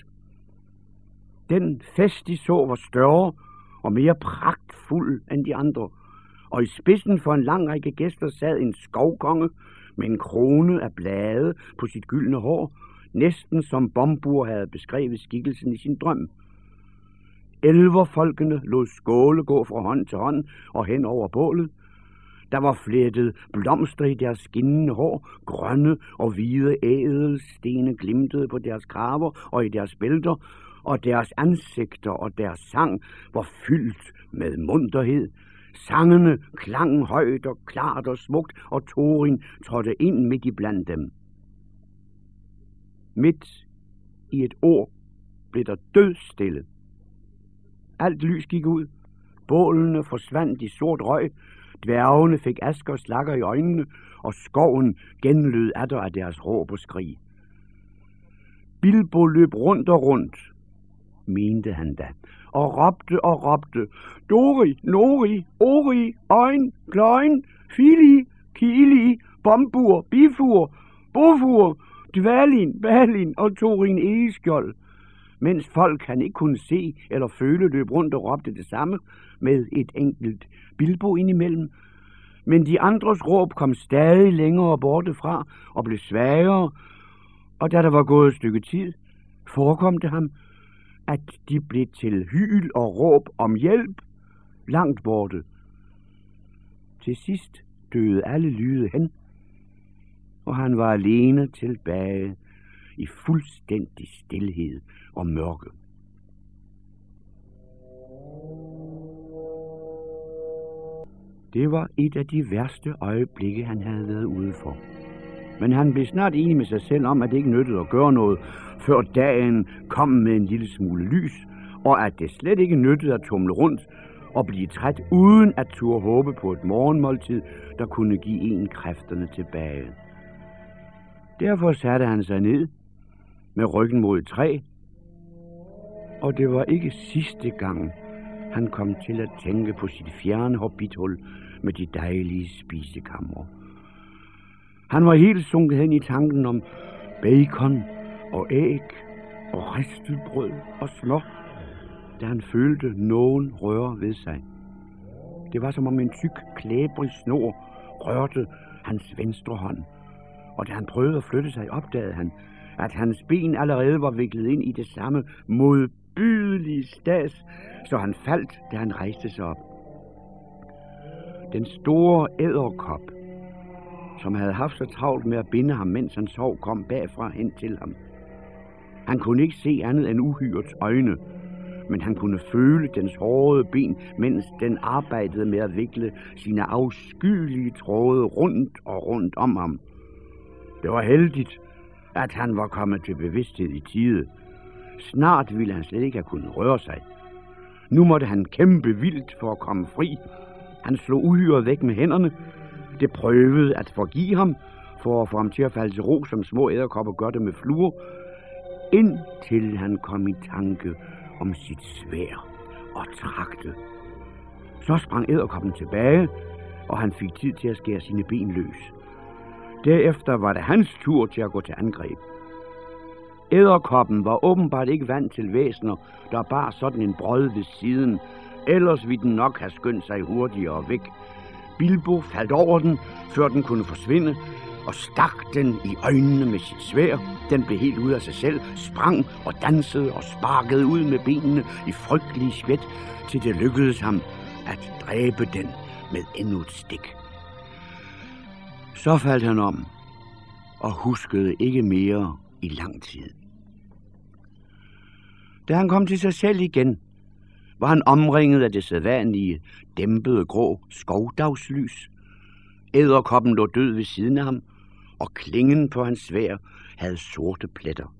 Den fest, de så, var større og mere pragtfuld end de andre, og i spidsen for en lang række gæster sad en skovkonge med en krone af blade på sit gyldne hår, næsten som Bombur havde beskrevet skikkelsen i sin drøm. Elverfolkene lod skåle gå fra hånd til hånd og hen over bålet, der var flettet blomster i deres skinnende hår, grønne og hvide ædelstene glimtede på deres kraver og i deres bælter, og deres ansigter og deres sang var fyldt med munterhed. Sangene klang højt og klart og smukt, og Torin trådte ind midt i blandt dem. Midt i et ord blev der dødstille. Alt lys gik ud. Bålene forsvandt i sort røg, Dværgene fik asker og slakker i øjnene, og skoven genlød atter af deres råb og skrig. Bilbo løb rundt og rundt, mente han da, og råbte og råbte, Dori, Nori, Ori, Øjn, Kløjn, Fili, Kili, Bombur, Bifur, Bofur, Dvalin, Balin og Torin Egeskjold, mens folk han ikke kunne se eller føle løb rundt og råbte det samme med et enkelt Bilbo indimellem, men de andres råb kom stadig længere borte fra og blev svagere, og da der var gået et stykke tid, forekom det ham, at de blev til hyl og råb om hjælp langt borte. Til sidst døde alle lyde hen, og han var alene tilbage i fuldstændig stillhed og mørke. Det var et af de værste øjeblikke, han havde været ude for. Men han blev snart enig med sig selv om, at det ikke nyttede at gøre noget, før dagen kom med en lille smule lys, og at det slet ikke nyttede at tumle rundt og blive træt, uden at turde håbe på et morgenmåltid, der kunne give en kræfterne tilbage. Derfor satte han sig ned med ryggen mod et træ, og det var ikke sidste gang, han kom til at tænke på sit fjerne hobbithul med de dejlige spisekammer. Han var helt sunket hen i tanken om bacon og æg og ristet brød og smør, da han følte nogen røre ved sig. Det var som om en tyk, klæbrig snor rørte hans venstre hånd, og da han prøvede at flytte sig, opdagede han, at hans ben allerede var viklet ind i det samme modbydelige stas, så han faldt, da han rejste sig op. Den store æderkop, som havde haft så travlt med at binde ham, mens han sov, kom bagfra hen til ham. Han kunne ikke se andet end uhyrets øjne, men han kunne føle dens hårde ben, mens den arbejdede med at vikle sine afskyelige tråde rundt og rundt om ham. Det var heldigt, at han var kommet til bevidsthed i tide. Snart ville han slet ikke have kunnet røre sig. Nu måtte han kæmpe vildt for at komme fri. Han slog uhyret væk med hænderne. Det prøvede at forgive ham, for at få ham til at falde til ro, som små æderkopper gør det med fluer, indtil han kom i tanke om sit svær og trakte. Så sprang æderkoppen tilbage, og han fik tid til at skære sine ben løs. Derefter var det hans tur til at gå til angreb. Æderkoppen var åbenbart ikke vant til væsener, der bar sådan en brød ved siden. Ellers ville den nok have skyndt sig hurtigere væk. Bilbo faldt over den, før den kunne forsvinde, og stak den i øjnene med sit svær. Den blev helt ud af sig selv, sprang og dansede og sparkede ud med benene i frygtelig svæt, til det lykkedes ham at dræbe den med endnu et stik. Så faldt han om og huskede ikke mere i lang tid. Da han kom til sig selv igen, var han omringet af det sædvanlige, dæmpede grå skovdagslys. Æderkoppen lå død ved siden af ham, og klingen på hans svær havde sorte pletter.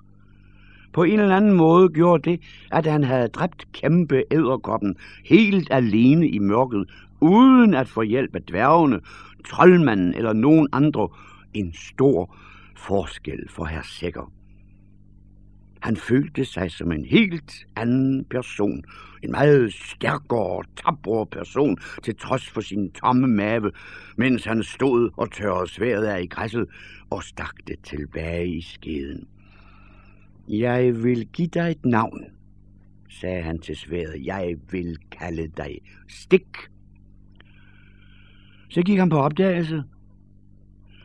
På en eller anden måde gjorde det, at han havde dræbt kæmpe æderkoppen helt alene i mørket, uden at få hjælp af dværgene, troldmanden eller nogen andre, en stor forskel for herr Sækker. Han følte sig som en helt anden person. En meget stærkere og tabrere person, til trods for sin tomme mave, mens han stod og tørrede sværet af i græsset og stak det tilbage i skeden. Jeg vil give dig et navn, sagde han til sværet. Jeg vil kalde dig Stik. Så gik han på opdagelse.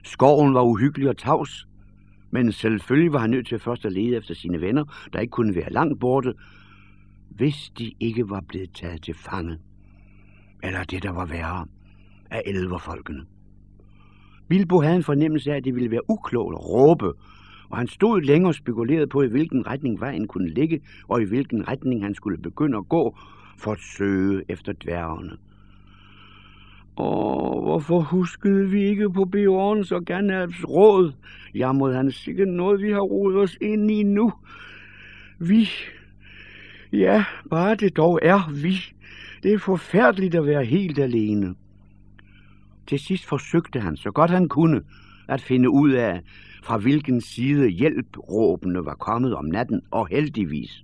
Skoven var uhyggelig og tavs, men selvfølgelig var han nødt til først at lede efter sine venner, der ikke kunne være langt borte, hvis de ikke var blevet taget til fange. Eller det, der var værre, af elverfolkene. Bilbo havde en fornemmelse af, at det ville være uklogt at råbe, og han stod længe og spekulerede på, i hvilken retning vejen kunne ligge, og i hvilken retning han skulle begynde at gå for at søge efter dværgene. Åh, hvorfor huskede vi ikke på Bjørns og Gandalfs råd? Jamrede han sikkert noget, vi har rodet os ind i nu. Vi. Ja, bare det dog er vi. Det er forfærdeligt at være helt alene. Til sidst forsøgte han, så godt han kunne, at finde ud af, fra hvilken side hjælpråbene var kommet om natten, og heldigvis.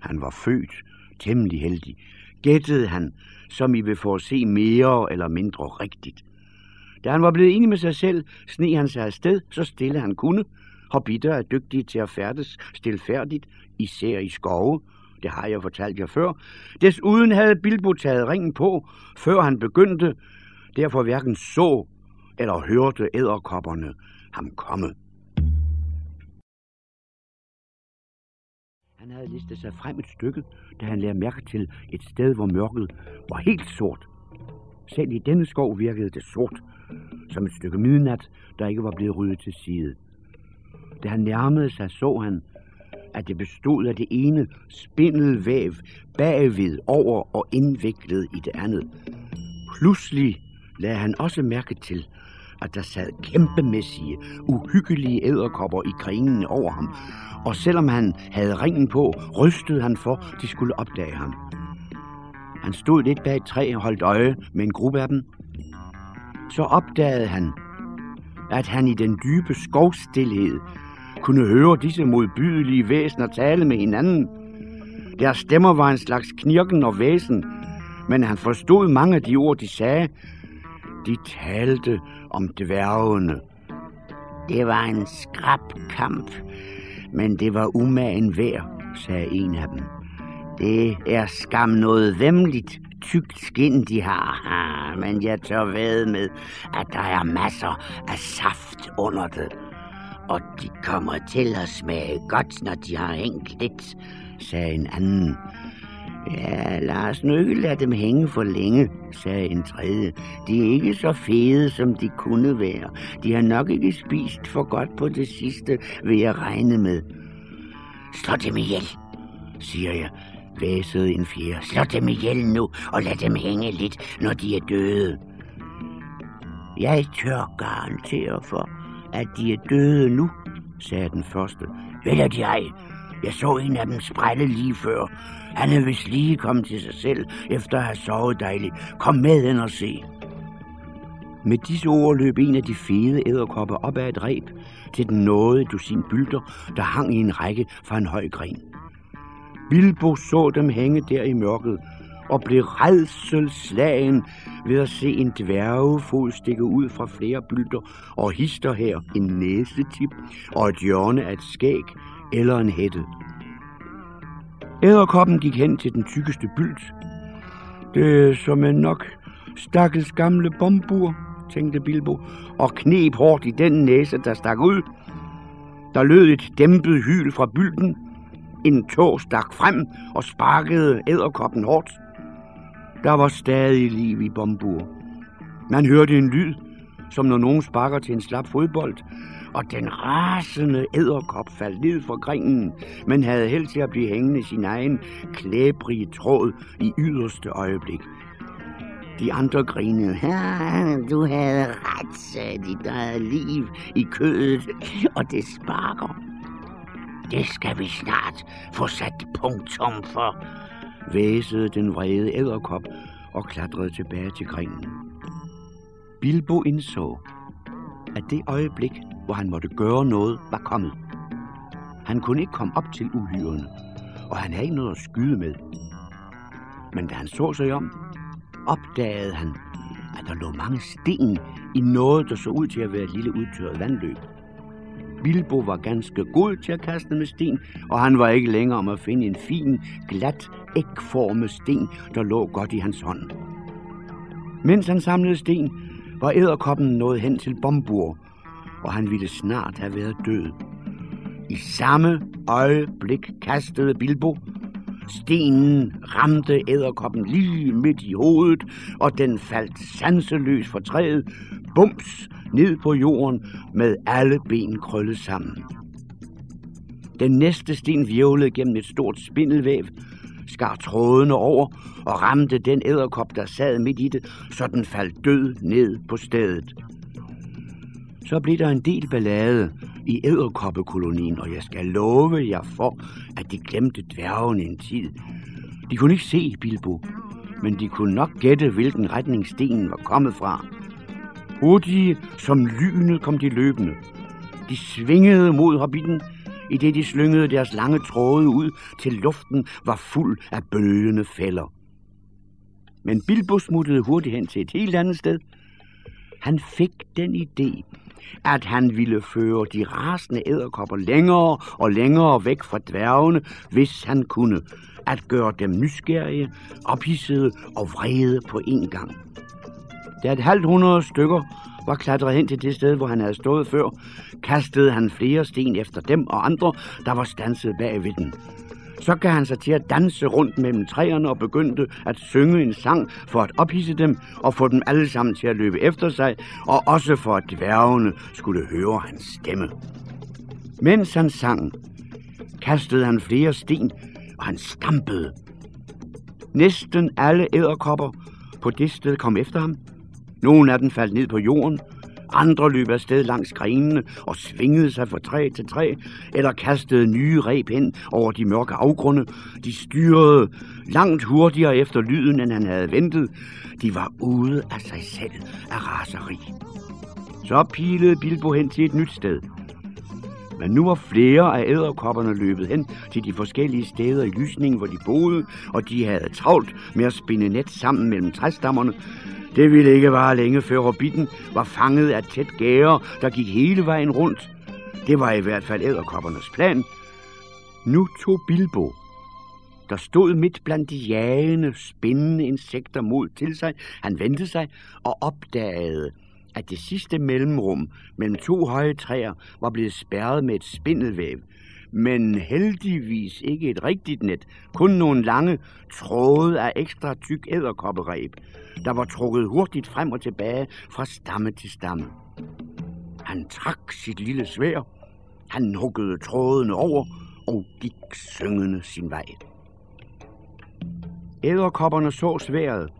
Han var født temmelig heldig, gættede han, som I vil få at se mere eller mindre rigtigt. Da han var blevet enig med sig selv, sne han sig afsted, så stille han kunne. Hobbitter er dygtige til at færdes stilfærdigt, især i skove. Det har jeg fortalt jer før. Desuden havde Bilbo taget ringen på, før han begyndte. Derfor hverken så eller hørte æderkopperne ham komme. Han havde listet sig frem et stykke, da han lagde mærke til et sted, hvor mørket var helt sort. Selv i denne skov virkede det sort, som et stykke midnat, der ikke var blevet ryddet til side. Da han nærmede sig, så han, at det bestod af det ene spindelvæv bagved, over og indviklet i det andet. Pludselig lagde han også mærke til, at der sad kæmpemæssige, uhyggelige æderkopper i grenene over ham, og selvom han havde ringen på, rystede han for, de skulle opdage ham. Han stod lidt bag et træ og holdt øje med en gruppe af dem. Så opdagede han, at han i den dybe skovstilhed kunne høre disse modbydelige væsener tale med hinanden. Deres stemmer var en slags knirken og væsen, men han forstod mange af de ord, de sagde. De talte om dværgene. Det var en skrab kamp, men det var umagen værd, sagde en af dem. Det er skam noget vemmeligt tykt skin, de har. Ha, men jeg tør ved med, at der er masser af saft under det. Og de kommer til at smage godt, når de har hængt lidt, sagde en anden. Ja, Lars, nu ikke lad dem hænge for længe, sagde en tredje. De er ikke så fede, som de kunne være. De har nok ikke spist for godt på det sidste, vil jeg regne med. Slå dem ihjel, siger jeg, væsede en fjerde. Slå dem ihjel nu, og lad dem hænge lidt, når de er døde. Jeg tør garantere for, at de er døde nu, sagde den første. Vel er de ej. Jeg så en af dem sprælle lige før. Han er vist lige kommet til sig selv, efter at have sovet dejligt. Kom med ind og se. Med disse ord løb en af de fede æderkopper op ad et reb til den nåede dusin bylder, der hang i en række fra en høj gren. Bilbo så dem hænge der i mørket og blev redselslagen ved at se en dværgefod stikke ud fra flere bylder og hister her en næsetip og et hjørne af et skæg eller en hætte. Æderkoppen gik hen til den tykkeste bylt. Det er som en nok stakkels gamle bombur, tænkte Bilbo, og knep hårdt i den næse, der stak ud. Der lød et dæmpet hyl fra bylden. En tog stak frem og sparkede æderkoppen hårdt. Der var stadig liv i bombur. Man hørte en lyd, som når nogen sparker til en slap fodbold, og den rasende æderkop faldt ned fra grenen, men havde held til at blive hængende sin egen klæbrige tråd i yderste øjeblik. De andre grinede. Ja, du havde ret, sagde de. Der er liv i kødet, og det sparker. Det skal vi snart få sat punktum for, væsede den vrede æderkop og klatrede tilbage til grenen. Bilbo indså, at det øjeblik, hvor han måtte gøre noget, var kommet. Han kunne ikke komme op til uhyrene, og han havde ikke noget at skyde med. Men da han så sig om, opdagede han, at der lå mange sten i noget, der så ud til at være et lille udtørret vandløb. Bilbo var ganske god til at kaste med sten, og han var ikke længere om at finde en fin, glat, ægformet sten, der lå godt i hans hånd. Mens han samlede sten, var æderkoppen nået hen til Bombur, og han ville snart have været død. I samme øjeblik kastede Bilbo. Stenen ramte æderkoppen lige midt i hovedet, og den faldt sanseløs for træet, bums, ned på jorden med alle ben krøllet sammen. Den næste sten virvlede gennem et stort spindelvæv, skar trådene over og ramte den æderkop, der sad midt i det, så den faldt død ned på stedet. Så blev der en del ballade i æderkoppekolonien, og jeg skal love jer for, at de glemte dværgen en tid. De kunne ikke se Bilbo, men de kunne nok gætte, hvilken retning stenen var kommet fra. Hurtige som lynet kom de løbende. De svingede mod hobbiten, i det de slyngede deres lange tråde ud, til luften var fuld af bølgende fælder. Men Bilbo smuttede hurtigt hen til et helt andet sted. Han fik den idé, at han ville føre de rasende æderkopper længere og længere væk fra dværgene, hvis han kunne, at gøre dem nysgerrige, ophissede og vrede på en gang. Da et halvt hundrede stykker var klatret hen til det sted, hvor han havde stået før, kastede han flere sten efter dem og andre, der var stanset bag ved den. Så gav han sig til at danse rundt mellem træerne og begyndte at synge en sang for at ophisse dem og få dem alle sammen til at løbe efter sig, og også for at dværgene skulle høre hans stemme. Mens han sang, kastede han flere sten, og han stampede. Næsten alle æderkopper på det sted kom efter ham. Nogle af dem faldt ned på jorden, andre løb afsted langs grenene og svingede sig fra træ til træ, eller kastede nye reb hen over de mørke afgrunde. De styrede langt hurtigere efter lyden, end han havde ventet. De var ude af sig selv af raseri. Så pilede Bilbo hen til et nyt sted. Men nu var flere af æderkopperne løbet hen til de forskellige steder i lysningen, hvor de boede, og de havde travlt med at spinde net sammen mellem træstammerne, det ville ikke vare længe, før Hobbiten var fanget af tæt gære, der gik hele vejen rundt. Det var i hvert fald æderkoppernes plan. Nu tog Bilbo, der stod midt blandt de jagende, spændende insekter mod til sig. Han vendte sig og opdagede, at det sidste mellemrum mellem to høje træer var blevet spærret med et spindelvæv, men heldigvis ikke et rigtigt net, kun nogle lange tråde af ekstra tyk æderkopperæb, der var trukket hurtigt frem og tilbage fra stamme til stamme. Han trak sit lille svær, han huggede trådene over og gik syngende sin vej. Æderkopperne så sværet,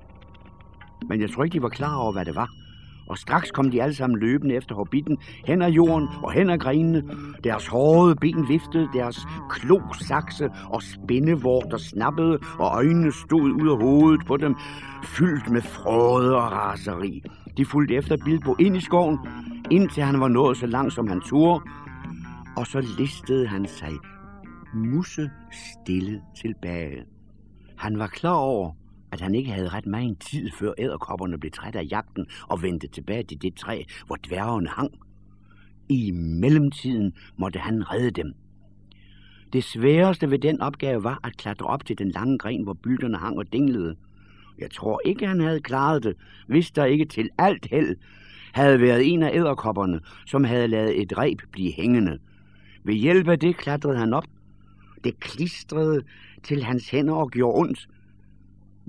men jeg tror ikke, de var klar over, hvad det var og straks kom de alle sammen løbende efter hobbiten, hen ad jorden og hen ad grenene. Deres hårde ben viftede, deres klosakse og spindevorter snappede, og øjnene stod ud af hovedet på dem, fyldt med frode og raseri. De fulgte efter Bilbo ind i skoven, indtil han var nået så langt, som han turde, og så listede han sig musse stille tilbage. Han var klar over, at han ikke havde ret meget tid, før æderkopperne blev træt af jagten og vendte tilbage til det træ, hvor dværgene hang. I mellemtiden måtte han redde dem. Det sværeste ved den opgave var at klatre op til den lange gren, hvor bylterne hang og dinglede. Jeg tror ikke, han havde klaret det, hvis der ikke til alt held havde været en af æderkopperne, som havde lavet et reb blive hængende. Ved hjælp af det klatrede han op. Det klistrede til hans hænder og gjorde ondt,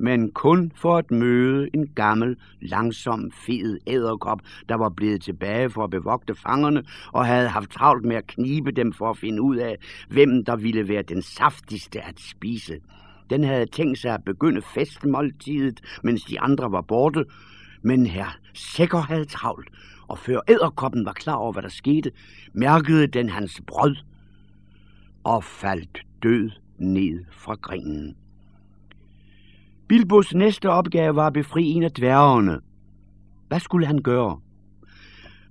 men kun for at møde en gammel, langsom, fed æderkop, der var blevet tilbage for at bevogte fangerne og havde haft travlt med at knibe dem for at finde ud af, hvem der ville være den saftigste at spise. Den havde tænkt sig at begynde festmåltidet, mens de andre var borte, men her Sækker havde travlt, og før æderkoppen var klar over, hvad der skete, mærkede den hans brød og faldt død ned fra grenen. Bilbos næste opgave var at befri en af dværgene. Hvad skulle han gøre?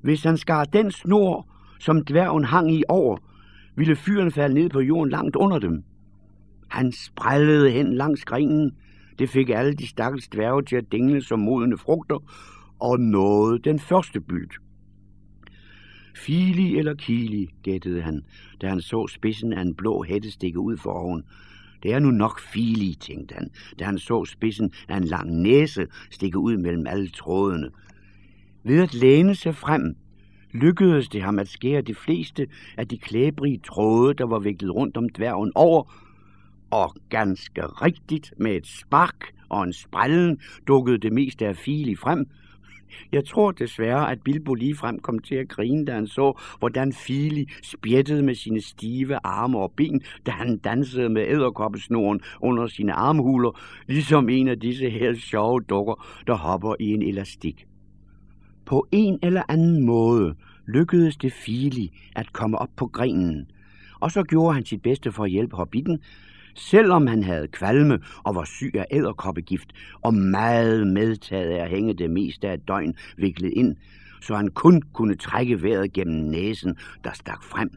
Hvis han skar den snor, som dværgen hang i over, ville fyren falde ned på jorden langt under dem. Han sprællede hen langs grenen. Det fik alle de stakkels dværge til at dingle som modne frugter, og nåede den første byld. Fili eller Kili, gættede han, da han så spidsen af en blå hætte stikke ud for oven. Det er nu nok Fili, tænkte han, da han så spidsen af en lang næse stikke ud mellem alle trådene. Ved at læne sig frem, lykkedes det ham at skære de fleste af de klæbrige tråde, der var viklet rundt om dværgen over, og ganske rigtigt med et spark og en sprællen dukkede det meste af Fili frem, jeg tror desværre, at Bilbo ligefrem kom til at grine, da han så, hvordan Fili spjættede med sine stive arme og ben, da han dansede med æderkoppesnoren under sine armhuler, ligesom en af disse her sjove dukker, der hopper i en elastik. På en eller anden måde lykkedes det Fili at komme op på grenen, og så gjorde han sit bedste for at hjælpe hobbiten, selvom han havde kvalme og var syg af æderkoppegift og meget medtaget af at hænge det meste af døgn viklet ind, så han kun kunne trække vejret gennem næsen, der stak frem.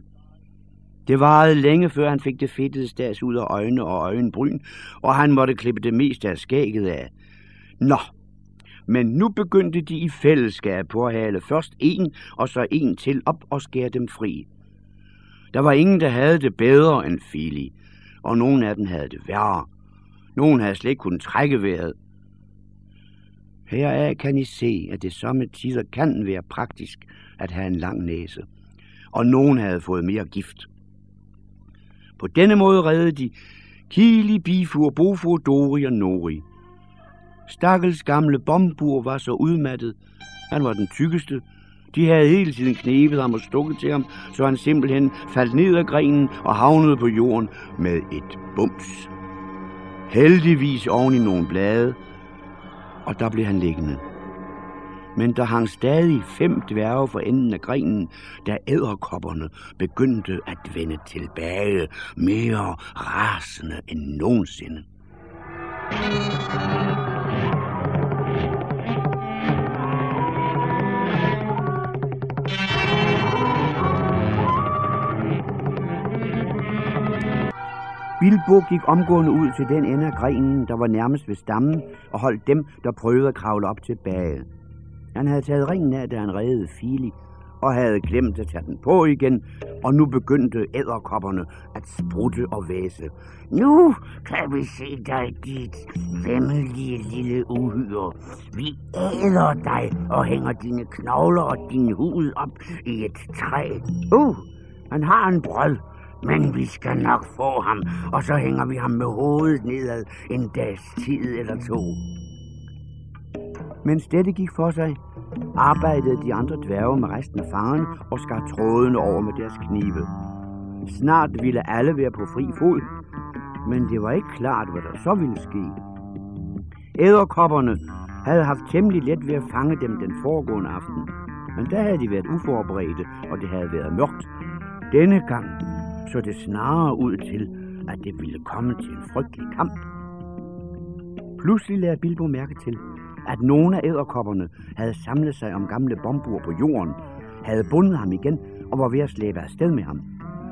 Det varede længe, før han fik det fedtede stads ud af øjne og øjenbryn, og han måtte klippe det meste af skægget af. Nå, men nu begyndte de i fællesskab på at hale først en og så en til op og skære dem fri. Der var ingen, der havde det bedre end Fili, og nogle af dem havde det værre. Nogle havde slet ikke kunnet trække vejret. Heraf kan I se, at det somme tider kan være praktisk at have en lang næse, og nogen havde fået mere gift. På denne måde reddede de Kili, Bifur, Bofur, Dori og Nori. Stakkels gamle bombur var så udmattet. Han var den tykkeste, de havde hele tiden knebet ham og stukket til ham, så han simpelthen faldt ned af grenen og havnede på jorden med et bums. Heldigvis oven i nogle blade, og der blev han liggende. Men der hang stadig fem dværge for enden af grenen, da æderkopperne begyndte at vende tilbage mere rasende end nogensinde. Bilbo gik omgående ud til den ende af grenen, der var nærmest ved stammen, og holdt dem, der prøvede at kravle op tilbage. Han havde taget ringen af, da han reddede Fili, og havde glemt at tage den på igen, og nu begyndte æderkopperne at sprutte og væse. Nu kan vi se dig, dit vemmelige lille uhyre. Vi æder dig og hænger dine knogler og din hud op i et træ. Uh, han har en brød, men vi skal nok få ham, og så hænger vi ham med hovedet nedad en dags tid eller to. Mens dette gik for sig, arbejdede de andre dværge med resten af fangerne og skar trådene over med deres knive. Snart ville alle være på fri fod, men det var ikke klart, hvad der så ville ske. Æderkopperne havde haft temmelig let ved at fange dem den foregående aften, men der havde de været uforberedte, og det havde været mørkt. Denne gang så det snarere ud til, at det ville komme til en frygtelig kamp. Pludselig lagde Bilbo mærke til, at nogle af æderkopperne havde samlet sig om gamle bombur på jorden, havde bundet ham igen og var ved at slæbe afsted med ham.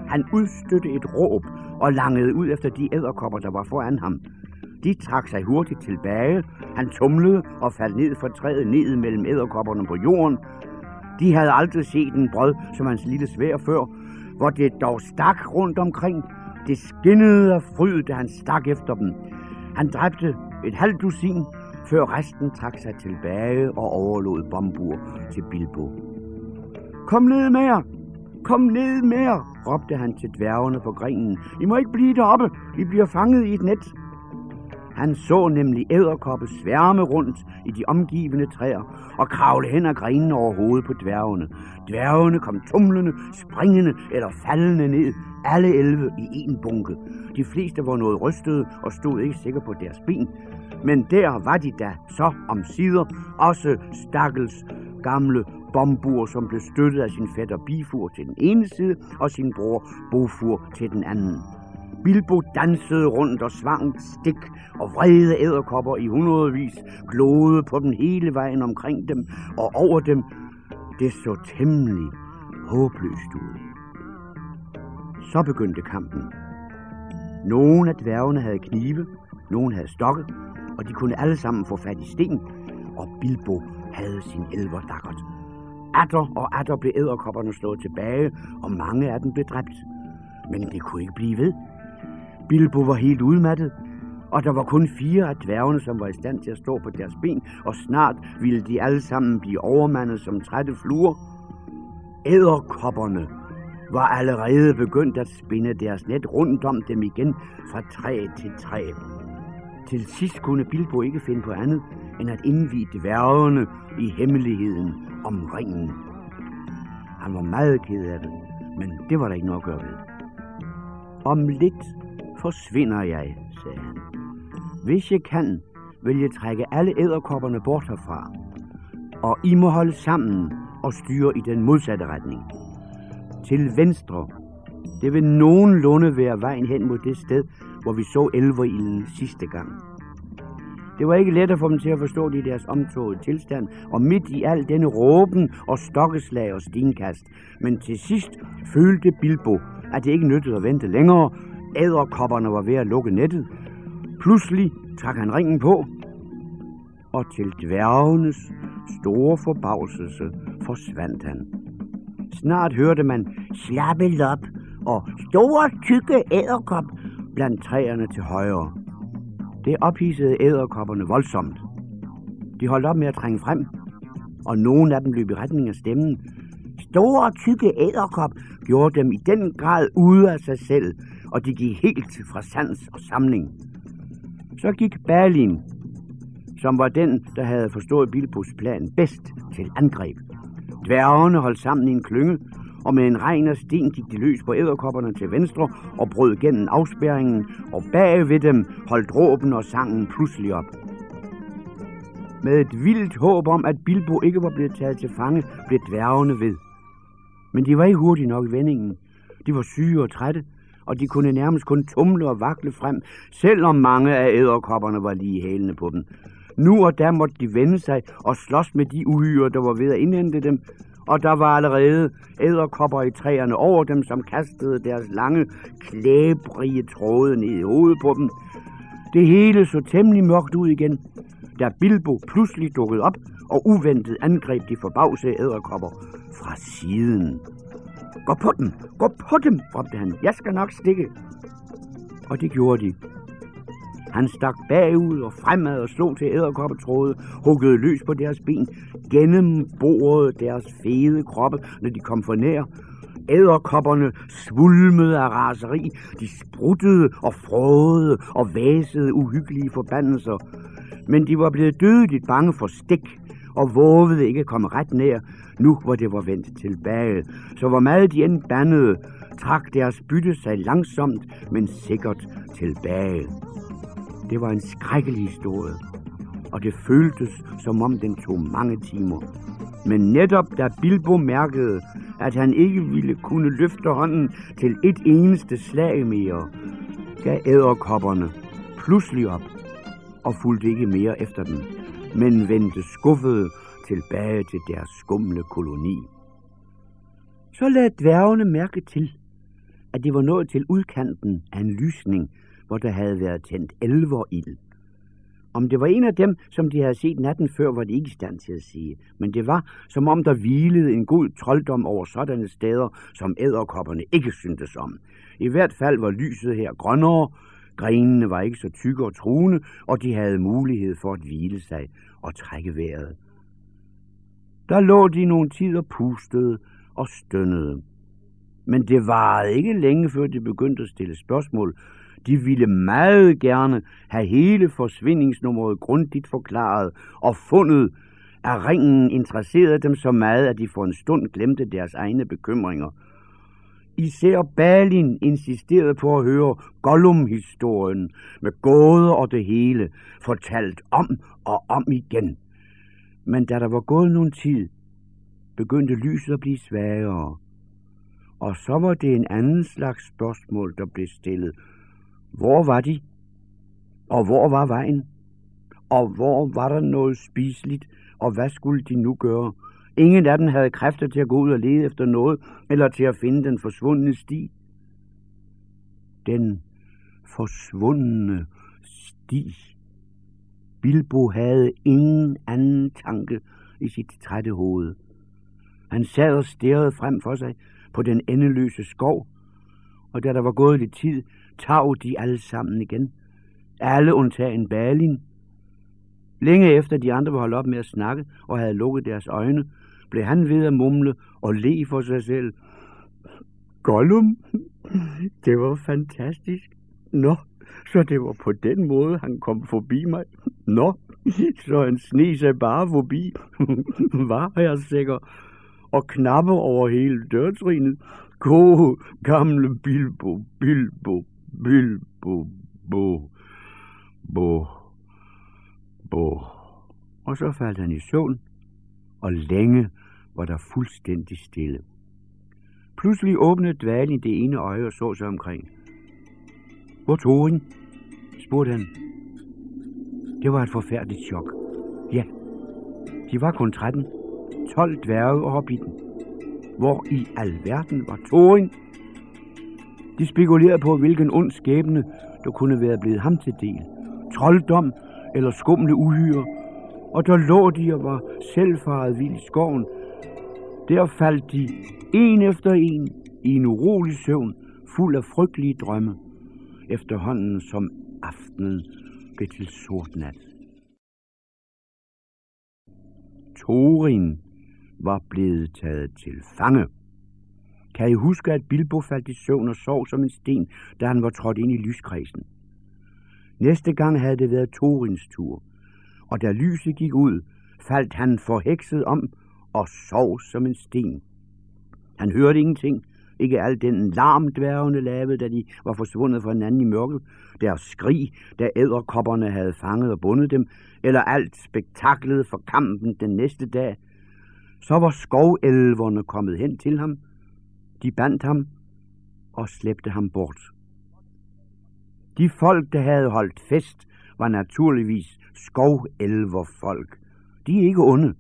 Han udstødte et råb og langede ud efter de æderkopper, der var foran ham. De trak sig hurtigt tilbage. Han tumlede og faldt ned fra træet ned mellem æderkopperne på jorden. De havde aldrig set en brød som hans lille svær før, hvor det dog stak rundt omkring. Det skinnede af fryd, da han stak efter dem. Han dræbte et halvt dusin, før resten trak sig tilbage og overlod Bombur til Bilbo. Kom ned med jer! Kom ned med jer! råbte han til dværgene på grenen. I må ikke blive deroppe. I bliver fanget i et net. Han så nemlig æderkoppe sværme rundt i de omgivende træer og kravle hen ad grenene over hovedet på dværgene. Dværgene kom tumlende, springende eller faldende ned, alle elve i en bunke. De fleste var noget rystede og stod ikke sikker på deres ben, men der var de da så om sider også stakkels gamle Bombur, som blev støttet af sin fætter Bifur til den ene side og sin bror Bofur til den anden. Bilbo dansede rundt og svang stik, og vrede æderkopper i hundredvis glodede på den hele vejen omkring dem og over dem. Det så temmelig håbløst ud. Så begyndte kampen. Nogle af dværgene havde knive, nogle havde stokke, og de kunne alle sammen få fat i sten, og Bilbo havde sin elverdakkert. Atter og atter blev æderkopperne slået tilbage, og mange af dem blev dræbt. Men det kunne ikke blive ved. Bilbo var helt udmattet, og der var kun fire af dværgene, som var i stand til at stå på deres ben, og snart ville de alle sammen blive overmandet som trætte fluer. Æderkopperne var allerede begyndt at spinde deres net rundt om dem igen fra træ til træ. Til sidst kunne Bilbo ikke finde på andet, end at indvide dværgene i hemmeligheden om ringen. Han var meget ked af det, men det var der ikke noget at gøre ved. Om lidt forsvinder jeg, sagde han. Hvis jeg kan, vil jeg trække alle æderkopperne bort herfra. Og I må holde sammen og styre i den modsatte retning. Til venstre. Det vil nogenlunde være vejen hen mod det sted, hvor vi så elverilden sidste gang. Det var ikke let at få dem til at forstå det i deres omtåede tilstand, og midt i al denne råben og stokkeslag og stenkast. Men til sidst følte Bilbo, at det ikke nyttede at vente længere. Æderkopperne var ved at lukke nettet. Pludselig trak han ringen på, og til dværgenes store forbavselse forsvandt han. Snart hørte man slappe op og store tykke æderkop blandt træerne til højre. Det ophidsede æderkopperne voldsomt. De holdt op med at trænge frem, og nogle af dem løb i retning af stemmen. Store, tykke æderkop gjorde dem i den grad ude af sig selv, og de gik helt fra sans og samling. Så gik Berlin, som var den, der havde forstået Bilbos plan bedst til angreb. Dværgene holdt sammen i en klynge, og med en regn af sten gik de løs på æderkopperne til venstre og brød gennem afspærringen, og bag ved dem holdt råben og sangen pludselig op. Med et vildt håb om, at Bilbo ikke var blevet taget til fange, blev dværgene ved. Men de var ikke hurtigt nok i vendingen. De var syge og trætte, og de kunne nærmest kun tumle og vakle frem, selvom mange af æderkopperne var lige hælende på dem. Nu og der måtte de vende sig og slås med de uhyre, der var ved at indhente dem, og der var allerede æderkopper i træerne over dem, som kastede deres lange, klæbrige tråde ned i hovedet på dem. Det hele så temmelig mørkt ud igen, da Bilbo pludselig dukkede op og uventet angreb de forbavsede æderkopper fra siden. Gå på dem! Gå på dem! råbte han. Jeg skal nok stikke. Og det gjorde de. Han stak bagud og fremad og slog til æderkoppetråde, huggede løs på deres ben, gennemborede deres fede kroppe, når de kom for nær. Æderkopperne svulmede af raseri, de spruttede og frådede og vasede uhyggelige forbandelser. Men de var blevet dødeligt bange for stik og vågede ikke at komme ret nær, nu hvor det var vendt tilbage. Så hvor meget de end bandede, trak deres bytte sig langsomt, men sikkert tilbage. Det var en skrækkelig historie, og det føltes, som om den tog mange timer. Men netop da Bilbo mærkede, at han ikke ville kunne løfte hånden til et eneste slag mere, gav æderkopperne pludselig op og fulgte ikke mere efter dem, men vendte skuffede tilbage til deres skumle koloni. Så lagde dværgene mærke til, at det var nået til udkanten af en lysning, hvor der havde været tændt elverild. Om det var en af dem, som de havde set natten før, var de ikke i stand til at sige. Men det var, som om der hvilede en god trolddom over sådanne steder, som æderkopperne ikke syntes om. I hvert fald var lyset her grønnere, grenene var ikke så tykke og truende, og de havde mulighed for at hvile sig og trække vejret. Der lå de nogle tider pustede og stønnede. Men det varede ikke længe, før de begyndte at stille spørgsmål, de ville meget gerne have hele forsvindingsnummeret grundigt forklaret og fundet, at ringen interesserede dem så meget, at de for en stund glemte deres egne bekymringer. Især Balin insisterede på at høre Gollum-historien med gåder og det hele, fortalt om og om igen. Men da der var gået nogen tid, begyndte lyset at blive svagere. Og så var det en anden slags spørgsmål, der blev stillet – hvor var de? Og hvor var vejen? Og hvor var der noget spiseligt? Og hvad skulle de nu gøre? Ingen af dem havde kræfter til at gå ud og lede efter noget, eller til at finde den forsvundne sti. Den forsvundne sti. Bilbo havde ingen anden tanke i sit trætte hoved. Han sad og stirrede frem for sig på den endeløse skov, og da der var gået lidt tid, tav de alle sammen igen. Alle undtagen Balin. Længe efter de andre var holdt op med at snakke og havde lukket deres øjne, blev han ved at mumle og le for sig selv. Gollum, det var fantastisk. Nå, så det var på den måde, han kom forbi mig. Nå, så han sne sig bare forbi, var jeg sikker, og knapper over hele dørtrinet. Gode gamle Bilbo, Bilbo, Bilbo, bo, bo, bo. Og så faldt han i søvn, og længe var der fuldstændig stille. Pludselig åbnede dvalen det ene øje og så sig omkring. Hvor tog han? spurgte han. Det var et forfærdeligt chok. Ja, de var kun 13. 12 dværge og hobbiten. Hvor i alverden var Thorin? De spekulerede på, hvilken ond skæbne, der kunne være blevet ham til del. Trolddom eller skumle uhyre. Og der lå de og var selvfaret vild i skoven. Der faldt de en efter en i en urolig søvn, fuld af frygtelige drømme, efterhånden som aftenen blev til sort nat. Torin var blevet taget til fange. Kan I huske, at Bilbo faldt i søvn og sov som en sten, da han var trådt ind i lyskredsen? Næste gang havde det været Torins tur, og da lyset gik ud, faldt han forhekset om og sov som en sten. Han hørte ingenting, ikke al den larm dværgene lavede, da de var forsvundet fra hinanden i mørket, deres skrig, da æderkopperne havde fanget og bundet dem, eller alt spektaklet for kampen den næste dag, så var skovelverne kommet hen til ham. De bandt ham og slæbte ham bort. De folk, der havde holdt fest, var naturligvis skovelverfolk. De er ikke onde.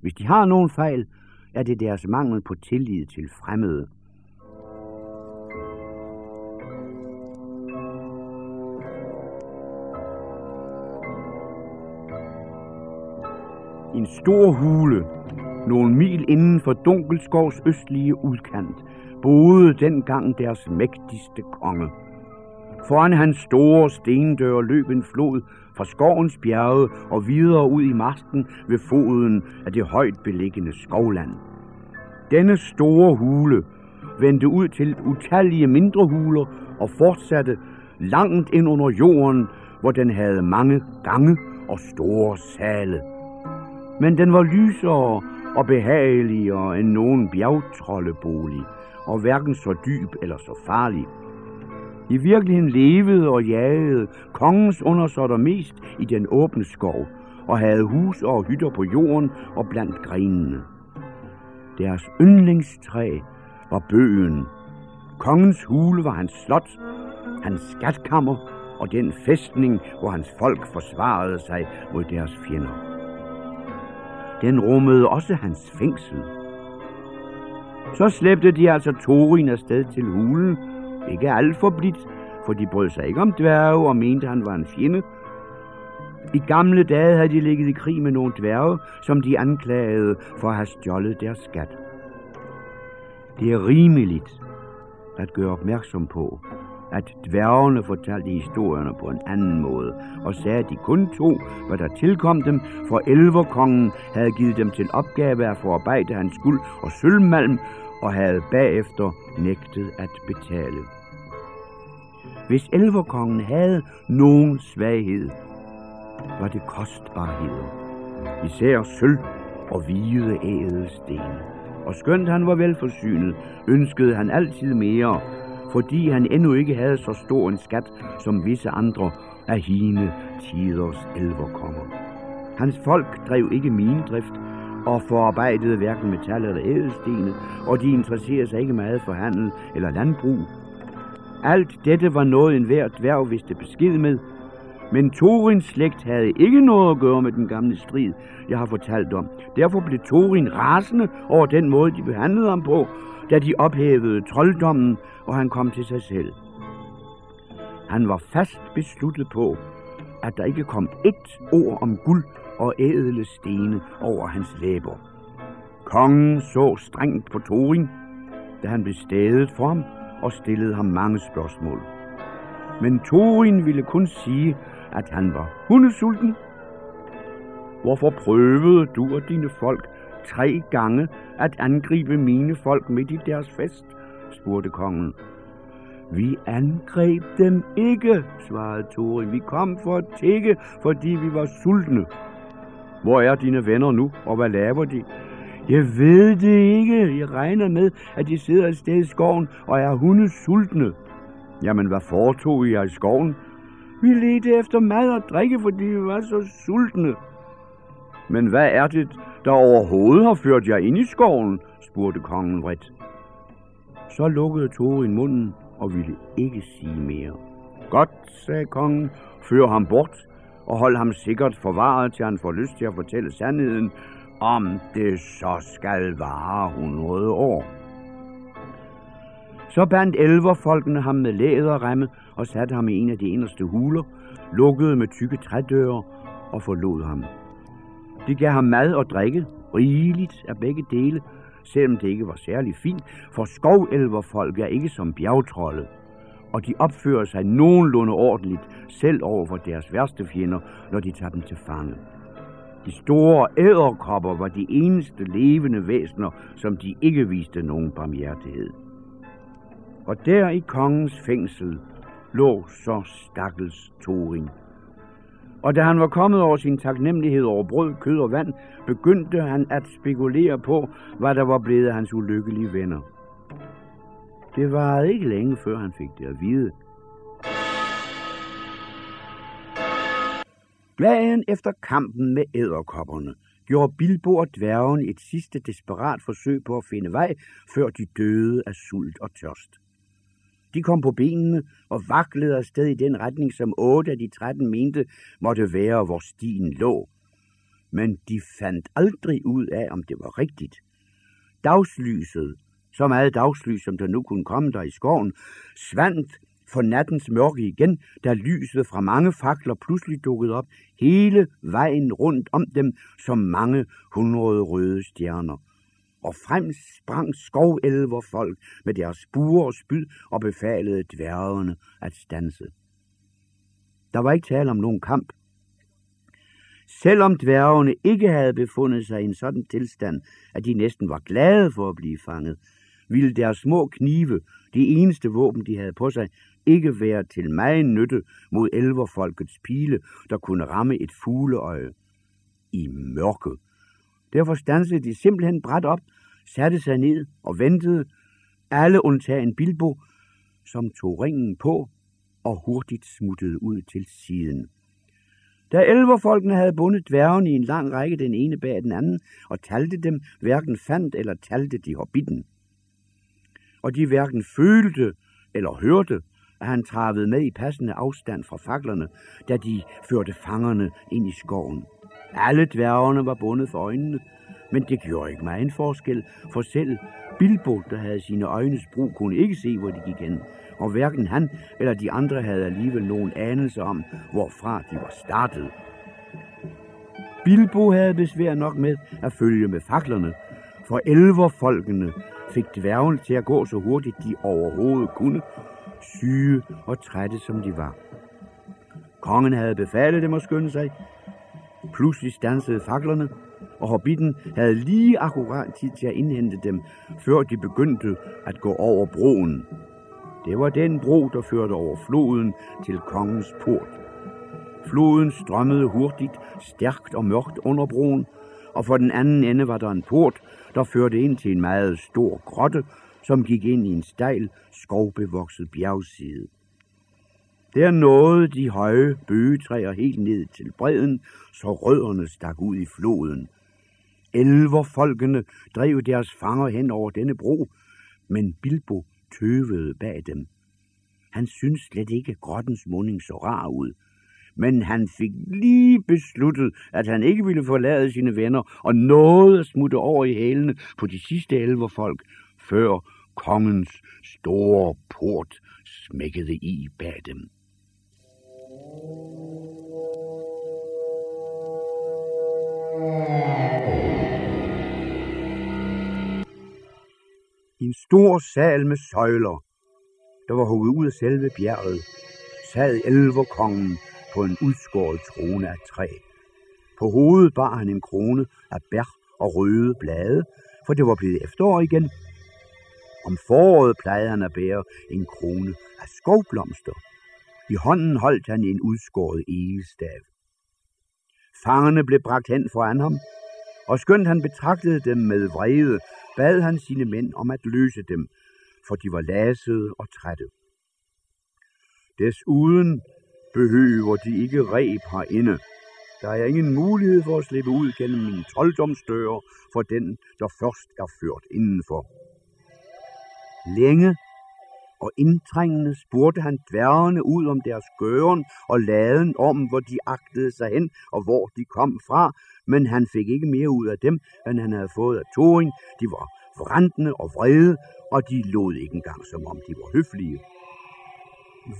Hvis de har nogen fejl, er det deres mangel på tillid til fremmede. En stor hule, nogle mil inden for Dunkelskovs østlige udkant, boede dengang deres mægtigste konge. Foran hans store stendør løb en flod fra skovens bjerge og videre ud i masten ved foden af det højt beliggende skovland. Denne store hule vendte ud til utallige mindre huler og fortsatte langt ind under jorden, hvor den havde mange gange og store sale. Men den var lysere og behageligere end nogen bjergtrollebolig, og hverken så dyb eller så farlig. I virkeligheden levede og jagede kongens undersåtter mest i den åbne skov, og havde hus og hytter på jorden og blandt grenene. Deres yndlingstræ var bøgen. Kongens hule var hans slot, hans skatkammer og den fæstning, hvor hans folk forsvarede sig mod deres fjender. Den rummede også hans fængsel. Så slæbte de altså Thorin afsted til hulen, ikke alt for blidt, for de brød sig ikke om dværge og mente, han var en fjende. I gamle dage havde de ligget i krig med nogle dværge, som de anklagede for at have stjålet deres skat. Det er rimeligt at gøre opmærksom på, at dværgene fortalte historierne på en anden måde, og sagde, at de kun tog, hvad der tilkom dem, for elverkongen havde givet dem til opgave at forarbejde hans guld og sølvmalm, og havde bagefter nægtet at betale. Hvis elverkongen havde nogen svaghed, var det kostbarheder. Især sølv og hvide ædelstene. Og skønt han var velforsynet, ønskede han altid mere, fordi han endnu ikke havde så stor en skat som visse andre af hine tiders elverkonger. Hans folk drev ikke minedrift og forarbejdede hverken metal eller ædelstene, og de interesserede sig ikke meget for handel eller landbrug. Alt dette var noget en hver dværg vidste besked med, men Torins slægt havde ikke noget at gøre med den gamle strid, jeg har fortalt om. Derfor blev Torin rasende over den måde, de behandlede ham på, da de ophævede trolddommen, og han kom til sig selv. Han var fast besluttet på, at der ikke kom et ord om guld og ædle stene over hans læber. Kongen så strengt på Thorin, da han blev stadet for ham og stillede ham mange spørgsmål. Men Thorin ville kun sige, at han var hundesulten. Hvorfor prøvede du og dine folk tre gange at angribe mine folk midt i deres fest? Spurgte kongen. Vi angreb dem ikke, svarede Thorin. Vi kom for at tække, fordi vi var sultne. Hvor er dine venner nu, og hvad laver de? Jeg ved det ikke. Jeg regner med, at de sidder et sted i skoven og er hunde sultne. Jamen, hvad foretog I i skoven? Vi ledte efter mad og drikke, fordi vi var så sultne. Men hvad er det, der overhovedet har ført jer ind i skoven? spurgte kongen vredt. Så lukkede Torin munden og ville ikke sige mere. Godt, sagde kongen, før ham bort og hold ham sikkert forvaret, til han får lyst til at fortælle sandheden, om det så skal vare hundrede år. Så bandt elverfolkene ham med læderremme og satte ham i en af de inderste huler, lukkede med tykke trædøre og forlod ham. De gav ham mad og drikke, rigeligt af begge dele, selvom det ikke var særlig fint, for skovelverfolk er ikke som bjergtrolde, og de opfører sig nogenlunde ordentligt, selv over for deres værste fjender, når de tager dem til fange. De store æderkopper var de eneste levende væsener, som de ikke viste nogen barmhjertighed. Og der i kongens fængsel lå så stakkels Thorin. Og da han var kommet over sin taknemmelighed over brød, kød og vand, begyndte han at spekulere på, hvad der var blevet af hans ulykkelige venner. Det var ikke længe, før han fik det at vide. Dagen efter kampen med æderkopperne gjorde Bilbo og dværgen et sidste desperat forsøg på at finde vej, før de døde af sult og tørst. De kom på benene og vaklede afsted i den retning, som otte af de 13 mente måtte være, hvor stien lå. Men de fandt aldrig ud af, om det var rigtigt. Dagslyset, så meget dagslys, som der nu kunne komme der i skoven, svandt for nattens mørke igen, da lyset fra mange fakler pludselig dukkede op hele vejen rundt om dem som mange hundrede røde stjerner. Og frem sprang skovelverfolk med deres buer og spyd og befalede dværgene at stanse. Der var ikke tale om nogen kamp. Selvom dværgene ikke havde befundet sig i en sådan tilstand, at de næsten var glade for at blive fanget, ville deres små knive, de eneste våben, de havde på sig, ikke være til megen nytte mod elverfolkets pile, der kunne ramme et fugleøje i mørke. Derfor stansede de simpelthen bræt op, satte sig ned og ventede, alle undtagen Bilbo, som tog ringen på og hurtigt smuttede ud til siden. Da elverfolkene havde bundet dværgen i en lang række den ene bag den anden, og talte dem, hverken fandt eller talte de hobbitten. Og de hverken følte eller hørte, at han travede med i passende afstand fra faklerne, da de førte fangerne ind i skoven. Alle dværgene var bundet for øjnene, men det gjorde ikke meget en forskel, for selv Bilbo, der havde sine øjnes brug, kunne ikke se, hvor de gik hen, og hverken han eller de andre havde alligevel nogen anelse om, hvorfra de var startet. Bilbo havde besvær nok med at følge med faklerne, for elverfolkene fik dværgen til at gå så hurtigt de overhovedet kunne, syge og trætte som de var. Kongen havde befalet dem at skynde sig. Pludselig stansede faklerne, og hobbiten havde lige akkurat tid til at indhente dem, før de begyndte at gå over broen. Det var den bro, der førte over floden til kongens port. Floden strømmede hurtigt, stærkt og mørkt under broen, og for den anden ende var der en port, der førte ind til en meget stor grotte, som gik ind i en stejl, skovbevokset bjergside. Der nåede de høje bøgetræer helt ned til bredden, så rødderne stak ud i floden. Elverfolkene drev deres fanger hen over denne bro, men Bilbo tøvede bag dem. Han syntes slet ikke, at grottens munding så rar ud, men han fik lige besluttet, at han ikke ville forlade sine venner og nåede at smutte over i hælene på de sidste elverfolk, før kongens store port smækkede i bag dem. En stor sal med søjler, der var hugget ud af selve bjerget, sad elverkongen på en udskåret trone af træ. På hovedet bar han en krone af bær og røde blade, for det var blevet efterår igen. Om foråret plejede han at bære en krone af skovblomster. I hånden holdt han en udskåret egestav. Fangerne blev bragt hen foran ham, og skønt han betragtede dem med vrede, bad han sine mænd om at løse dem, for de var lasede og trætte. Desuden behøver de ikke reb herinde. Der er ingen mulighed for at slippe ud gennem min trolddomsdøre for den, der først er ført indenfor. Længe og indtrængende spurgte han dværgene ud om deres gøren og laden om, hvor de agtede sig hen og hvor de kom fra, men han fik ikke mere ud af dem, end han havde fået af Thorin. De var forrentende og vrede, og de lod ikke engang, som om de var høflige.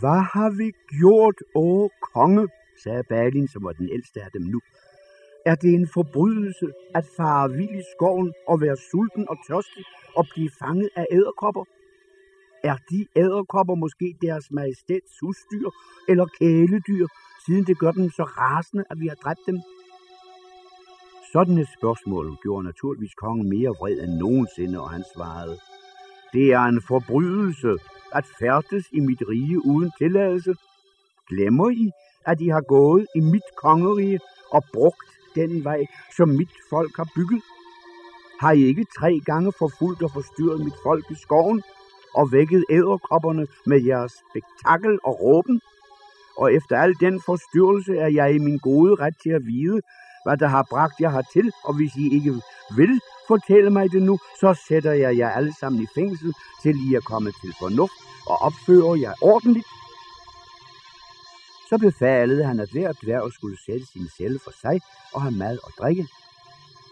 Hvad har vi gjort, åh konge, sagde Balin, som var den ældste af dem nu. Er det en forbrydelse at fare vild i skoven og være sulten og tørstig og blive fanget af æderkopper? Er de æderkopper måske deres majestæts husdyr eller kæledyr, siden det gør dem så rasende, at vi har dræbt dem? Sådan et spørgsmål gjorde naturligvis kongen mere vred end nogensinde, og han svarede, Det er en forbrydelse at færdes i mit rige uden tilladelse. Glemmer I, at I har gået i mit kongerige og brugt den vej, som mit folk har bygget? Har I ikke tre gange forfulgt og forstyrret mit folk i skoven? Og vækket æderkopperne med jeres spektakel og råben? Og efter al den forstyrrelse er jeg i min gode ret til at vide, hvad der har bragt jer hertil, og hvis I ikke vil fortælle mig det nu, så sætter jeg jer alle sammen i fængsel, til I er kommet til fornuft og opfører jer ordentligt. Så befalede han, at hver dværg skulle sætte sin celle for sig og have mad og drikke.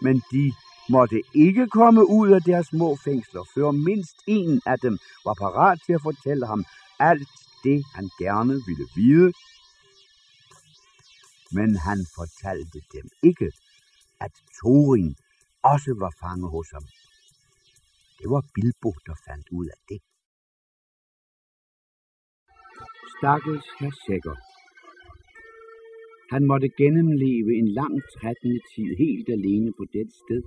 Men de måtte ikke komme ud af deres små fængsler, før mindst en af dem var parat til at fortælle ham alt det, han gerne ville vide. Men han fortalte dem ikke, at Thorin også var fange hos ham. Det var Bilbo, der fandt ud af det. Stakkels herr Sækker. Han måtte gennemleve en lang trættende tid helt alene på det sted.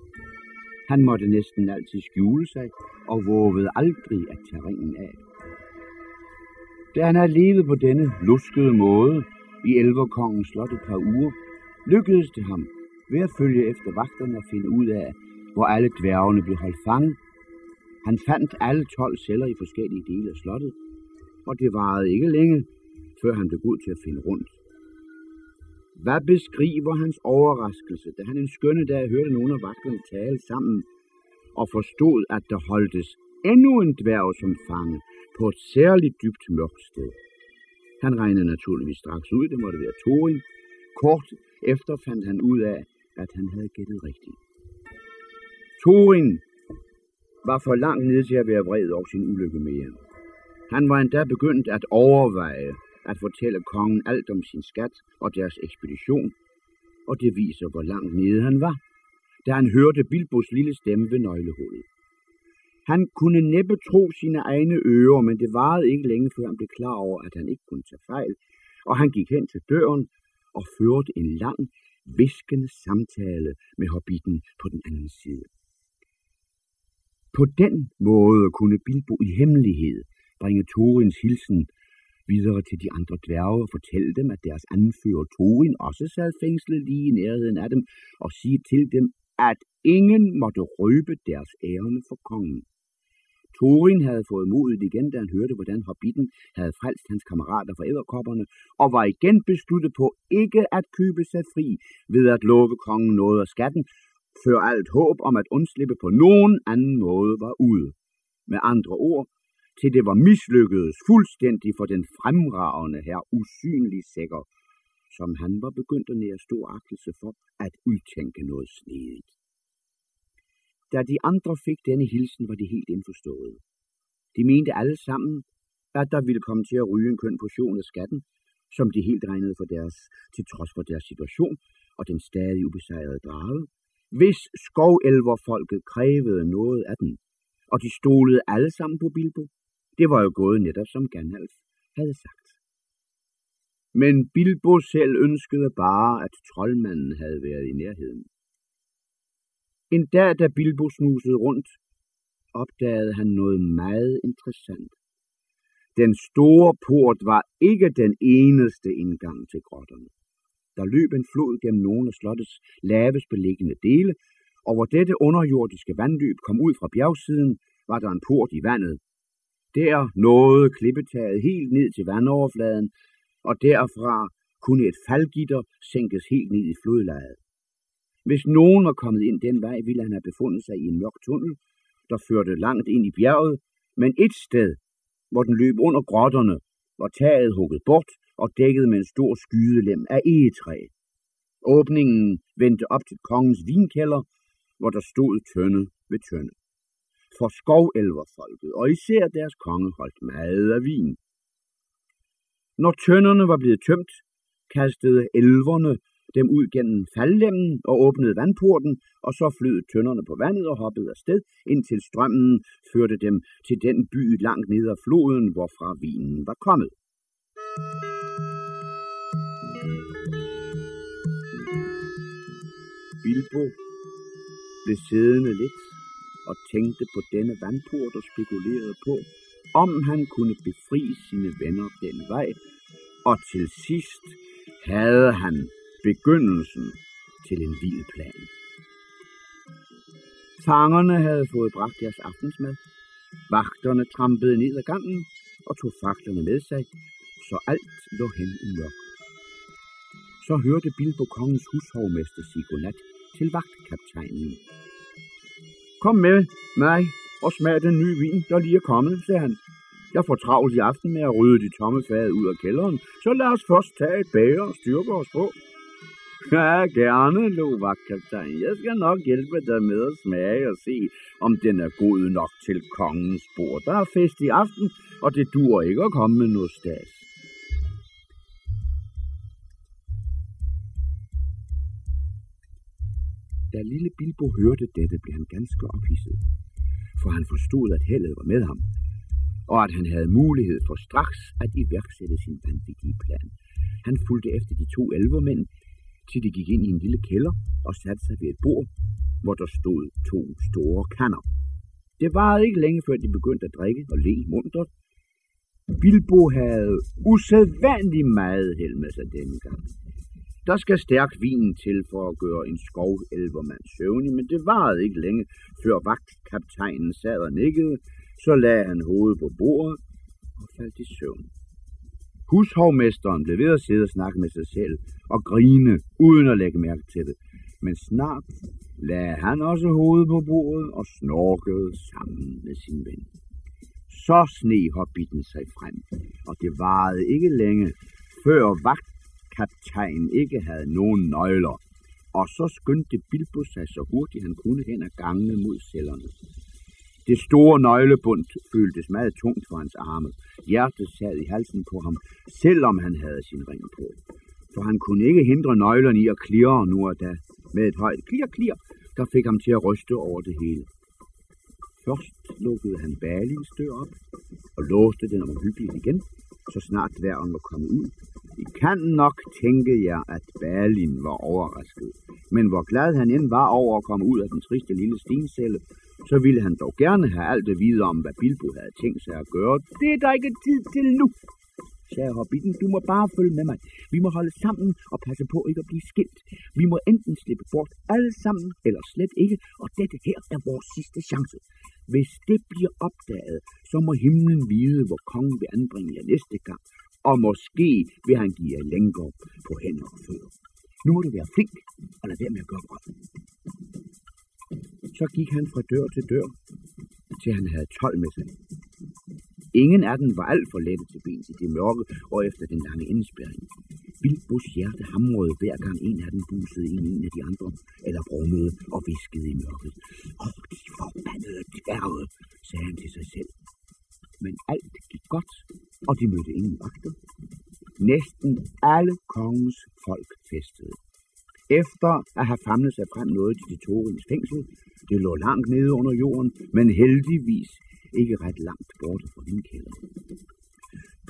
Han måtte næsten altid skjule sig og vågede aldrig at tage ringen af. Da han havde levet på denne luskede måde i Elverkongens slot et par uger, lykkedes det ham ved at følge efter vagterne og finde ud af, hvor alle dværgene blev holdt fanget. Han fandt alle 12 celler i forskellige dele af slottet, og det varede ikke længe, før han blev god til at finde rundt. Hvad beskriver hans overraskelse, da han en skønne dag hørte nogle af vagterne tale sammen og forstod, at der holdtes endnu en dværg som fange på et særligt dybt mørkt sted. Han regnede naturligvis straks ud, det måtte være Thorin. Kort efter fandt han ud af, at han havde gættet rigtigt. Thorin var for langt nede til at være vred over sin ulykke mere. Han var endda begyndt at overveje at fortælle kongen alt om sin skat og deres ekspedition, og det viser, hvor langt nede han var, da han hørte Bilbos lille stemme ved nøglehullet. Han kunne næppe tro sine egne ører, men det varede ikke længe, før han blev klar over, at han ikke kunne tage fejl, og han gik hen til døren og førte en lang, viskende samtale med hobbiten på den anden side. På den måde kunne Bilbo i hemmelighed bringe Torins hilsen videre til de andre dværge og fortælle dem, at deres anfører Torin også sad fængslet lige i nærheden af dem, og sige til dem, at ingen måtte røbe deres ærende for kongen. Torin havde fået modet igen, da han hørte, hvordan hobbiten havde frelst hans kammerater fra æderkopperne, og var igen besluttet på ikke at købe sig fri ved at love kongen noget af skatten, før alt håb om at undslippe på nogen anden måde var ude. Med andre ord, til det var mislykkedes fuldstændig for den fremragende her usynlig sækker, som han var begyndt at nære stor agtelse for at udtænke noget snedigt. Da de andre fik denne hilsen, var de helt indforstået. De mente alle sammen, at der ville komme til at ryge en køn portion af skatten, som de helt regnede for deres, til trods for deres situation og den stadig ubesejrede drage, hvis skovelverfolket krævede noget af den, og de stolede alle sammen på Bilbo, det var jo gået netop som Gandalf havde sagt. Men Bilbo selv ønskede bare, at troldmanden havde været i nærheden. En dag, da Bilbo snusede rundt, opdagede han noget meget interessant. Den store port var ikke den eneste indgang til grotterne. Der løb en flod gennem nogle af slottets lavest beliggende dele, og hvor dette underjordiske vandløb kom ud fra bjergsiden, var der en port i vandet, der nåede klippetaget helt ned til vandoverfladen, og derfra kunne et faldgitter sænkes helt ned i flodlejet. Hvis nogen var kommet ind den vej, ville han have befundet sig i en mørk tunnel, der førte langt ind i bjerget, men et sted, hvor den løb under grotterne, var taget hugget bort og dækket med en stor skydelem af egetræ. Åbningen vendte op til kongens vinkælder, hvor der stod tønde ved tønde for skovelverfolket, og især deres konge holdt meget af vin. Når tønderne var blevet tømt, kastede elverne dem ud gennem faldlemmen og åbnede vandporten, og så flød tønderne på vandet og hoppede afsted, indtil strømmen førte dem til den by langt ned ad floden, hvorfra vinen var kommet. Bilbo blev siddende lidt og tænkte på denne vandport og spekulerede på, om han kunne befri sine venner den vej, og til sidst havde han begyndelsen til en vild plan. Fangerne havde fået bragt deres aftensmad, Vagterne trampede ned ad gangen og tog faklerne med sig, så alt lå hen i mørk. Så hørte Bilbo kongens hushovmester sige godnat til vagtkaptajnen. Kom med mig og smag den nye vin, der lige er kommet, sagde han. Jeg får travlt i aften med at rydde de tomme fade ud af kælderen, så lad os først tage et bager og styrke os på. Ja, gerne, lå vagtkaptajn. Jeg skal nok hjælpe dig med at smage og se, om den er god nok til kongens bord. Der er fest i aften, og det dur ikke at komme med noget stas. Da lille Bilbo hørte dette, blev han ganske ophidset, for han forstod, at heldet var med ham, og at han havde mulighed for straks at iværksætte sin vanvittige plan. Han fulgte efter de to elvermænd, til de gik ind i en lille kælder og satte sig ved et bord, hvor der stod to store kander. Det varede ikke længe, før de begyndte at drikke og le mundret. Bilbo havde usædvanlig meget held med sig denne gang. Der skal stærk vin til for at gøre en skovelvermand søvnig, men det varede ikke længe, før vagtkaptajnen sad og nikkede, så lagde han hovedet på bordet og faldt i søvn. Hushovmesteren blev ved at sidde og snakke med sig selv og grine, uden at lægge mærke til det. Men snart lagde han også hovedet på bordet og snorkede sammen med sin ven. Så sne hobbiten sig frem, og det varede ikke længe, før vagt kaptajn ikke havde nogen nøgler, og så skyndte Bilbo sig så hurtigt han kunne hen ad gangene mod cellerne. Det store nøglebund føltes meget tungt for hans arme. Hjertet sad i halsen på ham, selvom han havde sin ring på. For han kunne ikke hindre nøglerne i at klirre nu og da. Med et højt klir, klir, der fik ham til at ryste over det hele. Først lukkede han Balins dør op og låste den omhyggeligt igen, så snart dværgen var kommet ud. I kan nok tænke jer, at Balin var overrasket. Men hvor glad han end var over at komme ud af den triste lille stencelle, så ville han dog gerne have alt det videre om, hvad Bilbo havde tænkt sig at gøre. Det er der ikke tid til nu, sagde Hobbiten. Du må bare følge med mig. Vi må holde sammen og passe på ikke at blive skilt. Vi må enten slippe bort alle sammen, eller slet ikke, og dette her er vores sidste chance. Hvis det bliver opdaget, så må himlen vide, hvor kongen vil anbringe jer næste gang, og måske vil han give jer længere på hænder og fødder. Nu må du være flink og lad være med at gøre godt. Så gik han fra dør til dør, til han havde 12 med sig. Ingen af dem var alt for lette til ben i det mørke og efter den lange indspærring. Bilbos hjerte hamrede hver gang en af dem busede ind i en af de andre, eller brummede og viskede i mørket. Åh, de forbandede dværge, sagde han til sig selv. Men alt gik godt, og de mødte ingen vagter. Næsten alle kongens folk festede. Efter at have famlet sig frem noget til Torins fængsel. Det lå langt nede under jorden, men heldigvis ikke ret langt borte fra vindkælderen.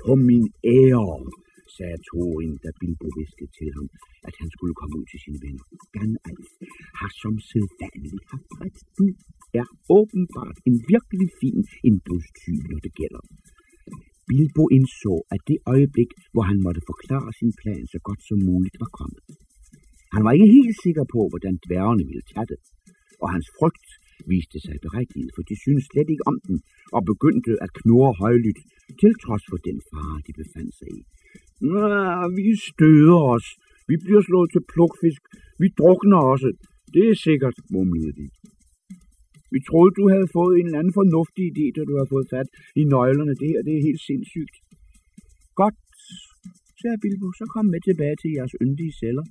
På min ære, sagde Torin, da Bilbo viskede til ham, at han skulle komme ud til sine venner. Gandalf har som sædvanligt haft ret. Du er åbenbart en virkelig fin indbrudstyv, når det gælder. Bilbo indså, at det øjeblik, hvor han måtte forklare sin plan så godt som muligt, var kommet. Han var ikke helt sikker på, hvordan dværgene ville tage det, og hans frygt viste sig berettiget, for de syntes slet ikke om den, og begyndte at knurre højlydt, til trods for den fare, de befandt sig i. Nå, vi støder os. Vi bliver slået til plukfisk. Vi drukner også. Det er sikkert, mumlede de. Vi troede, du havde fået en eller anden fornuftig idé, da du har fået fat i nøglerne. Det her, det er helt sindssygt. Godt, sagde Bilbo, så kom med tilbage til jeres yndige celler.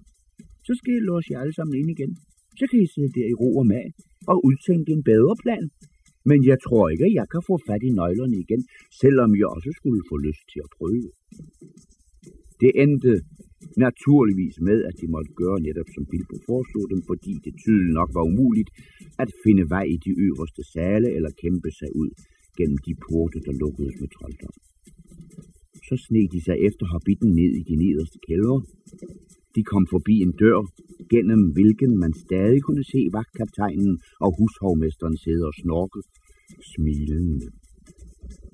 Så skal jeg låse jer alle sammen ind igen. Så kan I sidde der i ro og mag og udtænke en bedre plan. Men jeg tror ikke, at jeg kan få fat i nøglerne igen, selvom jeg også skulle få lyst til at prøve. Det endte naturligvis med, at de måtte gøre netop som Bilbo foreslog dem, fordi det tydeligt nok var umuligt at finde vej i de øverste sale eller kæmpe sig ud gennem de porte, der lukkedes med trolddom. Så sneg de sig efter hobbitten ned i de nederste kældre. De kom forbi en dør, gennem hvilken man stadig kunne se vagtkaptajnen og hushovmesteren sidde og snorke, smilende.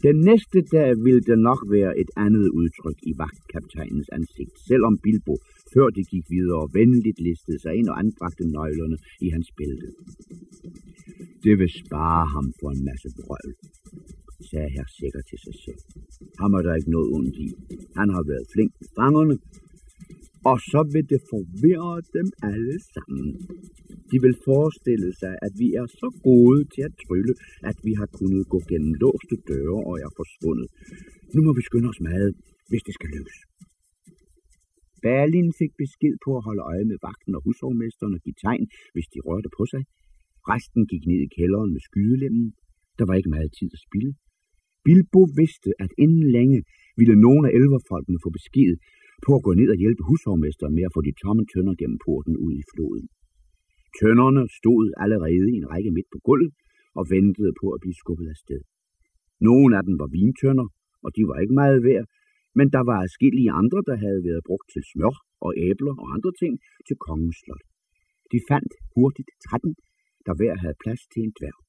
Den næste dag ville der nok være et andet udtryk i vagtkaptajnens ansigt, selvom Bilbo, før de gik videre, venligt listede sig ind og anbragte nøglerne i hans bælte. Det vil spare ham for en masse brøl. sagde herr sikker til sig selv. Ham er der ikke noget ondt i. Han har været flink med fangerne, og så vil det forvirre dem alle sammen. De vil forestille sig, at vi er så gode til at trylle, at vi har kunnet gå gennem låste døre og er forsvundet. Nu må vi skynde os meget, hvis det skal løses. Berlin fik besked på at holde øje med vagten og husovmesteren og give tegn, hvis de rørte på sig. Resten gik ned i kælderen med skydelemmen. Der var ikke meget tid at spille. Bilbo vidste, at inden længe ville nogen af elverfolkene få besked på at gå ned og hjælpe hushovmesteren med at få de tomme tønder gennem porten ud i floden. Tønderne stod allerede i en række midt på gulvet og ventede på at blive skubbet afsted. Nogle af dem var vintønder, og de var ikke meget værd, men der var adskillige andre, der havde været brugt til smør og æbler og andre ting til kongens slot. De fandt hurtigt 13, der hver havde plads til en dværg.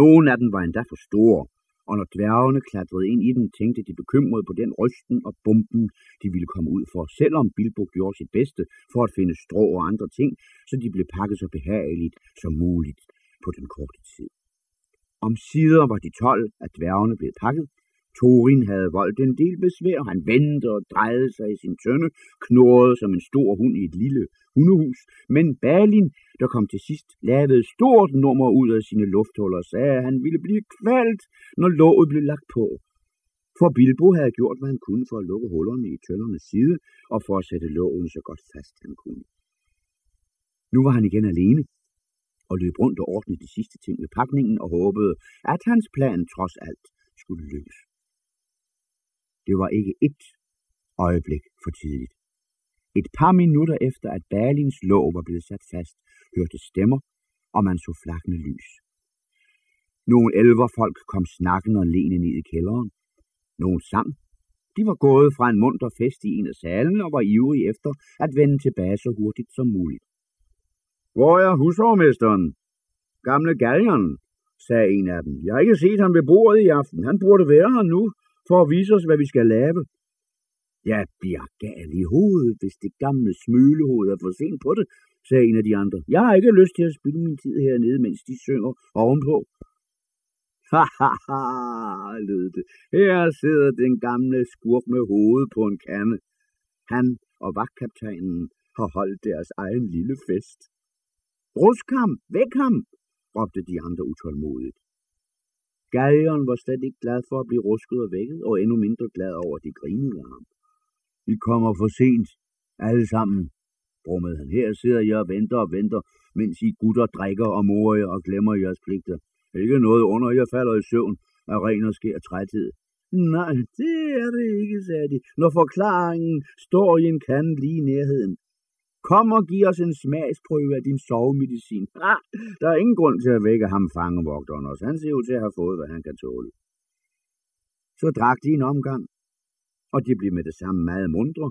Nogle af dem var endda for store, og når dværgene klatrede ind i den, tænkte de bekymret på den rysten og bomben, de ville komme ud for, selvom Bilbo gjorde sit bedste for at finde strå og andre ting, så de blev pakket så behageligt som muligt på den korte tid. Om sider var de tolv af dværgene blevet pakket, Torin havde voldt en del besvær. Han vendte og drejede sig i sin tønde, knurrede som en stor hund i et lille hundehus. Men Balin, der kom til sidst, lavede stort nummer ud af sine lufthuller og sagde, at han ville blive kvalt, når låget blev lagt på. For Bilbo havde gjort, hvad han kunne for at lukke hullerne i tøndernes side og for at sætte lågen så godt fast, han kunne. Nu var han igen alene og løb rundt og ordnede de sidste ting ved pakningen og håbede, at hans plan trods alt skulle lykkes. Det var ikke et øjeblik for tidligt. Et par minutter efter, at Berlins lov var blevet sat fast, hørte stemmer, og man så flakkende lys. Nogle elverfolk kom snakkende og lene ned i kælderen. Nogle sang. De var gået fra en munter fest i en af salen og var ivrige efter at vende tilbage så hurtigt som muligt. Hvor er husårmesteren? Gamle Gallion, sagde en af dem. Jeg har ikke set ham ved bordet i aften. Han burde være her nu, for at vise os, hvad vi skal lave. Jeg bliver gal i hovedet, hvis det gamle smølehoved er for sent på det, sagde en af de andre. Jeg har ikke lyst til at spille min tid hernede, mens de synger ovenpå. Ha, ha, ha, lød det. Her sidder den gamle skurk med hovedet på en kande. Han og vagtkaptajnen har holdt deres egen lille fest. Rusk ham! Væk ham! råbte de andre utålmodigt. Gallion var slet ikke glad for at blive rusket og vækket, og endnu mindre glad over, at de grinede af ham. I kommer for sent, alle sammen, brummede han. Her sidder jeg og venter og venter, mens I gutter drikker og morer jer og glemmer jeres pligter. Ikke noget under, jeg falder i søvn af ren og skær træthed. Nej, det er det ikke, sagde de, når forklaringen står i en kande lige i nærheden. Kom og giv os en smagsprøve af din sovemedicin. Ah, der er ingen grund til at vække ham fangevogteren også. Han ser ud til at have fået, hvad han kan tåle. Så drak de en omgang, og de blev med det samme meget mundre,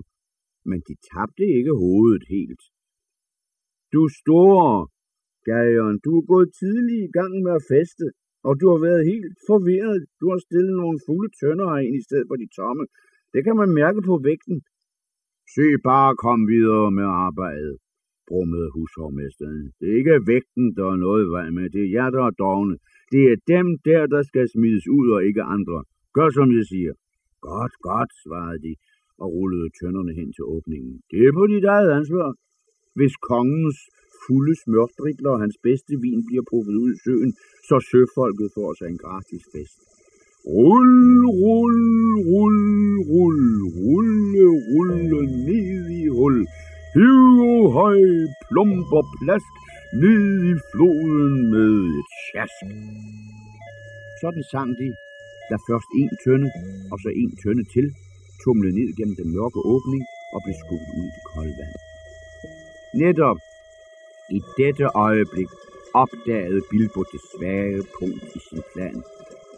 men de tabte ikke hovedet helt. Du store, Gaion, du er gået tidligt i gang med at feste, og du har været helt forvirret. Du har stillet nogle fulde tønder ind i stedet for de tomme. Det kan man mærke på vægten. Se bare kom videre med arbejdet, brummede hushovmesteren. Det er ikke vægten, der er noget vej med, det er jer, der er dogne. Det er dem der, der skal smides ud, og ikke andre. Gør som jeg siger. Godt, godt, svarede de og rullede tønderne hen til åbningen. Det er på dit eget ansvar. Hvis kongens fulde smørdrikler og hans bedste vin bliver puffet ud i søen, så søfolket får sig en gratis fest. Rul, rul, rul, rul, rulle, rulle ned i hul. Hiv høj, plump og plask ned i floden med et sjask. Sådan sang de, da først en tønde og så en tønde til tumlede ned gennem den mørke åbning og blev skubbet ud i det kolde vand. Netop i dette øjeblik opdagede Bilbo det svage punkt i sin plan –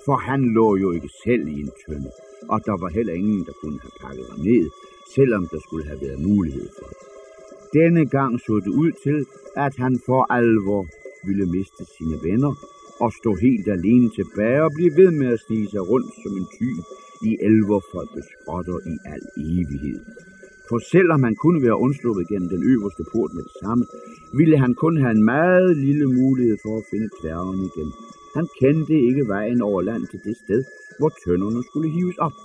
for han lå jo ikke selv i en tønde, og der var heller ingen, der kunne have pakket ham ned, selvom der skulle have været mulighed for det. Denne gang så det ud til, at han for alvor ville miste sine venner og stå helt alene tilbage og blive ved med at snige sig rundt som en ty i elverfolkets grotter i al evighed. For selvom han kunne være undsluppet gennem den øverste port med det samme, ville han kun have en meget lille mulighed for at finde tværgen igen. Han kendte ikke vejen over land til det sted, hvor tønderne skulle hives op.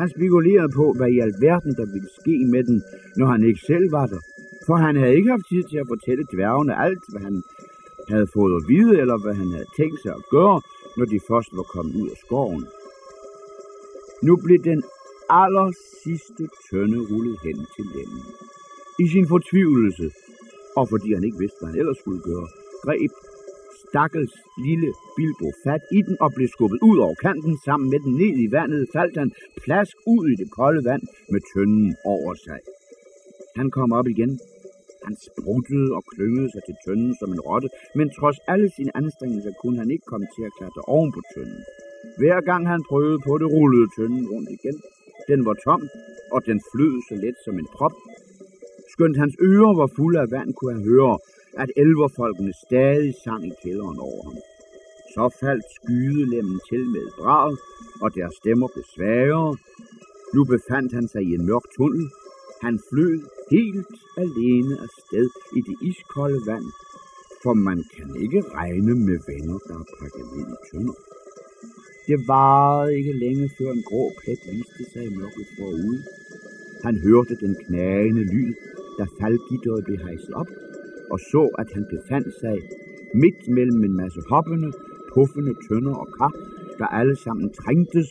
Han spekulerede på, hvad i alverden der ville ske med den, når han ikke selv var der. For han havde ikke haft tid til at fortælle dværgene alt, hvad han havde fået at vide, eller hvad han havde tænkt sig at gøre, når de først var kommet ud af skoven. Nu blev den aller sidste tønde rullet hen til lænden. I sin fortvivlelse, og fordi han ikke vidste, hvad han ellers skulle gøre, greb stakkels lille Bilbo fat i den og blev skubbet ud over kanten. Sammen med den ned i vandet faldt han plask ud i det kolde vand med tønden over sig. Han kom op igen. Han spruttede og klyngede sig til tønden som en rotte, men trods alle sine anstrengelser kunne han ikke komme til at klatre oven på tønden. Hver gang han prøvede på det, rullede tønden rundt igen. Den var tom, og den flød så let som en prop. Skønt hans ører var fulde af vand, kunne han høre, at elverfolkene stadig sang i kælderen over ham. Så faldt skydelemmen til med brag, og deres stemmer blev svagere. Nu befandt han sig i en mørk tunnel. Han flød helt alene afsted i det iskolde vand, for man kan ikke regne med venner, der er pakket ind i tønder. Det varede ikke længe, før en grå plet viste sig i mørket forud. Han hørte den knagende lyd, da faldgitteret blev hejset op, og så, at han befandt sig midt mellem en masse hoppende, puffende tønder og kar, der alle sammen trængtes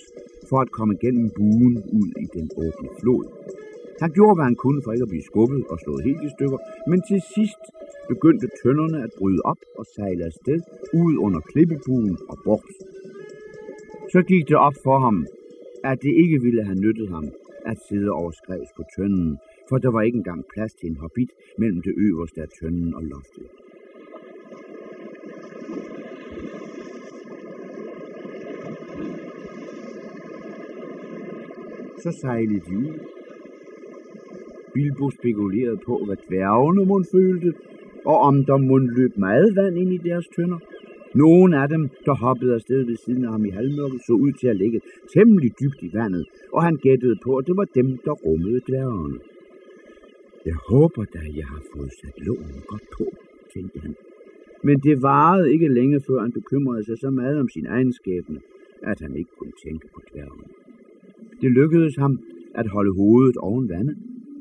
for at komme gennem buen ud i den åbne flod. Han gjorde, hvad han kunne for ikke at blive skubbet og slået helt i stykker, men til sidst begyndte tønderne at bryde op og sejle afsted ud under klippebuen og bort. Så gik det op for ham, at det ikke ville have nyttet ham at sidde overskrevs på tønden, for der var ikke engang plads til en hobbit mellem det øverste af tønden og loftet. Så sejlede de ud. Bilbo spekulerede på, hvad dværgene mund følte, og om der mund løb meget vand ind i deres tønder. Nogle af dem, der hoppede afsted ved siden af ham i halvmørket, så ud til at ligge temmelig dybt i vandet, og han gættede på, at det var dem, der rummede dværgerne. Jeg håber da, jeg har fået sat lånen godt på, tænkte han. Men det varede ikke længe, før han bekymrede sig så meget om sin egenskabene, at han ikke kunne tænke på dværgen. Det lykkedes ham at holde hovedet oven vandet,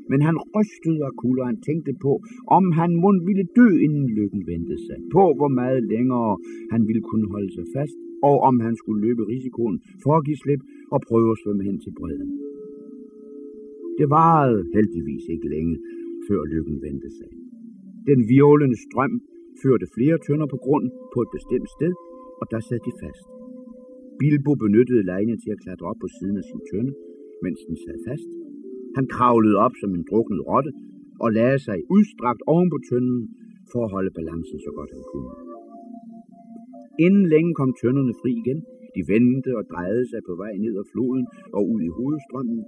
men han rystede af kulder, han tænkte på, om han mund ville dø, inden lykken vendte sig, på hvor meget længere han ville kunne holde sig fast, og om han skulle løbe risikoen for at give slip og prøve at svømme hen til bredden. Det varede heldigvis ikke længe, før lykken vendte sig. Den violende strøm førte flere tønder på grund på et bestemt sted, og der sad de fast. Bilbo benyttede lejene til at klatre op på siden af sin tønde, mens den sad fast. Han kravlede op som en druknet rotte og lagde sig udstrakt oven på tønden for at holde balancen så godt han kunne. Inden længe kom tønderne fri igen. De vendte og drejede sig på vej ned ad floden og ud i hovedstrømmen,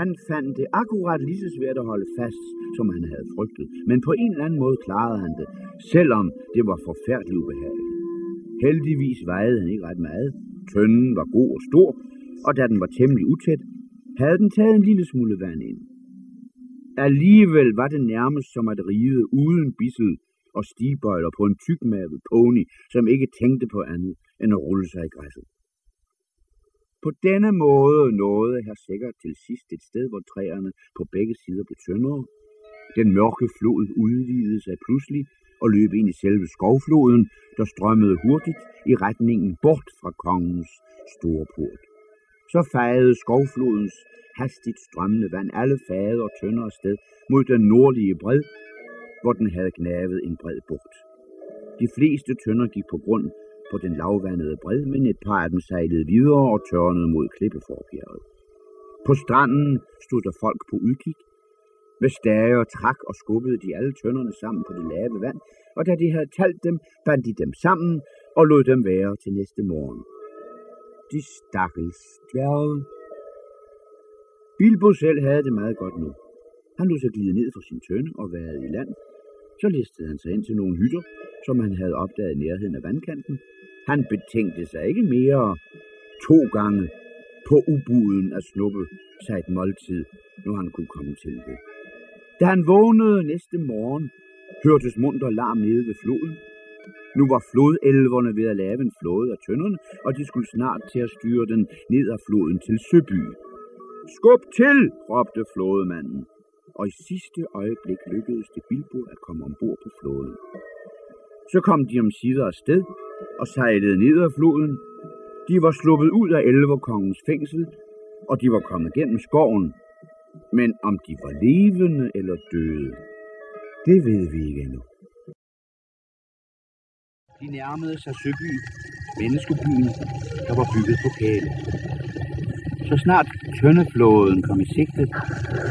han fandt det akkurat lige så svært at holde fast, som han havde frygtet, men på en eller anden måde klarede han det, selvom det var forfærdeligt ubehageligt. Heldigvis vejede han ikke ret meget. Tønden var god og stor, og da den var temmelig utæt, havde den taget en lille smule vand ind. Alligevel var det nærmest som at ride uden bissel og stigbøjler på en tykmavet pony, som ikke tænkte på andet end at rulle sig i græsset. På denne måde nåede her sikkert til sidst et sted, hvor træerne på begge sider blev tyndere. Den mørke flod udvidede sig pludselig og løb ind i selve skovfloden, der strømmede hurtigt i retningen bort fra kongens store port. Så fejede skovflodens hastigt strømmende vand alle fade og tyndere sted mod den nordlige bred, hvor den havde gnavet en bred bugt. De fleste tønder gik på grund på den lavvandede bred, men et par af dem sejlede videre og tørnede mod klippeforbjerget. På stranden stod der folk på udkig. Med stager trak og skubbede de alle tønderne sammen på det lave vand, og da de havde talt dem, bandt de dem sammen og lod dem være til næste morgen. De stakkels dværge. Bilbo selv havde det meget godt nu. Han lod sig glide ned fra sin tønde og været i land. Så listede han sig ind til nogle hytter, som han havde opdaget i nærheden af vandkanten, han betænkte sig ikke mere to gange på ubuden at snuppe sig et måltid, når han kunne komme til det. Da han vågnede næste morgen, hørtes munter larm nede ved floden. Nu var flodelverne ved at lave en flåde af tønderne, og de skulle snart til at styre den ned ad floden til Søby. Skub til, råbte flådemanden, og i sidste øjeblik lykkedes det Bilbo at komme ombord på floden. Så kom de om sider afsted og sejlede ned ad floden. De var sluppet ud af elverkongens fængsel, og de var kommet gennem skoven. Men om de var levende eller døde, det ved vi ikke endnu. De nærmede sig Søby, menneskebyen, der var bygget på kæle. Så snart tøndeflåden kom i sigte,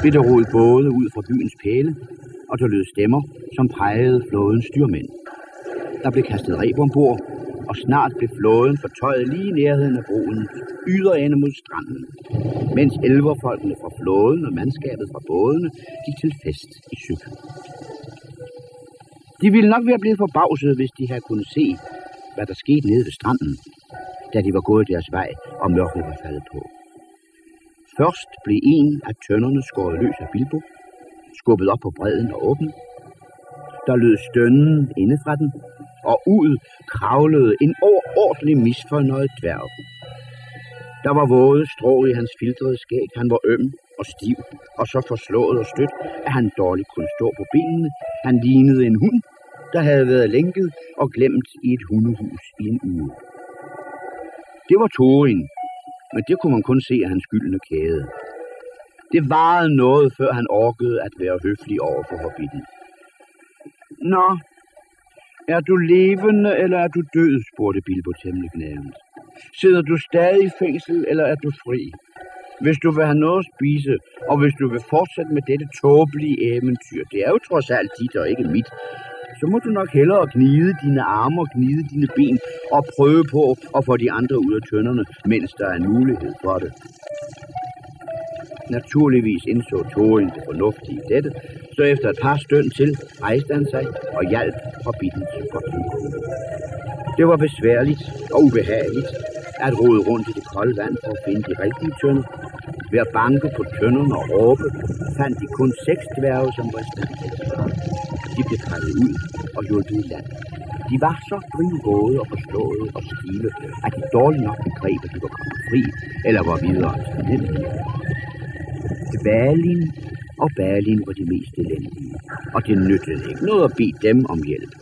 blev der rodet både ud fra byens pæle, og der lød stemmer, som prægede flådens styrmænd. Der blev kastet reb ombord, og snart blev flåden fortøjet lige i nærheden af broen, yderende mod stranden, mens elverfolkene fra flåden og mandskabet fra bådene gik til fest i Søby. De ville nok være blevet forbavset, hvis de havde kunnet se, hvad der skete nede ved stranden, da de var gået deres vej, og mørket var faldet på. Først blev en af tønderne skåret løs af Bilbo, skubbet op på bredden og åbnet. Der lød stønnen inde fra den, og ud kravlede en overordentlig misfornøjet dværg. Der var våde strå i hans filtrede skæg. Han var øm og stiv, og så forslået og stødt, at han dårligt kunne stå på benene. Han lignede en hund, der havde været lænket og glemt i et hundehus i en uge. Det var Torin, men det kunne man kun se af hans gyldne kæde. Det varede noget, før han orkede at være høflig over for hobbiten. Nå, er du levende, eller er du død, spurgte Bilbo temmelig gnævent. Sidder du stadig i fængsel, eller er du fri? Hvis du vil have noget at spise, og hvis du vil fortsætte med dette tåbelige eventyr, det er jo trods alt dit og ikke mit, så må du nok hellere gnide dine arme og gnide dine ben og prøve på at få de andre ud af tønderne, mens der er en mulighed for det. Naturligvis indså Thorin det fornuftige i dette, så efter et par stønd til rejste han sig og hjalp hobbiten til Det var besværligt og ubehageligt at rode rundt i det kolde vand for at finde de rigtige tønder. Ved at banke på tønderne og råbe, fandt de kun seks dværge, som var i stand til at svare. De blev trækket ud og hjulpet i land. De var så drivvåde og forståede og stive, at de dårligt nok begreb, at de var kommet fri, eller var videre til Dvalin og Balin var de mest elendige, og det nyttede ikke noget at bede dem om hjælp.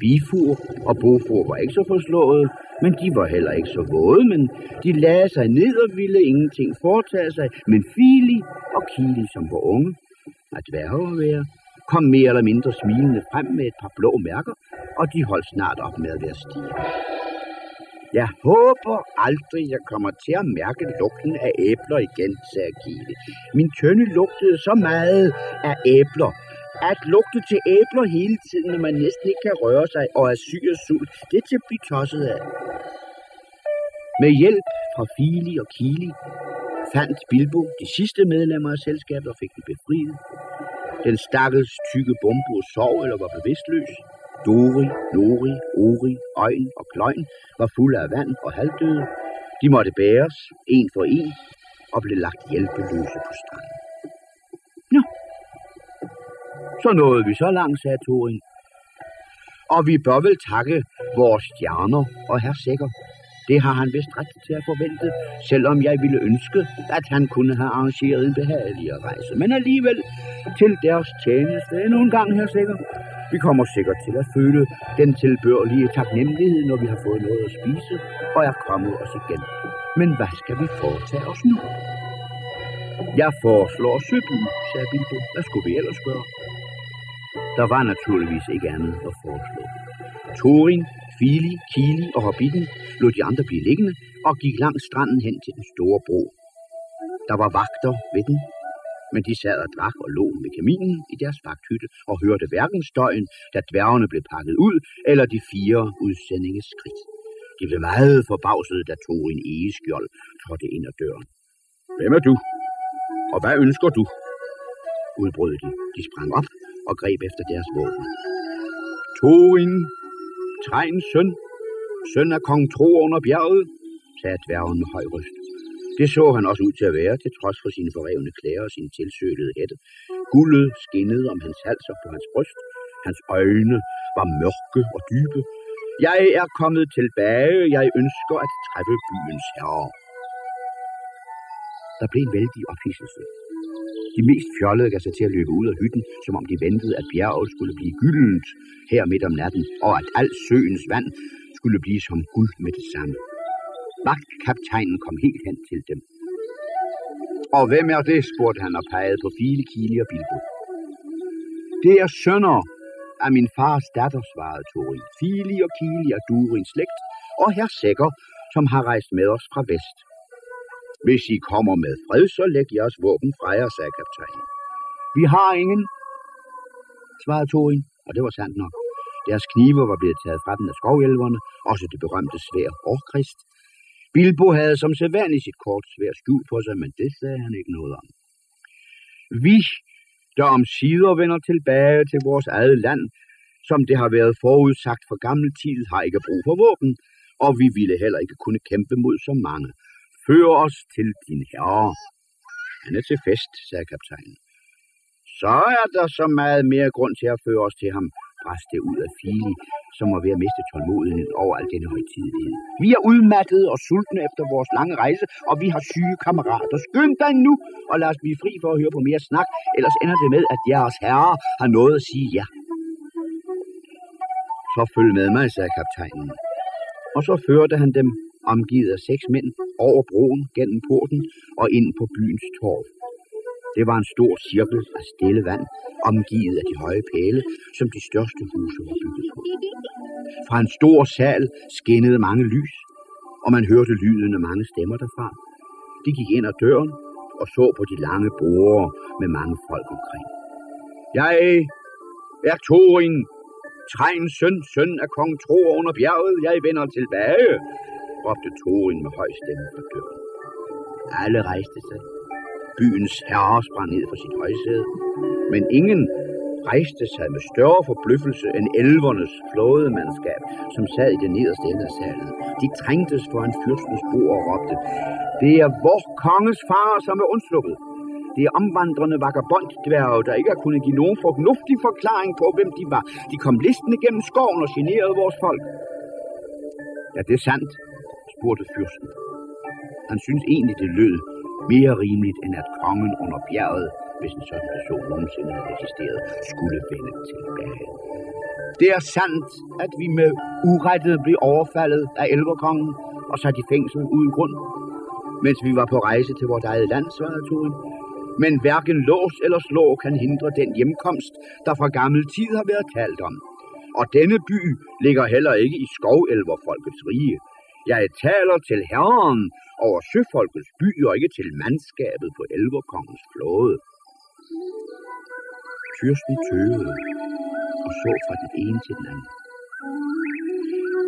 Bifur og Bofur var ikke så forslået, men de var heller ikke så våde, men de lagde sig ned og ville ingenting foretage sig, men Fili og Kili, som var unge, at dværge være, kom mere eller mindre smilende frem med et par blå mærker, og de holdt snart op med at være stige. Jeg håber aldrig, jeg kommer til at mærke lugten af æbler igen, sagde Kile. Min tønde lugtede så meget af æbler. At lugte til æbler hele tiden, når man næsten ikke kan røre sig og er syg og sult, det er til at blive tosset af. Med hjælp fra Fili og Kili fandt Bilbo de sidste medlemmer af selskabet og fik dem befriet. Den stakkels tykke bombo sov eller var bevidstløs. Dori, Nori, Ori, Øjen og Kløjen var fulde af vand og halvdøde. De måtte bæres, en for en, og blev lagt hjælpeløse på stranden. Nå, så nåede vi så langt, sagde Torin. Og vi bør vel takke vores stjerner og herr Sikker. Det har han vist ret til at forvente, selvom jeg ville ønske, at han kunne have arrangeret en behageligere rejse. Men alligevel til deres tjeneste endnu en gang, herr Sikker. Vi kommer sikkert til at føle den tilbørlige taknemmelighed, når vi har fået noget at spise og er kommet os igen. Men hvad skal vi foretage os nu? Jeg foreslår Søby, sagde Bilbo. Hvad skulle vi ellers gøre? Der var naturligvis ikke andet at foreslå. Thorin, Fili, Kili og Hobbiten lod de andre blive liggende og gik langs stranden hen til den store bro. Der var vagter ved den, men de sad og drak og lå med kaminen i deres vagthytte og hørte hverken støjen, da dværgene blev pakket ud, eller de fire udsendinges skridt. De blev meget forbavsede, da Torin Egeskjold trådte ind ad døren. Hvem er du? Og hvad ønsker du? udbrød de. De sprang op og greb efter deres våben. Torin, Trejns søn, søn af kong Tro under bjerget, sagde dværgen med høj røst. Det så han også ud til at være, til trods for sine forrevne klæder og sin tilsølede hætte. Guldet skinnede om hans hals og på hans bryst. Hans øjne var mørke og dybe. Jeg er kommet tilbage. Jeg ønsker at træffe byens herre. Der blev en vældig ophidselse. De mest fjollede gav sig til at løbe ud af hytten, som om de ventede, at bjerget skulle blive gyldent her midt om natten, og at al søens vand skulle blive som guld med det samme. Vagtkaptajnen kom helt hen til dem. Og hvem er det, spurgte han og pegede på File, Kili og Bilbo. Det er sønner af min fars datter, svarede Torin. Fili og Kili er Durins slægt, og her Sækker, som har rejst med os fra vest. Hvis I kommer med fred, så læg jeres våben fra jer, sagde kaptajnen. Vi har ingen, svarede Torin, og det var sandt nok. Deres knive var blevet taget fra den af skovhjælverne, også det berømte svær Orkrist. Bilbo havde som sædvanligt sit kort svær skjult på sig, men det sagde han ikke noget om. Vi, der om sider vender tilbage til vores eget land, som det har været forudsagt for gammel tid, har ikke brug for våben, og vi ville heller ikke kunne kæmpe mod så mange. Før os til din herre. Han er til fest, sagde kaptajnen. Så er der så meget mere grund til at føre os til ham, raste ud af Fili, som var ved at miste tålmodigheden over al denne højtidighed. Vi er udmattede og sultne efter vores lange rejse, og vi har syge kammerater. Skynd dig nu, og lad os blive fri for at høre på mere snak, ellers ender det med, at jeres herre har noget at sige ja. Så følg med mig, sagde kaptajnen. Og så førte han dem, omgivet af seks mænd, over broen, gennem porten og ind på byens torv. Det var en stor cirkel af stille vand, omgivet af de høje pæle, som de største huse var bygget på. Fra en stor sal skinnede mange lys, og man hørte lyden af mange stemmer derfra. De gik ind ad døren og så på de lange borde med mange folk omkring. Jeg er Thorin, Trejns søn, søn af kong Tror under bjerget. Jeg vender tilbage, råbte Thorin med høj stemme fra døren. Alle rejste sig. Byens herre sprang ned fra sit højsæde, men ingen rejste sig med større forbløffelse end elvernes flådemandskab, som sad i den nederste ende af salen. De trængtes foran fyrstens bord og råbte, det er vor konges far, som er undsluppet. Det er omvandrende vagabonddværge, der ikke har kunnet give nogen fornuftig forklaring på, hvem de var. De kom listende gennem skoven og generede vores folk. Ja, det er sandt, spurgte fyrsten. Han synes egentlig, det lød mere rimeligt, end at kongen under bjerget, hvis en sådan person nogensinde havde eksisteret, skulle vende tilbage. Det er sandt, at vi med urettet blev overfaldet af elverkongen og sat i fængsel uden grund, mens vi var på rejse til vores eget land, svarede Turen. Men hverken lås eller slå kan hindre den hjemkomst, der fra gammel tid har været talt om. Og denne by ligger heller ikke i skovelverfolkets rige. Jeg taler til herren over søfolkets by og ikke til mandskabet på elverkongens flåde. Fyrsten tøvede og så fra den ene til den anden.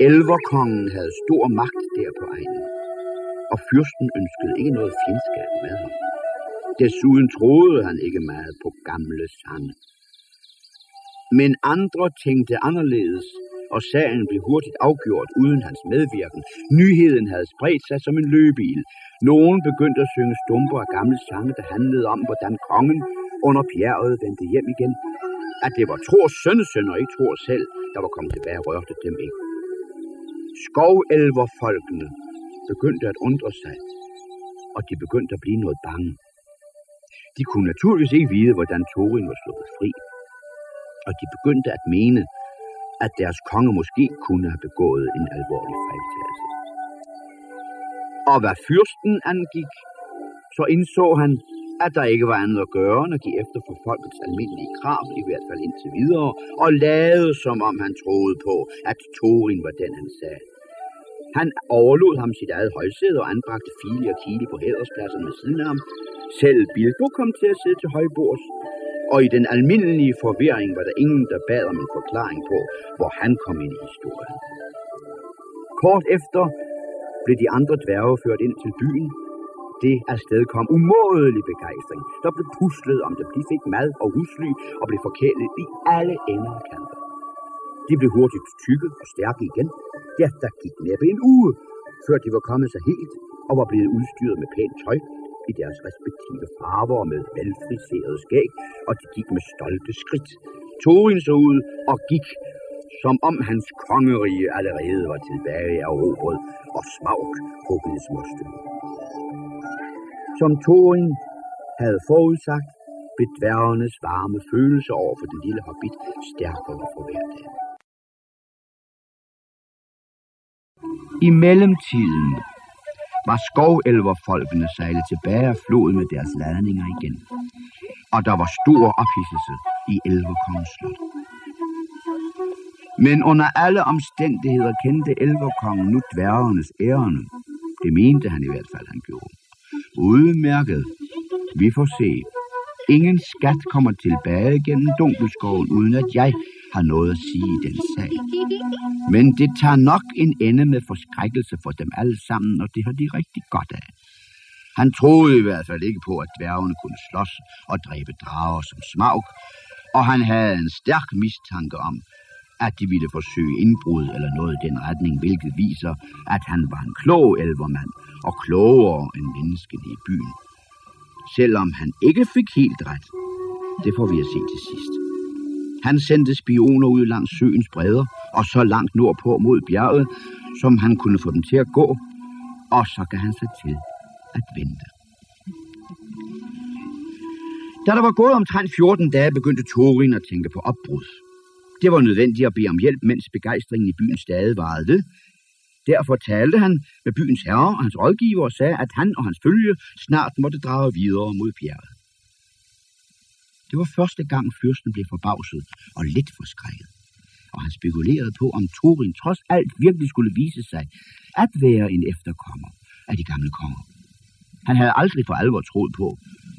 Elverkongen havde stor magt der på egnen, og fyrsten ønskede ikke noget fjendskab med ham. Desuden troede han ikke meget på gamle sange. Men andre tænkte anderledes, og sagen blev hurtigt afgjort uden hans medvirken. Nyheden havde spredt sig som en løbeild. Nogen begyndte at synge stumper af gamle sange, der handlede om, hvordan kongen under bjerget vendte hjem igen. At det var Thors sønnesøn og ikke Thor selv, der var kommet tilbage og rørte dem ikke. Skovelverfolkene begyndte at undre sig, og de begyndte at blive noget bange. De kunne naturligvis ikke vide, hvordan Thorin var sluppet fri, og de begyndte at mene, at deres konge måske kunne have begået en alvorlig fejltagelse. Og hvad fyrsten angik, så indså han, at der ikke var andet at gøre end at give efter for folkets almindelige krav, i hvert fald indtil videre, og lade som om han troede på, at Torin var den, han sagde. Han overlod ham sit eget højsæde og anbragte Fili og Kili på hæderspladserne ved siden af ham. Selv Bilbo kom til at sidde til højbords, og i den almindelige forvirring var der ingen, der bad om en forklaring på, hvor han kom ind i historien. Kort efter blev de andre dværge ført ind til byen. Det afsted kom umådelig begejstring. Der blev puslet om dem. De fik mad og husly og blev forkælet i alle ender og kanter. De blev hurtigt tykke og stærke igen. Ja, der gik næppe en uge, før de var kommet sig helt og var blevet udstyret med pænt tøj i deres respektive farver med velfriseret skæg, og de gik med stolte skridt. Thorin så ud og gik, som om hans kongerige allerede var tilbage af erobret og smag huggede i. Som Thorin havde forudsagt, blev dværgenes varme følelse over for den lille hobbit stærkere for hver dag. I mellemtiden var skovelverfolkene sejlet tilbage af floden med deres ladninger igen, og der var stor ophidselse i Elverkongens slot. Men under alle omstændigheder kendte Elverkongen nu dværgernes ærerne. Det mente han i hvert fald, han gjorde. Udmærket. Vi får se. Ingen skat kommer tilbage gennem Dunkelskoven, uden at jeg har noget at sige i den sag. Men det tager nok en ende med forskrækkelse for dem alle sammen, og det har de rigtig godt af. Han troede i hvert fald ikke på, at dværgene kunne slås og dræbe drager som smag, og han havde en stærk mistanke om, at de ville forsøge indbrud eller noget i den retning, hvilket viser, at han var en klog elvermand og klogere end menneskene i byen. Selvom han ikke fik helt ret, det får vi at se til sidst. Han sendte spioner ud langs søens bredder og så langt nordpå mod bjerget, som han kunne få dem til at gå, og så gav han sig til at vente. Da der var gået omtrent 14 dage, begyndte Thorin at tænke på opbrud. Det var nødvendigt at bede om hjælp, mens begejstringen i byen stadig varede ved. Derfor talte han med byens herre og hans rådgiver og sagde, at han og hans følge snart måtte drage videre mod bjerget. Det var første gang, fyrsten blev forbavset og lidt forskrækket. Og han spekulerede på, om Thorin trods alt virkelig skulle vise sig at være en efterkommer af de gamle konger. Han havde aldrig for alvor troet på,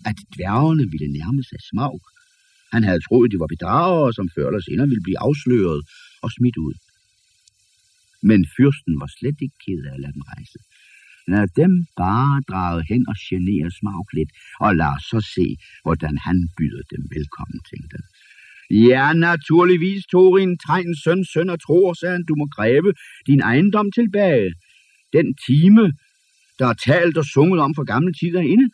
at dværgene ville nærme sig smag. Han havde troet, de var bedragere, som før eller senere ville blive afsløret og smidt ud. Men fyrsten var slet ikke ked af at lade dem rejse. Lad dem bare drage hen og genere Smaug lidt, og lad os så se, hvordan han byder dem velkommen, tænkte han. Ja, naturligvis, Torin, træns søn, søn og tror, sagde han, du må kræve din ejendom tilbage. Den time, der er talt og sunget om for gamle tider inde.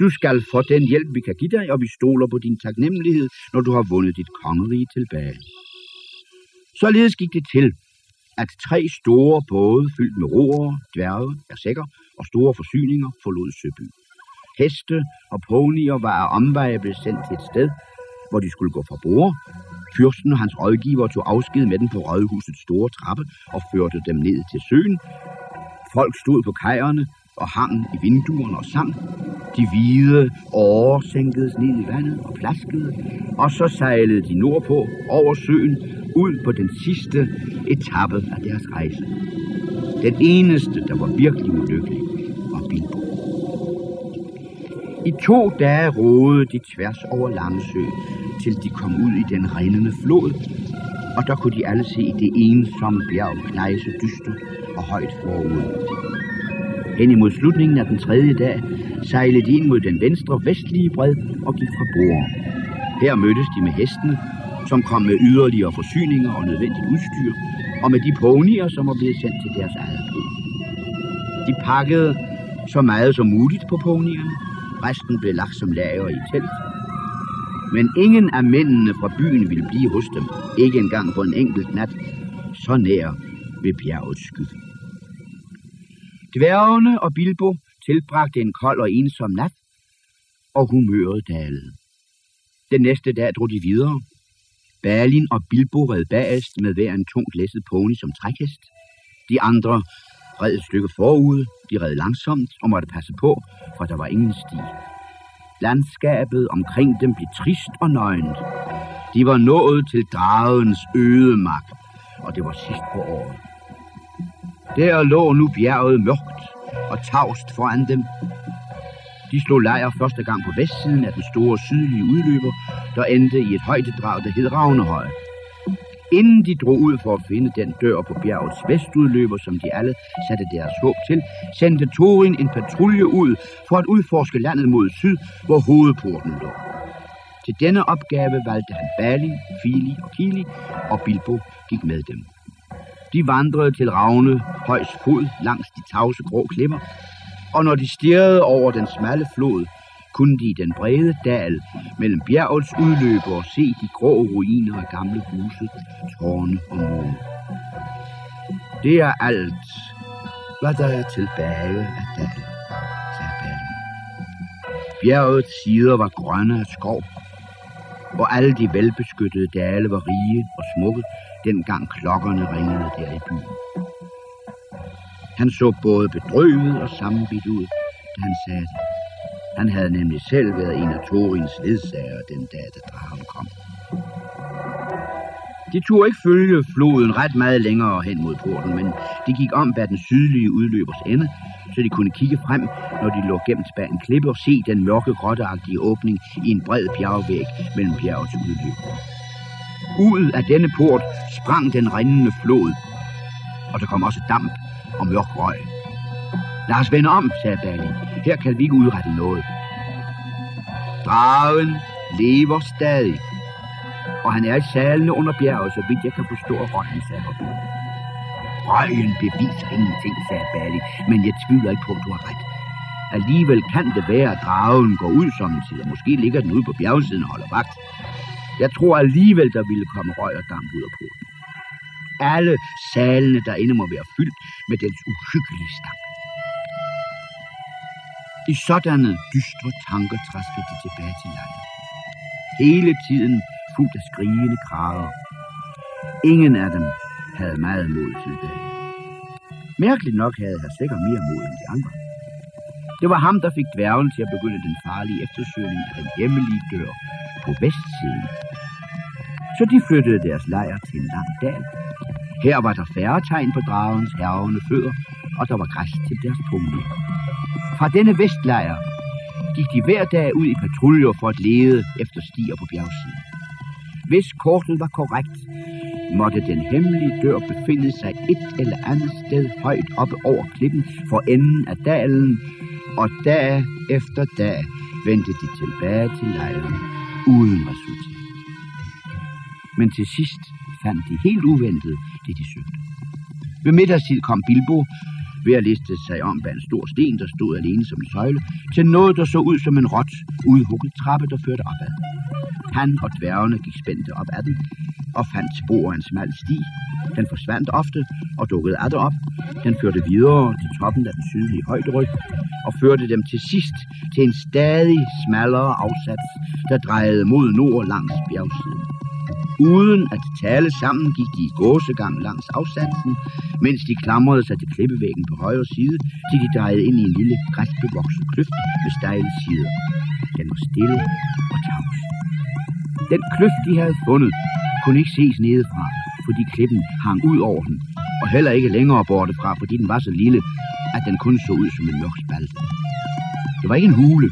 Du skal få den hjælp, vi kan give dig, og vi stoler på din taknemmelighed, når du har vundet dit kongerige tilbage. Således gik det til, at tre store både fyldt med roer, dværge, sækker og store forsyninger forlod Søby. Heste og ponyer var af omveje blevet sendt til et sted, hvor de skulle gå fra bord. Fyrsten og hans rådgiver tog afsked med dem på rådhusets store trappe og førte dem ned til søen. Folk stod på kajerne og hang i vinduerne og sang. De hvide årer sænkedes ned i vandet og plaskede, og så sejlede de nordpå over søen ud på den sidste etape af deres rejse. Den eneste, der var virkelig ulykkelig, var Bilbo. I to dage rådede de tværs over Langsø, til de kom ud i den rindende flod, og der kunne de alle se det ensomme bjerg knejse dyster og højt forud. Hen imod slutningen af den tredje dag sejlede de ind mod den venstre vestlige bred og gik fra bord. Her mødtes de med hestene, som kom med yderligere forsyninger og nødvendigt udstyr, og med de ponyer, som var blevet sendt til deres eget brug. De pakkede så meget som muligt på ponyerne. Resten blev lagt som lager i telt. Men ingen af mændene fra byen ville blive hos dem, ikke engang for en enkelt nat, så nær ved bjergets skygge. Dværgene og Bilbo tilbragte en kold og ensom nat, og humøret dalede. Den næste dag drog de videre. Balin og Bilbo red bagest med hver en tungt læsset pony som trækhest. De andre red et stykke forud, de red langsomt og måtte passe på, for der var ingen sti. Landskabet omkring dem blev trist og nøgent. De var nået til dragens magt, og det var sidst på året. Der lå nu bjerget mørkt og tavst foran dem. De slog lejr første gang på vestsiden af den store sydlige udløber, der endte i et højdedrag, der hed Ravnehøj. Inden de drog ud for at finde den dør på bjergets vestudløber, som de alle satte deres håb til, sendte Thorin en patrulje ud for at udforske landet mod syd, hvor hovedporten lå. Til denne opgave valgte han Bali, Fili og Kili, og Bilbo gik med dem. De vandrede til Ravne højs fod langs de tavse grå klipper, og når de stirrede over den smalle flod, kunne de i den brede dal mellem bjergets udløber se de grå ruiner af gamle huse, tårne og mål. Det er alt, hvad der er tilbage af dalen, sagde Balin. Bjergets sider var grønne af skov, og alle de velbeskyttede dale var rige og smukke, dengang klokkerne ringede der i byen. Han så både bedrøvet og sammenbidt ud, da han sagde det. Han havde nemlig selv været en af Torins ledsager den dag, da dragen kom. De turde ikke følge floden ret meget længere hen mod porten, men de gik om bag den sydlige udløbers ende, så de kunne kigge frem, når de lå gemt bag en klippe og se den mørke grotteagtige åbning i en bred bjergvæg mellem bjergets udløber. Ud af denne port sprang den rindende flod, og der kom også damp og mørk røg. Lad os vende om, sagde Bali. Her kan vi ikke udrette noget. Dragen lever stadig, og han er i salene under bjerget, så vidt jeg kan forstå røgen, sagde Røgen beviser ingenting, sagde Bali, men jeg tvivler ikke på, at du har ret. Alligevel kan det være, at dragen går ud som en tid, og måske ligger den ude på bjergsiden og holder vagt. Jeg tror alligevel, der ville komme røg og damp ud af porten. Alle salene derinde må være fyldt med dens uhyggelige stank. I sådanne dystre tanker træskede de tilbage til lejren. Hele tiden fuldt af skrigende krager. Ingen af dem havde meget mod tilbage. Mærkeligt nok havde han sikkert mere mod end de andre. Det var ham, der fik dværgen til at begynde den farlige eftersøgning af den hemmelige dør på vestsiden. Så de flyttede deres lejr til en lang dal. Her var der færre tegn på dragens hervende fødder, og der var græs til deres tunge. Fra denne vestlejr gik de hver dag ud i patruljer for at lede efter stier på bjergsiden. Hvis kortet var korrekt, måtte den hemmelige dør befinde sig et eller andet sted højt oppe over klippen for enden af dalen, og dag efter dag vendte de tilbage til lejren uden resultat. Men til sidst fandt de helt uventet det, de søgte. Ved middagstid kom Bilbo ved at liste sig om bag en stor sten, der stod alene som en søjle, til noget, der så ud som en råt, udhugget trappe, der førte opad. Han og dværgene gik spændte op ad den, og fandt spor af en smal sti. Den forsvandt ofte og dukkede atter op. Den førte videre til toppen af den sydlige højderyg, og førte dem til sidst til en stadig smallere afsats, der drejede mod nord langs bjergsiden. Uden at tale sammen gik de i gåsegang langs afsatsen, mens de klamrede sig til klippevæggen på højre side, til de drejede ind i en lille græsbevokset kløft med stejle sider. Den var stille og tavs. Den kløft, de havde fundet, kunne ikke ses nedefra, fordi klippen hang ud over den, og heller ikke længere borte fra, fordi den var så lille, at den kun så ud som en mørk spalte. Det var ikke en hule,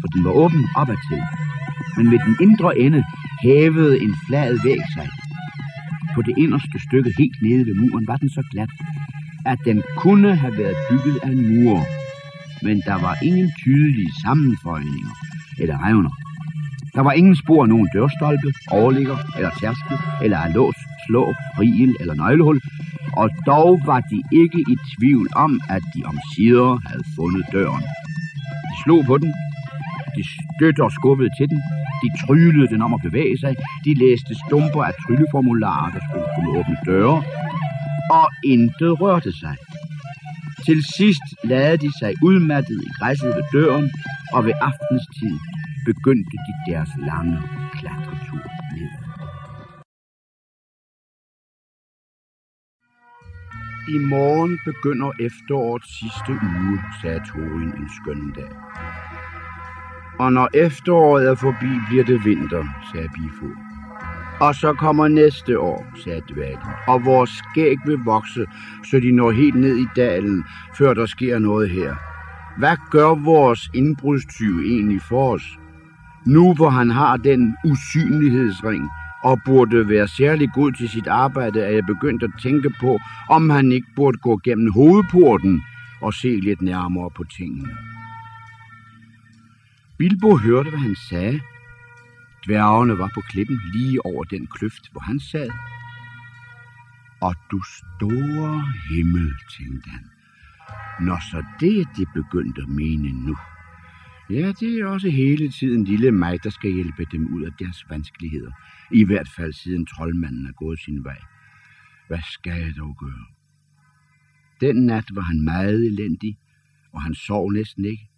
for den var åben opad til, men ved den indre ende hævede en flad væg sig. På det inderste stykke helt nede ved muren var den så glat, at den kunne have været bygget af en mur, men der var ingen tydelige sammenføjninger eller revner. Der var ingen spor af nogen dørstolpe, overligger eller tærskel, eller af lås, slå, riel eller nøglehul, og dog var de ikke i tvivl om, at de omsider havde fundet døren. De slog på den, de støtte og skubbede til den, de tryllede den om at bevæge sig, de læste stumper af trylleformularer, der skulle kunne åbne døre, og intet rørte sig. Til sidst lagde de sig udmattet i græsset ved døren, og ved aftenstid begyndte de deres lange klatretur ned. I morgen begynder efterårets sidste uge, sagde Torin en skøn dag. Og når efteråret er forbi, bliver det vinter, sagde Bifo. Og så kommer næste år, sagde dværgen, og vores skæg vil vokse, så de når helt ned i dalen, før der sker noget her. Hvad gør vores indbrudstyv egentlig for os? Nu hvor han har den usynlighedsring, og burde være særlig god til sit arbejde, er jeg begyndt at tænke på, om han ikke burde gå gennem hovedporten og se lidt nærmere på tingene. Bilbo hørte, hvad han sagde. Dværgene var på klippen lige over den kløft, hvor han sad. Og du store himmel, tænkte han. Når så det er det begyndte at mene nu, Ja, det er også hele tiden lille mig, der skal hjælpe dem ud af deres vanskeligheder. I hvert fald siden troldmanden er gået sin vej. Hvad skal jeg dog gøre? Den nat var han meget elendig, og han sov næsten ikke.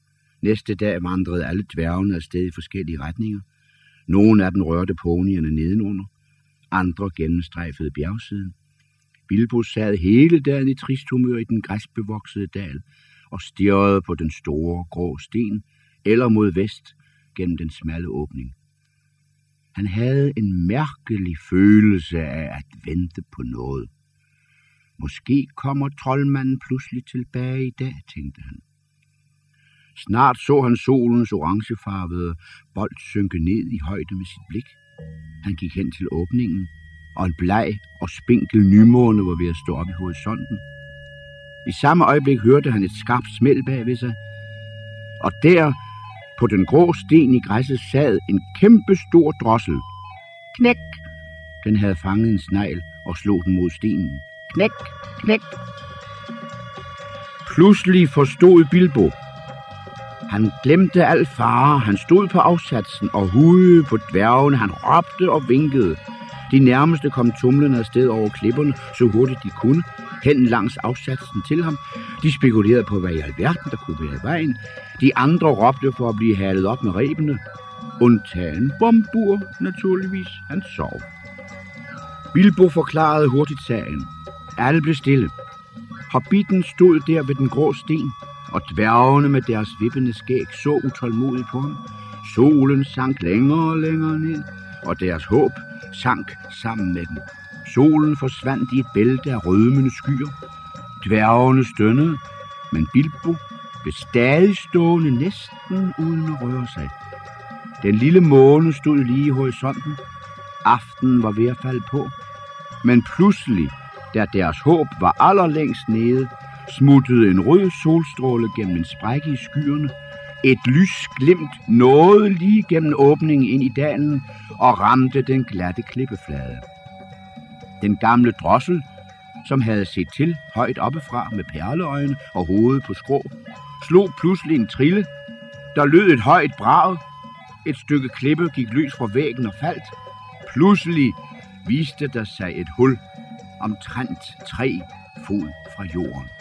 Næste dag vandrede alle dværgene afsted i forskellige retninger. Nogle af dem rørte ponierne nedenunder, andre gennemstrejfede bjergsiden. Bilbo sad hele dagen i trist humør i den græsbevoksede dal og stirrede på den store grå sten, eller mod vest gennem den smalle åbning. Han havde en mærkelig følelse af at vente på noget. Måske kommer troldmanden pludselig tilbage i dag, tænkte han. Snart så han solens orangefarvede bold synke ned i højde med sit blik. Han gik hen til åbningen, og en bleg og spinkel nymåne var ved at stå op i horisonten. I samme øjeblik hørte han et skarpt smæld bag ved sig, og der på den grå sten i græsset sad en kæmpe stor drossel. Knæk! Den havde fanget en snegl og slog den mod stenen. Knæk! Knæk! Pludselig forstod Bilbo. Han glemte al fare. Han stod på afsatsen og hudede på dværgene. Han råbte og vinkede. De nærmeste kom tumlende afsted over klipperne, så hurtigt de kunne, hen langs afsatsen til ham. De spekulerede på, hvad i alverden der kunne være i vejen. De andre råbte for at blive halet op med rebene. Undtagen Bombur, naturligvis. Han sov. Bilbo forklarede hurtigt sagen. Alle blev stille. Hobbiten stod der ved den grå sten, og dværgene med deres vippende skæg så utålmodigt på ham. Solen sank længere og længere ned, og deres håb sank sammen med den. Solen forsvandt i et bælte af rødmende skyer. Dværgene stønnede, men Bilbo blev stadig stående næsten uden at røre sig. Den lille måne stod lige i horisonten. Aftenen var ved at falde på. Men pludselig, da deres håb var allerlængst nede, smuttede en rød solstråle gennem en sprække i skyerne. Et lys glimt nåede lige gennem åbningen ind i dalen og ramte den glatte klippeflade. Den gamle drossel, som havde set til højt oppefra med perleøjne og hovedet på skrå, slog pludselig en trille. Der lød et højt brag. Et stykke klippe gik løs fra væggen og faldt. Pludselig viste der sig et hul omtrent tre fod fra jorden.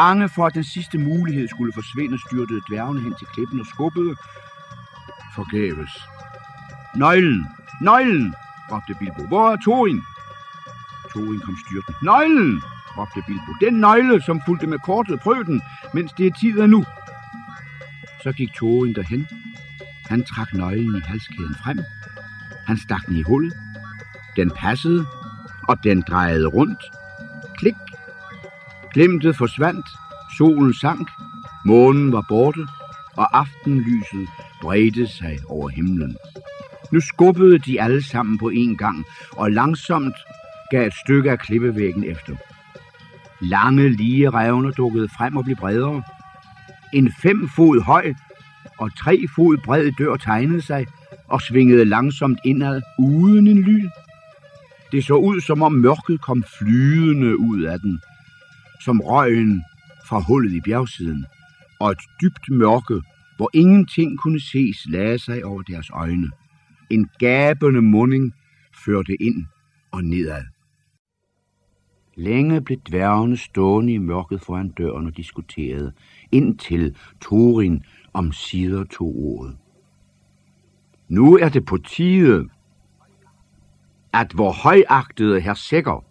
Bange for, at den sidste mulighed skulle forsvinde, styrtede dværgene hen til klippen og skubbede. Forgæves. Nøglen! Nøglen! råbte Bilbo. Hvor er Thorin? Thorin kom styrten. Nøglen! råbte Bilbo. Den nøgle, som fulgte med kortet, prøv den, mens det er tid nu. Så gik Thorin derhen. Han trak nøglen i halskæden frem. Han stak den i hullet. Den passede, og den drejede rundt. Glimtet forsvandt, solen sank, månen var borte, og aftenlyset bredte sig over himlen. Nu skubbede de alle sammen på en gang, og langsomt gav et stykke af klippevæggen efter. Lange, lige revner dukkede frem og blev bredere. En fem fod høj og tre fod bred dør tegnede sig og svingede langsomt indad uden en lyd. Det så ud, som om mørket kom flydende ud af den, som røgen fra hullet i bjergsiden, og et dybt mørke, hvor ingenting kunne ses, lagde sig over deres øjne. En gabende munding førte ind og nedad. Længe blev dværgene stående i mørket foran døren og diskuterede, indtil Thorin om sider tog ordet. Nu er det på tide, at vor højagtede herr Sækker,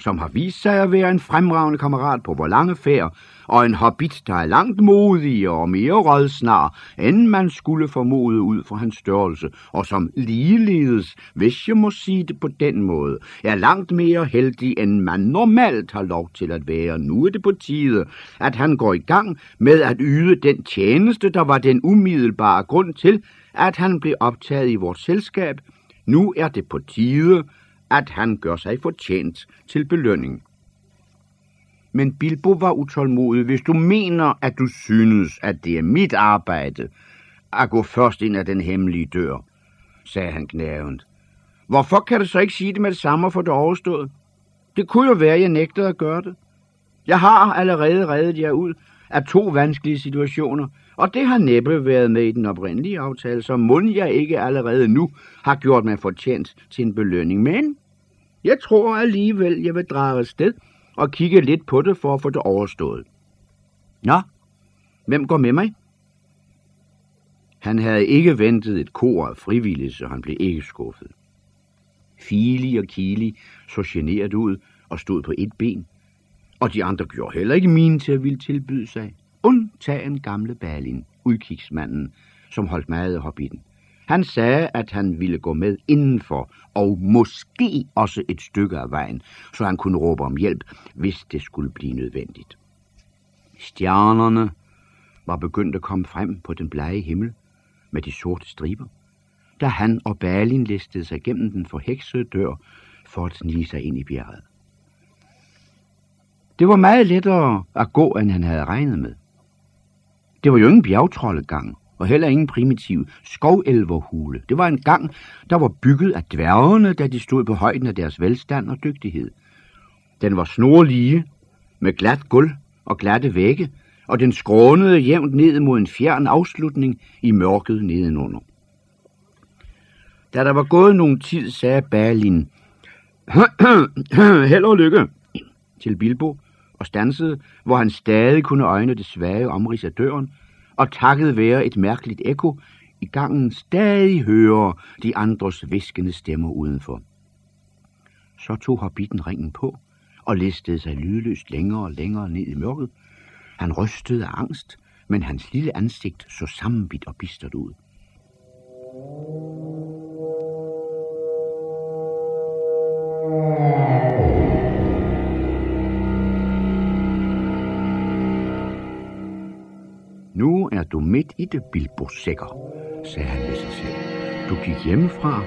som har vist sig at være en fremragende kammerat på vor lange færd, og en hobbit, der er langt modigere og mere rådsnar, end man skulle formode ud fra hans størrelse, og som ligeledes, hvis jeg må sige det på den måde, er langt mere heldig, end man normalt har lov til at være. Nu er det på tide, at han går i gang med at yde den tjeneste, der var den umiddelbare grund til, at han blev optaget i vores selskab. Nu er det på tide, at han gør sig fortjent til belønning. Men Bilbo var utålmodig. Hvis du mener, at du synes, at det er mit arbejde at gå først ind ad den hemmelige dør, sagde han knævent. Hvorfor kan du så ikke sige det med det samme og få det overstået? Det kunne jo være, at jeg nægtede at gøre det. Jeg har allerede reddet jer ud af to vanskelige situationer, og det har næppe været med i den oprindelige aftale, så mund jeg ikke allerede nu har gjort mig fortjent til en belønning. Men jeg tror alligevel, jeg vil drage sted og kigge lidt på det for at få det overstået. Nå, hvem går med mig? Han havde ikke ventet et kor af frivillige, så han blev ikke skuffet. Fili og Kili så generet ud og stod på et ben, og de andre gjorde heller ikke min til at ville tilbyde sig, undtagen gamle Balin, udkigsmanden, som holdt meget i den. Han sagde, at han ville gå med indenfor, og måske også et stykke af vejen, så han kunne råbe om hjælp, hvis det skulle blive nødvendigt. Stjernerne var begyndt at komme frem på den blege himmel med de sorte striber, da han og Balin listede sig gennem den forheksede dør for at snige sig ind i bjerget. Det var meget lettere at gå, end han havde regnet med. Det var jo ingen bjergtroldegang, og heller ingen primitiv skovelverhule. Det var en gang, der var bygget af dværgene, da de stod på højden af deres velstand og dygtighed. Den var snorlige, med glat gulv og glatte vægge, og den skrånede jævnt ned mod en fjern afslutning i mørket nedenunder. Da der var gået nogen tid, sagde Balin, Held og lykke til Bilbo, og stansede, hvor han stadig kunne øjne det svage omrids af døren, og takket være et mærkeligt ekko, i gangen stadig høre de andres viskende stemmer udenfor. Så tog hobbiten ringen på og listede sig lydløst længere og længere ned i mørket. Han rystede af angst, men hans lille ansigt så sammenbidt og bistert ud. Nu er du midt i det, Bilbo Sækker, sagde han ved sig selv. Du gik hjemmefra,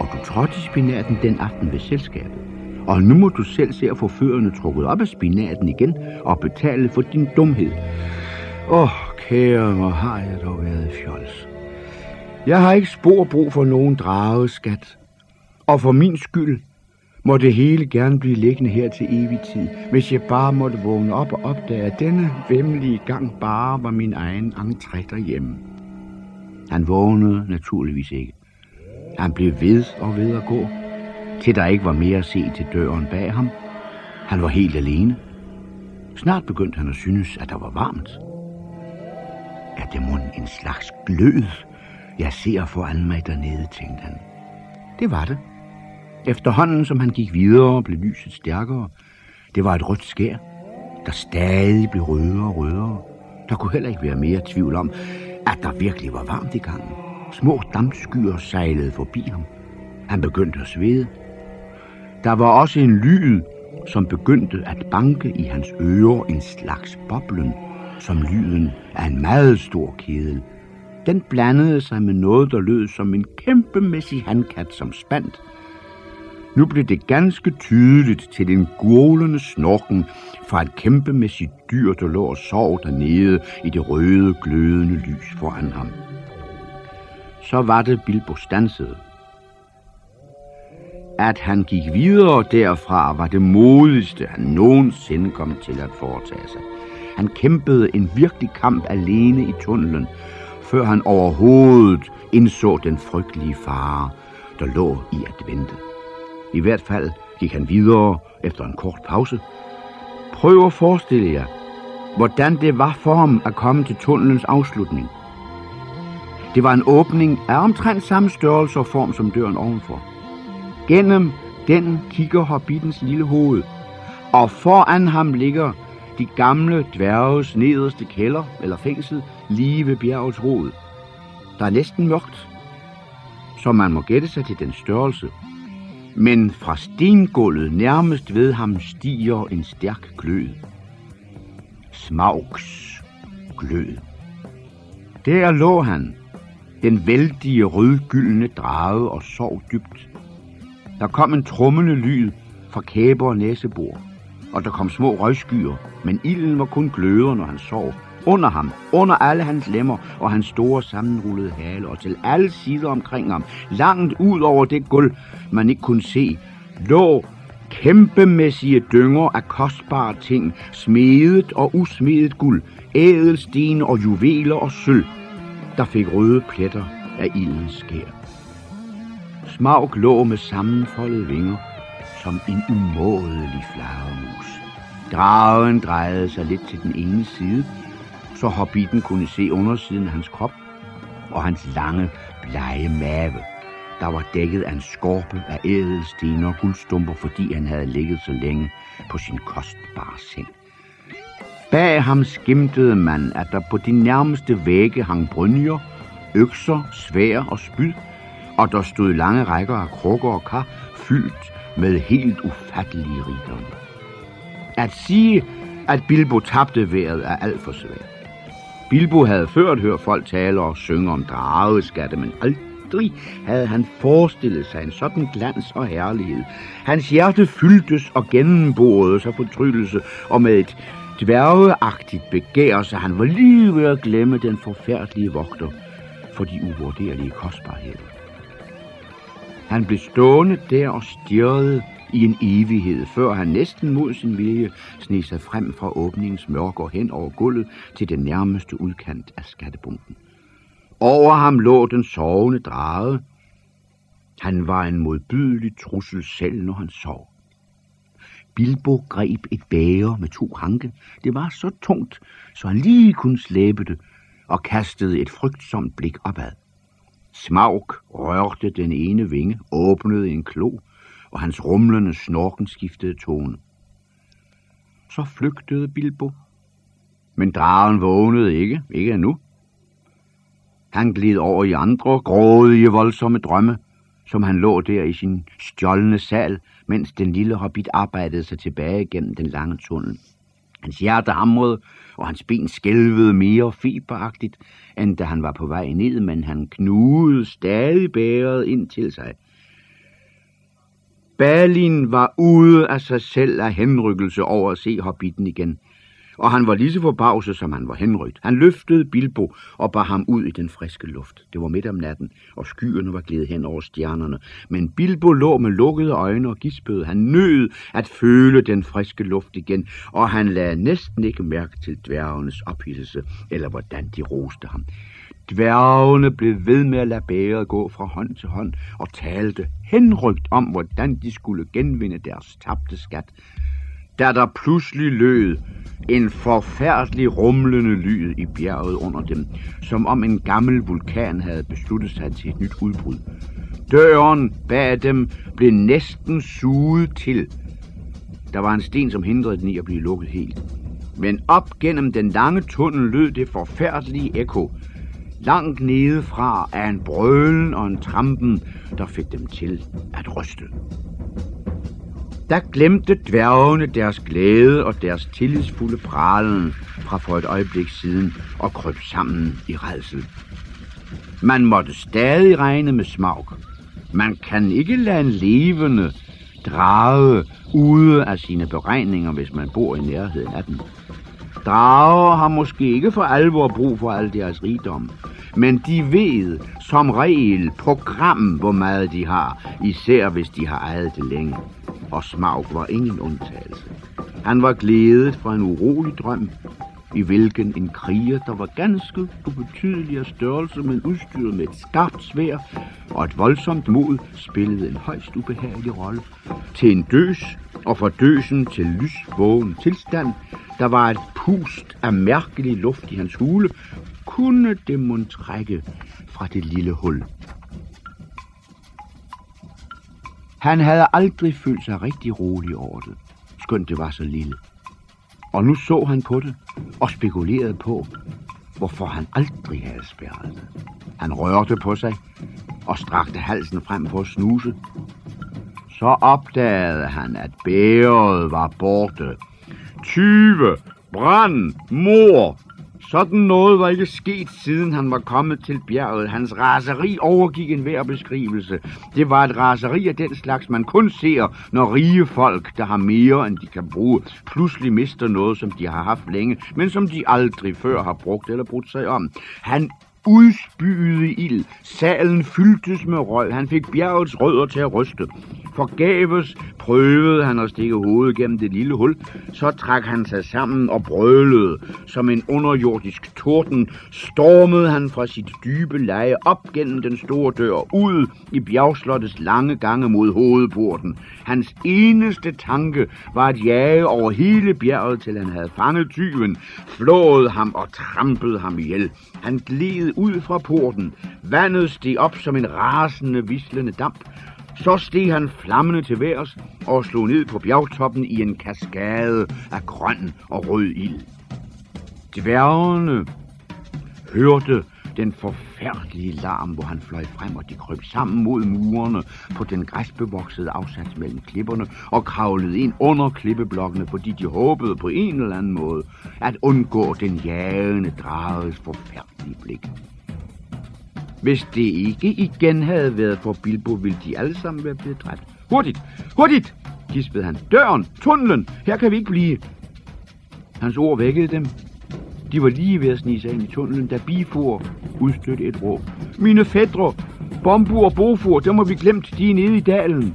og du trådte i spinaten den aften ved selskabet. Og nu må du selv se at få fødderne trukket op af spinaten igen og betale for din dumhed. Åh, oh, kære, hvor har jeg dog været fjols. Jeg har ikke spor brug for nogen drageskat. Og for min skyld må det hele gerne blive liggende her til evig tid, hvis jeg bare måtte vågne op og opdage, at denne vemmelige gang bare var min egen entré derhjemme. Han vågnede naturligvis ikke. Han blev ved og ved at gå, til der ikke var mere at se til døren bag ham. Han var helt alene. Snart begyndte han at synes, at der var varmt. Er det mund en slags glød, jeg ser foran mig dernede, tænkte han. Det var det. Efterhånden, som han gik videre, blev lyset stærkere. Det var et rødt skær, der stadig blev rødere og rødere. Der kunne heller ikke være mere tvivl om, at der virkelig var varmt i gangen. Små dampskyer sejlede forbi ham. Han begyndte at svede. Der var også en lyd, som begyndte at banke i hans ører en slags boblen, som lyden af en meget stor kedel. Den blandede sig med noget, der lød som en kæmpemæssig handkat, som spandt. Nu blev det ganske tydeligt til den gurlende snorken fra et kæmpemæssigt dyr, der lå og sov dernede i det røde, glødende lys foran ham. Så var det Bilbo stansede. At han gik videre derfra, var det modigste, han nogensinde kom til at foretage sig. Han kæmpede en virkelig kamp alene i tunnelen, før han overhovedet indså den frygtelige fare, der lå i at vente. I hvert fald gik han videre efter en kort pause. Prøv at forestille jer, hvordan det var for ham at komme til tunnelens afslutning. Det var en åbning af omtrent samme størrelse og form som døren ovenfor. Gennem den kigger hobbitens lille hoved, og foran ham ligger de gamle dværges nederste kælder eller fængsel lige ved bjergets rod. Der er næsten mørkt, så man må gætte sig til den størrelse, men fra stengulvet nærmest ved ham stiger en stærk glød. Smaugs glød. Der lå han, den vældige rødgyldne drage og sov dybt. Der kom en trummende lyd fra kæber og næsebor, og der kom små røgskyer, men ilden var kun gløder, når han sov. Under ham, under alle hans lemmer og hans store sammenrullede hale, og til alle sider omkring ham, langt ud over det gulv, man ikke kunne se, lå kæmpemæssige dynger af kostbare ting, smedet og usmedet guld, ædelsten og juveler og sølv, der fik røde pletter af ildens skær. Smaug lå med sammenfoldede vinger, som en umådelig flagermus. Dragen drejede sig lidt til den ene side, så hobbiten kunne se undersiden af hans krop og hans lange, blege mave, der var dækket af en skorpe af ædelsten og guldstumper, fordi han havde ligget så længe på sin kostbare seng. Bag ham skimtede man, at der på de nærmeste vægge hang brynjer, økser, svær og spyd, og der stod lange rækker af krukker og kar, fyldt med helt ufattelige rigdomme. At sige, at Bilbo tabte vejret er alt for svært. Bilbo havde ført hørt folk tale og synge om drageskatte, men aldrig havde han forestillet sig en sådan glans og herlighed. Hans hjerte fyldtes og gennemborede sig fortryllelse, og med et dværgeagtigt begær, så han var lige ved at glemme den forfærdelige vogter for de uvurderlige kostbarheder. Han blev stående der og stirrede i en evighed, før han næsten mod sin vilje sneg sig frem fra åbningens mørke og hen over gulvet til den nærmeste udkant af skattebunken. Over ham lå den sovende drage. Han var en modbydelig trussel selv, når han sov. Bilbo greb et bæger med to hanke. Det var så tungt, så han lige kunne slæbe det, og kastede et frygtsomt blik opad. Smaug rørte den ene vinge, åbnede en klo, og hans rumlende snorken skiftede tone. Så flygtede Bilbo. Men dragen vågnede ikke, ikke endnu. Han gled over i andre grådige, voldsomme drømme, som han lå der i sin stjålne sal, mens den lille hobbit arbejdede sig tilbage gennem den lange tunnel. Hans hjerte hamrede, og hans ben skælvede mere fiberagtigt, end da han var på vej ned, men han knugede stadig bæret ind til sig. Balin var ude af sig selv af henrykkelse over at se hobbiten igen – og han var lige så forbavset, som han var henrygt. Han løftede Bilbo og bar ham ud i den friske luft. Det var midt om natten, og skyerne var glædet hen over stjernerne. Men Bilbo lå med lukkede øjne og gispede. Han nød at føle den friske luft igen, og han lagde næsten ikke mærke til dværgenes ophidselse, eller hvordan de roste ham. Dværgene blev ved med at lade bæret gå fra hånd til hånd og talte henrygt om, hvordan de skulle genvinde deres tabte skat da der pludselig lød en forfærdelig rumlende lyd i bjerget under dem, som om en gammel vulkan havde besluttet sig til et nyt udbrud. Døren bag dem blev næsten suget til. Der var en sten, som hindrede den i at blive lukket helt. Men op gennem den lange tunnel lød det forfærdelige ekko. Langt nedefra af en brølen og en trampen, der fik dem til at ryste. Der glemte dværgene deres glæde og deres tillidsfulde pralen fra for et øjeblik siden og krøb sammen i redsel. Man måtte stadig regne med smag. Man kan ikke lade en levende drage ude af sine beregninger, hvis man bor i nærheden af den. Drager har måske ikke for alvor brug for al deres rigdom, men de ved som regel program, hvor meget de har, især hvis de har ejet det længe og Smaug var ingen undtagelse. Han var glædet fra en urolig drøm, i hvilken en kriger, der var ganske ubetydelig af størrelse, men udstyret med et skarpt svær og et voldsomt mod, spillede en højst ubehagelig rolle. Til en døs, og fra døsen til lysvågen tilstand, der var et pust af mærkelig luft i hans hule, kunne det trække fra det lille hul. Han havde aldrig følt sig rigtig rolig over det, skønt det var så lille. Og nu så han på det og spekulerede på, hvorfor han aldrig havde spærret det. Han rørte på sig og strakte halsen frem for at snuse. Så opdagede han, at bæret var borte. Tyve, brand, mor, sådan noget var ikke sket, siden han var kommet til bjerget. Hans raseri overgik en hver beskrivelse. Det var et raseri af den slags, man kun ser, når rige folk, der har mere, end de kan bruge, pludselig mister noget, som de har haft længe, men som de aldrig før har brugt eller brudt sig om. Han udspyede ild. Salen fyldtes med røg. Han fik bjergets rødder til at ryste. Forgæves prøvede han at stikke hovedet gennem det lille hul. Så trak han sig sammen og brølede. Som en underjordisk torden stormede han fra sit dybe leje op gennem den store dør, ud i bjergslottets lange gange mod hovedporten. Hans eneste tanke var at jage over hele bjerget, til han havde fanget tyven, flået ham og trampede ham ihjel. Han gled ud fra porten. Vandet steg op som en rasende, vislende damp. Så steg han flammende til værs og slog ned på bjergtoppen i en kaskade af grøn og rød ild. Dværgene hørte den forfærdelige larm, hvor han fløj frem, og de kryb sammen mod murene på den græsbevoksede afsats mellem klipperne og kravlede ind under klippeblokkene, fordi de håbede på en eller anden måde at undgå den jagende drages forfærdelige blik. Hvis det ikke igen havde været for Bilbo, ville de alle sammen være blevet dræbt. Hurtigt! Hurtigt! gispede han. Døren! Tunnelen! Her kan vi ikke blive! Hans ord vækkede dem. De var lige ved at snige sig ind i tunnelen, da Bifur udstødte et råb. Mine fædre! Bombu og Bofur, dem har vi glemt. De er nede i dalen.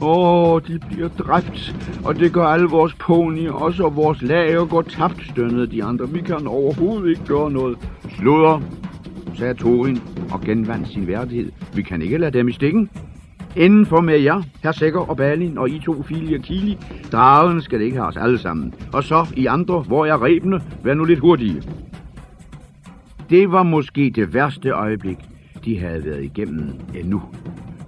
Åh, de bliver dræbt, og det gør alle vores pony, også og vores lager går tabt, stønnede de andre. Vi kan overhovedet ikke gøre noget. Sludder, sagde Torin og genvandt sin værdighed. Vi kan ikke lade dem i stikken. Indenfor med jer, herr Sækker og Balin og I to Fili og Kili. Dragen skal ikke have os alle sammen. Og så I andre, hvor er rebene, vær nu lidt hurtige. Det var måske det værste øjeblik, de havde været igennem endnu.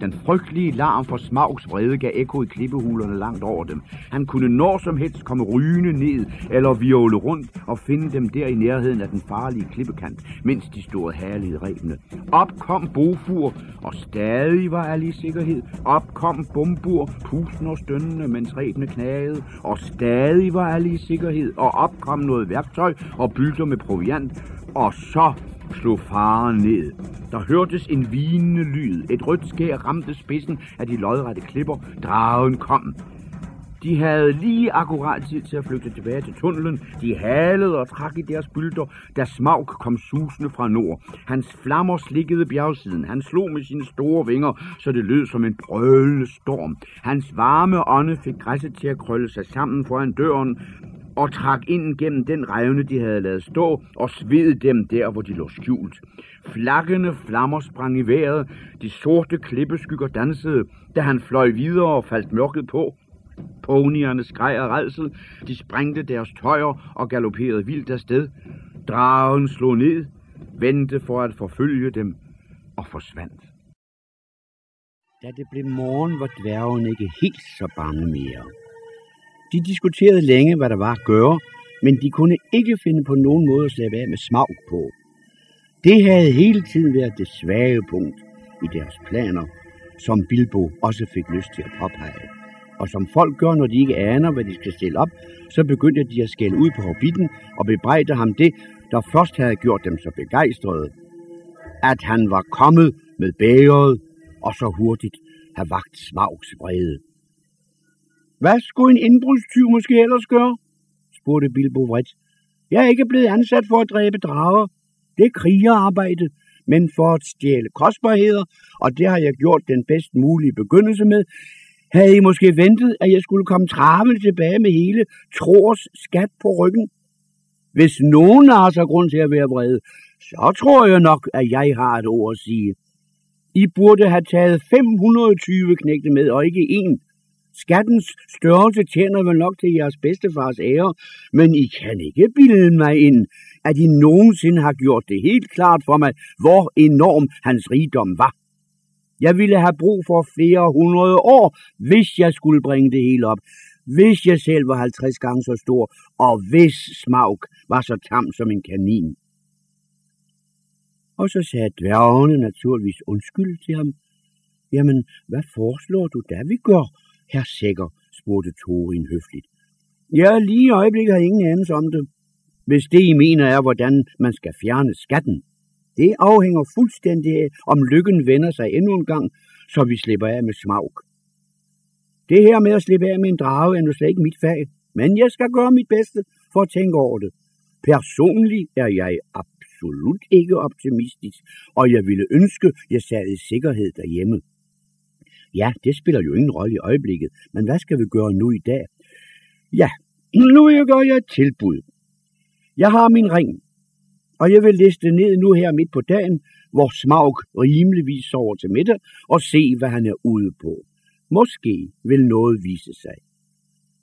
Den frygtelige larm fra Smaugs vrede gav ekko i klippehulerne langt over dem. Han kunne når som helst komme rygende ned eller viole rundt og finde dem der i nærheden af den farlige klippekant, mens de stod herlige rebene. Op kom Bofur, og stadig var alle i sikkerhed. Op kom Bombur, pusten og stønnende, mens rebene knagede, og stadig var alle i sikkerhed. Og op kom noget værktøj og bylder med proviant, og så slog faren ned. Der hørtes en vinende lyd. Et rødt skær ramte spidsen af de lodrette klipper. Dragen kom. De havde lige akkurat tid til at flygte tilbage til tunnelen. De halede og trak i deres bylder, da Smaug kom susende fra nord. Hans flammer slikkede bjergsiden. Han slog med sine store vinger, så det lød som en brølende storm. Hans varme ånde fik græsset til at krølle sig sammen foran døren, og trak ind gennem den revne, de havde lavet stå, og sved dem der, hvor de lå skjult. Flakkende flammer sprang i vejret, de sorte klippeskygger dansede, da han fløj videre og faldt mørket på. Ponyerne skreg af redsel, de sprængte deres tøjer og galopperede vildt afsted. Dragen slog ned, vendte for at forfølge dem og forsvandt. Da det blev morgen, var dværgen ikke helt så bange mere. De diskuterede længe, hvad der var at gøre, men de kunne ikke finde på nogen måde at slippe af med smag på. Det havde hele tiden været det svage punkt i deres planer, som Bilbo også fik lyst til at påpege. Og som folk gør, når de ikke aner, hvad de skal stille op, så begyndte de at skælde ud på hobbiten og bebrejde ham det, der først havde gjort dem så begejstrede. At han var kommet med bæret og så hurtigt have vagt smags vrede. Hvad skulle en indbrudstyv måske ellers gøre? spurgte Bilbo vredt. Jeg er ikke blevet ansat for at dræbe drager. Det er krigerarbejde, men for at stjæle kostbarheder, og det har jeg gjort den bedst mulige begyndelse med. Havde I måske ventet, at jeg skulle komme travende tilbage med hele Trors skat på ryggen? Hvis nogen har så grund til at være vrede, så tror jeg nok, at jeg har et ord at sige. I burde have taget 520 knægte med, og ikke en. Skattens størrelse tjener vel nok til jeres bedstefars ære, men I kan ikke bilde mig ind, at I nogensinde har gjort det helt klart for mig, hvor enorm hans rigdom var. Jeg ville have brug for flere hundrede år, hvis jeg skulle bringe det hele op. Hvis jeg selv var 50 gange så stor, og hvis Smaug var så tam som en kanin. Og så sagde dværgene naturligvis undskyld til ham. Jamen, hvad foreslår du da, vi gør? Herr Sækker, spurgte Torin høfligt. Ja, lige i øjeblikket har ingen anelse om det. Hvis det, I mener, er, hvordan man skal fjerne skatten. Det afhænger fuldstændig af, om lykken vender sig endnu en gang, så vi slipper af med smag. Det her med at slippe af med en drage er nu slet ikke mit fag, men jeg skal gøre mit bedste for at tænke over det. Personligt er jeg absolut ikke optimistisk, og jeg ville ønske, jeg sad i sikkerhed derhjemme. Ja, det spiller jo ingen rolle i øjeblikket, men hvad skal vi gøre nu i dag? Ja, nu vil jeg gøre jer et tilbud. Jeg har min ring, og jeg vil liste ned nu her midt på dagen, hvor Smaug rimeligvis sover til middag, og se, hvad han er ude på. Måske vil noget vise sig.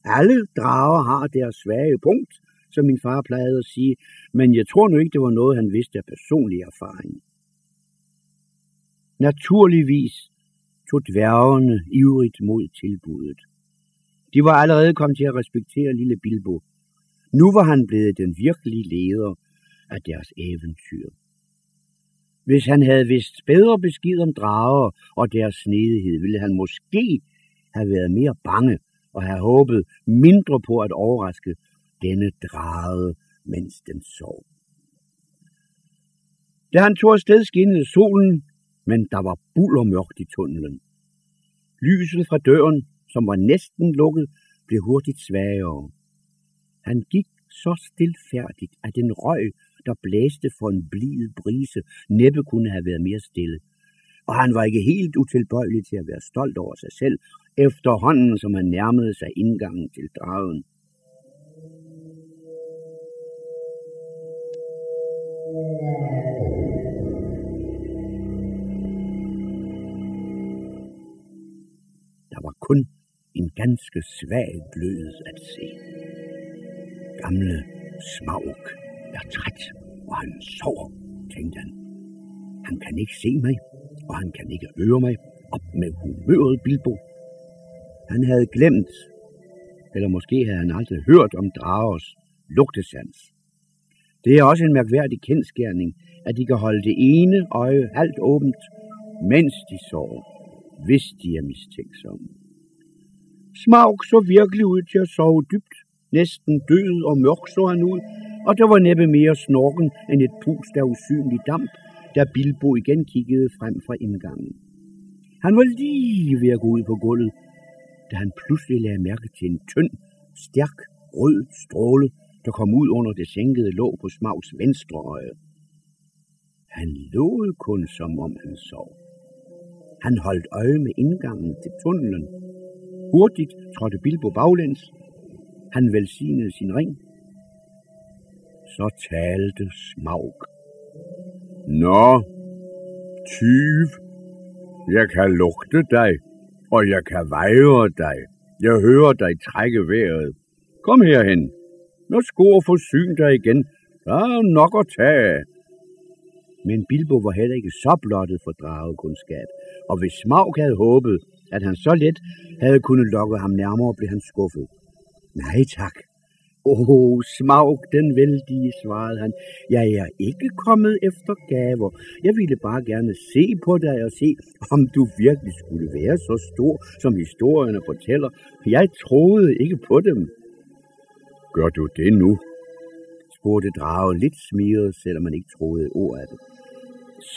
Alle drager har deres svage punkt, som min far plejede at sige, men jeg tror nu ikke, det var noget, han vidste af personlig erfaring. Naturligvis tog dværgene ivrigt mod tilbuddet. De var allerede kommet til at respektere lille Bilbo. Nu var han blevet den virkelige leder af deres eventyr. Hvis han havde vidst bedre beskid om drager og deres snedighed, ville han måske have været mere bange og have håbet mindre på at overraske denne drage, mens den sov. Da han tog afsted skinnede solen, men der var bullermørkt i tunnelen. Lyset fra døren, som var næsten lukket, blev hurtigt svagere. Han gik så stilfærdigt, at den røg, der blæste for en blid brise, næppe kunne have været mere stille. Og han var ikke helt utilbøjelig til at være stolt over sig selv, efterhånden som han nærmede sig indgangen til dragen. Yeah. Var kun en ganske svag blød at se. Gamle Smaug er træt, og han sover, tænkte han. Han kan ikke se mig, og han kan ikke høre mig. Op med humøret, Bilbo. Han havde glemt, eller måske havde han aldrig hørt om dragers lugtesans. Det er også en mærkværdig kendskærning, at de kan holde det ene øje halvt åbent, mens de sover, hvis de er mistænksomme. Smaug så virkelig ud til at sove dybt. Næsten død og mørk så han ud, og der var næppe mere snorken end et pust af usynlig damp, da Bilbo igen kiggede frem fra indgangen. Han var lige ved at gå ud på gulvet, da han pludselig lagde mærke til en tynd, stærk, rød stråle, der kom ud under det sænkede låg på Smaugs venstre øje. Han låede kun, som om han sov. Han holdt øje med indgangen til tunnelen. Hurtigt trådte Bilbo baglæns. Han velsignede sin ring. Så talte Smaug. Nå, tyv, jeg kan lugte dig, og jeg kan vejre dig. Jeg hører dig trække vejret. Kom herhen. Nå sko og forsyn dig igen. Der er nok at tage. Men Bilbo var heller ikke så blottet for dragekundskab, og hvis Smaug havde håbet, at han så let havde kunnet lokke ham nærmere, blev han skuffet. Nej tak. Åh, oh, smag, den vældige, svarede han. Jeg er ikke kommet efter gaver. Jeg ville bare gerne se på dig og se, om du virkelig skulle være så stor, som historierne fortæller. Jeg troede ikke på dem. Gør du det nu? spurgte dragen lidt smiret, selvom man ikke troede et ord af det.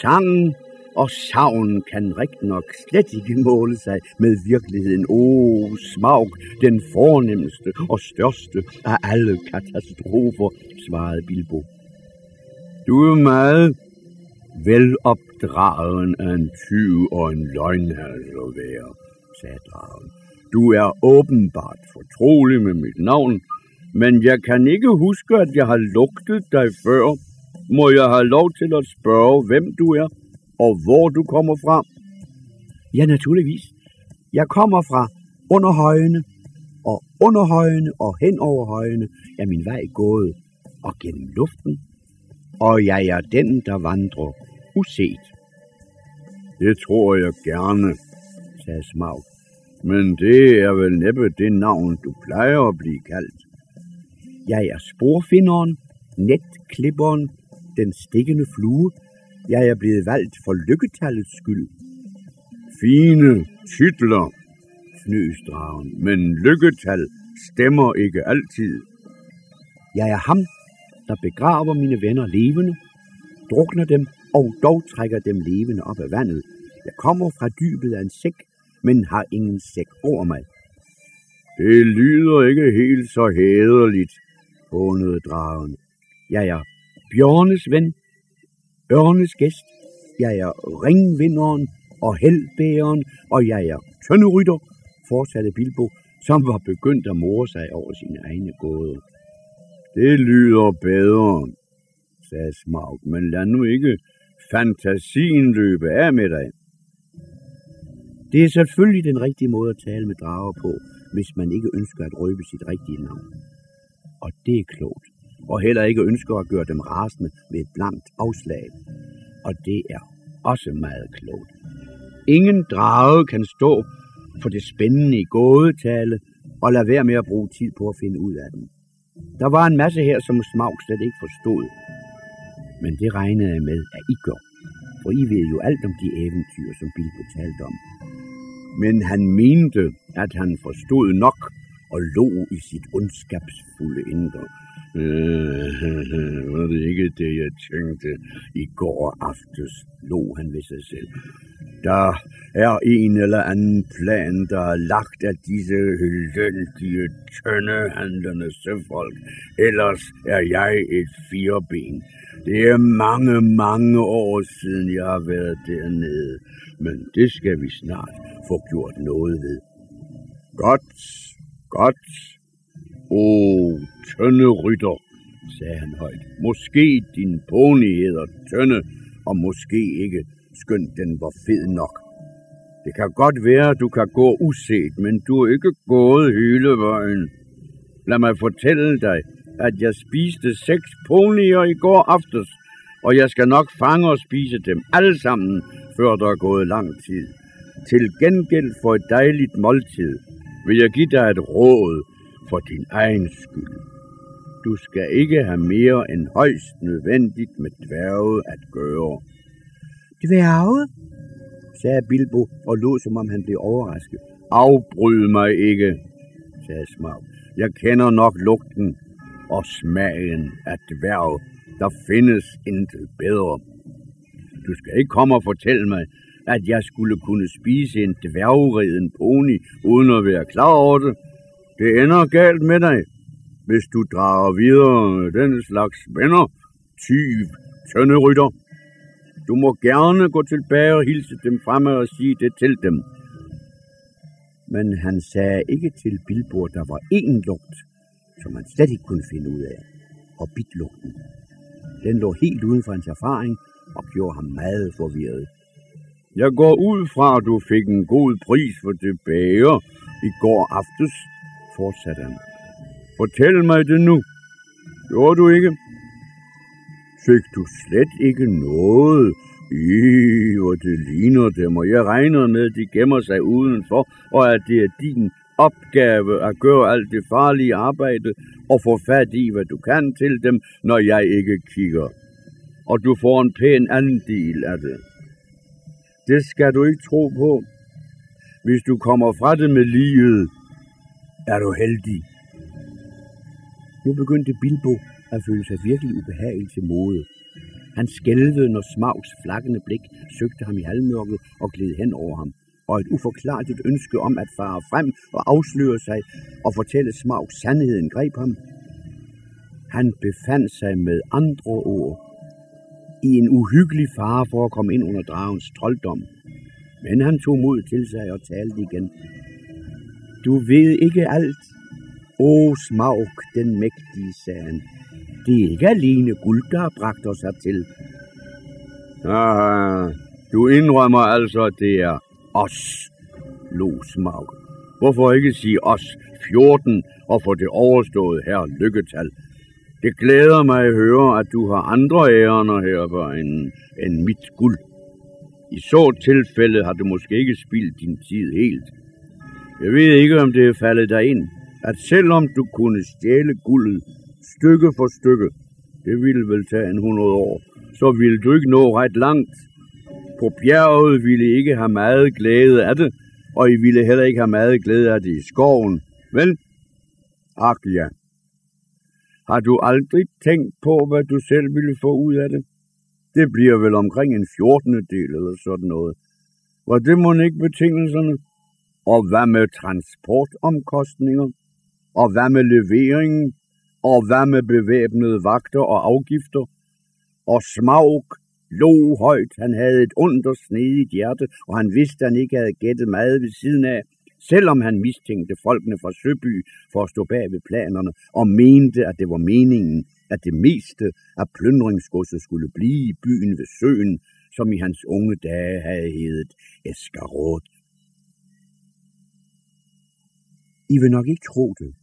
Sangen og savn kan rigtig nok slet ikke måle sig med virkeligheden. Åh, oh, smag, den fornemmeste og største af alle katastrofer, svarede Bilbo. Du er meget velopdragen af en tyv og en løgnhals at være, sagde dragen. Du er åbenbart fortrolig med mit navn, men jeg kan ikke huske, at jeg har lugtet dig før. Må jeg have lov til at spørge, hvem du er, og hvor du kommer fra? Ja, naturligvis. Jeg kommer fra under højene, og under højene og hen over højene er min vej gået, og gennem luften, og jeg er den, der vandrer uset. Det tror jeg gerne, sagde Smaug. Men det er vel næppe det navn, du plejer at blive kaldt. Jeg er sporfinderen, netklipperen, den stikkende flue. Jeg er blevet valgt for lykketallets skyld. Fine titler, fnøs dragen, men lykketal stemmer ikke altid. Jeg er ham, der begraver mine venner levende, drukner dem og dog trækker dem levende op af vandet. Jeg kommer fra dybet af en sæk, men har ingen sæk over mig. Det lyder ikke helt så hæderligt, hånede dragen. Jeg er Bjørnes ven, Ørnes gæst, jeg er ringvinderen og heldbæren, og jeg er tønderytter, fortsatte Bilbo, som var begyndt at more sig over sine egne gåder. Det lyder bedre, sagde Smaug, men lad nu ikke fantasien løbe af med dig. Det er selvfølgelig den rigtige måde at tale med drager på, hvis man ikke ønsker at røbe sit rigtige navn. Og det er klogt. Og heller ikke ønsker at gøre dem rasende med et blankt afslag. Og det er også meget klogt. Ingen drage kan stå for det spændende i gådetale og lade være med at bruge tid på at finde ud af den. Der var en masse her, som Smaug slet ikke forstod. Men det regnede jeg med, at I gør. For I ved jo alt om de eventyr, som Bilbo talte om. Men han mente, at han forstod nok og lå i sit ondskabsfulde indre. Øh, var det ikke det, jeg tænkte i går aftes, lå han ved sig selv. Der er en eller anden plan, der er lagt af disse lønlige tøndehandlende søfolk. Ellers er jeg et fireben. Det er mange, mange år siden, jeg har været dernede. Men det skal vi snart få gjort noget ved. Godt, godt. O, tønde rytter, sagde han højt. Måske din pony hedder tønde, og måske ikke, skønt den var fed nok. Det kan godt være, du kan gå uset, men du er ikke gået hele vejen. Lad mig fortælle dig, at jeg spiste seks ponyer i går aftes, og jeg skal nok fange og spise dem alle sammen, før der er gået lang tid. Til gengæld for et dejligt måltid vil jeg give dig et råd for din egen skyld. Du skal ikke have mere end højst nødvendigt med dværge at gøre. Dværge? sagde Bilbo og lå, som om han blev overrasket. Afbryd mig ikke, sagde Smaug. Jeg kender nok lugten og smagen af dværg. Der findes intet bedre. Du skal ikke komme og fortælle mig, at jeg skulle kunne spise en dværgreden pony, uden at være klar over det. Det ender galt med dig, hvis du drager videre med den slags venner, tyv, tønderytter. Du må gerne gå tilbage og hilse dem fremme og sige det til dem. Men han sagde ikke til Bilbo, der var en lugt, som man slet ikke kunne finde ud af, og bitlugten. Den lå helt uden for hans erfaring og gjorde ham meget forvirret. Jeg går ud fra, at du fik en god pris for det bager i går aftes, fortsatte han. Fortæl mig det nu. Gjorde du ikke? Fik du slet ikke noget? I, hvor det ligner dem, og jeg regner med, at de gemmer sig udenfor, og at det er din opgave at gøre alt det farlige arbejde og få fat i, hvad du kan til dem, når jeg ikke kigger. Og du får en pæn andel af det. Det skal du ikke tro på. Hvis du kommer fra det med livet, er du heldig. Nu begyndte Bilbo at føle sig virkelig ubehagelig til mode. Han skælvede, når Smaugs flakkende blik søgte ham i halvmørket og gled hen over ham, og et uforklarligt ønske om at fare frem og afsløre sig og fortælle Smaug sandheden greb ham. Han befandt sig med andre ord i en uhyggelig fare for at komme ind under dragens trolddom. Men han tog mod til sig og talte igen. Du ved ikke alt. O Smaug, den mægtige, sagde han. Det er ikke alene guld, der har bragt os hertil. Ah, du indrømmer altså, at det er os, lo Smaug. Hvorfor ikke sige os 14 og få det overstået her lykketal? Det glæder mig at høre, at du har andre ærender her på en, end mit guld. I så tilfælde har du måske ikke spildt din tid helt. Jeg ved ikke, om det er faldet dig ind, at selvom du kunne stjæle guldet stykke for stykke, det ville vel tage en 100 år, så ville du ikke nå ret langt. På bjerget ville I ikke have meget glæde af det, og I ville heller ikke have meget glæde af det i skoven. Vel? Ak ja. Har du aldrig tænkt på, hvad du selv ville få ud af det? Det bliver vel omkring en 14. del eller sådan noget. Var det må ikke betingelserne? Og hvad med transportomkostninger? Og hvad med leveringen? Og hvad med bevæbnede vagter og afgifter? Og smag lå højt, han havde et under snedigt hjerte, og han vidste, at han ikke havde gættet meget ved siden af, selvom han mistænkte folkene fra Søby for at stå bag ved planerne, og mente, at det var meningen, at det meste af plyndringsgodset skulle blive i byen ved søen, som i hans unge dage havde heddet Eskarot. I vil nok ikke tro det,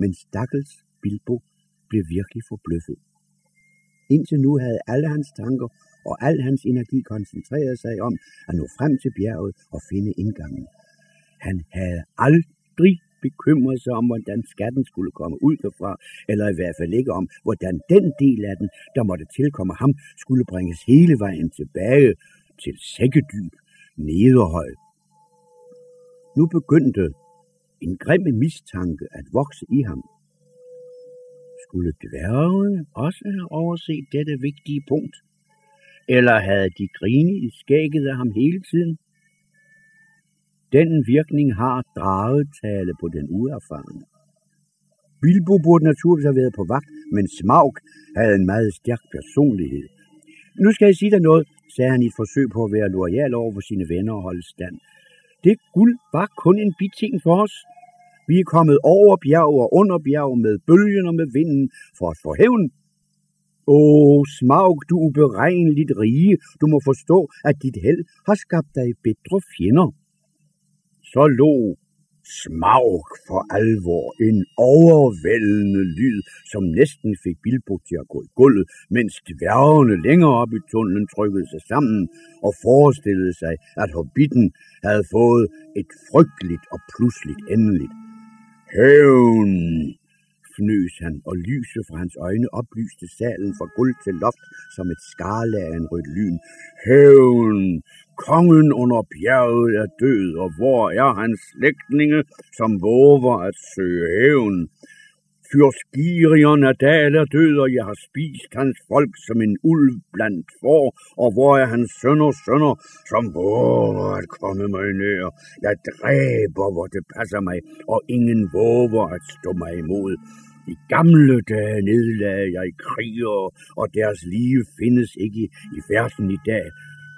men stakkels Bilbo blev virkelig forbløffet. Indtil nu havde alle hans tanker og al hans energi koncentreret sig om at nå frem til bjerget og finde indgangen. Han havde aldrig bekymret sig om, hvordan skatten skulle komme ud derfra, eller i hvert fald ikke om, hvordan den del af den, der måtte tilkomme ham, skulle bringes hele vejen tilbage til sækkedyb, nederhøj. Nu begyndte en grimme mistanke at vokse i ham. Skulle dværgene også have overset dette vigtige punkt? Eller havde de grinet i skægget af ham hele tiden? Den virkning har dragetale på den uerfarne. Bilbo burde naturligvis have været på vagt, men Smaug havde en meget stærk personlighed. Nu skal jeg sige dig noget, sagde han i et forsøg på at være lojal over for sine venner og holde stand. Det guld var kun en biting for os. Vi er kommet over bjerg og under bjerg med bølgen og med vinden for at få hævn. Åh, Smaug, du uberegneligt rige, du må forstå, at dit held har skabt dig bedre fjender så lå smag for alvor en overvældende lyd, som næsten fik Bilbo til at gå i gulvet, mens dværgene længere op i tunnelen trykkede sig sammen og forestillede sig, at hobbiten havde fået et frygteligt og pludseligt endeligt. Hævn, fnøs han, og lyset fra hans øjne oplyste salen fra gulv til loft som et skarlagenrødt af en rødt lyn. Hævn, kongen under bjerget er død, og hvor er hans slægtninge, som våger at søge hævn? Fyrskirion er dal er død, og jeg har spist hans folk som en ulv blandt for, og hvor er hans sønner sønner, som våger at komme mig nær? Jeg dræber, hvor det passer mig, og ingen våger at stå mig imod. I gamle dage nedlagde jeg kriger, og deres liv findes ikke i verden i dag.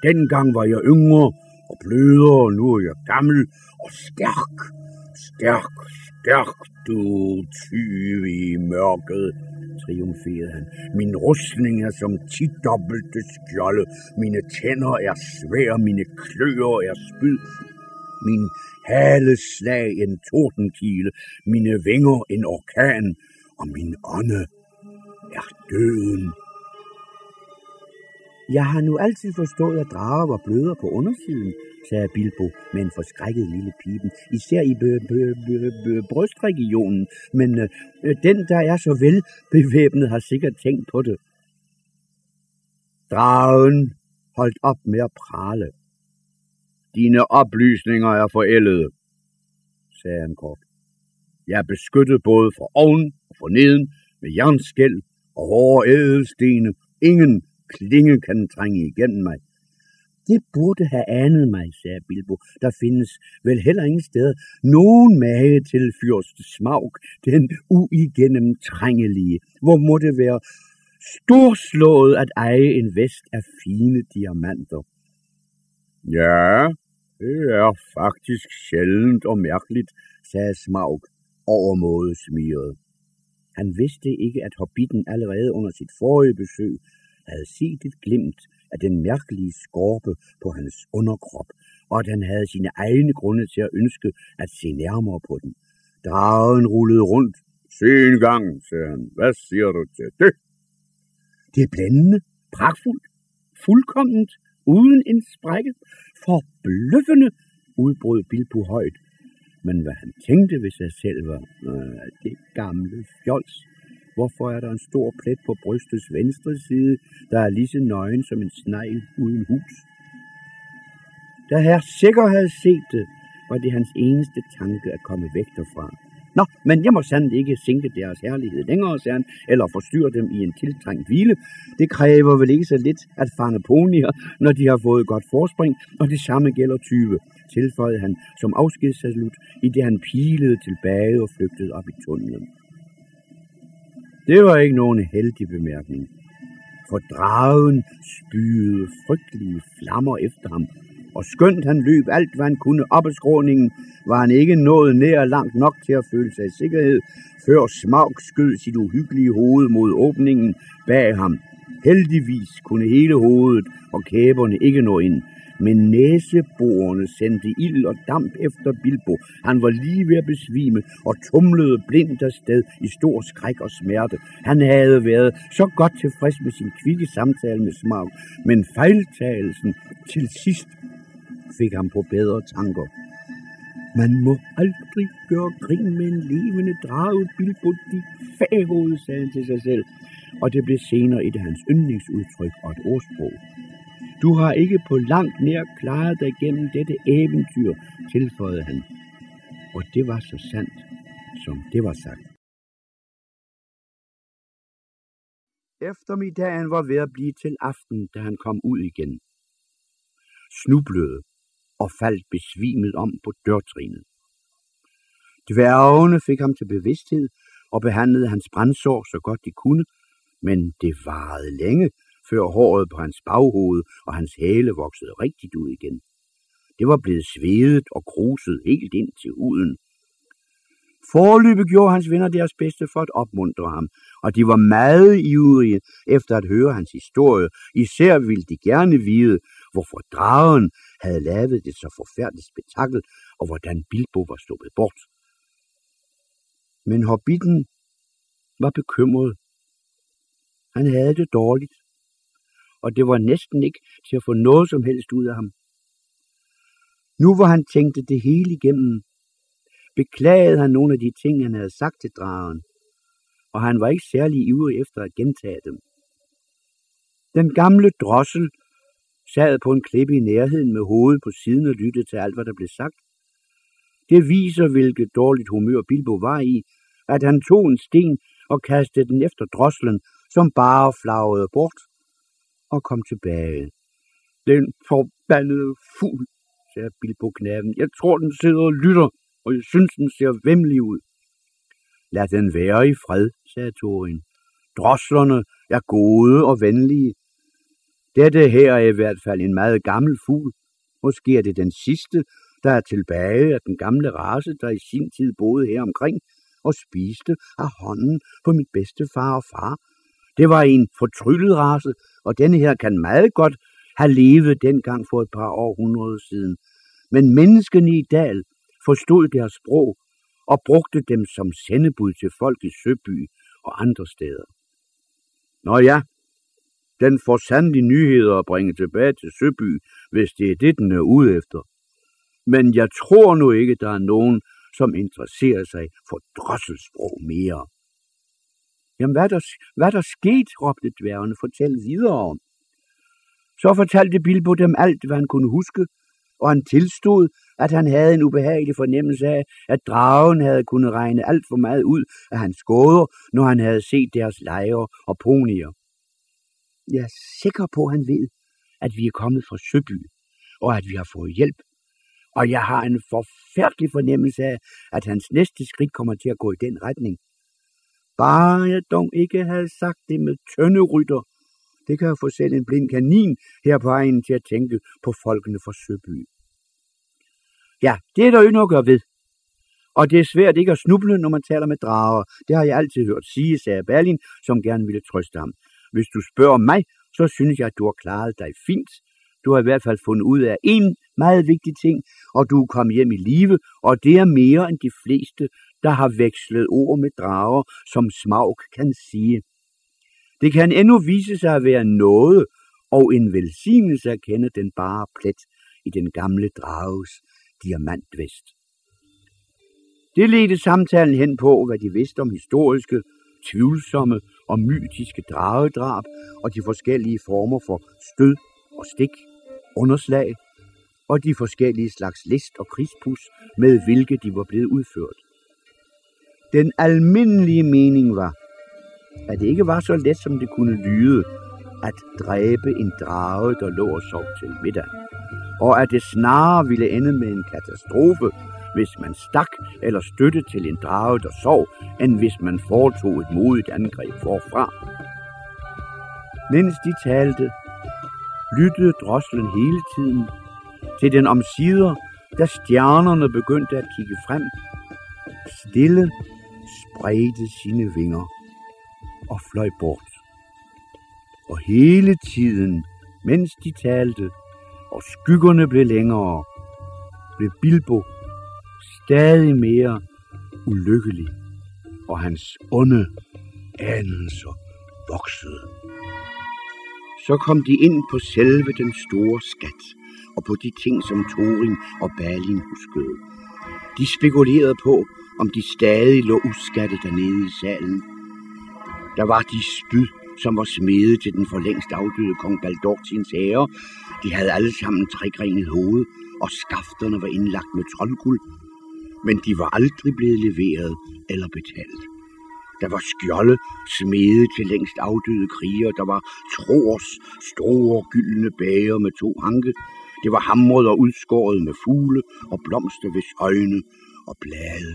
Dengang var jeg yngre og blødere, og nu er jeg gammel og stærk. Stærk, stærk, du tyve i mørket, triumferede han. Min rustning er som tidobbelte skjolde. Mine tænder er svære, mine kløer er spyd. Min haleslag en tordenkile, mine vinger en orkan, og min ånde er døden. Jeg har nu altid forstået, at drager var blødere på undersiden, sagde Bilbo med en forskrækket lille pipen, især i brystregionen, men øh, den, der er så vel bevæbnet, har sikkert tænkt på det. Dragen holdt op med at prale. Dine oplysninger er forældede, sagde han kort. Jeg er beskyttet både for oven og for neden med jernskæld og hårde ædelstene. Ingen klinge kan trænge igennem mig. Det burde have anet mig, sagde Bilbo. Der findes vel heller ingen steder nogen mage til fyrst smag, den uigennemtrængelige. Hvor må det være storslået at eje en vest af fine diamanter? Ja, det er faktisk sjældent og mærkeligt, sagde Smaug overmåde smiret. Han vidste ikke, at hobbiten allerede under sit forrige besøg havde set et glimt af den mærkelige skorpe på hans underkrop, og at han havde sine egne grunde til at ønske at se nærmere på den. Dragen rullede rundt. Se en gang, sagde han. Hvad siger du til det? Det er blændende, pragtfuldt, fuldkomment, uden en sprække, forbløffende, udbrød Bilbo højt. Men hvad han tænkte ved sig selv var, øh, det gamle fjols. Hvorfor er der en stor plet på brystets venstre side, der er lige så nøgen som en snegl uden hus? Da herr sikker havde set det, var det hans eneste tanke at komme væk derfra. Nå, men jeg må sandt ikke sænke deres herlighed længere, sagde han, eller forstyrre dem i en tiltrængt hvile. Det kræver vel ikke så lidt at fange ponier, når de har fået godt forspring, og det samme gælder 20, tilføjede han som afskedssalut, i det han pilede tilbage og flygtede op i tunnelen. Det var ikke nogen heldig bemærkning. for dragen spyede frygtelige flammer efter ham, og skønt han løb alt, hvad han kunne op ad skråningen, var han ikke nået nær langt nok til at føle sig i sikkerhed, før Smaug skød sit uhyggelige hoved mod åbningen bag ham. Heldigvis kunne hele hovedet og kæberne ikke nå ind, men næseborene sendte ild og damp efter Bilbo. Han var lige ved at besvime og tumlede blindt afsted i stor skræk og smerte. Han havde været så godt tilfreds med sin kvikke samtale med Smaug, men fejltagelsen til sidst fik ham på bedre tanker. Man må aldrig gøre grin med en levende drage, Bilbo, de faghoved, sagde han til sig selv, og det blev senere et af hans yndlingsudtryk og et ordsprog. Du har ikke på langt nær klaret dig gennem dette eventyr, tilføjede han. Og det var så sandt, som det var sagt. Eftermiddagen var ved at blive til aften, da han kom ud igen. Snublede og faldt besvimet om på dørtrinet. Dværgene fik ham til bevidsthed og behandlede hans brændsår så godt de kunne, men det varede længe, før håret på hans baghoved og hans hale voksede rigtigt ud igen. Det var blevet svedet og kruset helt ind til huden. Forløbet gjorde hans venner deres bedste for at opmuntre ham, og de var meget ivrige efter at høre hans historie. Især ville de gerne vide, hvorfor dragen havde lavet det så forfærdeligt spektakel, og hvordan Bilbo var sluppet bort. Men hobbiten var bekymret. Han havde det dårligt og det var næsten ikke til at få noget som helst ud af ham. Nu hvor han tænkte det hele igennem, beklagede han nogle af de ting, han havde sagt til dragen, og han var ikke særlig ivrig efter at gentage dem. Den gamle drossel sad på en klippe i nærheden med hovedet på siden og lyttede til alt, hvad der blev sagt. Det viser, hvilket dårligt humør Bilbo var i, at han tog en sten og kastede den efter drosslen, som bare flagede bort og kom tilbage. Den forbandede fugl, sagde Bilbo knaven. Jeg tror, den sidder og lytter, og jeg synes, den ser vemmelig ud. Lad den være i fred, sagde Thorin. Drosslerne er gode og venlige. Dette her er i hvert fald en meget gammel fugl. Måske er det den sidste, der er tilbage af den gamle race, der i sin tid boede her omkring og spiste af hånden på mit bedste far og far. Det var en fortryllet race, og denne her kan meget godt have levet dengang for et par århundreder siden. Men menneskene i dal forstod deres sprog og brugte dem som sendebud til folk i Søby og andre steder. Nå ja, den får sandelig nyheder at bringe tilbage til Søby, hvis det er det, den er ude efter. Men jeg tror nu ikke, der er nogen, som interesserer sig for drosselsprog mere. Jamen, hvad der, hvad der sket, råbte dværgene, fortæl videre. Så fortalte Bilbo dem alt, hvad han kunne huske, og han tilstod, at han havde en ubehagelig fornemmelse af, at dragen havde kunnet regne alt for meget ud af hans gåder, når han havde set deres lejre og ponier. Jeg er sikker på, at han ved, at vi er kommet fra Søby, og at vi har fået hjælp. Og jeg har en forfærdelig fornemmelse af, at hans næste skridt kommer til at gå i den retning. Bare jeg dog ikke havde sagt det med tønderytter. Det kan få selv en blind kanin her på egen til at tænke på folkene fra Søby. Ja, det er der jo ikke noget at gøre ved. Og det er svært ikke at snuble, når man taler med drager. Det har jeg altid hørt sige, sagde Berlin, som gerne ville trøste ham. Hvis du spørger mig, så synes jeg, at du har klaret dig fint. Du har i hvert fald fundet ud af en meget vigtig ting, og du er kommet hjem i live, og det er mere end de fleste, der har vekslet ord med drager, som Smaug kan sige. Det kan endnu vise sig at være noget, og en velsignelse at kende den bare plet i den gamle drages diamantvest. Det ledte samtalen hen på, hvad de vidste om historiske, tvivlsomme og mytiske dragedrab og de forskellige former for stød og stik, underslag og de forskellige slags list og krigspus, med hvilke de var blevet udført. Den almindelige mening var, at det ikke var så let, som det kunne lyde, at dræbe en drage, der lå og sov til middag, og at det snarere ville ende med en katastrofe, hvis man stak eller støtte til en drage, der sov, end hvis man foretog et modigt angreb forfra. Mens de talte, lyttede droslen hele tiden til den omsider, da stjernerne begyndte at kigge frem, stille spredte sine vinger og fløj bort. Og hele tiden, mens de talte, og skyggerne blev længere, blev Bilbo stadig mere ulykkelig, og hans onde anelser voksede. Så kom de ind på selve den store skat, og på de ting, som Thorin og Balin huskede. De spekulerede på, om de stadig lå uskatte dernede i salen. Der var de spyd, som var smedet til den for længst afdøde kong Baldortins ære. De havde alle sammen trækringet hoved, og skafterne var indlagt med troldguld, men de var aldrig blevet leveret eller betalt. Der var skjolde smedet til længst afdøde kriger. Der var Troers store gyldne bager med to hanke. Det var hamret og udskåret med fugle og blomster, hvis øjne og blade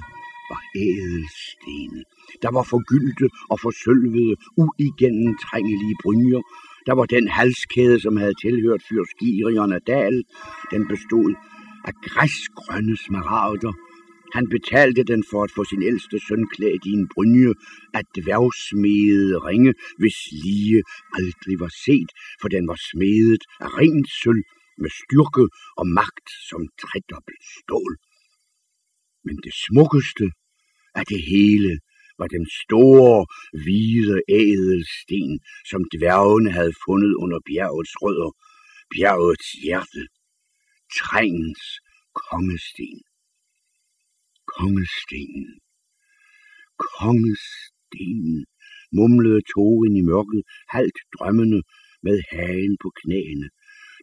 var ædelstene. Der var forgyldte og forsølvede, uigennemtrængelige brynjer. Der var den halskæde, som havde tilhørt fyrskirion af Dal. Den bestod af græsgrønne smaragder. Han betalte den for at få sin ældste søn klædt i en brynje af dværgsmedede ringe, hvis lige aldrig var set, for den var smedet af rent sølv med styrke og magt som tredobbelt stål. Men det smukkeste af det hele var den store, hvide ædelsten, som dværgene havde fundet under bjergets rødder, bjergets hjerte, trængens kongesten. Kongestenen, kongestenen, mumlede Torin i mørket, halvt drømmende med hagen på knæene.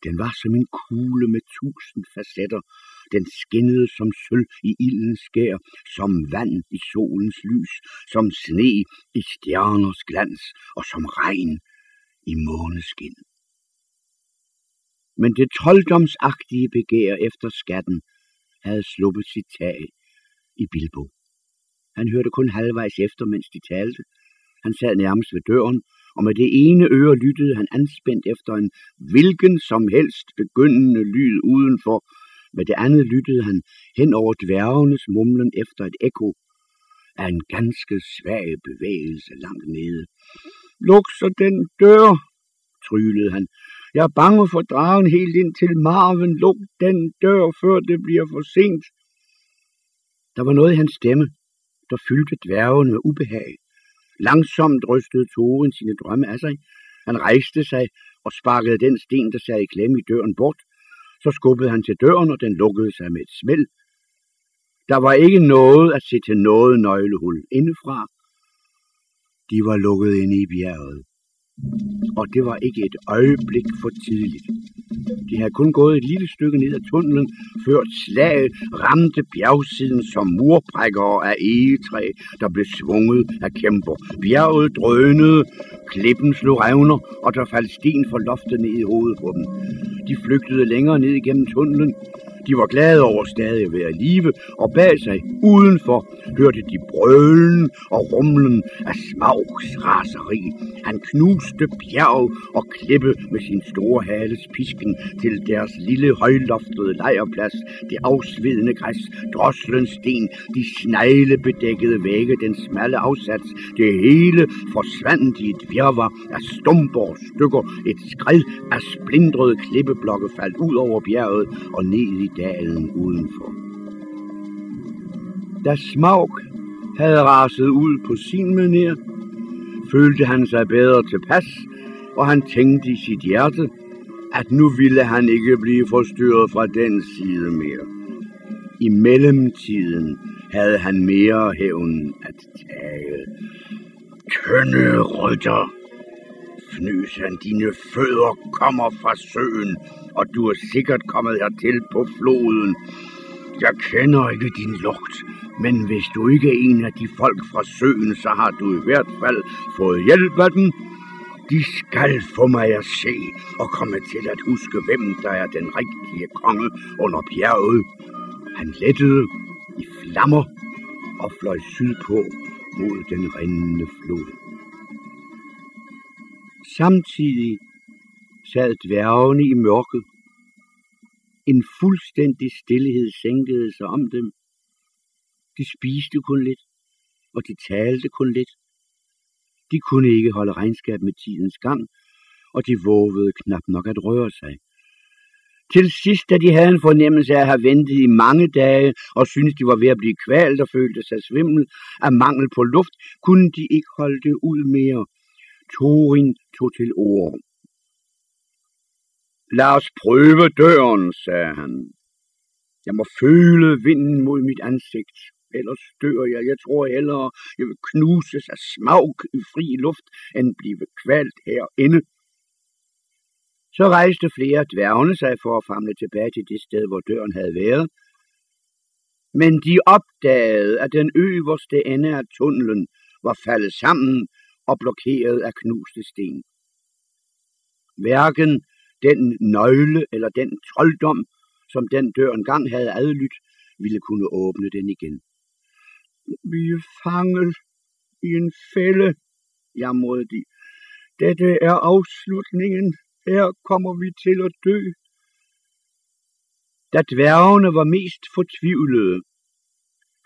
Den var som en kugle med tusind facetter. Den skinnede som sølv i ildens skær, som vand i solens lys, som sne i stjerners glans og som regn i måneskin. Men det trolddomsagtige begær efter skatten havde sluppet sit tag i Bilbo. Han hørte kun halvvejs efter, mens de talte. Han sad nærmest ved døren og med det ene øre lyttede han anspændt efter en hvilken som helst begyndende lyd udenfor. Med det andet lyttede han hen over dværgenes mumlen efter et ekko af en ganske svag bevægelse langt nede. Luk så den dør, trylede han. Jeg er bange for dragen helt ind til marven. Luk den dør, før det bliver for sent. Der var noget i hans stemme, der fyldte dværgene med ubehag. Langsomt rystede Toren sine drømme af sig. Han rejste sig og sparkede den sten, der sad i klemme i døren bort. Så skubbede han til døren, og den lukkede sig med et smæld. Der var ikke noget at se til noget nøglehul indefra. De var lukket inde i bjerget og det var ikke et øjeblik for tidligt. De havde kun gået et lille stykke ned ad tunnelen, før slaget ramte bjergsiden som murbrækkere af egetræ, der blev svunget af kæmper. Bjerget drønede, klippen slog revner, og der faldt sten for loftet ned i hovedet på dem. De flygtede længere ned igennem tunnelen, de var glade over stadig at være i live, og bag sig udenfor hørte de brølen og rumlen af Smaugs raseri. Han knuste bjerg og klippe med sin store hales pisken til deres lille højloftede lejrplads, det afsvedende græs, droslen sten, de sneglebedækkede vægge, den smalle afsats, det hele forsvandt i et virvar af stumper og stykker, et skred af splindrede klippeblokke faldt ud over bjerget og ned i dalen udenfor. Da Smaug havde raset ud på sin manér, følte han sig bedre tilpas, og han tænkte i sit hjerte, at nu ville han ikke blive forstyrret fra den side mere. I mellemtiden havde han mere hævn at tage. Kønne rytter, fnys han, dine fødder kommer fra søen, og du er sikkert kommet hertil på floden. Jeg kender ikke din lugt, men hvis du ikke er en af de folk fra søen, så har du i hvert fald fået hjælp af dem. De skal få mig at se og komme til at huske, hvem der er den rigtige konge under bjerget. Han lettede i flammer og fløj sydpå mod den rindende flod. Samtidig sad dværgene i mørket. En fuldstændig stillhed sænkede sig om dem. De spiste kun lidt, og de talte kun lidt. De kunne ikke holde regnskab med tidens gang, og de vågede knap nok at røre sig. Til sidst, da de havde en fornemmelse af at have ventet i mange dage og syntes, de var ved at blive kvalt og følte sig svimmel af mangel på luft, kunne de ikke holde det ud mere. Torin tog til ord. Lad os prøve døren, sagde han. Jeg må føle vinden mod mit ansigt, ellers dør jeg. Jeg tror hellere, jeg vil knuses af smag i fri luft, end blive kvalt herinde. Så rejste flere dværgene sig for at famle tilbage til det sted, hvor døren havde været. Men de opdagede, at den øverste ende af tunnelen var faldet sammen og blokeret af knuste sten. Hverken den nøgle eller den trolddom, som den dør engang havde adlydt, ville kunne åbne den igen. Vi er fanget i en fælde, jamrede de. Dette er afslutningen her kommer vi til at dø. Da dværgene var mest fortvivlede,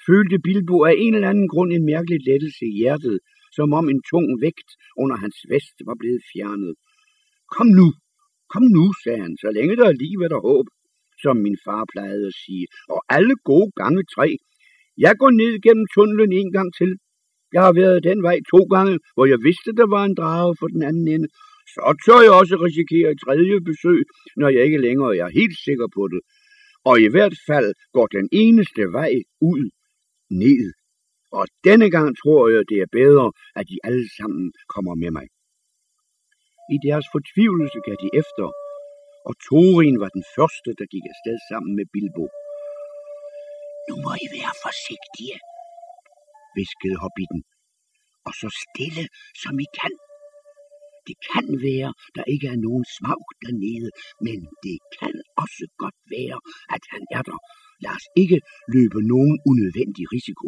følte Bilbo af en eller anden grund en mærkelig lettelse i hjertet, som om en tung vægt under hans vest var blevet fjernet. Kom nu, kom nu, sagde han, så længe der er liv er der håb, som min far plejede at sige, og alle gode gange tre. Jeg går ned gennem tunnelen en gang til. Jeg har været den vej to gange, hvor jeg vidste, der var en drage for den anden ende, så tør jeg også risikere et tredje besøg, når jeg ikke længere er helt sikker på det. Og i hvert fald går den eneste vej ud ned. Og denne gang tror jeg, det er bedre, at de alle sammen kommer med mig. I deres fortvivlelse gav de efter, og Thorin var den første, der gik afsted sammen med Bilbo. Nu må I være forsigtige, viskede hobbiten, og så stille som I kan. Det kan være, der ikke er nogen smag dernede, men det kan også godt være, at han er der. Lad os ikke løbe nogen unødvendig risiko.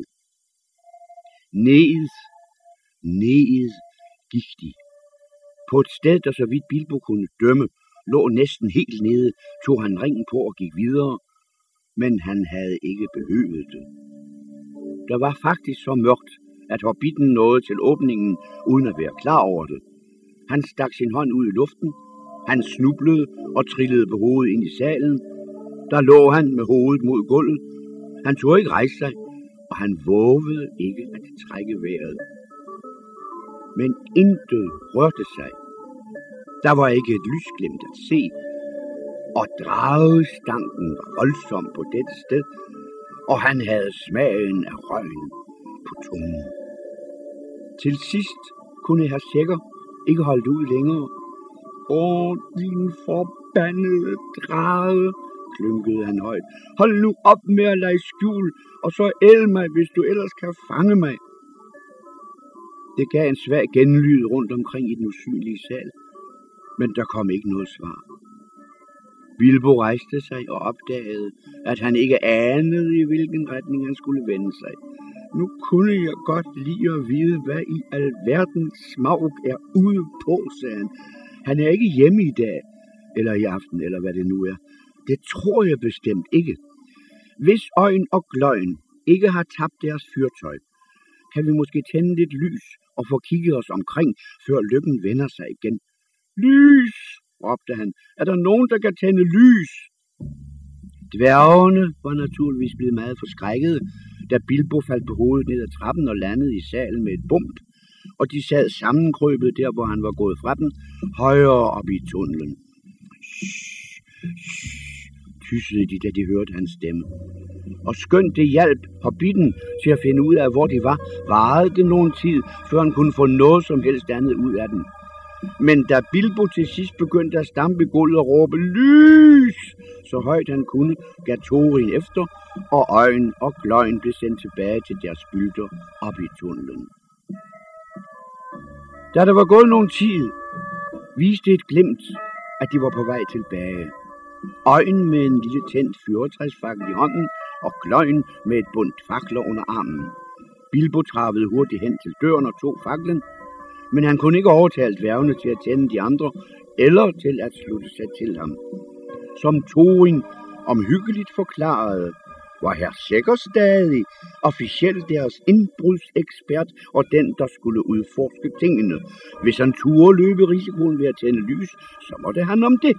Ned, ned gik de. På et sted, der så vidt Bilbo kunne dømme, lå næsten helt nede, tog han ringen på og gik videre, men han havde ikke behøvet det. Der var faktisk så mørkt, at hobbiten nåede til åbningen, uden at være klar over det. Han stak sin hånd ud i luften. Han snublede og trillede på hovedet ind i salen. Der lå han med hovedet mod gulvet. Han tog ikke rejse sig, og han vågede ikke at trække vejret. Men intet rørte sig. Der var ikke et lysglimt at se, og dragestanken var voldsom på dette sted, og han havde smagen af røgen på tungen. Til sidst kunne jeg Sækker sikker ikke holde ud længere. Åh, din forbandede drage, klynkede han højt. Hold nu op med at lege skjul, og så el mig, hvis du ellers kan fange mig. Det gav en svag genlyd rundt omkring i den usynlige sal, men der kom ikke noget svar. Bilbo rejste sig og opdagede, at han ikke anede, i hvilken retning han skulle vende sig. Nu kunne jeg godt lide at vide, hvad i alverdens smag er ude på, sagde han. Han er ikke hjemme i dag, eller i aften, eller hvad det nu er. Det tror jeg bestemt ikke. Hvis øjen og gløjen ikke har tabt deres fyrtøj, kan vi måske tænde lidt lys og få kigget os omkring, før lykken vender sig igen. Lys, råbte han. Er der nogen, der kan tænde lys? Dværgene var naturligvis blevet meget forskrækkede, da Bilbo faldt på hovedet ned ad trappen og landede i salen med et bump, og de sad sammenkrøbet der, hvor han var gået fra dem, højere op i tunnelen tyssede de, da de hørte hans stemme. Og skønt det hjalp hobbiten til at finde ud af, hvor de var, varede det nogen tid, før han kunne få noget som helst andet ud af den. Men da Bilbo til sidst begyndte at stampe i gulvet og råbe lys, så højt han kunne, gav Thorin efter, og øjen og gløjen blev sendt tilbage til deres bylder op i tunnelen. Da der var gået nogen tid, viste et glimt, at de var på vej tilbage. Øjen med en lille tændt fyrretræsfakkel i hånden, og kløjen med et bundt fakler under armen. Bilbo travede hurtigt hen til døren og tog faklen, men han kunne ikke overtale dværgene til at tænde de andre, eller til at slutte sig til ham. Som Thorin omhyggeligt forklarede, var herr Sækker stadig officielt deres indbrudsekspert og den, der skulle udforske tingene. Hvis han turde løbe risikoen ved at tænde lys, så måtte han om det.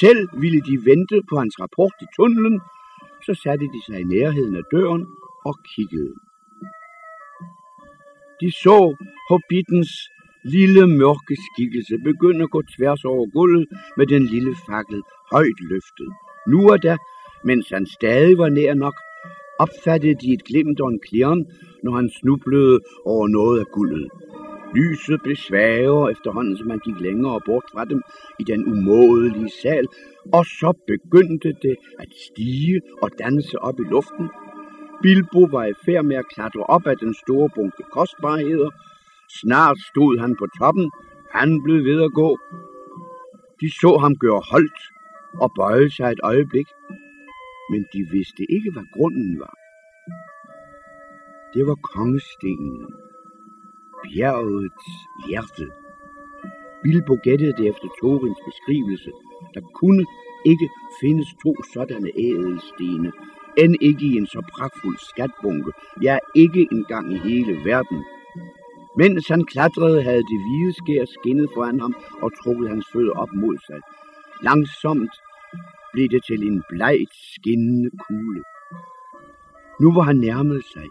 Selv ville de vente på hans rapport i tunnelen, så satte de sig i nærheden af døren og kiggede. De så hobbitens lille mørke skikkelse begynde at gå tværs over gulvet med den lille fakkel højt løftet. Nu og da, mens han stadig var nær nok, opfattede de et glimt og en klirren, når han snublede over noget af guldet. Lyset blev svagere efterhånden, som han gik længere bort fra dem i den umådelige sal, og så begyndte det at stige og danse op i luften. Bilbo var i færd med at klatre op af den store bunke kostbarheder. Snart stod han på toppen. Han blev ved at gå. De så ham gøre holdt og bøje sig et øjeblik, men de vidste ikke, hvad grunden var. Det var kongestenen, bjergets hjerte. Bilbo gættede det efter Torins beskrivelse. Der kunne ikke findes to sådanne ædelstene, end ikke i en så pragtfuld skatbunke, ja, ikke engang i hele verden. Mens han klatrede, havde det hvide skær skinnet foran ham og trukket hans fødder op mod sig. Langsomt blev det til en blegt, skinnende kugle. Nu hvor han nærmede sig,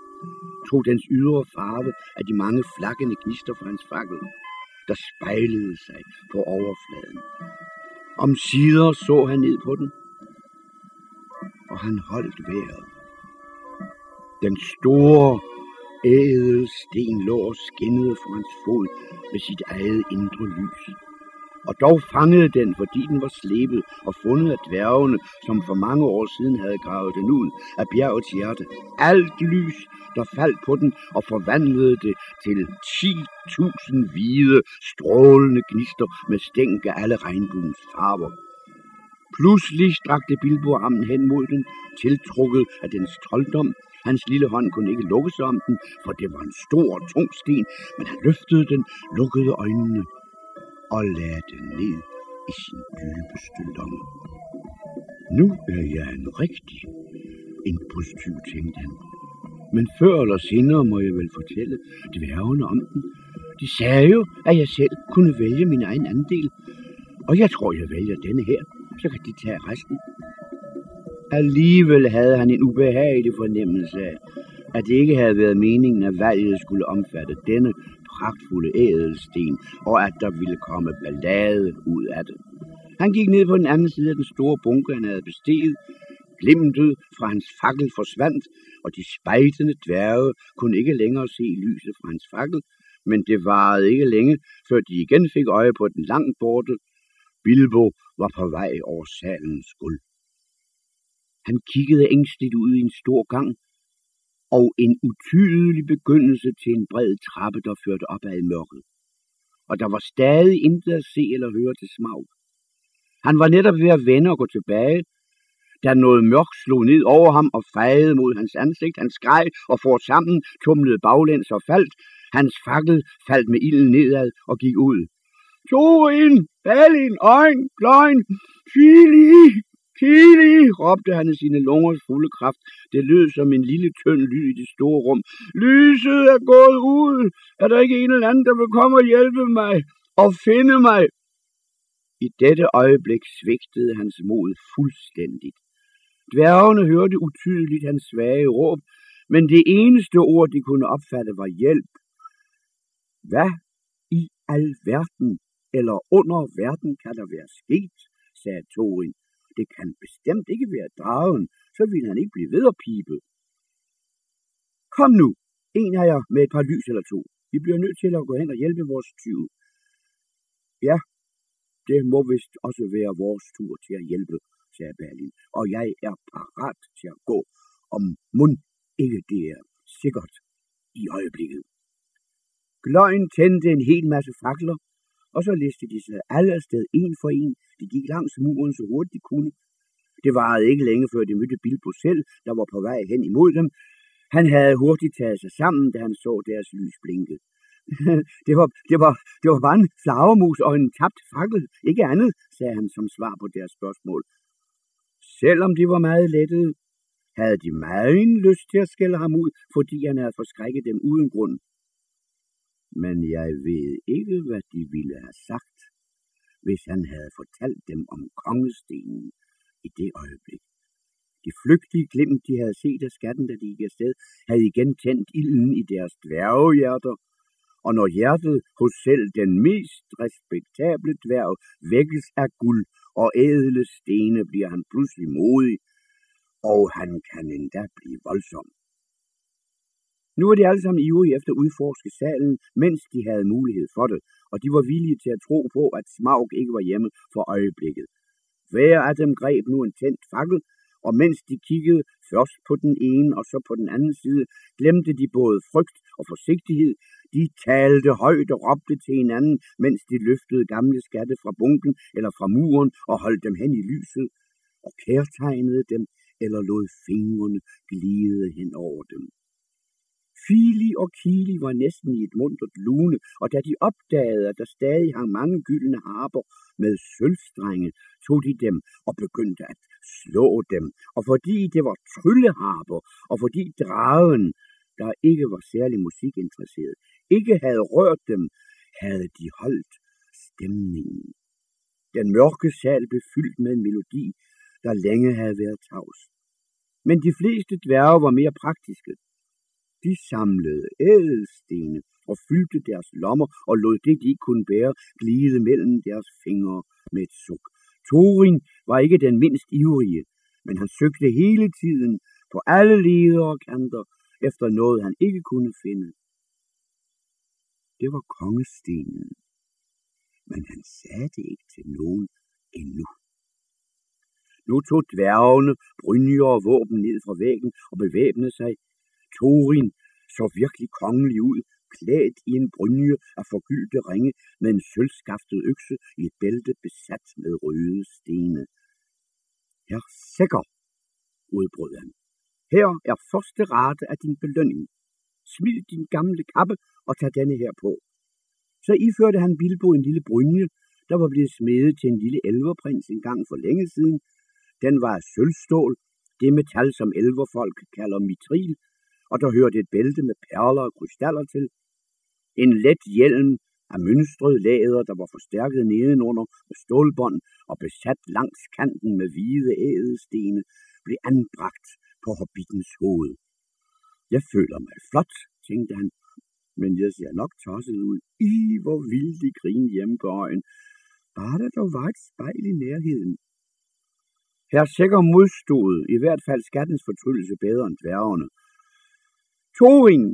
tog dens ydre farve af de mange flakkende gnister fra hans fakkel, der spejlede sig på overfladen. Om sider så han ned på den, og han holdt vejret. Den store, ædel sten lå og skinnede for hans fod med sit eget indre lys og dog fangede den, fordi den var slebet og fundet af dværgene, som for mange år siden havde gravet den ud af bjergets hjerte. Alt lys, der faldt på den og forvandlede det til 10.000 hvide, strålende gnister med stænk af alle regnbuens farver. Pludselig strakte Bilbo armen hen mod den, tiltrukket af dens trolddom. Hans lille hånd kunne ikke lukke sig om den, for det var en stor og tung sten, men han løftede den, lukkede øjnene og lagde den ned i sin dybeste lomme. Nu er jeg en rigtig indbrudstyv, tænkte han. Men før eller senere må jeg vel fortælle dværgene om den. De sagde jo, at jeg selv kunne vælge min egen andel. Og jeg tror, jeg vælger denne her, så kan de tage resten. Alligevel havde han en ubehagelig fornemmelse af, at det ikke havde været meningen, at valget skulle omfatte denne pragtfulde ædelsten, og at der ville komme ballade ud af det. Han gik ned på den anden side af den store bunke, han havde besteget. Glimtet fra hans fakkel forsvandt, og de spejtende dværge kunne ikke længere se lyset fra hans fakkel, men det varede ikke længe, før de igen fik øje på den langt borte. Bilbo var på vej over salens gulv. Han kiggede ængstligt ud i en stor gang, og en utydelig begyndelse til en bred trappe, der førte op ad mørket. Og der var stadig intet at se eller høre til smag. Han var netop ved at vende og gå tilbage, da noget mørk slog ned over ham og fejede mod hans ansigt. Han skreg og for sammen, tumlede baglæns og faldt. Hans fakkel faldt med ilden nedad og gik ud. Torin, Balin, Øjn, Pløjn, Fili, Kili, råbte han i sine lungers fulde kraft. Det lød som en lille tynd lyd i det store rum. Lyset er gået ud. Er der ikke en eller anden, der vil komme og hjælpe mig og finde mig? I dette øjeblik svigtede hans mod fuldstændigt. Dværgene hørte utydeligt hans svage råb, men det eneste ord, de kunne opfatte, var hjælp. Hvad i alverden eller under verden kan der være sket, sagde Torin. Det kan bestemt ikke være dragen, så ville han ikke blive ved at pibe. Kom nu, en af jer med et par lys eller to. Vi bliver nødt til at gå hen og hjælpe vores tyve. Ja, det må vist også være vores tur til at hjælpe, sagde Berlin, og jeg er parat til at gå, om mund ikke det er sikkert i øjeblikket. Gløjen tændte en hel masse fakler, og så listede de sig alle afsted en for en. De gik langs muren så hurtigt de kunne. Det varede ikke længe før de mødte Bilbo selv, der var på vej hen imod dem. Han havde hurtigt taget sig sammen, da han så deres lys blinke. det, var, det, var, det var bare en flagermus og en tabt fakkel, ikke andet, sagde han som svar på deres spørgsmål. Selvom de var meget lettede, havde de meget lyst til at skælde ham ud, fordi han havde forskrækket dem uden grund. Men jeg ved ikke, hvad de ville have sagt, hvis han havde fortalt dem om kongestenen i det øjeblik. De flygtige glimt, de havde set af skatten, da de gik afsted, havde igen tændt ilden i deres dværgehjerter, og når hjertet hos selv den mest respektable dværg vækkes af guld og ædle stene, bliver han pludselig modig, og han kan endda blive voldsom. Nu var de alle sammen ivrige efter at udforske salen, mens de havde mulighed for det, og de var villige til at tro på, at Smaug ikke var hjemme for øjeblikket. Hver af dem greb nu en tændt fakkel, og mens de kiggede først på den ene og så på den anden side, glemte de både frygt og forsigtighed. De talte højt og råbte til hinanden, mens de løftede gamle skatte fra bunken eller fra muren og holdt dem hen i lyset, og kærtegnede dem eller lod fingrene glide hen over dem. Fili og Kili var næsten i et muntert lune, og da de opdagede, at der stadig hang mange gyldne harper med sølvstrenge, tog de dem og begyndte at slå dem. Og fordi det var trylleharper, og fordi dragen, der ikke var særlig musikinteresseret, ikke havde rørt dem, havde de holdt stemningen. Den mørke sal blev fyldt med en melodi, der længe havde været tavs. Men de fleste dværge var mere praktiske. De samlede ædelstene og fyldte deres lommer og lod det, de ikke kunne bære, glide mellem deres fingre med et suk. Torin var ikke den mindst ivrige, men han søgte hele tiden på alle leder og kanter efter noget, han ikke kunne finde. Det var kongestenen, men han sagde det ikke til nogen endnu. Nu tog dværgene brynjer og våben ned fra væggen og bevæbnede sig. Torin så virkelig kongelig ud, klædt i en brynje af forgyldte ringe med en sølvskaftet økse i et bælte besat med røde stene. Her sikker, udbrød han. Her er første rate af din belønning. Smid din gamle kappe og tag denne her på. Så iførte han Bilbo en lille brynje, der var blevet smedet til en lille elverprins en gang for længe siden. Den var af sølvstål, det metal, som elverfolk kalder mitril, og der hørte et bælte med perler og krystaller til. En let hjelm af mønstret læder, der var forstærket nedenunder med stålbånd og besat langs kanten med hvide ædelstene, blev anbragt på hobbitens hoved. Jeg føler mig flot, tænkte han, men jeg ser nok tosset ud. I, hvor vildt de grin øjen. Bare der dog var et spejl i nærheden. Her sikker modstod i hvert fald skattens fortryllelse bedre end dværgene. Torin,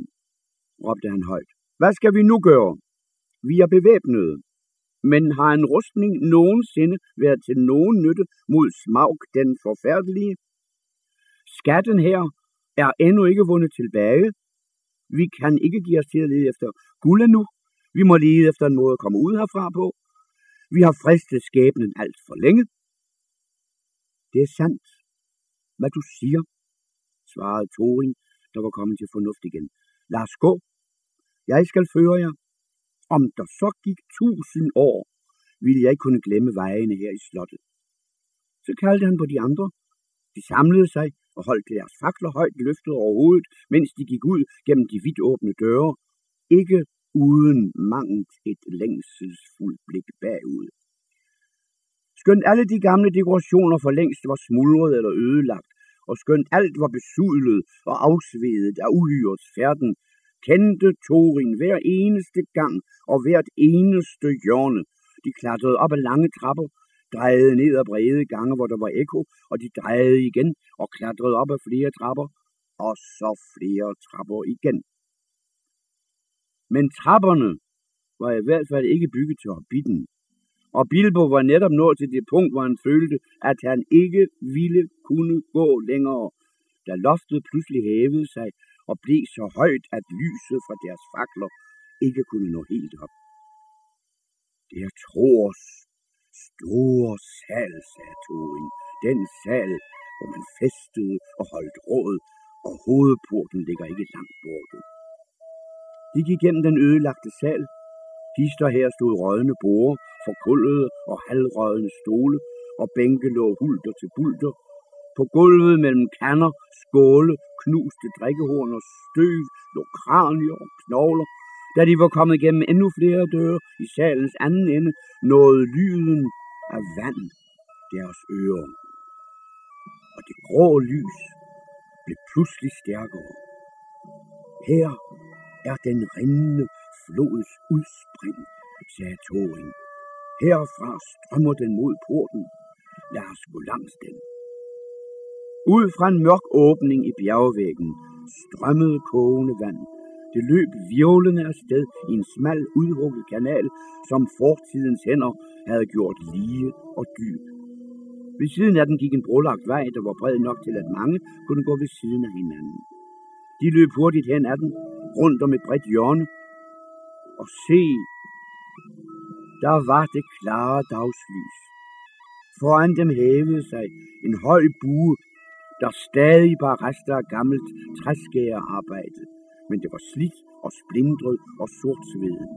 råbte han højt. Hvad skal vi nu gøre? Vi er bevæbnede. Men har en rustning nogensinde været til nogen nytte mod Smaug den forfærdelige? Skatten her er endnu ikke vundet tilbage. Vi kan ikke give os til at lede efter guld nu. Vi må lede efter en måde at komme ud herfra på. Vi har fristet skæbnen alt for længe. Det er sandt, hvad du siger, svarede Thorin, der var kommet til fornuft igen. Lad os gå. Jeg skal føre jer. Om der så gik tusind år, ville jeg ikke kunne glemme vejene her i slottet. Så kaldte han på de andre. De samlede sig og holdt deres fakler højt løftet over hovedet, mens de gik ud gennem de vidt åbne døre, ikke uden mangt et længselsfuldt blik bagud. Skønt alle de gamle dekorationer for længst var smuldret eller ødelagt, og skønt alt var besudlet og afsvedet af uhyrets færden, kendte Torin hver eneste gang og hvert eneste hjørne. De klatrede op ad lange trapper, drejede ned ad brede gange, hvor der var ekko, og de drejede igen og klatrede op ad flere trapper, og så flere trapper igen. Men trapperne var i hvert fald ikke bygget til hobbiten, og Bilbo var netop nået til det punkt, hvor han følte, at han ikke ville kunne gå længere, da loftet pludselig hævede sig og blev så højt, at lyset fra deres fakler ikke kunne nå helt op. Det er Thors store sal, sagde Thorin. Den sal, hvor man festede og holdt råd, og hovedporten ligger ikke langt borte. De gik gennem den ødelagte sal. Hister her stod rådne borer, forkullede og halvrødende stole, og bænke lå hulter til bulter. På gulvet mellem kanner, skåle, knuste drikkehorn og støv lå kranier og knogler. Da de var kommet gennem endnu flere døre i salens anden ende, nåede lyden af vand deres ører. Og det grå lys blev pludselig stærkere. Her er den rindende flods udspring, sagde Thorin. Herfra strømmer den mod porten. Lad os gå langs den. Ud fra en mørk åbning i bjergvæggen strømmede kogende vand. Det løb virvlende afsted i en smal, udhugget kanal, som fortidens hænder havde gjort lige og dyb. Ved siden af den gik en brolagt vej, der var bred nok til, at mange kunne gå ved siden af hinanden. De løb hurtigt hen ad den, rundt om et bredt hjørne, og se, der var det klare dagslys. Foran dem hævede sig en høj bue, der stadig var rester af gammelt træskærearbejde, men det var slidt og splindret og sortsveden.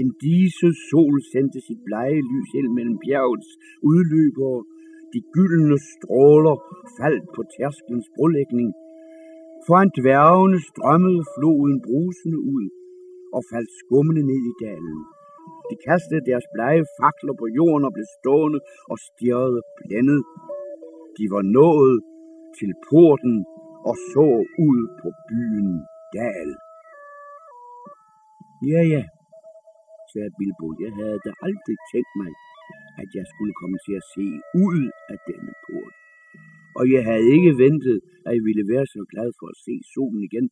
En diset sol sendte sit blege lys ind mellem bjergets udløbere. De gyldne stråler faldt på tærsklens brolægning. Foran dværgene strømmede floden brusende ud og faldt skummende ned i dalen. De kastede deres blege fakler på jorden og blev stående og stirrede blændet. De var nået til porten og så ud på byen Dal. Ja, ja, sagde Bilbo. Jeg havde da aldrig tænkt mig, at jeg skulle komme til at se ud af denne port. Og jeg havde ikke ventet, at jeg ville være så glad for at se solen igen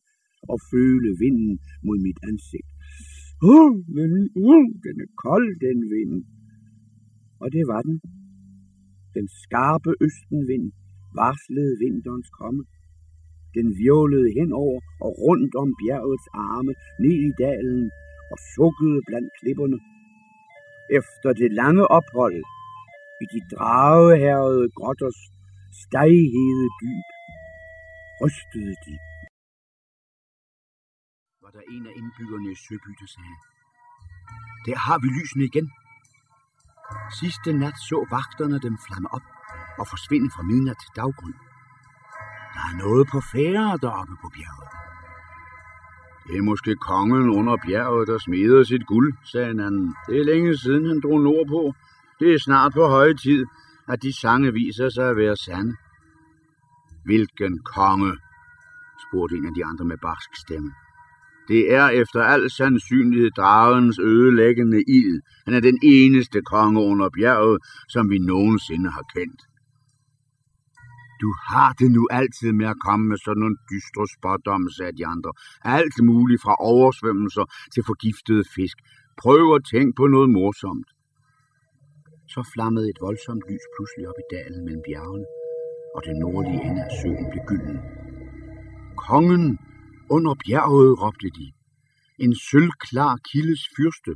og føle vinden mod mit ansigt. Uh, men uh, den er kold, den vind. Og det var den. Den skarpe østenvind varslede vinterens komme. Den virvlede henover og rundt om bjergets arme, ned i dalen og sukkede blandt klipperne. Efter det lange ophold i de dragehærede grotters stejhede dyb, rystede de. Var der en af indbyggerne i Søby, der sagde, der har vi lysene igen. Sidste nat så vagterne dem flamme op og forsvinde fra midnat til daggry. Der er noget på færre deroppe på bjerget. Det er måske kongen under bjerget, der smeder sit guld, sagde en anden. Det er længe siden, han drog nordpå. Det er snart på høje tid, at de sange viser sig at være sande. Hvilken konge? spurgte en af de andre med barsk stemme. Det er efter al sandsynlighed dragens ødelæggende ild. Han er den eneste konge under bjerget, som vi nogensinde har kendt. Du har det nu altid med at komme med sådan nogle dystre spådomme, sagde de andre. Alt muligt fra oversvømmelser til forgiftede fisk. Prøv at tænke på noget morsomt. Så flammede et voldsomt lys pludselig op i dalen mellem bjergene, og den nordlige ende af søen blev gylden. Kongen under bjerget, råbte de. En sølvklar kildes fyrste.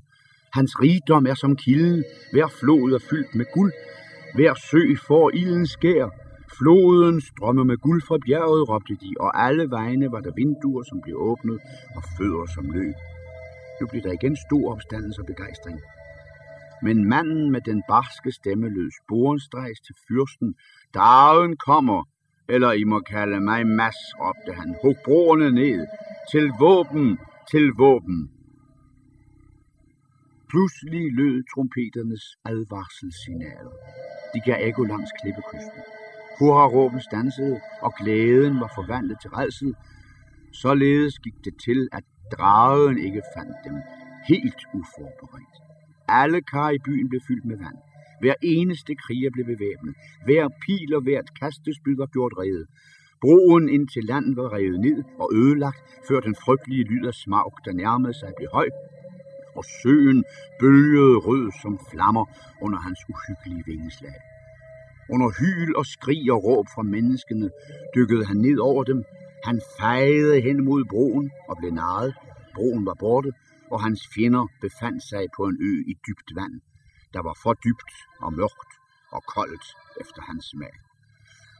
Hans rigdom er som kilden. Hver flod er fyldt med guld. Hver sø får ilden skær. Floden strømmer med guld fra bjerget, råbte de, og alle vegne var der vinduer, som blev åbnet, og fødder, som løb. Nu blev der igen stor opstandelse og begejstring. Men manden med den barske stemme lød sporenstrejs til fyrsten. Dagen kommer, eller I må kalde mig Mads, råbte han. Hug broerne ned. Til våben, til våben. Pludselig lød trompeternes advarselssignaler. De gav ekko langs klippekysten. Hurra-råben stansede, og glæden var forvandlet til redsel. Således gik det til, at dragen ikke fandt dem helt uforberedt. Alle kar i byen blev fyldt med vand. Hver eneste kriger blev bevæbnet. Hver pil og hvert kastespyd var gjort rede. Broen ind til land var revet ned og ødelagt, før den frygtelige lyd af smag, der nærmede sig, blev høj, og søen bølgede rød som flammer under hans uhyggelige vingeslag. Under hyl og skrig og råb fra menneskene dykkede han ned over dem. Han fejede hen mod broen og blev narret. Broen var borte, og hans fjender befandt sig på en ø i dybt vand, der var for dybt og mørkt og koldt efter hans smag.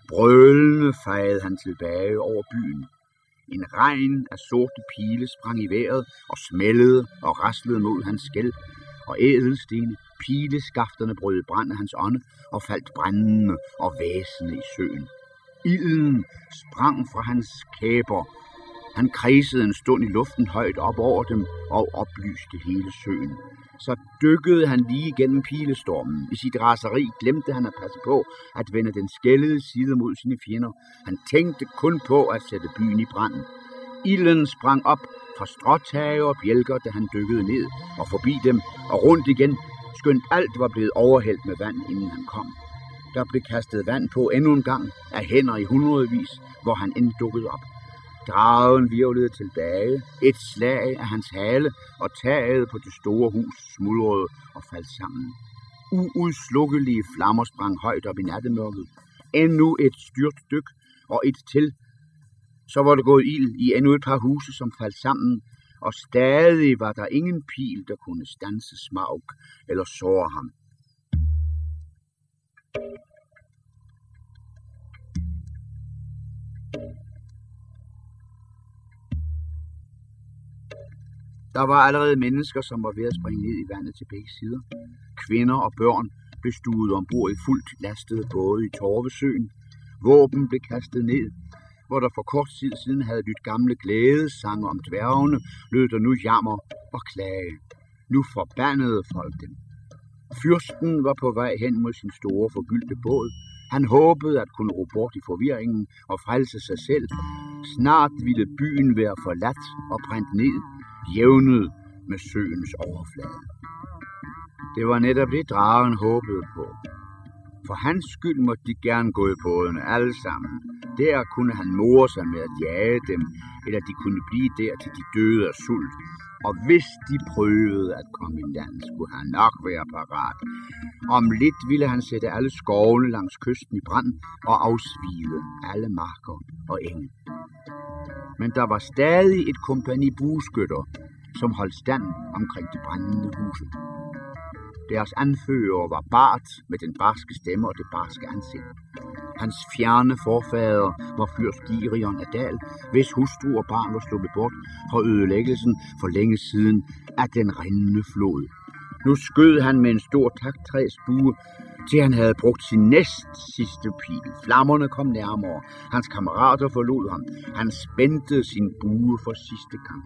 Brølende fejede han tilbage over byen. En regn af sorte pile sprang i vejret og smældede og raslede mod hans skæld, og ædelstene, pileskafterne brød brand af hans ånde og faldt brændende og væsende i søen. Ilden sprang fra hans kæber. Han kredsede en stund i luften højt op over dem og oplyste hele søen. Så dykkede han lige gennem pilestormen. I sit raseri glemte han at passe på at vende den skældede side mod sine fjender. Han tænkte kun på at sætte byen i brand. Ilden sprang op fra stråtage og bjælker, da han dykkede ned og forbi dem og rundt igen, skønt alt var blevet overhældt med vand, inden han kom. Der blev kastet vand på endnu en gang af hænder i hundredvis, hvor han end dukkede op. Dragen virvlede tilbage, et slag af hans hale, og taget på det store hus smuldrede og faldt sammen. Uudslukkelige flammer sprang højt op i nattemørket. Endnu et styrt dyk, og et til. Så var det gået ild i endnu et par huse, som faldt sammen, og stadig var der ingen pil, der kunne stanse Smaug eller såre ham. Der var allerede mennesker, som var ved at springe ned i vandet til begge sider. Kvinder og børn blev stuet ombord i fuldt lastede både i Torvesøen. Våben blev kastet ned, hvor der for kort tid siden havde lyttet gamle glædesange om dværgene, lød der nu jammer og klage. Nu forbandede folk dem. Fyrsten var på vej hen mod sin store forgyldte båd. Han håbede at kunne ro bort i forvirringen og frelse sig selv. Snart ville byen være forladt og brændt ned, jævnet med søens overflade. Det var netop det, dragen håbede på. For hans skyld måtte de gerne gå i bådene, alle sammen. Der kunne han more sig med at jage dem, eller de kunne blive der, til de døde af sult. Og hvis de prøvede at komme i land, skulle han nok være parat. Om lidt ville han sætte alle skovene langs kysten i brand og afsvide alle marker og enge. Men der var stadig et kompani bueskytter, som holdt stand omkring de brændende huse. Deres anfører var Bart med den barske stemme og det barske ansigt. Hans fjerne forfader var fyrst Girion af Dal, hvis hustru og barn var sluppet bort fra ødelæggelsen for længe siden af den rindende flod. Nu skød han med en stor taktræsbue, til han havde brugt sin næst sidste pil. Flammerne kom nærmere. Hans kammerater forlod ham. Han spændte sin bue for sidste gang.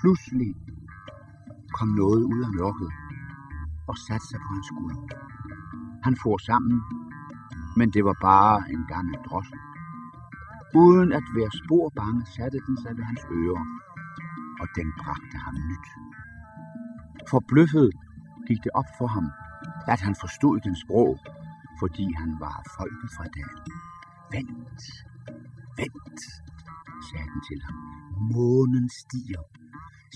Pludselig kom noget ud af mørket og satte sig på hans skulder. Han for sammen, men det var bare en gammel drossel. Uden at være spor bange, satte den sig ved hans ører, og den bragte ham nyt. Forbløffet gik det op for ham, at han forstod den sprog, fordi han var folket fra dalen. Vent, vent, sagde den til ham. Månen stiger.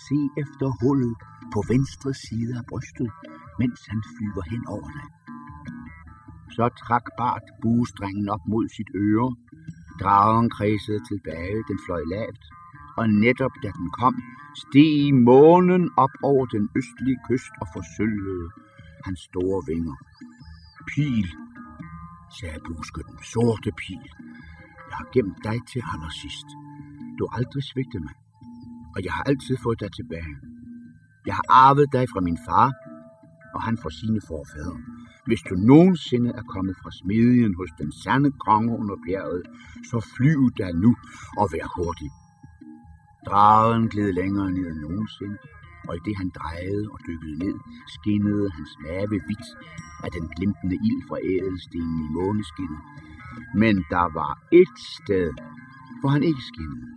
Se efter hullet på venstre side af brystet, mens han flyver hen over dig. Så trak Bart buestrengen op mod sit øre. Dragen kredsede tilbage, den fløj lavt, og netop da den kom, steg månen op over den østlige kyst og forsølvede hans store vinger. Pil, sagde bueskytten, sorte pil. Jeg har gemt dig til allersidst. Du har aldrig svigtet mig, og jeg har altid fået dig tilbage. Jeg har arvet dig fra min far, og han fra sine forfædre. Hvis du nogensinde er kommet fra smedjen hos den sande konge under bjerget, så flyv der nu og vær hurtig. Dragen gled længere ned end nogensinde, og i det han drejede og dykkede ned, skinnede hans lave hvidt af den glimtende ild fra ædelstenen i måneskinnet. Men der var et sted, hvor han ikke skinnede.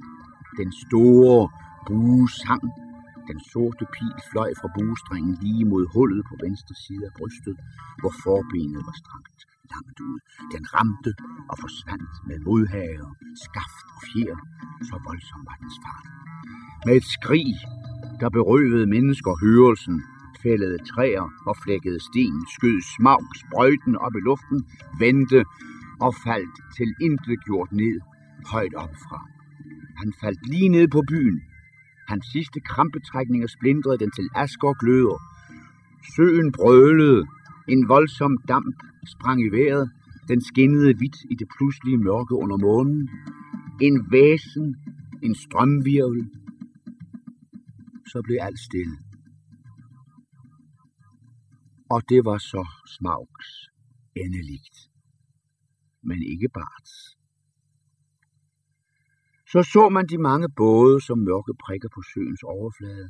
Den store bue sang. Den sorte pil fløj fra buestrengen lige mod hullet på venstre side af brystet, hvor forbenet var strakt langt ud. Den ramte og forsvandt med modhager, skaft og fjer, så voldsom var dens fart. Med et skrig, der berøvede mennesker hørelsen, fældede træer og flækkede sten, skød smag sprøjten op i luften, vendte og faldt til intet gjort ned, højt oppefra. Han faldt lige ned på byen. Hans sidste krampetrækninger splindrede den til asker og gløder. Søen brølede. En voldsom damp sprang i vejret. Den skinnede hvidt i det pludselige mørke under månen. en væsen, en strømvirvel. Så blev alt stille. Og det var så Smaugs endeligt, men ikke Barts. Så så man de mange både som mørke prikker på søens overflade,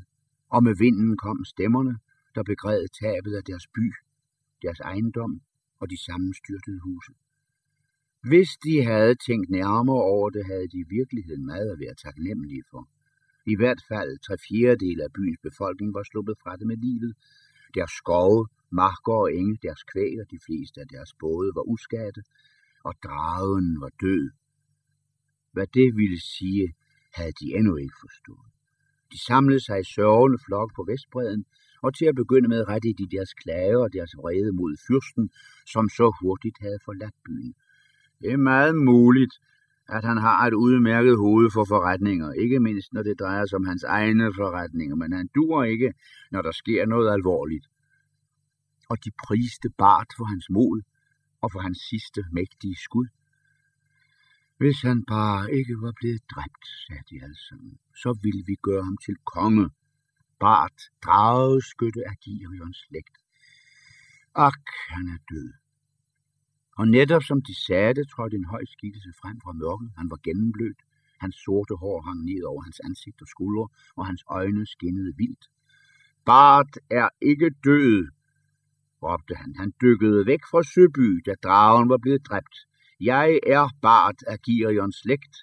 og med vinden kom stemmerne, der begred tabet af deres by, deres ejendom og de sammenstyrtede huse. Hvis de havde tænkt nærmere over det, havde de i virkeligheden meget at være taknemmelige for. I hvert fald tre fjerdedel af byens befolkning var sluppet fra det med livet. Deres skove, marker og enge, deres kvæg og de fleste af deres både var uskatte, og dragen var død. Hvad det ville sige, havde de endnu ikke forstået. De samlede sig i sørgende flok på Vestbreden, og til at begynde med rette de deres klager og deres vrede mod fyrsten, som så hurtigt havde forladt byen. Det er meget muligt, at han har et udmærket hoved for forretninger, ikke mindst når det drejer sig om hans egne forretninger, men han duer ikke, når der sker noget alvorligt. Og de priste Bart for hans mod og for hans sidste mægtige skud. Hvis han bare ikke var blevet dræbt, sagde de alle sammen, så ville vi gøre ham til konge. Bart, drageskytte af Girions slægt. Ak, han er død. Og netop som de sagde trådte en høj skikkelse frem fra mørken. Han var gennemblødt. Hans sorte hår hang ned over hans ansigt og skuldre, og hans øjne skinnede vildt. Bart er ikke død, råbte han. Han dykkede væk fra Søby, da dragen var blevet dræbt. Jeg er Bart af Girions slægt.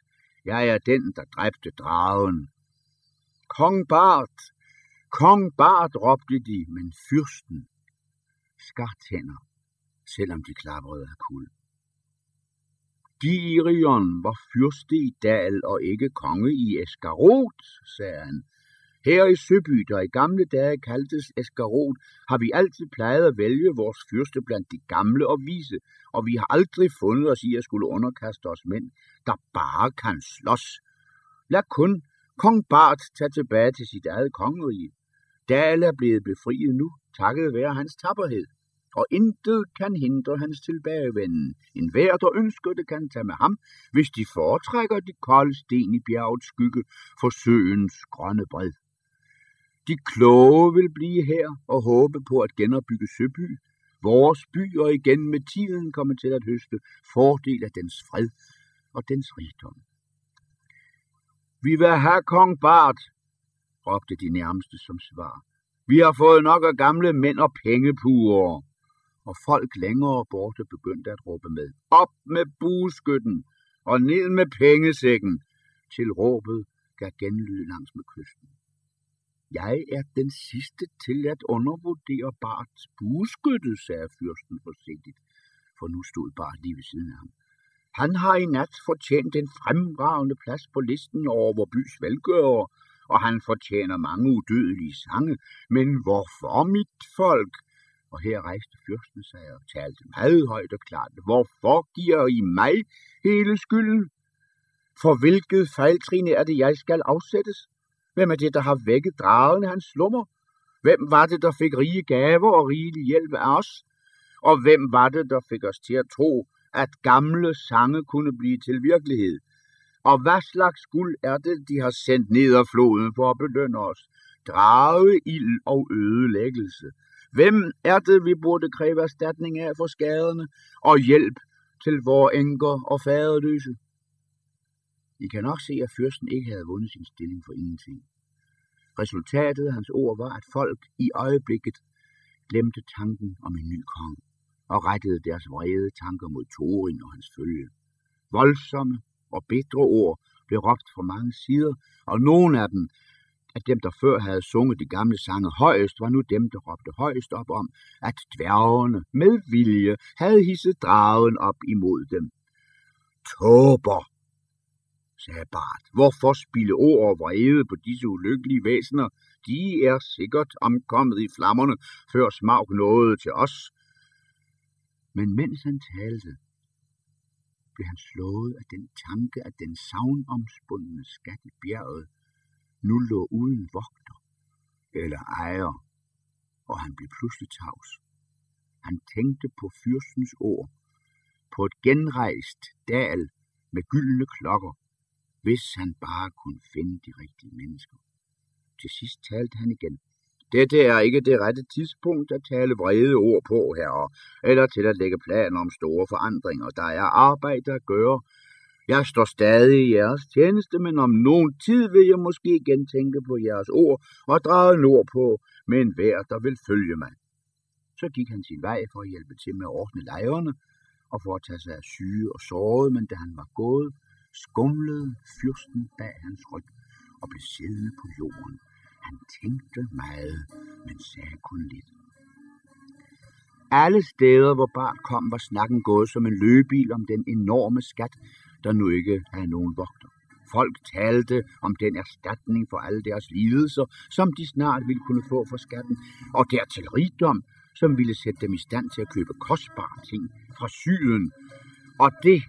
Jeg er den, der dræbte dragen. Kong Bart! Kong Bart, råbte de, men fyrsten skar tænder selvom de klaprede af kul. Girion var fyrste i Dal og ikke konge i Eskarot, sagde han. Her i Søby, der i gamle dage kaldtes Eskarot, har vi altid plejet at vælge vores fyrste blandt de gamle og vise, og vi har aldrig fundet os i at skulle underkaste os mænd, der bare kan slås. Lad kun kong Bart tage tilbage til sit eget kongerige. Dal er blevet befriet nu, takket være hans tapperhed og intet kan hindre hans tilbagevenden. En hver, der ønsker det, kan tage med ham, hvis de foretrækker de kolde sten i bjergets skygge for søens grønne bred. De kloge vil blive her og håbe på at genopbygge Søby, vores byer igen med tiden kommer til at høste fordel af dens fred og dens rigdom. Vi vil have kong Bart, råbte de nærmeste som svar. Vi har fået nok af gamle mænd og pengepuer og folk længere borte begyndte at råbe med. Op med bueskytten og ned med pengesækken, til råbet gav genlyd langs med kysten. Jeg er den sidste til at undervurdere Barts bueskytte, sagde fyrsten forsigtigt, for nu stod Bart lige ved siden af ham. Han har i nat fortjent en fremragende plads på listen over vor bys velgørere, og han fortjener mange udødelige sange. Men hvorfor, mit folk? Og her rejste fyrsten sig og talte meget højt og klart. Hvorfor giver I mig hele skylden? For hvilket fejltrin er det, jeg skal afsættes? Hvem er det, der har vækket dragen hans slummer? Hvem var det, der fik rige gaver og rigelig hjælp af os? Og hvem var det, der fik os til at tro, at gamle sange kunne blive til virkelighed? Og hvad slags guld er det, de har sendt ned af floden for at belønne os? Drage, ild og ødelæggelse. Hvem er det, vi burde kræve erstatning af for skaderne og hjælp til vores enker og faderløse? I kan nok se, at fyrsten ikke havde vundet sin stilling for ingenting. Resultatet af hans ord var, at folk i øjeblikket glemte tanken om en ny konge og rettede deres vrede tanker mod Thorin og hans følge. Voldsomme og bedre ord blev råbt fra mange sider, og nogle af dem at dem, der før havde sunget de gamle sange højest, var nu dem, der råbte højest op om, at dværgene med vilje havde hisset dragen op imod dem. Tåber, sagde Bart. Hvorfor spille ord og vrede på disse ulykkelige væsener? De er sikkert omkommet i flammerne, før smag nåede til os. Men mens han talte, blev han slået af den tanke, at den savnomspundne skat i bjerget nu lå uden vogter eller ejer, og han blev pludselig tavs. Han tænkte på fyrstens ord, på et genrejst dal med gyldne klokker, hvis han bare kunne finde de rigtige mennesker. Til sidst talte han igen. Dette er ikke det rette tidspunkt at tale vrede ord på, herre, eller til at lægge planer om store forandringer. Der er arbejde at gøre. Jeg står stadig i jeres tjeneste, men om nogen tid vil jeg måske gentænke på jeres ord og drage nord på med en vær, der vil følge mig. Så gik han sin vej for at hjælpe til med at ordne lejrene og for at tage sig af syge og sårede, men da han var gået, skumlede fyrsten bag hans ryg og blev siddende på jorden. Han tænkte meget, men sagde kun lidt. Alle steder, hvor Bart kom, var snakken gået som en løbebil om den enorme skat, der nu ikke havde nogen vogter. Folk talte om den erstatning for alle deres lidelser, som de snart ville kunne få for skatten, og dertil rigdom, som ville sætte dem i stand til at købe kostbare ting fra syden. Og det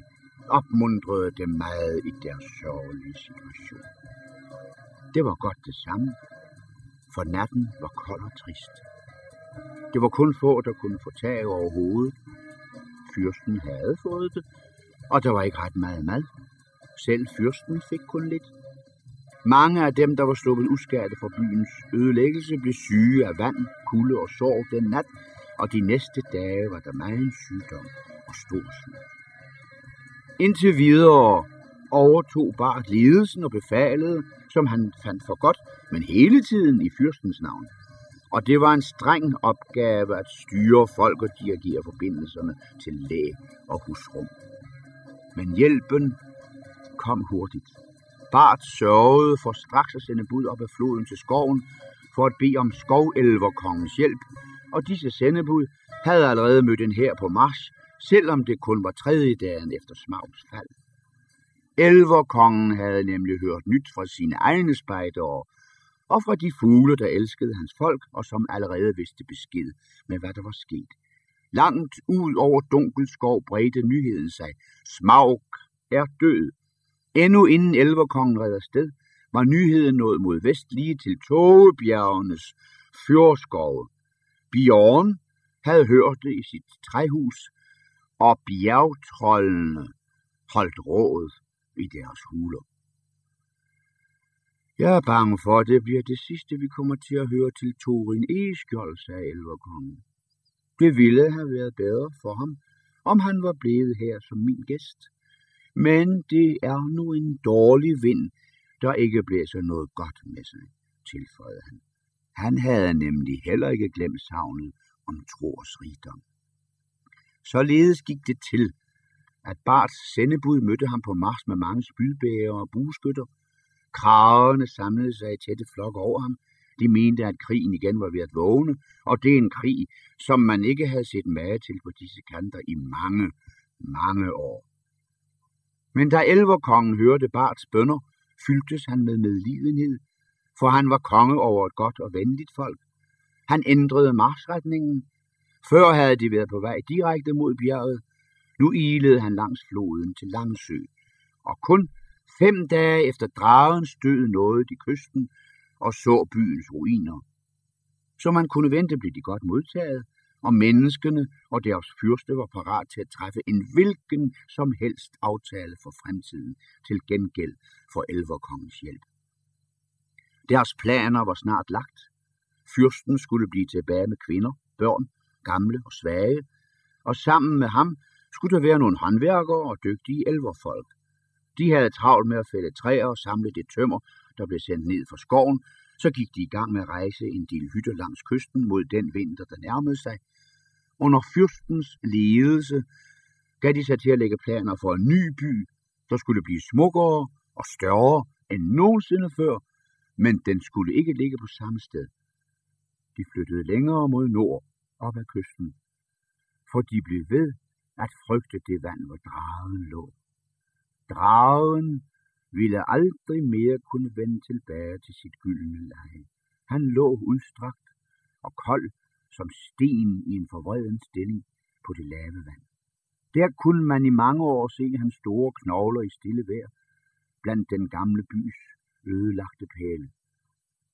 opmuntrede dem meget i deres sørgelige situation. Det var godt det samme, for natten var kold og trist. Det var kun få, der kunne få tag over hovedet. Fyrsten havde fået det, og der var ikke ret meget mad. Selv fyrsten fik kun lidt. Mange af dem, der var sluppet uskærte fra byens ødelæggelse, blev syge af vand, kulde og sorg den nat, og de næste dage var der meget sygdom og stor sygdom. Indtil videre overtog Bart ledelsen og befalede, som han fandt for godt, men hele tiden i fyrstens navn. Og det var en streng opgave at styre folk og dirigere forbindelserne til læg og husrum. Men hjælpen kom hurtigt. Bart sørgede for straks at sende bud op ad floden til skoven for at bede om skovelverkongens hjælp, og disse sendebud havde allerede mødt en her på Mars, selvom det kun var tredje dagen efter Smavs fald. Elverkongen havde nemlig hørt nyt fra sine egne spejdere, og fra de fugle, der elskede hans folk, og som allerede vidste besked med, hvad der var sket. Langt ud over Dunkelskov bredte nyheden sig. Smaug er død. Endnu inden elverkongen redder sted, var nyheden nået mod vest lige til Togebjergenes fjordskove. Bjørn havde hørt det i sit træhus, og bjergtrollene holdt råd i deres huler. Jeg er bange for, at det bliver det sidste, vi kommer til at høre til Torin Eskjold, sagde elverkongen. Det ville have været bedre for ham, om han var blevet her som min gæst. Men det er nu en dårlig vind, der ikke blæser noget godt med sig, tilføjede han. Han havde nemlig heller ikke glemt savnet om Troers rigdom. Således gik det til, at Barts sendebud mødte ham på Mars med mange spydbæger og bueskytter. Kravene samlede sig i tætte flok over ham. De mente, at krigen igen var ved at vågne, og det er en krig, som man ikke havde set mage til på disse kanter i mange, mange år. Men da elverkongen hørte Barts bønder, fyldtes han med medlidenhed, for han var konge over et godt og venligt folk. Han ændrede marsretningen. Før havde de været på vej direkte mod bjerget. Nu ilede han langs floden til Langsø. Og kun fem dage efter dragens død nåede de kysten og så byens ruiner. Som man kunne vente, blev de godt modtaget, og menneskene og deres fyrste var parat til at træffe en hvilken som helst aftale for fremtiden til gengæld for elverkongens hjælp. Deres planer var snart lagt. Fyrsten skulle blive tilbage med kvinder, børn, gamle og svage, og sammen med ham skulle der være nogle håndværkere og dygtige elverfolk. De havde travlt med at fælde træer og samle det tømmer, der blev sendt ned fra skoven, så gik de i gang med at rejse en del hytter langs kysten mod den vinter, der nærmede sig. Under fyrstens ledelse gav de sig til at lægge planer for en ny by, der skulle blive smukkere og større end nogensinde før, men den skulle ikke ligge på samme sted. De flyttede længere mod nord, op ad kysten, for de blev ved at frygte det vand, hvor dragen lå. Dragen ville aldrig mere kunne vende tilbage til sit gyldne leje. Han lå udstrakt og kold som sten i en forvreden stilling på det lave vand. Der kunne man i mange år se hans store knogler i stille vejr blandt den gamle bys ødelagte pæle.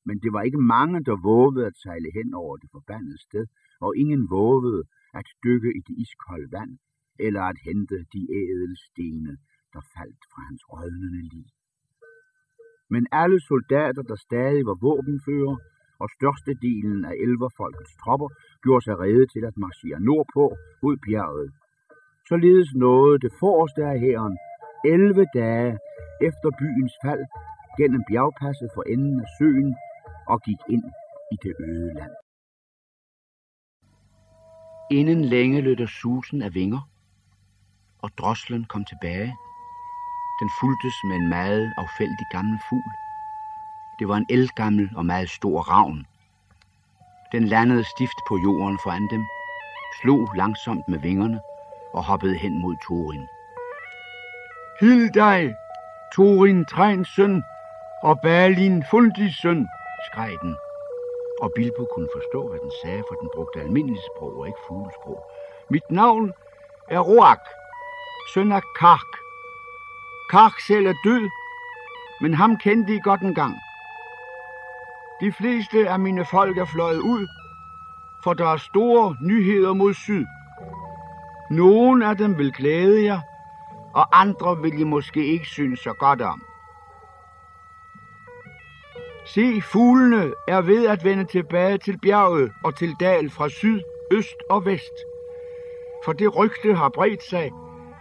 Men det var ikke mange, der vågede at sejle hen over det forbandede sted, og ingen vågede at dykke i det iskolde vand, eller at hente de ædelstene, der faldt fra hans rødnende lig. Men alle soldater, der stadig var våbenfører, og størstedelen af elverfolkets tropper gjorde sig rede til at marchere nordpå mod bjerget. Således nåede det forreste af hæren 11 dage efter byens fald gennem bjergpasset for enden af søen og gik ind i det øde land. Inden længe lød der susen af vinger, og droslen kom tilbage. Den fuldtes med en meget affældig gammel fugl. Det var en elgammel og meget stor ravn. Den landede stift på jorden foran dem, slog langsomt med vingerne og hoppede hen mod Torin. Hild dig, Torin Trejns søn og Balin Fundis søn, skreg den. Og Bilbo kunne forstå, hvad den sagde, for den brugte almindeligt sprog og ikke fuglesprog. Mit navn er Roak, søn af Kark. Kark selv er død, men ham kendte I godt engang. De fleste af mine folk er fløjet ud, for der er store nyheder mod syd. Nogle af dem vil glæde jer, og andre vil I måske ikke synes så godt om. Se, fuglene er ved at vende tilbage til bjerget og til dal fra syd, øst og vest. For det rygte har bredt sig,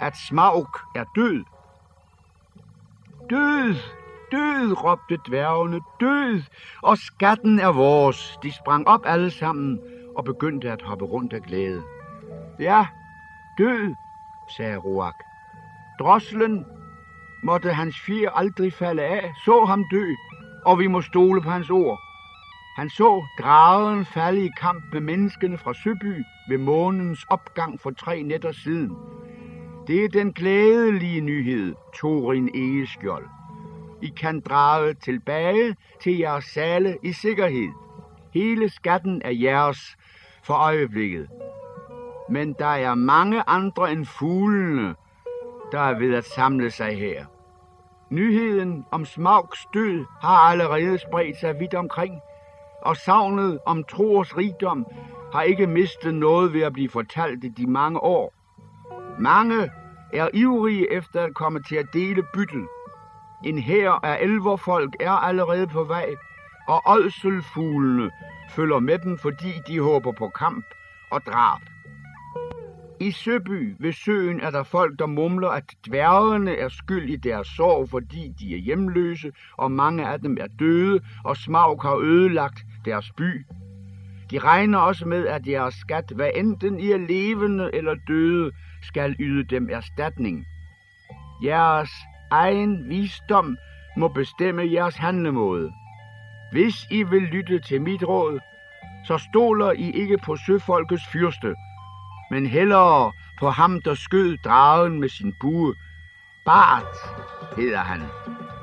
at Smaug er død. Død, død, råbte dværgene, død, og skatten er vores. De sprang op alle sammen og begyndte at hoppe rundt af glæde. Ja, død, sagde Roak. Droslen måtte hans fjer aldrig falde af, så ham dø, og vi må stole på hans ord. Han så dragen falde i kamp med menneskene fra Søby ved månens opgang for tre nætter siden. Det er den glædelige nyhed, Torin Egeskjold. I kan drage tilbage til jeres sale i sikkerhed. Hele skatten er jeres for øjeblikket. Men der er mange andre end fuglene, der er ved at samle sig her. Nyheden om Smaugs død har allerede spredt sig vidt omkring, og savnet om Troers rigdom har ikke mistet noget ved at blive fortalt i de mange år. Mange er ivrige efter at komme til at dele byttet. En hær af elverfolk er allerede på vej, og ådselfuglene følger med dem, fordi de håber på kamp og drab. I Søby ved søen er der folk, der mumler, at dværgene er skyld i deres sorg, fordi de er hjemløse, og mange af dem er døde, og smag har ødelagt deres by. De regner også med, at jeres skat, hvad enten I er levende eller døde, skal yde dem erstatning. Jeres egen visdom må bestemme jeres handlemåde. Hvis I vil lytte til mit råd, så stoler I ikke på søfolkets fyrste, men hellere på ham, der skød dragen med sin bue. Bart hedder han.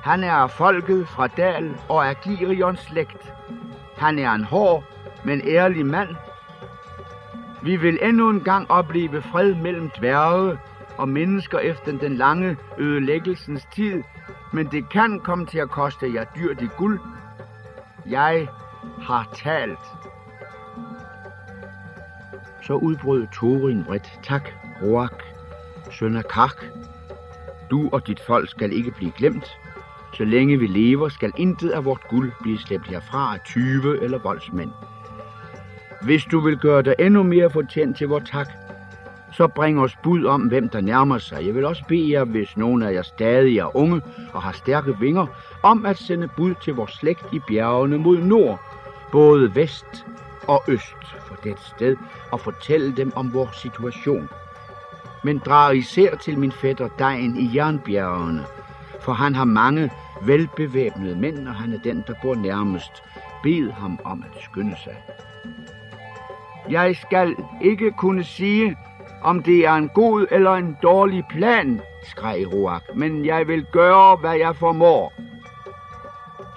Han er folket fra Dal og er Girions slægt. Han er en hård, men ærlig mand. Vi vil endnu en gang opleve fred mellem dværge og mennesker efter den lange ødelæggelsens tid, men det kan komme til at koste jer dyrt i guld. Jeg har talt. Så udbrød Thorin vredt, tak, Roak, søn af Kark. Du og dit folk skal ikke blive glemt. Så længe vi lever, skal intet af vort guld blive slæbt herfra af tyve eller voldsmænd. Hvis du vil gøre dig endnu mere fortjent til vor tak, så bring os bud om, hvem der nærmer sig. Jeg vil også bede jer, hvis nogen af jer stadig er unge og har stærke vinger, om at sende bud til vores slægt i bjergene mod nord, både vest og øst for det sted, og fortælle dem om vores situation. Men drag især til min fætter Dejen i Jernbjergene, for han har mange velbevæbnede mænd, og han er den, der bor nærmest. Bed ham om at skynde sig. Jeg skal ikke kunne sige, om det er en god eller en dårlig plan, skreg Roak, men jeg vil gøre, hvad jeg formår.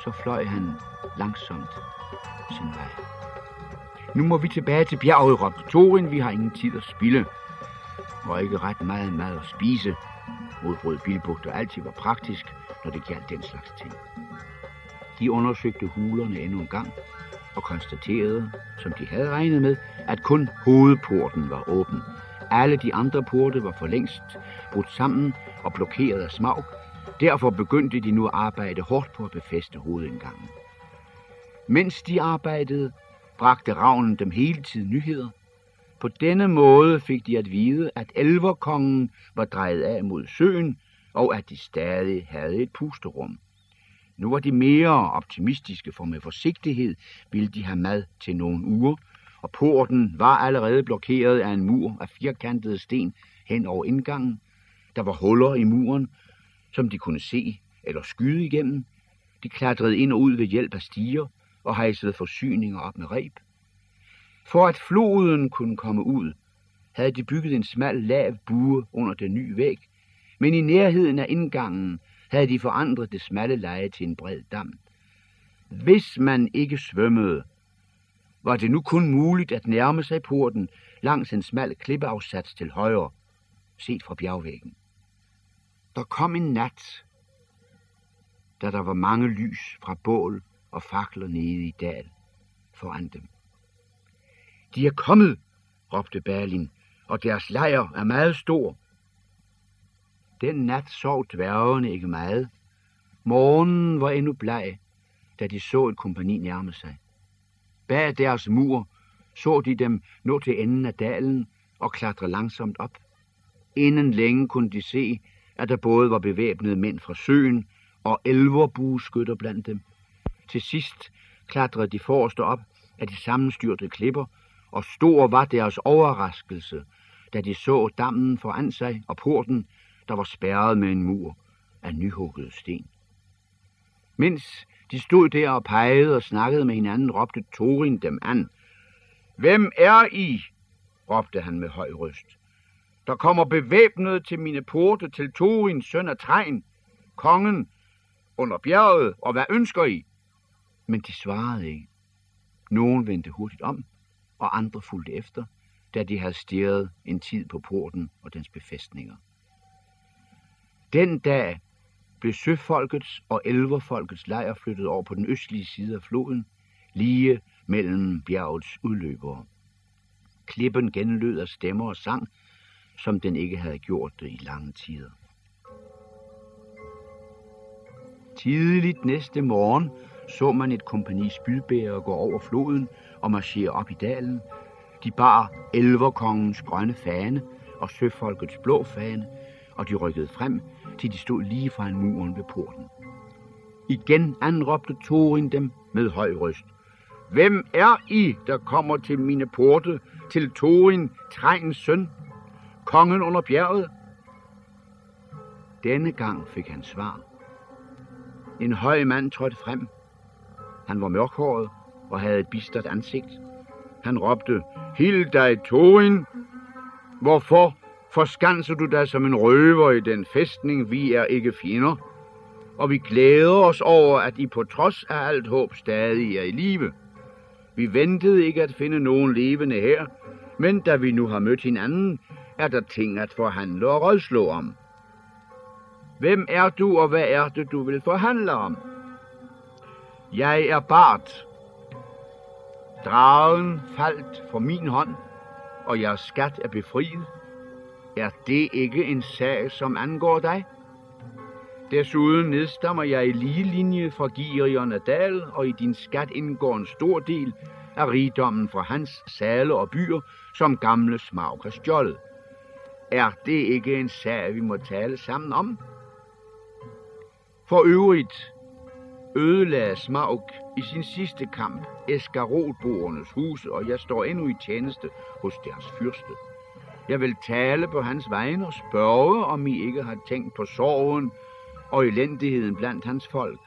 Så fløj han langsomt sin vej. Nu må vi tilbage til bjerget, råbte Torin. Vi har ingen tid at spille. Og ikke ret meget mad at spise, modbrød Bilbo, der altid var praktisk, når det gjaldt den slags ting. De undersøgte hulerne endnu en gang, og konstaterede, som de havde regnet med, at kun hovedporten var åben. Alle de andre porte var for længst brudt sammen og blokeret af smag, Derfor begyndte de nu at arbejde hårdt på at befeste hovedindgangen. Mens de arbejdede, bragte ravnen dem hele tiden nyheder. På denne måde fik de at vide, at elverkongen var drejet af mod søen, og at de stadig havde et pusterum. Nu var de mere optimistiske, for med forsigtighed ville de have mad til nogle uger, og porten var allerede blokeret af en mur af firkantede sten hen over indgangen. Der var huller i muren, som de kunne se eller skyde igennem. De klatrede ind og ud ved hjælp af stiger og hejsede forsyninger op med reb. For at floden kunne komme ud, havde de bygget en smal lav bue under den nye væg, men i nærheden af indgangen havde de forandret det smalle leje til en bred dam. Hvis man ikke svømmede, var det nu kun muligt at nærme sig porten langs en smal klippeafsats til højre, set fra bjergvæggen. Der kom en nat, da der var mange lys fra bål og fakler nede i dal foran dem. De er kommet, råbte Berlin, og deres lejr er meget stor. Den nat sov dværgene ikke meget. Morgenen var endnu bleg, da de så et kompani nærme sig. Bag deres mur så de dem nå til enden af dalen og klatre langsomt op. Inden længe kunne de se, at der både var bevæbnede mænd fra søen og elverbueskytter blandt dem. Til sidst klatrede de forreste op af de sammenstyrte klipper, og stor var deres overraskelse, da de så dammen foran sig og porten, der var spærret med en mur af nyhuggede sten. Mens de stod der og pegede og snakkede med hinanden, råbte Torin dem an. Hvem er I? råbte han med høj røst. Der kommer bevæbnet til mine porte til Torins søn af Træn, kongen, under bjerget, og hvad ønsker I? Men de svarede ikke. Nogen vendte hurtigt om, og andre fulgte efter, da de havde stirret en tid på porten og dens befæstninger. Den dag blev søfolkets og elverfolkets lejr flyttet over på den østlige side af floden, lige mellem bjergets udløbere. Klippen genlød af stemmer og sang, som den ikke havde gjort det i lange tider. Tidligt næste morgen så man et kompani spydbærer gå over floden og marchere op i dalen. De bar elverkongens grønne fane og søfolkets blå fane, og de rykkede frem, til de stod lige fra muren ved porten. Igen anråbte Thorin dem med høj røst. Hvem er I, der kommer til mine porte, til Thorin, Trejns søn, kongen under bjerget? Denne gang fik han svar. En høj mand trådte frem. Han var mørkhåret og havde et bistert ansigt. Han råbte, Hild dig, Thorin! Hvorfor forskanser du dig som en røver i den fæstning? Vi er ikke fjender. Og vi glæder os over, at I på trods af alt håb stadig er i live. Vi ventede ikke at finde nogen levende her, men da vi nu har mødt hinanden, er der ting at forhandle og rådslå om. Hvem er du, og hvad er det, du vil forhandle om? Jeg er Bart. Dragen faldt for min hånd, og jeres skat er befriet. Er det ikke en sag, som angår dig? Desuden nedstammer jeg i lige linje fra Girion af Dal, og i din skat indgår en stor del af rigdommen fra hans sale og byer, som gamle Smaug har stjålet. Er det ikke en sag, vi må tale sammen om? For øvrigt ødelagde Smaug i sin sidste kamp eskarotboernes huse, og jeg står endnu i tjeneste hos deres fyrste. Jeg vil tale på hans vegne og spørge, om I ikke har tænkt på sorgen og elendigheden blandt hans folk.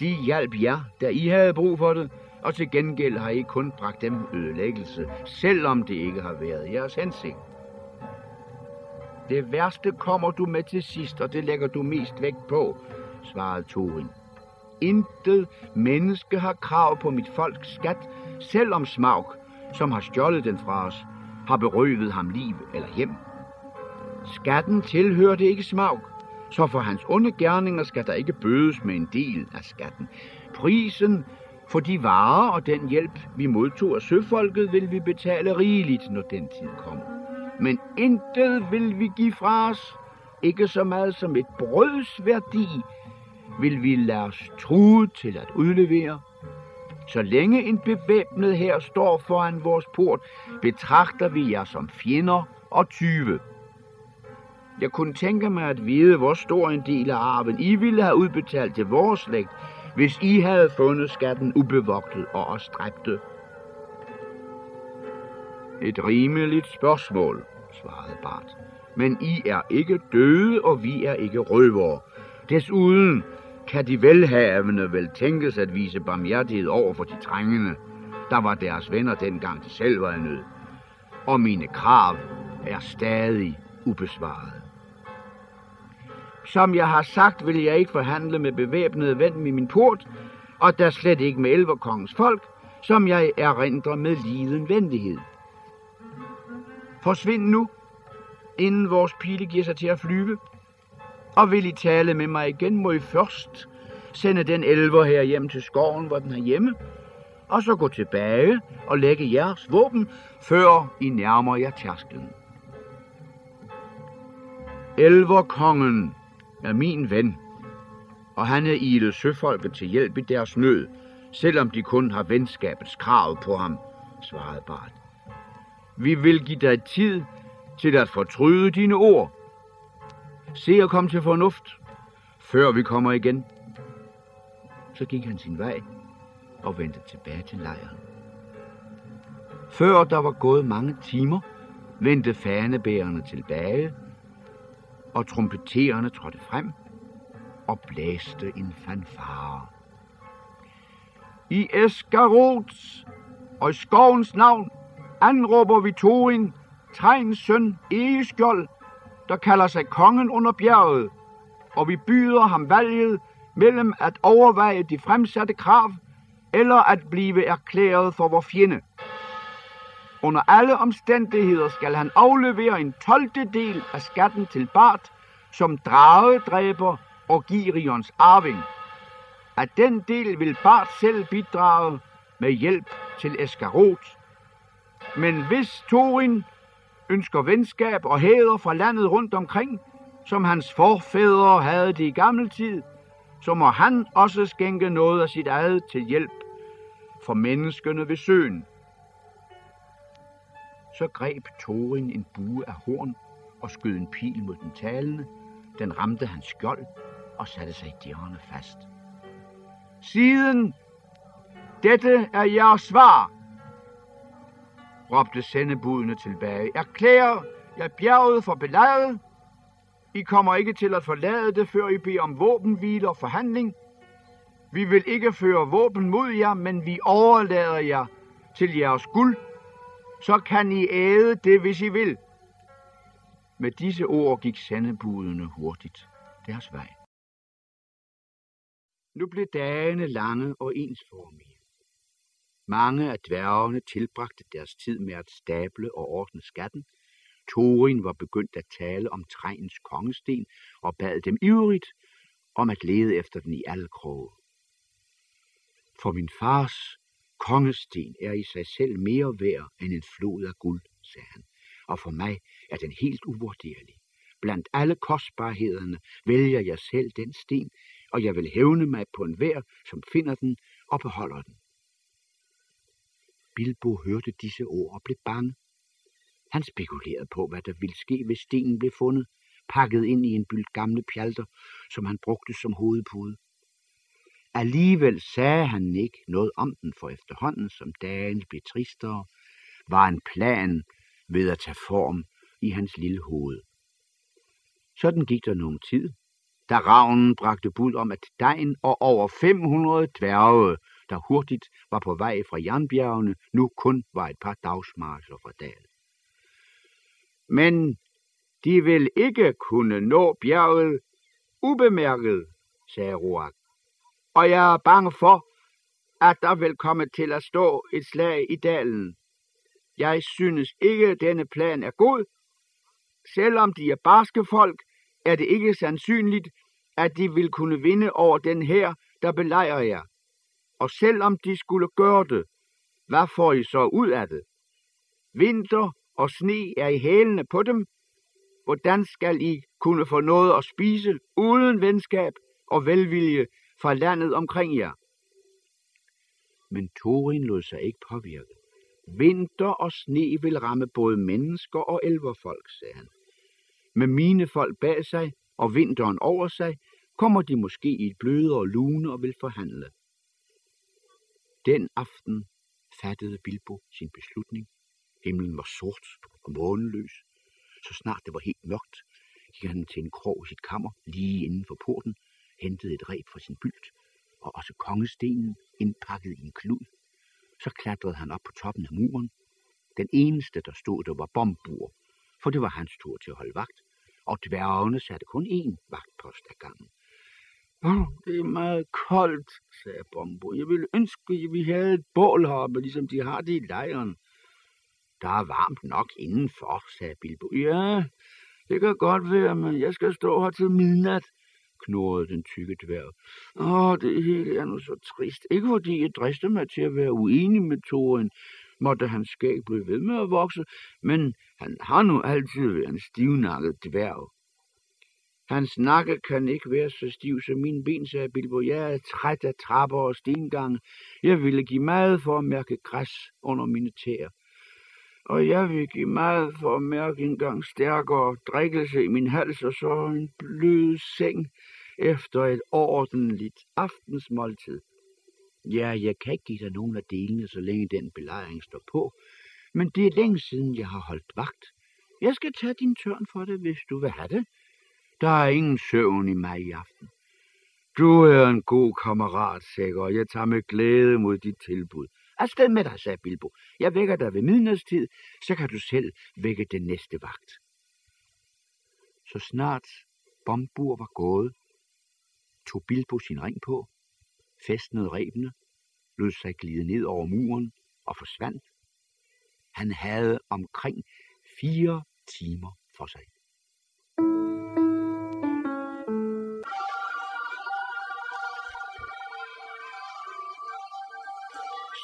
De hjalp jer, da I havde brug for det, og til gengæld har I kun bragt dem ødelæggelse, selvom det ikke har været jeres hensigt. Det værste kommer du med til sidst, og det lægger du mest vægt på, svarede Torin. Intet menneske har krav på mit folks skat, selvom Smaug, som har stjålet den fra os, har berøvet ham liv eller hjem. Skatten tilhørte ikke Smaug, så for hans onde gerninger skal der ikke bødes med en del af skatten. Prisen for de varer og den hjælp, vi modtog af søfolket, vil vi betale rigeligt, når den tid kommer. Men intet vil vi give fra os, ikke så meget som et brøds værdi, vil vi lade os true til at udlevere. Så længe en bevæbnet her står foran vores port, betragter vi jer som fjender og tyve. Jeg kunne tænke mig at vide, hvor stor en del af arven I ville have udbetalt til vores slægt, hvis I havde fundet skatten ubevogtet og os dræbte. Et rimeligt spørgsmål, svarede Bart. Men I er ikke døde, og vi er ikke røvere. Desuden kan de velhavende vel tænkes at vise barmhjertighed over for de trængende, der var deres venner dengang de selv var i nød. Og mine krav er stadig ubesvaret. Som jeg har sagt, vil jeg ikke forhandle med bevæbnede ven i min port, og der slet ikke med elverkongens folk, som jeg erindrer med liden venlighed. Forsvind nu, inden vores pile giver sig til at flyve. Og vil I tale med mig igen, må I først sende den elver her hjem til skoven, hvor den er hjemme, og så gå tilbage og lægge jeres våben, før I nærmer jer tærsklen. Elverkongen er min ven, og han er ilet søfolket til hjælp i deres nød, selvom de kun har venskabets krav på ham, svarede Bart. Vi vil give dig tid til at fortryde dine ord. Se og kom til fornuft, før vi kommer igen. Så gik han sin vej og vendte tilbage til lejren. Før der var gået mange timer, vendte fanebærerne tilbage, og trompetererne trådte frem og blæste en fanfare. I Eskarots og i skovens navn anråber vi Torin, Trejns søn Egeskjold, der kalder sig kongen under bjerget, og vi byder ham valget mellem at overveje de fremsatte krav, eller at blive erklæret for vor fjende. Under alle omstændigheder skal han aflevere en 12. del af skatten til Bart, som dragedræber og Girions arving. At den del vil Bart selv bidrage med hjælp til Eskarot. Men hvis Thorin ønsker venskab og hæder fra landet rundt omkring, som hans forfædre havde det i gammel tid, så må han også skænke noget af sit eget til hjælp for menneskene ved søen. Så greb Thorin en bue af horn og skød en pil mod den talende. Den ramte hans skjold og satte sig i dørene fast. Siden, dette er jeres svar, råbte sendebudene tilbage. Erklærer jeg bjerget for belejret. I kommer ikke til at forlade det, før I beder om våbenhvile og forhandling. Vi vil ikke føre våben mod jer, men vi overlader jer til jeres guld. Så kan I æde det, hvis I vil. Med disse ord gik sendebudene hurtigt deres vej. Nu blev dagene lange og ensformige. Mange af dværgene tilbragte deres tid med at stable og ordne skatten. Thorin var begyndt at tale om træens kongesten og bad dem ivrigt om at lede efter den i alle kroge. For min fars kongesten er i sig selv mere værd end en flod af guld, sagde han, og for mig er den helt uvurderlig. Blandt alle kostbarhederne vælger jeg selv den sten, og jeg vil hævne mig på en vær, som finder den og beholder den. Bilbo hørte disse ord og blev bange. Han spekulerede på, hvad der ville ske, hvis stenen blev fundet, pakket ind i en byld gamle pjalter, som han brugte som hovedpude. Alligevel sagde han ikke noget om den, for efterhånden, som dagen blev tristere, var en plan ved at tage form i hans lille hoved. Sådan gik der nogen tid, da ravnen bragte bud om, at dejen og over 500 dværge der hurtigt var på vej fra jernbjergene, nu kun var et par dagsmarscher fra dalen. Men de vil ikke kunne nå bjerget ubemærket, sagde Roak. Og jeg er bange for, at der vil komme til at stå et slag i dalen. Jeg synes ikke, at denne plan er god. Selvom de er barske folk, er det ikke sandsynligt, at de vil kunne vinde over den her, der belejrer jer. Og selvom de skulle gøre det, hvad får I så ud af det? Vinter og sne er i hælene på dem, Hvordan skal I kunne få noget at spise uden venskab og velvilje fra landet omkring jer? Men Torin lod sig ikke påvirke. Vinter og sne vil ramme både mennesker og elverfolk, sagde han. Med mine folk bag sig og vinteren over sig, kommer de måske i et blødere lune og vil forhandle. Den aften fattede Bilbo sin beslutning. Himlen var sort og måneløs. Så snart det var helt mørkt, gik han til en krog i sit kammer lige inden for porten, hentede et reb fra sin bylt og også kongestenen indpakket i en klud. Så klatrede han op på toppen af muren. Den eneste, der stod der, var Bombur, for det var hans tur til at holde vagt, og dværgene satte kun én vagtpost ad gangen. Det er meget koldt, sagde Bombo. Jeg ville ønske, at vi havde et bål heroppe, ligesom de har det i lejren. Der er varmt nok indenfor, sagde Bilbo. Ja, det kan godt være, men jeg skal stå her til midnat, knurrede den tykke dværg. Åh, det hele er nu så trist. Ikke fordi jeg drister mig til at være uenig med Toren, måtte hans skæg blive ved med at vokse, men han har nu altid været en stivnakket dværg. Hans nakke kan ikke være så stiv som min ben, sagde Bilbo. Jeg er træt af trapper og stengange. Jeg ville give meget for at mærke græs under mine tæer. Og jeg vil give meget for at mærke en gang stærkere drikkelse i min hals og så en blød seng efter et ordentligt aftensmåltid. Ja, jeg kan ikke give dig nogen af delene, så længe den belejring står på, men det er længe siden, jeg har holdt vagt. Jeg skal tage din tørn for det, hvis du vil have det. Der er ingen søvn i mig i aften. Du er en god kammerat, Sækker, og jeg tager med glæde mod dit tilbud. Afsted med dig, sagde Bilbo. Jeg vækker dig ved midnadstid, så kan du selv vække den næste vagt. Så snart Bombur var gået, tog Bilbo sin ring på, festnede rebene, lod sig glide ned over muren og forsvandt. Han havde omkring fire timer for sig.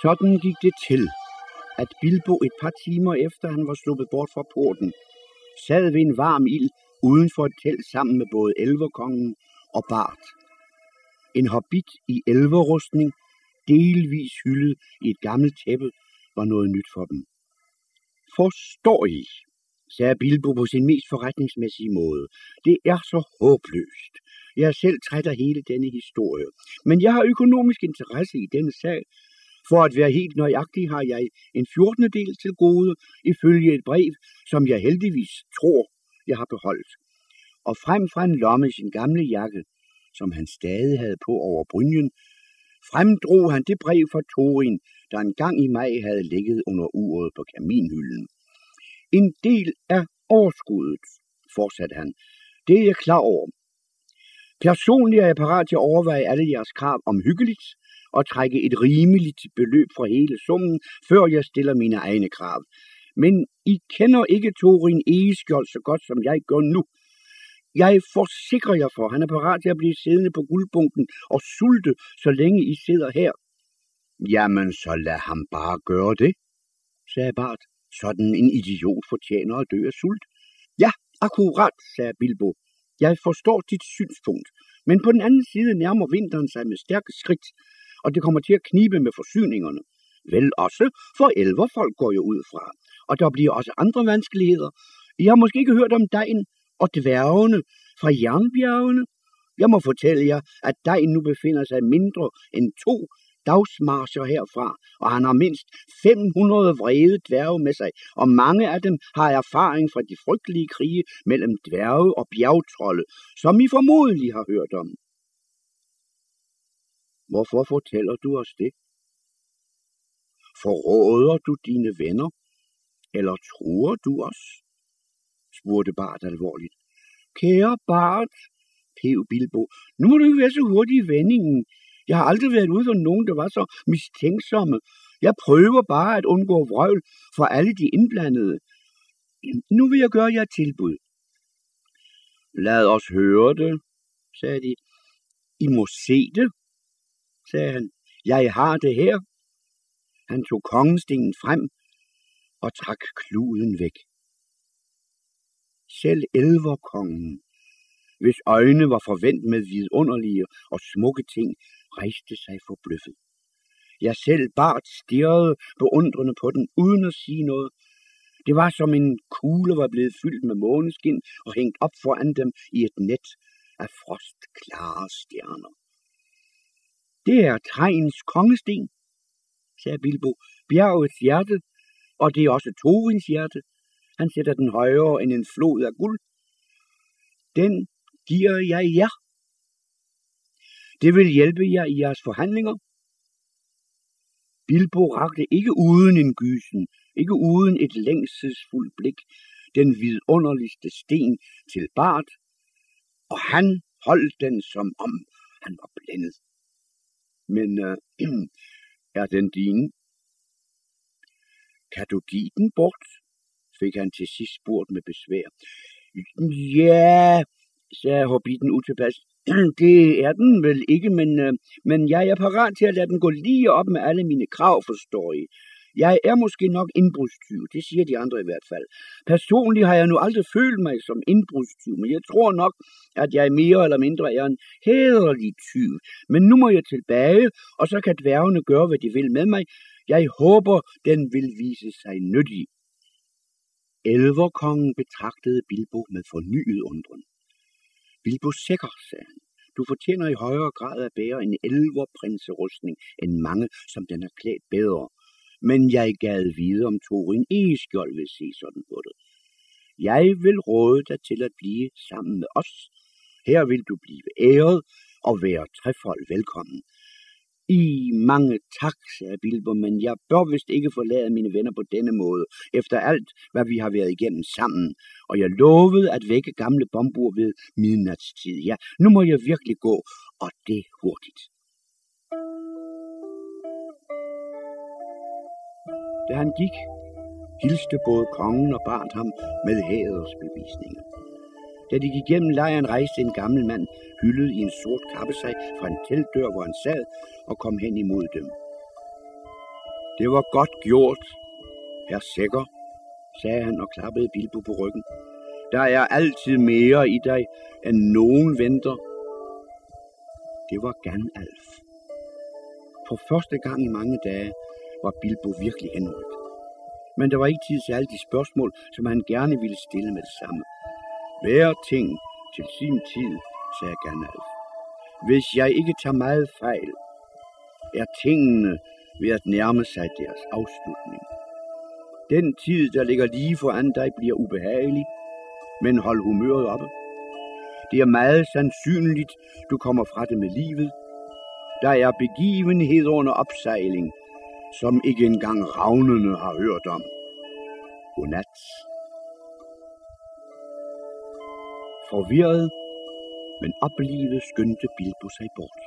Sådan gik det til, at Bilbo et par timer efter han var sluppet bort fra porten, sad ved en varm ild uden for et telt sammen med både elverkongen og Bart. En hobbit i elverrustning, delvis hyldet i et gammelt tæppe, var noget nyt for dem. Forstår I, sagde Bilbo på sin mest forretningsmæssige måde. Det er så håbløst. Jeg er selv træt af hele denne historie. Men jeg har økonomisk interesse i denne sag, for at være helt nøjagtig har jeg en 14. del til gode, ifølge et brev, som jeg heldigvis tror, jeg har beholdt. Og frem fra en lomme i sin gamle jakke, som han stadig havde på over brynjen, fremdrog han det brev fra Torin, der en gang i maj havde ligget under uret på kaminhylden. En del af overskuddet, fortsatte han, det er jeg klar over. Personligt er jeg parat til at overveje alle jeres krav om hyggeligt, og trække et rimeligt beløb fra hele summen, før jeg stiller mine egne krav. Men I kender ikke Torin Egeskjold så godt, som jeg gør nu. Jeg forsikrer jer for, han er parat til at blive siddende på guldbunken og sulte, så længe I sidder her. Jamen, så lad ham bare gøre det, sagde Bart. Sådan en idiot fortjener at dø af sult. Ja, akkurat, sagde Bilbo. Jeg forstår dit synspunkt, men på den anden side nærmer vinteren sig med stærke skridt, og det kommer til at knibe med forsyningerne. Vel også, for elverfolk går jo ud fra, og der bliver også andre vanskeligheder. I har måske ikke hørt om dejen og dværgene fra jernbjergene. Jeg må fortælle jer, at dejen nu befinder sig mindre end to dagsmarscher herfra, og han har mindst 500 vrede dværge med sig, og mange af dem har erfaring fra de frygtelige krige mellem dværge og bjergtrolde, som I formodentlig har hørt om. Hvorfor fortæller du os det? Forråder du dine venner? Eller tror du os? spurgte Bart alvorligt. Kære Bart, pev Bilbo, nu må du ikke være så hurtig i vendingen. Jeg har aldrig været ude for nogen, der var så mistænksomme. Jeg prøver bare at undgå vrøvl for alle de indblandede. Nu vil jeg gøre jer tilbud. Lad os høre det, sagde de. I må se det, sagde han. Jeg har det her. Han tog kongenstingen frem og trak kluden væk. Selv elverkongen, hvis øjne var forventet med vidunderlige og smukke ting, rejste sig forbløffet. Jeg selv Bart stirrede beundrende på den, uden at sige noget. Det var som en kugle var blevet fyldt med måneskin og hængt op foran dem i et net af frostklare stjerner. Det er Trejens kongesten, sagde Bilbo, bjergets hjerte, og det er også Torins hjerte. Han sætter den højere end en flod af guld. Den giver jeg jer. Det vil hjælpe jer i jeres forhandlinger. Bilbo rakte ikke uden en gysen, ikke uden et længselsfuldt blik, den vidunderligste sten til Bart, og han holdt den som om han var blændet. Men øh, er den din? Kan du give den bort? fik han til sidst spurgt med besvær. Ja, sagde hobbiten utilpas. Det er den vel ikke, men, øh, men jeg er parat til at lade den gå lige op med alle mine krav, forstår I. Jeg er måske nok indbrudstyv, det siger de andre i hvert fald. Personligt har jeg nu aldrig følt mig som indbrudstyv, men jeg tror nok, at jeg mere eller mindre er en hederlig tyv. Men nu må jeg tilbage, og så kan dværgene gøre, hvad de vil med mig. Jeg håber, den vil vise sig nyttig. Elverkongen betragtede Bilbo med fornyet undren. Bilbo Sækker, sagde han. Du fortjener i højere grad at bære en elverprinserustning end mange, som den er klædt bedre. Men jeg gad vide, om Torin Egeskjold vil se sådan på det. Jeg vil råde dig til at blive sammen med os. Her vil du blive æret og være trefold velkommen. I mange tak, sagde Bilbo, men jeg bør vist ikke forlade mine venner på denne måde, efter alt, hvad vi har været igennem sammen. Og jeg lovede at vække gamle bombur ved midnatstid. Ja, nu må jeg virkelig gå, og det hurtigt. Da han gik, hilste både kongen og barnt ham med hædersbevisninger. Da de gik gennem lejren, rejste en gammel mand, hyldet i en sort kappe sig fra en teltdør, hvor han sad, og kom hen imod dem. Det var godt gjort, herr Sækker, sagde han og klappede Bilbo på ryggen. Der er altid mere i dig, end nogen venter. Det var Ganalf. For første gang i mange dage var Bilbo virkelig henrykt. Men der var ikke tid til alle de spørgsmål, som han gerne ville stille med det samme. Hver ting til sin tid, sagde Gandalf. Hvis jeg ikke tager meget fejl, er tingene ved at nærme sig deres afslutning. Den tid, der ligger lige foran dig, bliver ubehagelig, men hold humøret oppe. Det er meget sandsynligt, du kommer fra det med livet. Der er begivenheder under opsejling, som ikke engang ravnene har hørt om. Godnat. Forvirret, men oplivet skyndte Bilbo sig bort.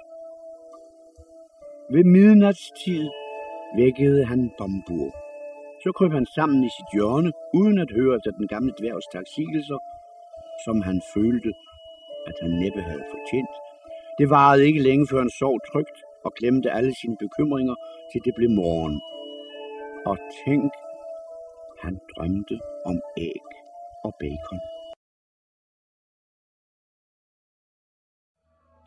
Ved midnatstid vækkede han Bombur. Så kryb han sammen i sit hjørne, uden at høre efter den gamle dværgs taksigelser, som han følte, at han næppe havde fortjent. Det varede ikke længe, før han sov trygt og glemte alle sine bekymringer, til det blev morgen. Og tænk, han drømte om æg og bacon.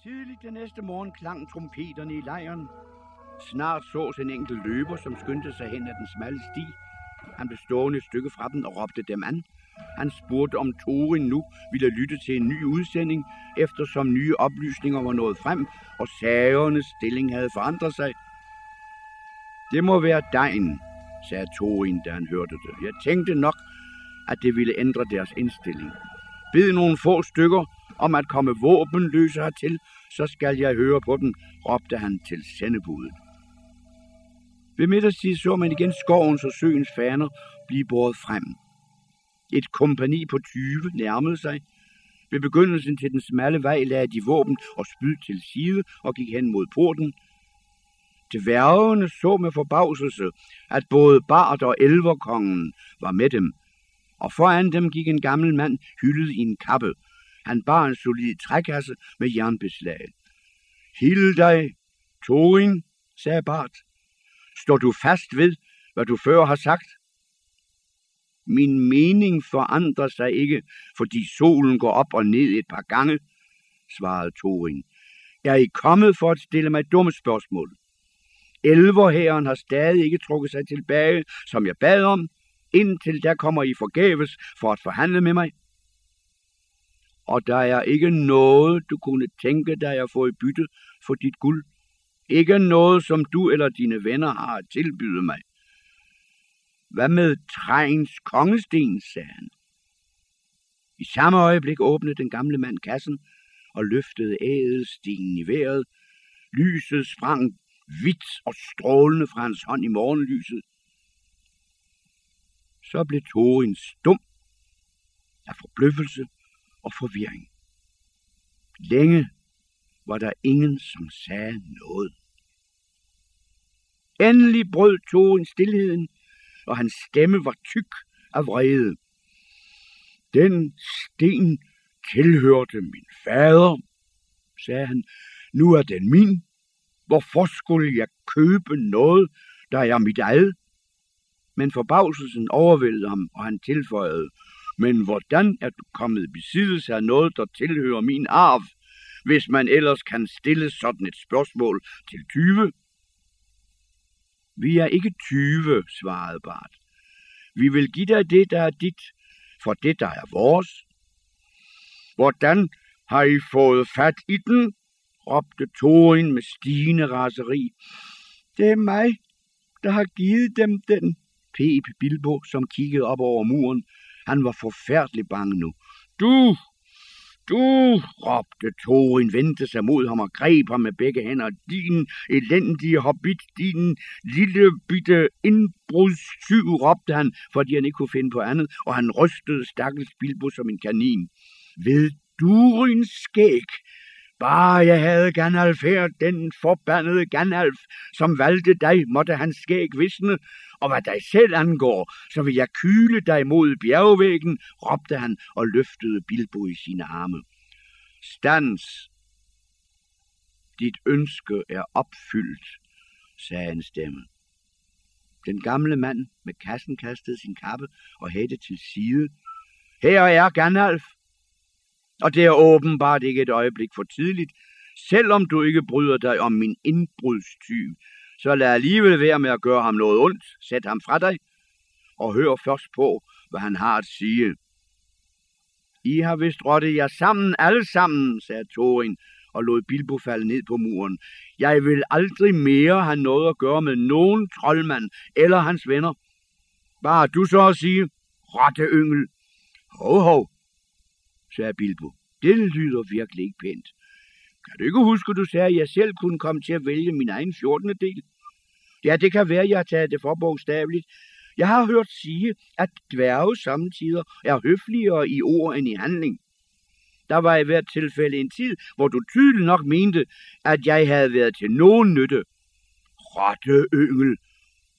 Tidligt den næste morgen klang trompeterne i lejren. Snart sås en enkelt løber, som skyndte sig hen ad den smalle sti. Han blev stående et stykke fra dem og råbte dem an. Han spurgte, om Torin nu ville lytte til en ny udsending, eftersom nye oplysninger var nået frem, og sagernes stilling havde forandret sig. Det må være dejen, sagde Torin, da han hørte det. Jeg tænkte nok, at det ville ændre deres indstilling. Bid nogle få stykker om at komme våbenløse hertil, så skal jeg høre på dem, råbte han til sendebuddet. Ved middagstid så man igen skovens og søens faner blive båret frem. Et kompani på 20 nærmede sig. Ved begyndelsen til den smalle vej lagde de våben og spyd til side og gik hen mod porten. Dværgene så med forbavselse, at både Bart og Elverkongen var med dem, og foran dem gik en gammel mand hyldet i en kappe. Han bar en solid trækasse med jernbeslag. Hild dig, Torin, sagde Bart. Står du fast ved, hvad du før har sagt? Min mening forandrer sig ikke, fordi solen går op og ned et par gange, svarede Thorin. Jeg er I kommet for at stille mig dumme spørgsmål. Elverhæren har stadig ikke trukket sig tilbage, som jeg bad om, indtil der kommer I forgæves for at forhandle med mig. Og der er ikke noget, du kunne tænke dig at få i bytte for dit guld. Ikke noget, som du eller dine venner har at tilbyde mig. Hvad med træens kongesten, sagde han. I samme øjeblik åbnede den gamle mand kassen og løftede ædelstenen i vejret. Lyset sprang hvidt og strålende fra hans hånd i morgenlyset. Så blev Torin stum af forbløffelse og forvirring. Længe var der ingen, som sagde noget. Endelig brød Torin stillheden, og hans stemme var tyk af vrede. Den sten tilhørte min fader, sagde han. Nu er den min. Hvorfor skulle jeg købe noget, der er mit eget? Men forbavselsen overvældede ham, og han tilføjede, men hvordan er du kommet i besiddelse af noget, der tilhører min arv, hvis man ellers kan stille sådan et spørgsmål til 20? Vi er ikke 20, svarede Bart. Vi vil give dig det, der er dit, for det, der er vores. Hvordan har I fået fat i den? råbte Thorin med stigende raseri. Det er mig, der har givet dem den, pep Bilbo, som kiggede op over muren. Han var forfærdelig bange nu. Du, du, råbte Thorin, vendte sig mod ham og greb ham med begge hænder. Din elendige hobbit, din lille bitte indbrudstyv, råbte han, fordi han ikke kunne finde på andet, og han rystede stakkels Bilbo som en kanin. Ved Durins skæg, Bare jeg havde Gandalf her, den forbandede Gandalf, som valgte dig, måtte hans skæg visne, og hvad dig selv angår, så vil jeg kyle dig mod bjergvæggen, råbte han og løftede Bilbo i sine arme. Stans! Dit ønske er opfyldt, sagde en stemme. Den gamle mand med kassen kastede sin kappe og hætte til side. Her er Gandalf, og det er åbenbart ikke et øjeblik for tidligt, selvom du ikke bryder dig om min indbrudstyv. Så lad alligevel være med at gøre ham noget ondt. Sæt ham fra dig, og hør først på, hvad han har at sige. I har vist rottet jer sammen, alle sammen, sagde Thorin, og lod Bilbo falde ned på muren. Jeg vil aldrig mere have noget at gøre med nogen troldmand eller hans venner. Bare du så at sige, rotte yngel. Ho, ho, sagde Bilbo. Det lyder virkelig ikke pænt. Kan du ikke huske, du sagde, at jeg selv kunne komme til at vælge min egen 14. del? Ja, det kan være, at jeg har taget det for bogstaveligt. Jeg har hørt sige, at dværge samtidig er høfligere i ord end i handling. Der var i hvert tilfælde en tid, hvor du tydeligt nok mente, at jeg havde været til nogen nytte. Rotte yngel.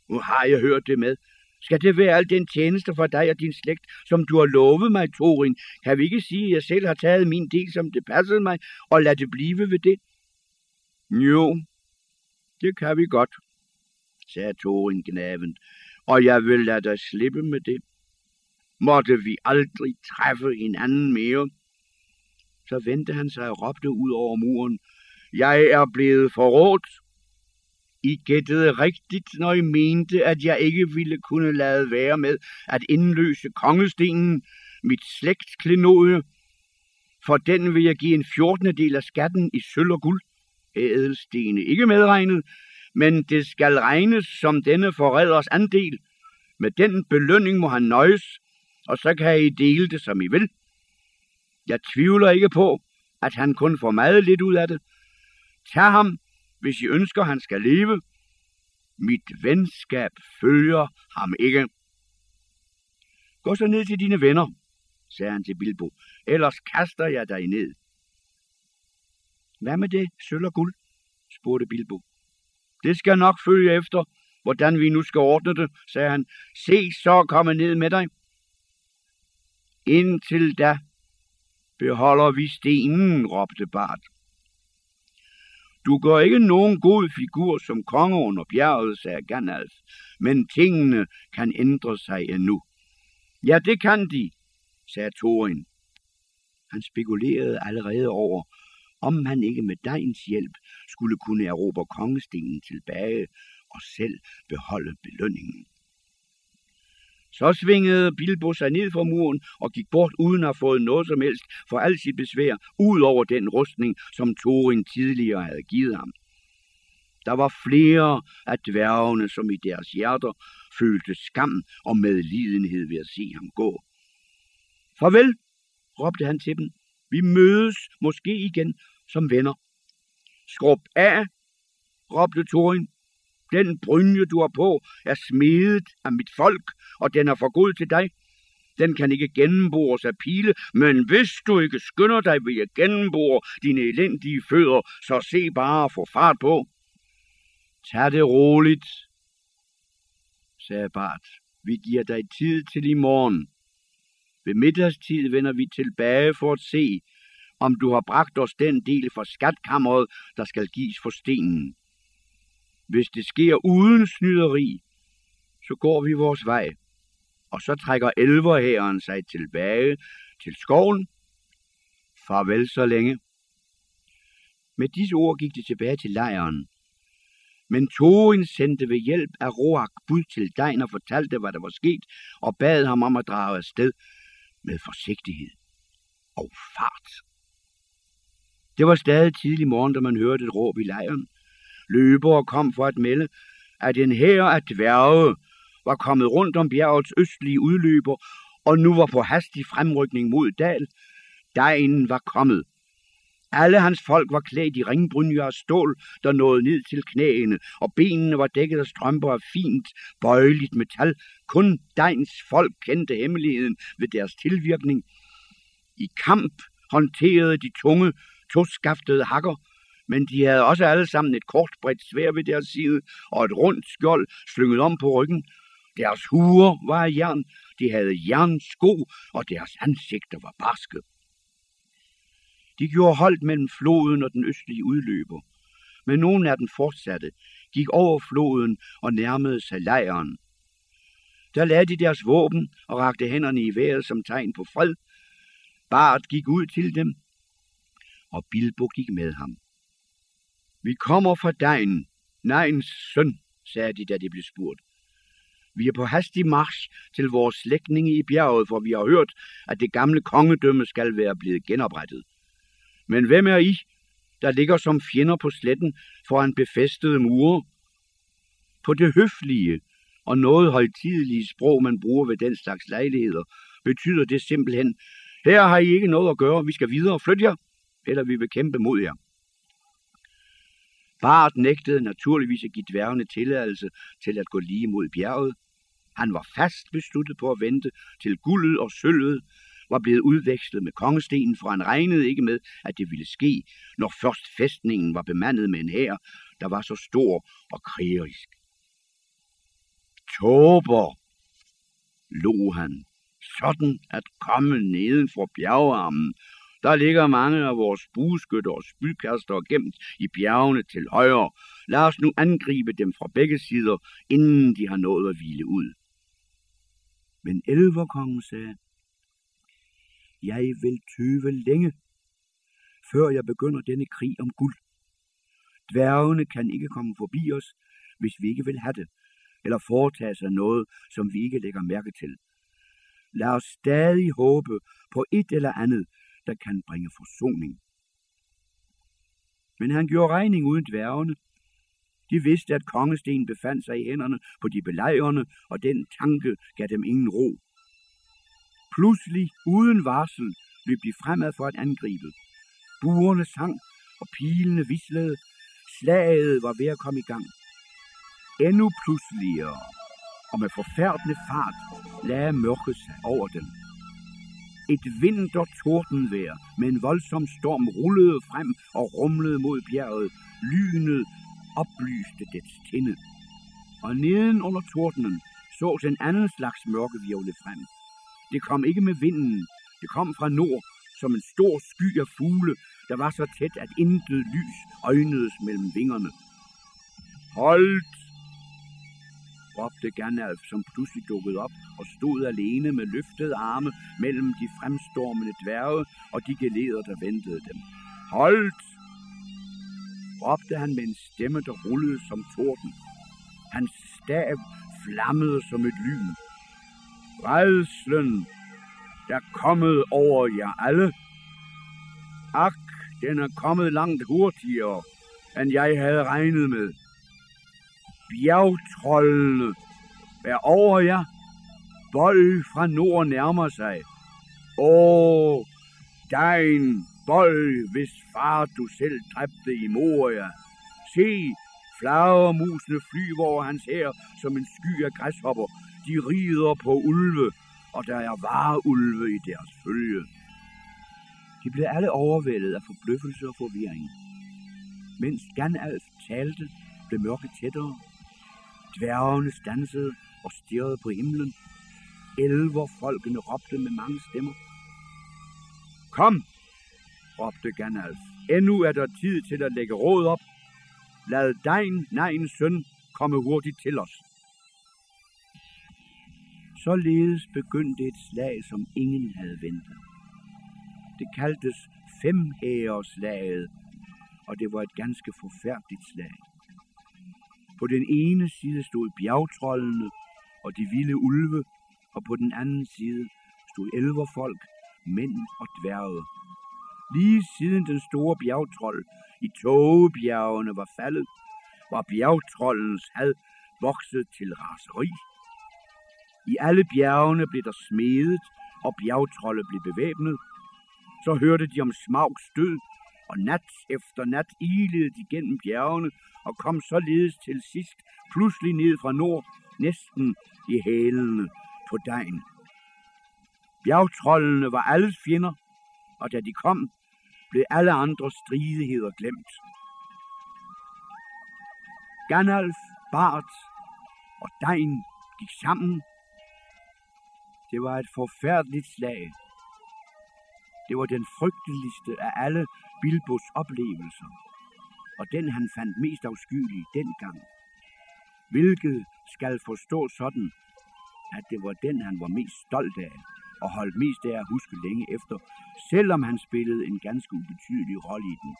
Nu har jeg hørt det med. Skal det være al den tjeneste for dig og din slægt, som du har lovet mig, Torin? Kan vi ikke sige, at jeg selv har taget min del, som det passede mig, og lad det blive ved det? Jo, det kan vi godt, sagde Torin gnavent, og jeg vil lade dig slippe med det. Måtte vi aldrig træffe hinanden mere? Så vendte han sig og råbte ud over muren. Jeg er blevet forrådt. I gættede rigtigt, når I mente, at jeg ikke ville kunne lade være med at indløse kongestenen, mit slægtsklenode. For den vil jeg give en fjortende del af skatten i sølv og guld, ædelstene ikke medregnet, men det skal regnes som denne forræders andel. Med den belønning må han nøjes, og så kan I dele det, som I vil. Jeg tvivler ikke på, at han kun får meget lidt ud af det. Tag ham hvis I ønsker, han skal leve. Mit venskab følger ham ikke. Gå så ned til dine venner, sagde han til Bilbo, ellers kaster jeg dig ned. Hvad med det, sølv og guld? spurgte Bilbo. Det skal nok følge efter, hvordan vi nu skal ordne det, sagde han. Se så komme ned med dig. Indtil da beholder vi stenen, råbte Bart. Du gør ikke nogen god figur som konge under bjerget, sagde Gandalf, men tingene kan ændre sig endnu. Ja, det kan de, sagde Thorin. Han spekulerede allerede over, om han ikke med dejens hjælp skulle kunne erobre kongestenen tilbage og selv beholde belønningen. Så svingede Bilbo sig ned fra muren og gik bort uden at have fået noget som helst for al sit besvær, ud over den rustning, som Thorin tidligere havde givet ham. Der var flere af dværgene, som i deres hjerter følte skam og medlidenhed ved at se ham gå. Farvel, råbte han til dem. Vi mødes måske igen som venner. Skrub af, råbte Thorin. Den brynje, du har på, er smedet af mit folk, og den er for god til dig. Den kan ikke gennembores af pile, men hvis du ikke skynder dig, vil jeg gennembore dine elendige fødder, så se bare og få fart på. Tag det roligt, sagde Bart. Vi giver dig tid til i morgen. Ved middagstid vender vi tilbage for at se, om du har bragt os den del fra skatkammeret, der skal gives for stenen. Hvis det sker uden snyderi, så går vi vores vej, og så trækker elverhæren sig tilbage til skoven. Farvel så længe. Med disse ord gik de tilbage til lejren, men Thorin sendte ved hjælp af Roak bud til Dein og fortalte, hvad der var sket, og bad ham om at drage afsted med forsigtighed og fart. Det var stadig tidlig morgen, da man hørte et råb i lejren. Løbere kom for at melde, at en hær af dværge var kommet rundt om bjergets østlige udløber, og nu var på hastig fremrykning mod dal. Dagen var kommet. Alle hans folk var klædt i ringbrynjer af stål, der nåede ned til knæene, og benene var dækket af strømper af fint, bøjeligt metal. Kun Deins folk kendte hemmeligheden ved deres tilvirkning. I kamp håndterede de tunge, toskaftede hakker, men de havde også alle sammen et kort bredt svær ved deres side og et rundt skjold slynget om på ryggen. Deres huer var af jern, de havde jernsko, og deres ansigter var barske. De gjorde holdt mellem floden og den østlige udløber, men nogle af dem fortsatte, gik over floden og nærmede sig lejren. Der lagde de deres våben og rakte hænderne i vejret som tegn på fred. Bart gik ud til dem, og Bilbo gik med ham. Vi kommer fra Dein, Nejens søn, sagde de, da de blev spurgt. Vi er på hastig march til vores slægtninge i bjerget, for vi har hørt, at det gamle kongedømme skal være blevet genoprettet. Men hvem er I, der ligger som fjender på sletten foran befæstede mure? På det høflige og noget højtidelige sprog, man bruger ved den slags lejligheder, betyder det simpelthen, her har I ikke noget at gøre, vi skal videre, flyt jer, eller vi vil kæmpe mod jer. Bart nægtede naturligvis at give dværgene tilladelse til at gå lige mod bjerget. Han var fast besluttet på at vente til guldet og sølvet var blevet udvekslet med kongestenen, for han regnede ikke med, at det ville ske, når først fæstningen var bemandet med en hær, der var så stor og krigerisk. Tober, lå han, sådan at komme neden for. Der ligger mange af vores bueskytter og spydkaster gemt i bjergene til højre. Lad os nu angribe dem fra begge sider, inden de har nået at hvile ud. Men elverkongen sagde, jeg vil tøve længe, før jeg begynder denne krig om guld. Dværgene kan ikke komme forbi os, hvis vi ikke vil have det, eller foretage sig noget, som vi ikke lægger mærke til. Lad os stadig håbe på et eller andet, der kan bringe forsoning. Men han gjorde regning uden dværgene. De vidste, at kongesten befandt sig i hænderne på de belejrende, og den tanke gav dem ingen ro. Pludselig, uden varsel, løb de fremad for at angribe. Buerne sang, og pilene vislede. Slaget var ved at komme i gang. Endnu pludseligere, og med forfærdende fart, lagde mørket sig over dem. Et vinter tordenvejr med en voldsom storm rullede frem og rumlede mod bjerget. Lynet oplyste dets tinde. Og neden under tordenen sås en anden slags mørkevirvle frem. Det kom ikke med vinden. Det kom fra nord, som en stor sky af fugle, der var så tæt, at intet lys øjnedes mellem vingerne. Holdt! Råbte Gandalf, som pludselig dukkede op og stod alene med løftede arme mellem de fremstormende dværge og de geleder, der ventede dem. Holdt! råbte han med en stemme, der rullede som torden. Hans stav flammede som et lyn. Redslen der kommet over jer alle. Ak, den er kommet langt hurtigere, end jeg havde regnet med. Bjergtrollene Vær over jer. Bold fra nord nærmer sig. Åh, dein bold, hvis far du selv dræbte i Moria. Se, flagermusene flyver over hans her som en sky af græshopper. De rider på ulve, og der er vareulve i deres følge. De blev alle overvældet af forbløffelse og forvirring. Mens Ganalf talte, blev mørket tættere. Dværgene stansede og stirrede på himlen. Elverfolkene råbte med mange stemmer. Kom, råbte Gandalf. Endnu er der tid til at lægge råd op. Lad dein, nejen søn, komme hurtigt til os. Således begyndte et slag, som ingen havde ventet. Det kaldtes femhæreslaget, og det var et ganske forfærdeligt slag. På den ene side stod bjergtrollene og de vilde ulve, og på den anden side stod elverfolk, mænd og dværge. Lige siden den store bjergtrold i togebjergene var faldet, var bjergtrollens had vokset til raseri. I alle bjergene blev der smedet, og bjergtrolde blev bevæbnet. Så hørte de om Smaugs død, og nat efter nat ilede de gennem bjergene og kom således til sidst pludselig ned fra nord, næsten i hælene på dagen. Bjergtrollene var alles fjender, og da de kom, blev alle andre stridigheder glemt. Ganalf, Bart og Dein gik sammen. Det var et forfærdeligt slag. Det var den frygteligste af alle Bilbos oplevelser, og den han fandt mest afskyelig dengang. Hvilket skal forstå sådan, at det var den, han var mest stolt af og holdt mest af at huske længe efter, selvom han spillede en ganske ubetydelig rolle i den.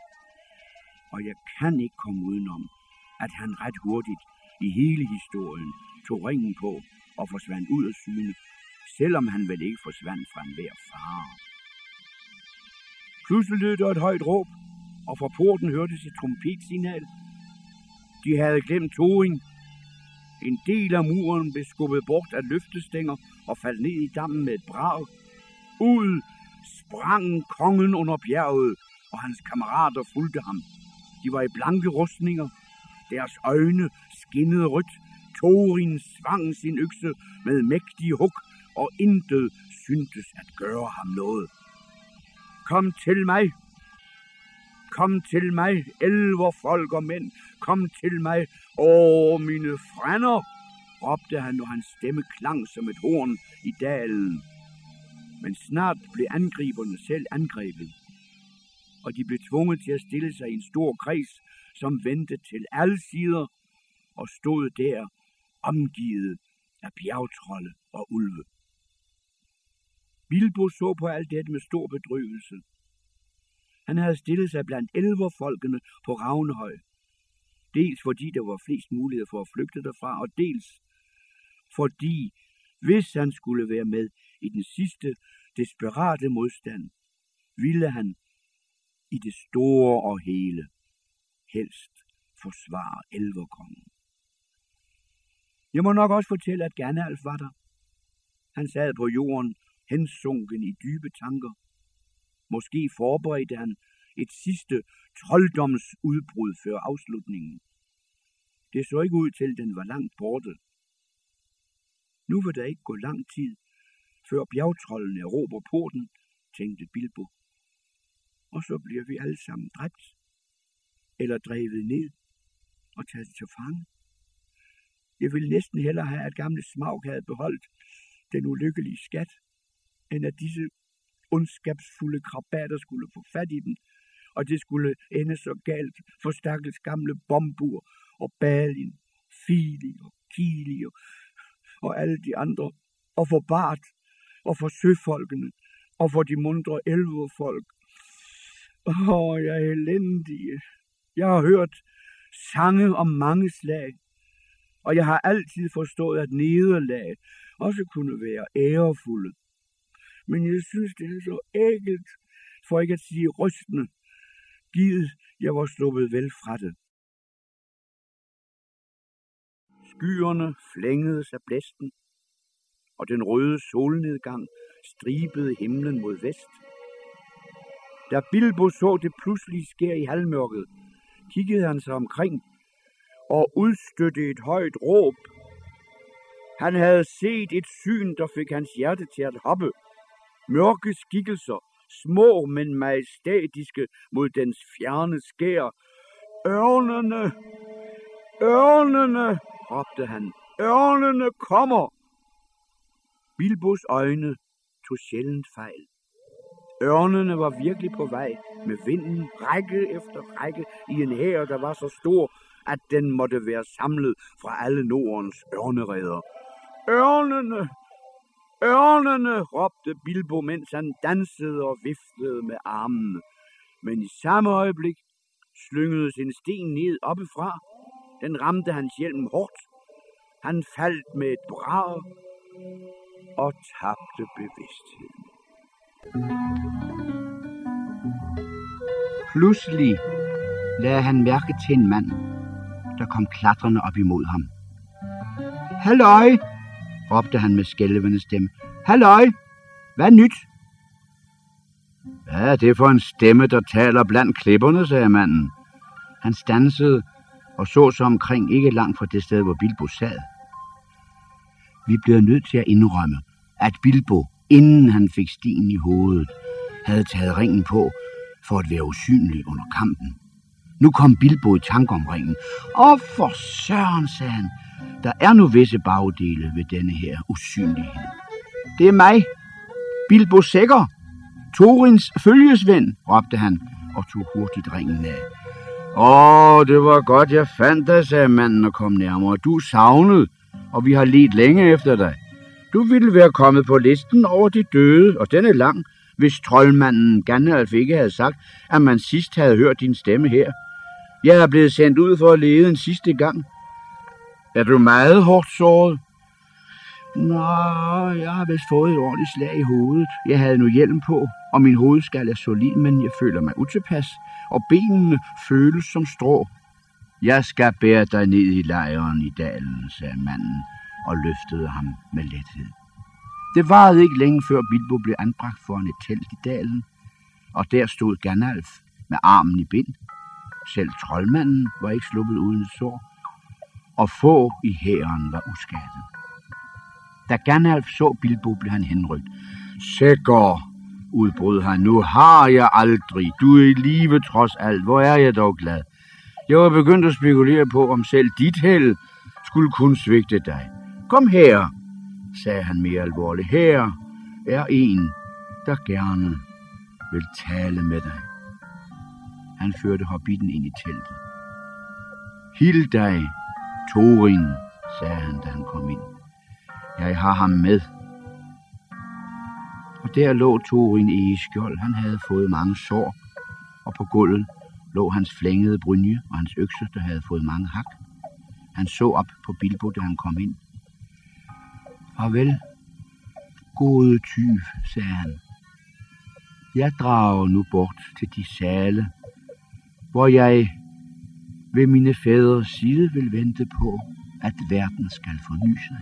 Og jeg kan ikke komme udenom, at han ret hurtigt i hele historien tog ringen på og forsvandt ud af syne, selvom han vel ikke forsvandt fra enhver fare. Pludselig lød der et højt råb, og fra porten hørtes et trompetsignal. De havde glemt Toring. En del af muren blev skubbet bort af løftestænger og faldt ned i dammen med et brag. Ud sprang kongen under bjerget, og hans kammerater fulgte ham. De var i blanke rustninger. Deres øjne skinnede rødt. Thorin svang sin økse med mægtige hug, og intet syntes at gøre ham noget. Kom til mig. Kom til mig, elver folk og mænd. Kom til mig, åh mine frænder, råbte han, og hans stemme klang som et horn i dalen. Men snart blev angriberne selv angrebet, og de blev tvunget til at stille sig i en stor kreds, som vendte til alle sider og stod der omgivet af bjergtrolde og ulve. Bilbo så på alt dette med stor bedrøvelse. Han havde stillet sig blandt elverfolkene på Ravnehøj. Dels fordi der var flest muligheder for at flygte derfra, og dels fordi, hvis han skulle være med i den sidste desperate modstand, ville han i det store og hele helst forsvare elverkongen. Jeg må nok også fortælle, at Gandalf var der. Han sad på jorden hensunken i dybe tanker. Måske forberedte han et sidste trolddomsudbrud før afslutningen. Det så ikke ud til, den var langt borte. Nu vil der ikke gå lang tid, før bjergtrollene råber porten, tænkte Bilbo. Og så bliver vi alle sammen dræbt, eller drevet ned og taget til fange. Jeg ville næsten hellere have, at gamle Smaug havde beholdt den ulykkelige skat, end at disse ondskabsfulde krabater skulle få fat i dem, og det skulle ende så galt for stakkels gamle Bombur og Balin, Fili og Kili og, og alle de andre, og for Bart, og for søfolkene, og for de mundre elverfolk. Åh, jeg er elendig. Jeg har hørt sange om mange slag, og jeg har altid forstået, at nederlag også kunne være ærefulde. Men jeg synes, det er så ægelt, for ikke at sige rystende, givet jeg var sluppet vel fra det. Skyerne flængede sig blæsten, og den røde solnedgang stribede himlen mod vest. Da Bilbo så det pludselig sker i halvmørket, kiggede han sig omkring og udstødte et højt råb. Han havde set et syn, der fik hans hjerte til at hoppe. Mørke skikkelser, små men majestatiske mod dens fjerne skær. Ørnene! Ørnene! råbte han. Ørnene kommer! Bilbos øjne tog sjældent fejl. Ørnene var virkelig på vej med vinden række efter række i en hær, der var så stor, at den måtte være samlet fra alle Nordens ørnereder. Ørnene! Ørnene! råbte Bilbo, mens han dansede og viftede med armene. Men i samme øjeblik slyngedes en sten ned oppefra. Den ramte hans hjelm hårdt. Han faldt med et brag og tabte bevidstheden. Pludselig lagde han mærke til en mand, der kom klatrende op imod ham. Halløj, råbte han med skælvende stemme. Halløj, hvad er nyt? Hvad er det for en stemme, der taler blandt klipperne, sagde manden. Han stansede og så sig omkring ikke langt fra det sted, hvor Bilbo sad. Vi bliver nødt til at indrømme, at Bilbo, inden han fik stien i hovedet, havde taget ringen på for at være usynlig under kampen. Nu kom Bilbo i tanke om ringen. Og for søren, sagde han, der er nu visse bagdele ved denne her usynlighed. Det er mig, Bilbo Sækker, Torins følgesvend, råbte han og tog hurtigt ringen af. Åh, det var godt, jeg fandt dig, sagde manden og kom nærmere. Du er savnet, og vi har let længe efter dig. Du ville være kommet på listen over de døde, og den er lang, hvis troldmanden Gandalf ikke havde sagt, at man sidst havde hørt din stemme her. Jeg er blevet sendt ud for at lede en sidste gang. Er du meget hårdt såret? Nå, jeg har vist fået et ordentligt slag i hovedet. Jeg havde nu hjelm på, og min hovedskal er solid, men jeg føler mig utilpas, og benene føles som strå. Jeg skal bære dig ned i lejren i dalen, sagde manden og løftede ham med lethed. Det varede ikke længe før Bilbo blev anbragt foran et telt i dalen, og der stod Gandalf med armen i bind. Selv troldmanden var ikke sluppet uden et sår, og få i hæren var uskadet. Da Gandalf så Bilbo, blev han henrygt. Sikker, udbrød han, nu har jeg aldrig. Du er i live trods alt. Hvor er jeg dog glad. Jeg var begyndt at spekulere på, om selv dit held skulle kun svigte dig. Kom her, sagde han mere alvorligt. Her er en, der gerne vil tale med dig. Han førte hobbiten ind i teltet. Hild dig, Thorin, sagde han, da han kom ind. Jeg har ham med. Og der lå Torin i skjold. Han havde fået mange sår, og på gulvet lå hans flængede brynje og hans økse, der havde fået mange hak. Han så op på Bilbo, da han kom ind. Farvel, gode tyv, sagde han. Jeg drager nu bort til de sale, hvor jeg ved mine fædres side vil vente på, at verden skal forny sig.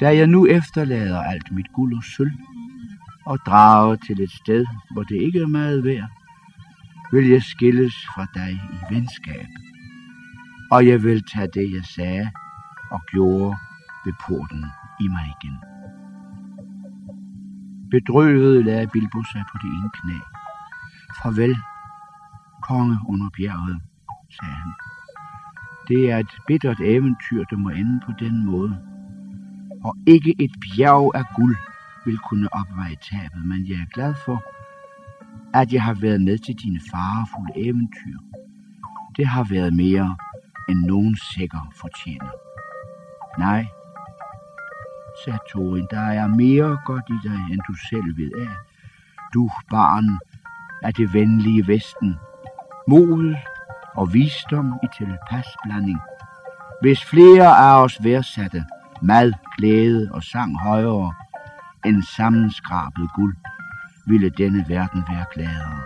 Da jeg nu efterlader alt mit guld og sølv, og drager til et sted, hvor det ikke er meget værd, vil jeg skilles fra dig i venskab. Og jeg vil tage det, jeg sagde og gjorde ved porten i mig igen. Bedrøvet lagde Bilbo sig på det ene knæ. Farvel, konge under bjerget, sagde han. Det er et bittert eventyr, der må ende på den måde. Og ikke et bjerg af guld vil kunne opveje tabet, men jeg er glad for, at jeg har været med til dine farefulde eventyr. Det har været mere end nogen sikker fortjener. Nej, sagde Torin, der er mere godt i dig, end du selv ved af. Du, barn, af det venlige Vesten, mod og visdom i tilpasblanding. Hvis flere af os værdsatte mad, glæde og sang højere end sammenskrabet guld, ville denne verden være gladere.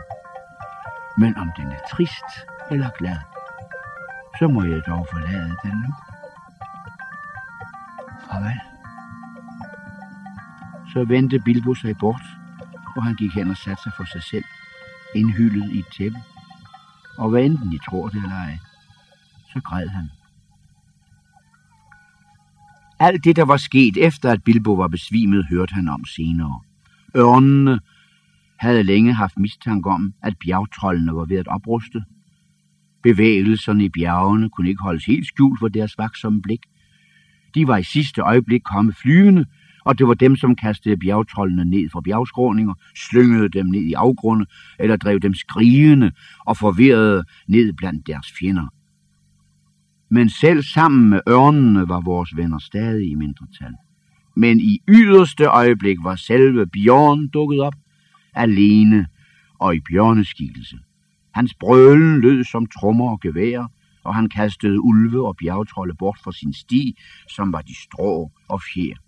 Men om den er trist eller glad, så må jeg dog forlade den nu. Farvel. Så vendte Bilbo sig bort, og han gik hen og satte sig for sig selv, indhyllet i et tæppe. Og hvad enten I tror det eller ej, så græd han. Alt det, der var sket efter, at Bilbo var besvimet, hørte han om senere. Ørnene havde længe haft mistanke om, at bjergtrollene var ved at opruste. Bevægelserne i bjergene kunne ikke holdes helt skjult for deres vaksomme blik. De var i sidste øjeblik kommet flyvende, og det var dem, som kastede bjergtrollene ned fra bjergskråninger, slyngede dem ned i afgrunde, eller drev dem skrigende og forvirrede ned blandt deres fjender. Men selv sammen med ørnene var vores venner stadig i mindretal. Men i yderste øjeblik var selve Bjørn dukket op, alene og i bjørneskikkelse. Hans brølen lød som trommer og gevær, og han kastede ulve og bjergtrolde bort fra sin sti, som var de strå og fjer.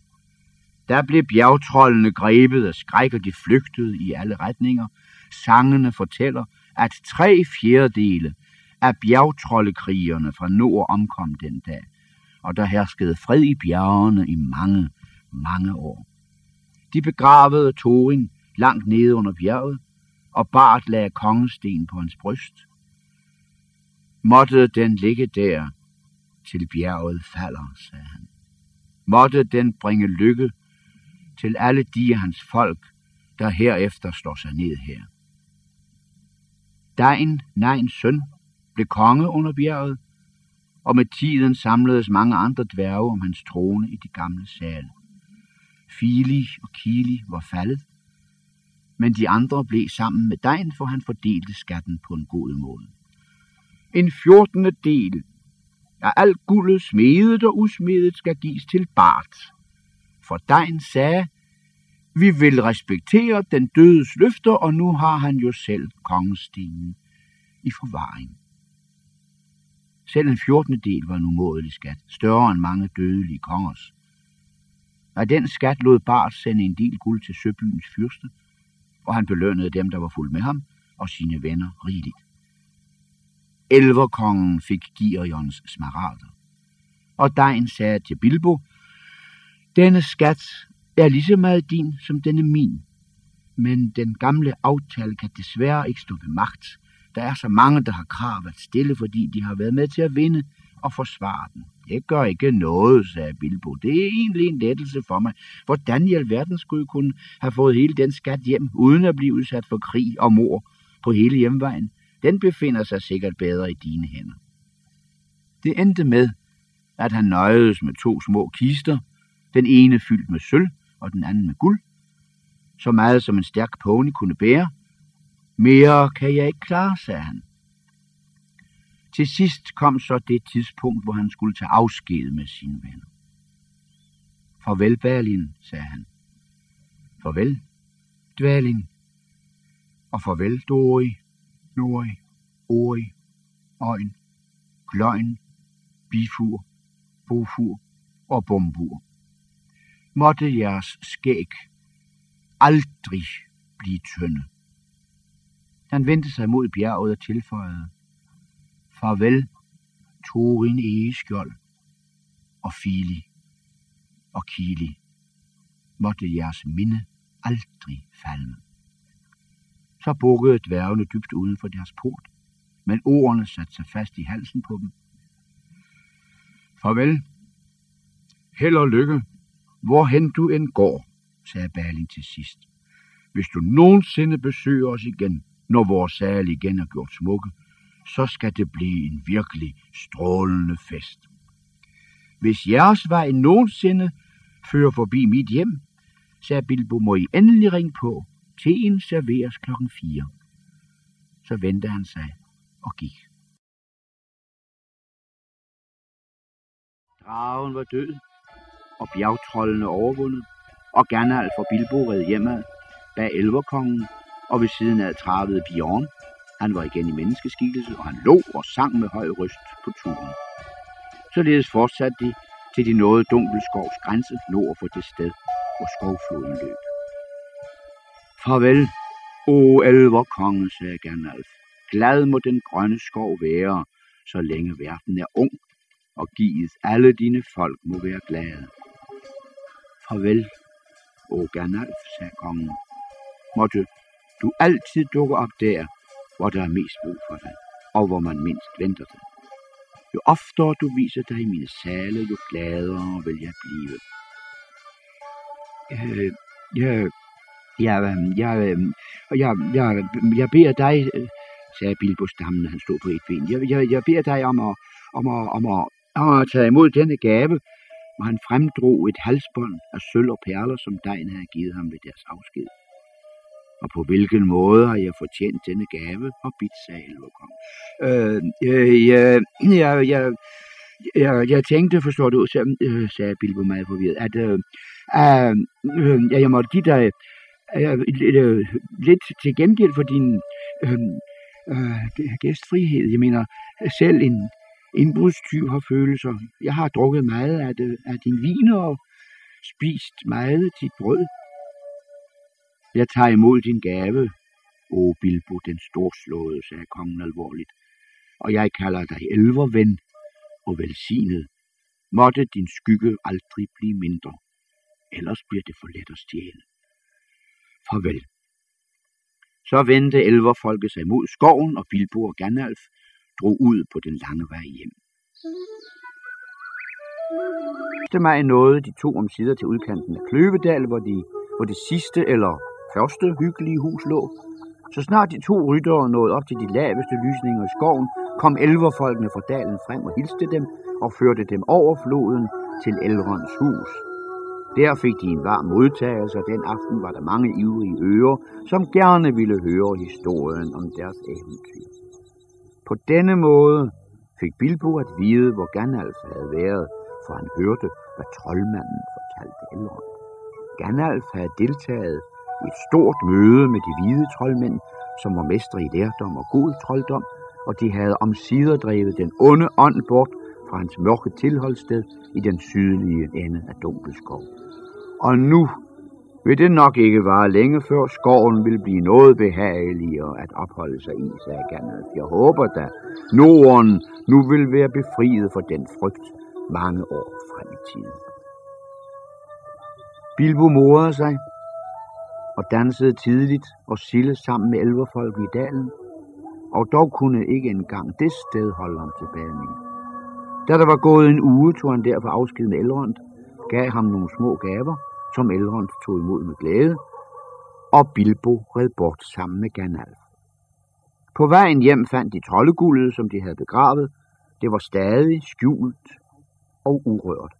Der blev bjergtrollene grebet af skræk, og de flygtede i alle retninger. Sangene fortæller, at tre fjerdedele af bjergtrollekrigerne fra nord omkom den dag, og der herskede fred i bjergene i mange, mange år. De begravede Thorin langt nede under bjerget, og Bart lagde kongesten på hans bryst. Måtte den ligge der, til bjerget falder, sagde han. Måtte den bringe lykke til alle de af hans folk, der herefter står sig ned her. Dein, Neins søn, blev konge under bjerget, og med tiden samledes mange andre dværge om hans trone i de gamle sale. Fili og Kili var faldet, men de andre blev sammen med Dein, for han fordelte skatten på en god måde. En fjortende del af alt guldet smedet og usmedet skal gives til Bart, for dejen sagde, vi vil respektere den dødes løfter, og nu har han jo selv kongestenen i forvaring. Selv en fjortende del var en umådelig skat, større end mange dødelige kongers. Og den skat lod Bart sende en del guld til Søbyens fyrste, og han belønnede dem, der var fuld med ham, og sine venner rigeligt. Elverkongen fik Girions smaragder, og dejen sagde til Bilbo, denne skat er lige så meget din, som den er min. Men den gamle aftale kan desværre ikke stå ved magt. Der er så mange, der har krav at stille, fordi de har været med til at vinde og forsvare den. Det gør ikke noget, sagde Bilbo. Det er egentlig en lettelse for mig. Hvordan i alverden skulle jeg kunne have fået hele den skat hjem, uden at blive udsat for krig og mor på hele hjemvejen? Den befinder sig sikkert bedre i dine hænder. Det endte med, at han nøjedes med to små kister, den ene fyldt med sølv, og den anden med guld, så meget som en stærk pony kunne bære. Mere kan jeg ikke klare, sagde han. Til sidst kom så det tidspunkt, hvor han skulle tage afsked med sine venner. Farvel, Berlin, sagde han. Farvel, Dvalin. Og farvel, Dori, Nori, Ori, Øjen, Gløgn, Bifur, Bofur og Bombur måtte jeres skæg aldrig blive tynde. Han vendte sig mod bjerget og tilføjede, farvel, Torin Egeskjold og Fili og Kili, måtte jeres minde aldrig falme. Så bukkede dværgene dybt uden for deres port, men ordene satte sig fast i halsen på dem. Farvel, held og lykke, Hvorhen du end går, sagde Balin til sidst. Hvis du nogensinde besøger os igen, når vores sal igen er gjort smukke, så skal det blive en virkelig strålende fest. Hvis jeres vej nogensinde fører forbi mit hjem, sagde Bilbo, må I endelig ringe på. Teen serveres klokken 4. Så vendte han sig og gik. Dragen var død, og bjergtrollene overvundet, og Gandalf og Bilbo red hjemad bag elverkongen, og ved siden af travede Bjørn. Han var igen i menneskeskikkelse, og han lå og sang med høj røst på turen. Således fortsatte de, til de nåede Dunkelskovs grænse nord for det sted, hvor skovfloden løb. Farvel, o elverkonge, sagde Gandalf. Glad må den grønne skov være, så længe verden er ung, og givet alle dine folk må være glade. Farvel, o Gandalf, sagde kongen. Måtte du altid dukke op der, hvor der er mest brug for dig, og hvor man mindst venter det. Jo oftere du viser dig i mine sale, jo gladere vil jeg blive. Øh, jeg, jeg, jeg, øh, jeg, jeg, jeg beder dig, øh, sagde Bilbo stammen, han stod på et ben. Jeg, jeg, jeg beder dig om at, om, at, om, at, om at tage imod denne gave, og han fremdrog et halsbånd af sølv og perler, som dejen havde givet ham ved deres afsked. Og på hvilken måde har jeg fortjent denne gave, og bidt sagde Elverkong. Øh, øh, jeg, jeg, jeg, jeg, jeg tænkte, forstår du, øh, sagde Bilbo meget forvirret, at øh, øh, øh jeg måtte give dig øh, øh, lidt til gengæld for din øh, øh, gæstfrihed. Jeg mener, selv en indbrudstyv har følelser. Jeg har drukket meget af, det, af din vin og spist meget af dit brød. Jeg tager imod din gave, o Bilbo den storslåede, sagde kongen alvorligt, og jeg kalder dig elverven og velsignet. Måtte din skygge aldrig blive mindre, ellers bliver det for let at stjæle. Farvel. Så vendte elverfolket sig mod skoven, og Bilbo og Gandalf drog ud på den lange vej hjem. Efter maj nåede de to om sider til udkanten af Kløvedal, hvor, de, hvor det sidste eller første hyggelige hus lå. Så snart de to ryttere nåede op til de laveste lysninger i skoven, kom elverfolkene fra dalen frem og hilste dem og førte dem over floden til Elrons hus. Der fik de en varm modtagelse, og den aften var der mange ivrige ører, som gerne ville høre historien om deres eventyr. På denne måde fik Bilbo at vide, hvor Gandalf havde været, for han hørte, hvad troldmanden fortalte Elrond. Gandalf havde deltaget i et stort møde med de hvide troldmænd, som var mestre i lærdom og god trolddom, og de havde omsider drevet den onde ånd bort fra hans mørke tilholdssted i den sydlige ende af Dunkelskov. Og nu vil det nok ikke vare længe før skoven vil blive noget behageligere at opholde sig i, sagde Gandalf. Jeg håber da, Norden nu vil være befriet for den frygt mange år frem i tiden. Bilbo morede sig og dansede tidligt og sille sammen med elverfolk i dalen, og dog kunne ikke engang det sted holde ham tilbage med. Da der var gået en uge, tog han derfor afsked med Elrond, gav ham nogle små gaver, som Elrond tog imod med glæde, og Bilbo red bort sammen med Gandalf. På vejen hjem fandt de troldeguldet, som de havde begravet. Det var stadig skjult og urørt.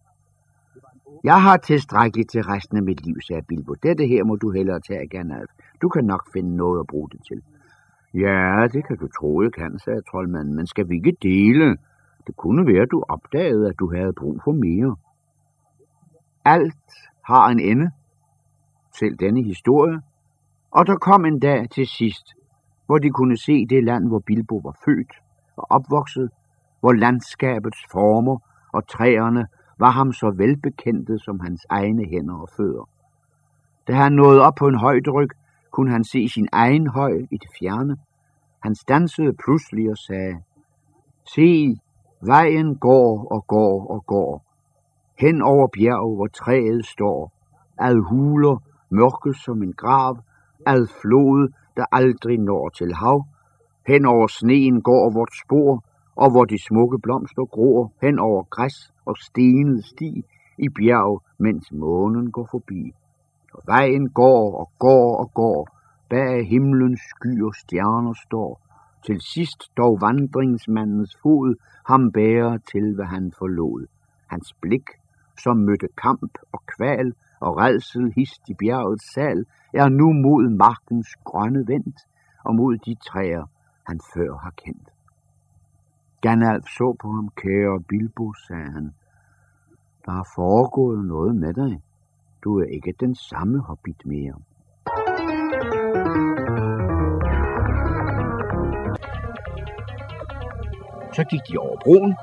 Jeg har tilstrækkeligt til resten af mit liv, sagde Bilbo. Dette her må du hellere tage, Gandalf. Du kan nok finde noget at bruge det til. Ja, det kan du tro, jeg kan, sagde troldmanden, men skal vi ikke dele? Det kunne være, at du opdagede, at du havde brug for mere. Alt har en ende, selv denne historie, og der kom en dag til sidst, hvor de kunne se det land, hvor Bilbo var født og opvokset, hvor landskabets former og træerne var ham så velbekendte som hans egne hænder og fødder. Da han nåede op på en højderyg, kunne han se sin egen høj i det fjerne. Han stansede pludselig og sagde, Se, vejen går og går og går, hen over bjerg, hvor træet står, ad huler, mørke som en grav, ad flod, der aldrig når til hav. Hen over sneen går vort spor, og hvor de smukke blomster gror, hen over græs og stenet sti i bjerg, mens månen går forbi. Og vejen går og går og går, bag himlens skyer stjerner står, til sidst dog vandringsmandens fod ham bærer til, hvad han forlod. Hans blik, som mødte kamp og kval og redsel hist i bjergets sal, er nu mod markens grønne vendt og mod de træer, han før har kendt. Gandalf så på ham, kære Bilbo, sagde han. Der er foregået noget med dig. Du er ikke den samme hobbit mere. Så gik de over broen,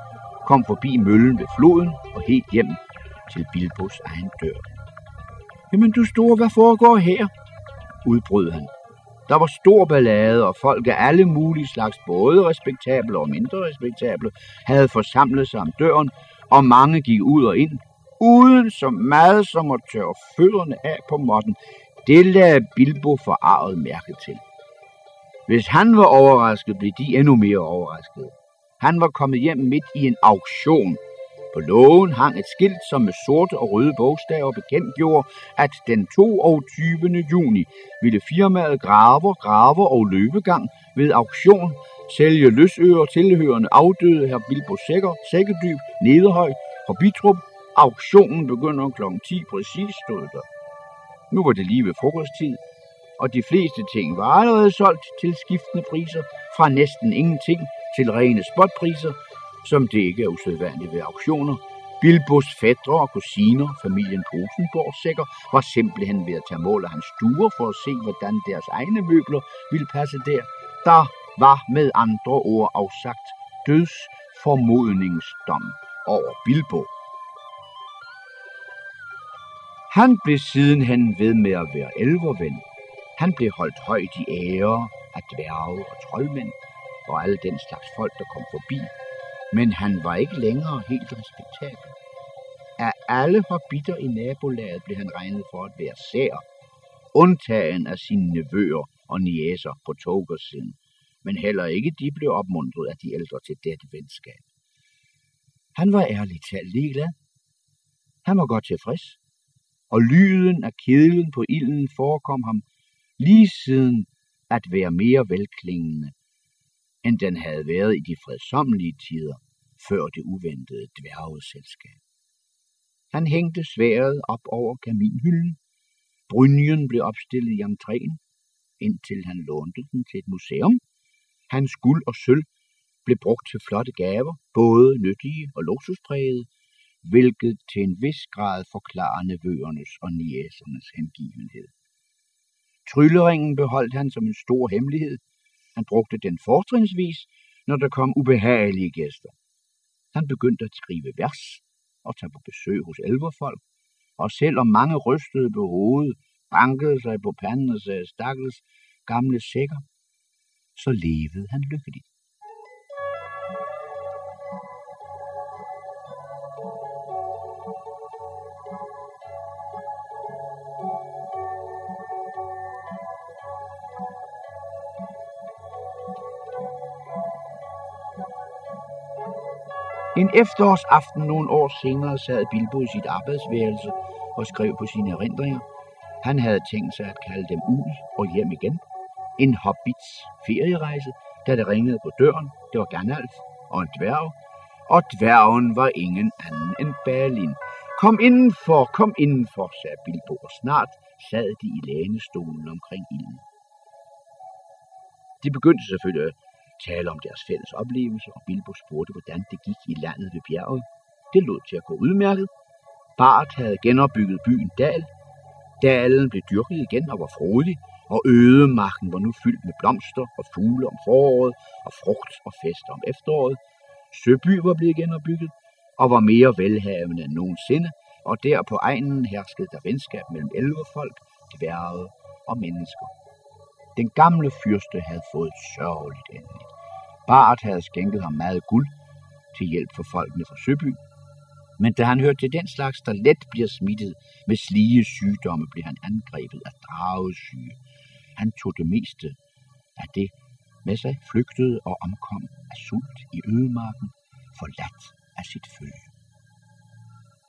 kom forbi møllen ved floden og helt hjem til Bilbos egen dør. Jamen du store, hvad foregår her? udbrød han. Der var stor ballade, og folk af alle mulige slags, både respektable og mindre respektable, havde forsamlet sig om døren, og mange gik ud og ind, uden så meget som at tørre fødderne af på måtten. Det lagde Bilbo forarvet mærke til. Hvis han var overrasket, blev de endnu mere overrasket. Han var kommet hjem midt i en auktion. På lågen hang et skilt, som med sorte og røde bogstaver bekendtgjorde, at den 22. juni ville firmaet Graver, Graver og Løbegang ved auktion sælge løsører tilhørende afdøde her Bilbo Sækker, Sækkedyb, Nederhøj og Bitrup. Auktionen begynder kl. 10 præcis, stod der. Nu var det lige ved frokosttid, og de fleste ting var allerede solgt til skiftende priser, fra næsten ingenting til rene spotpriser, som det ikke er usædvanligt ved auktioner. Bilbos fædre og kusiner, familien Rosenborg sikker, var simpelthen ved at tage mål af hans stuer for at se, hvordan deres egne møbler ville passe der. Der var med andre ord afsagt dødsformodningsdom over Bilbo. Han blev sidenhen ved med at være elverven. Han blev holdt højt i ære af dværge og troldmænd og alle den slags folk, der kom forbi. Men han var ikke længere helt respektabel. Af alle hobitter i nabolaget blev han regnet for at være sær, undtagen af sine nevøer og niæser på togersiden, men heller ikke de blev opmuntret af de ældre til dette venskab. Han var ærligt talt ligeglad. Han var godt tilfreds, og lyden af kedlen på ilden forekom ham lige siden at være mere velklingende, end den havde været i de fredsommelige tider før det uventede dværgeselskab. Han hængte sværet op over kaminhylden. Brynjen blev opstillet i entréen, indtil han lånte den til et museum. Hans guld og sølv blev brugt til flotte gaver, både nyttige og luksusprægede, hvilket til en vis grad forklarer nevøernes og niæsernes hengivenhed. Trylleringen beholdt han som en stor hemmelighed. Han brugte den fortrinsvis, når der kom ubehagelige gæster. Han begyndte at skrive vers og tage på besøg hos elverfolk, og selvom mange rystede på hovedet, bankede sig på panden og sagde stakkels gamle sækker, så levede han lykkeligt. En efterårsaften nogle år senere sad Bilbo i sit arbejdsværelse og skrev på sine erindringer. Han havde tænkt sig at kalde dem ud og hjem igen. En hobbits ferierejse, da det ringede på døren. Det var Gandalf og en dværg. Og dværgen var ingen anden end Balin. Kom indenfor, kom indenfor, sagde Bilbo, og snart sad de i lænestolen omkring ilden. De begyndte selvfølgelig tale om deres fælles oplevelser, og Bilbo spurgte, hvordan det gik i landet ved bjerget. Det lod til at gå udmærket. Bart havde genopbygget byen Dal. Dalen blev dyrket igen og var frodig, og ødemarken var nu fyldt med blomster og fugle om foråret og frugt og fester om efteråret. Søby var blevet genopbygget og var mere velhavende end nogensinde, og der på egnen herskede der venskab mellem elverfolk, dværge og mennesker. Den gamle fyrste havde fået et sørgeligt endeligt. Bart havde skænket ham meget guld til hjælp for folkene fra Søby, men da han hørte til den slags, der let bliver smittet med slige sygdomme, blev han angrebet af dragesyge. Han tog det meste af det med sig, flygtede og omkom af sult i ødemarken, forladt af sit følge.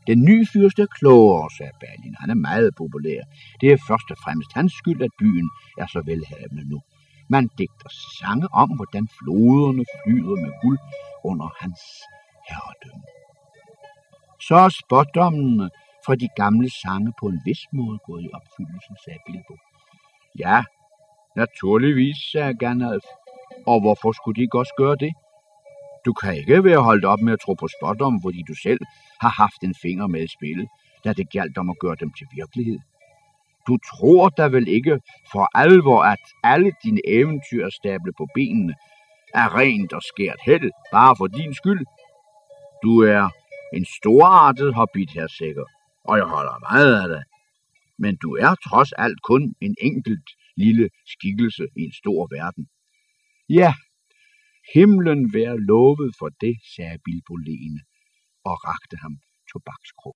Den nye fyrste er klogere, sagde Balin. Han er meget populær. Det er først og fremmest hans skyld, at byen er så velhavende nu. Man digter sange om, hvordan floderne flyder med guld under hans herredømme. Så er spådommene fra de gamle sange på en vis måde gået i opfyldelse, sagde Bilbo. Ja, naturligvis, sagde Gandalf. Og hvorfor skulle de ikke også gøre det? Du kan ikke være holdt op med at tro på spådom, fordi du selv har haft en finger med i spillet, da det galt om at gøre dem til virkelighed. Du tror da vel ikke for alvor, at alle dine eventyr er stablet på benene er rent og skært held, bare for din skyld. Du er en storartet hobbit, her sikker, og jeg holder meget af dig. Men du er trods alt kun en enkelt lille skikkelse i en stor verden. Ja, himlen vær lovet for det, sagde Bilbo Lene og rakte ham tobakskrog.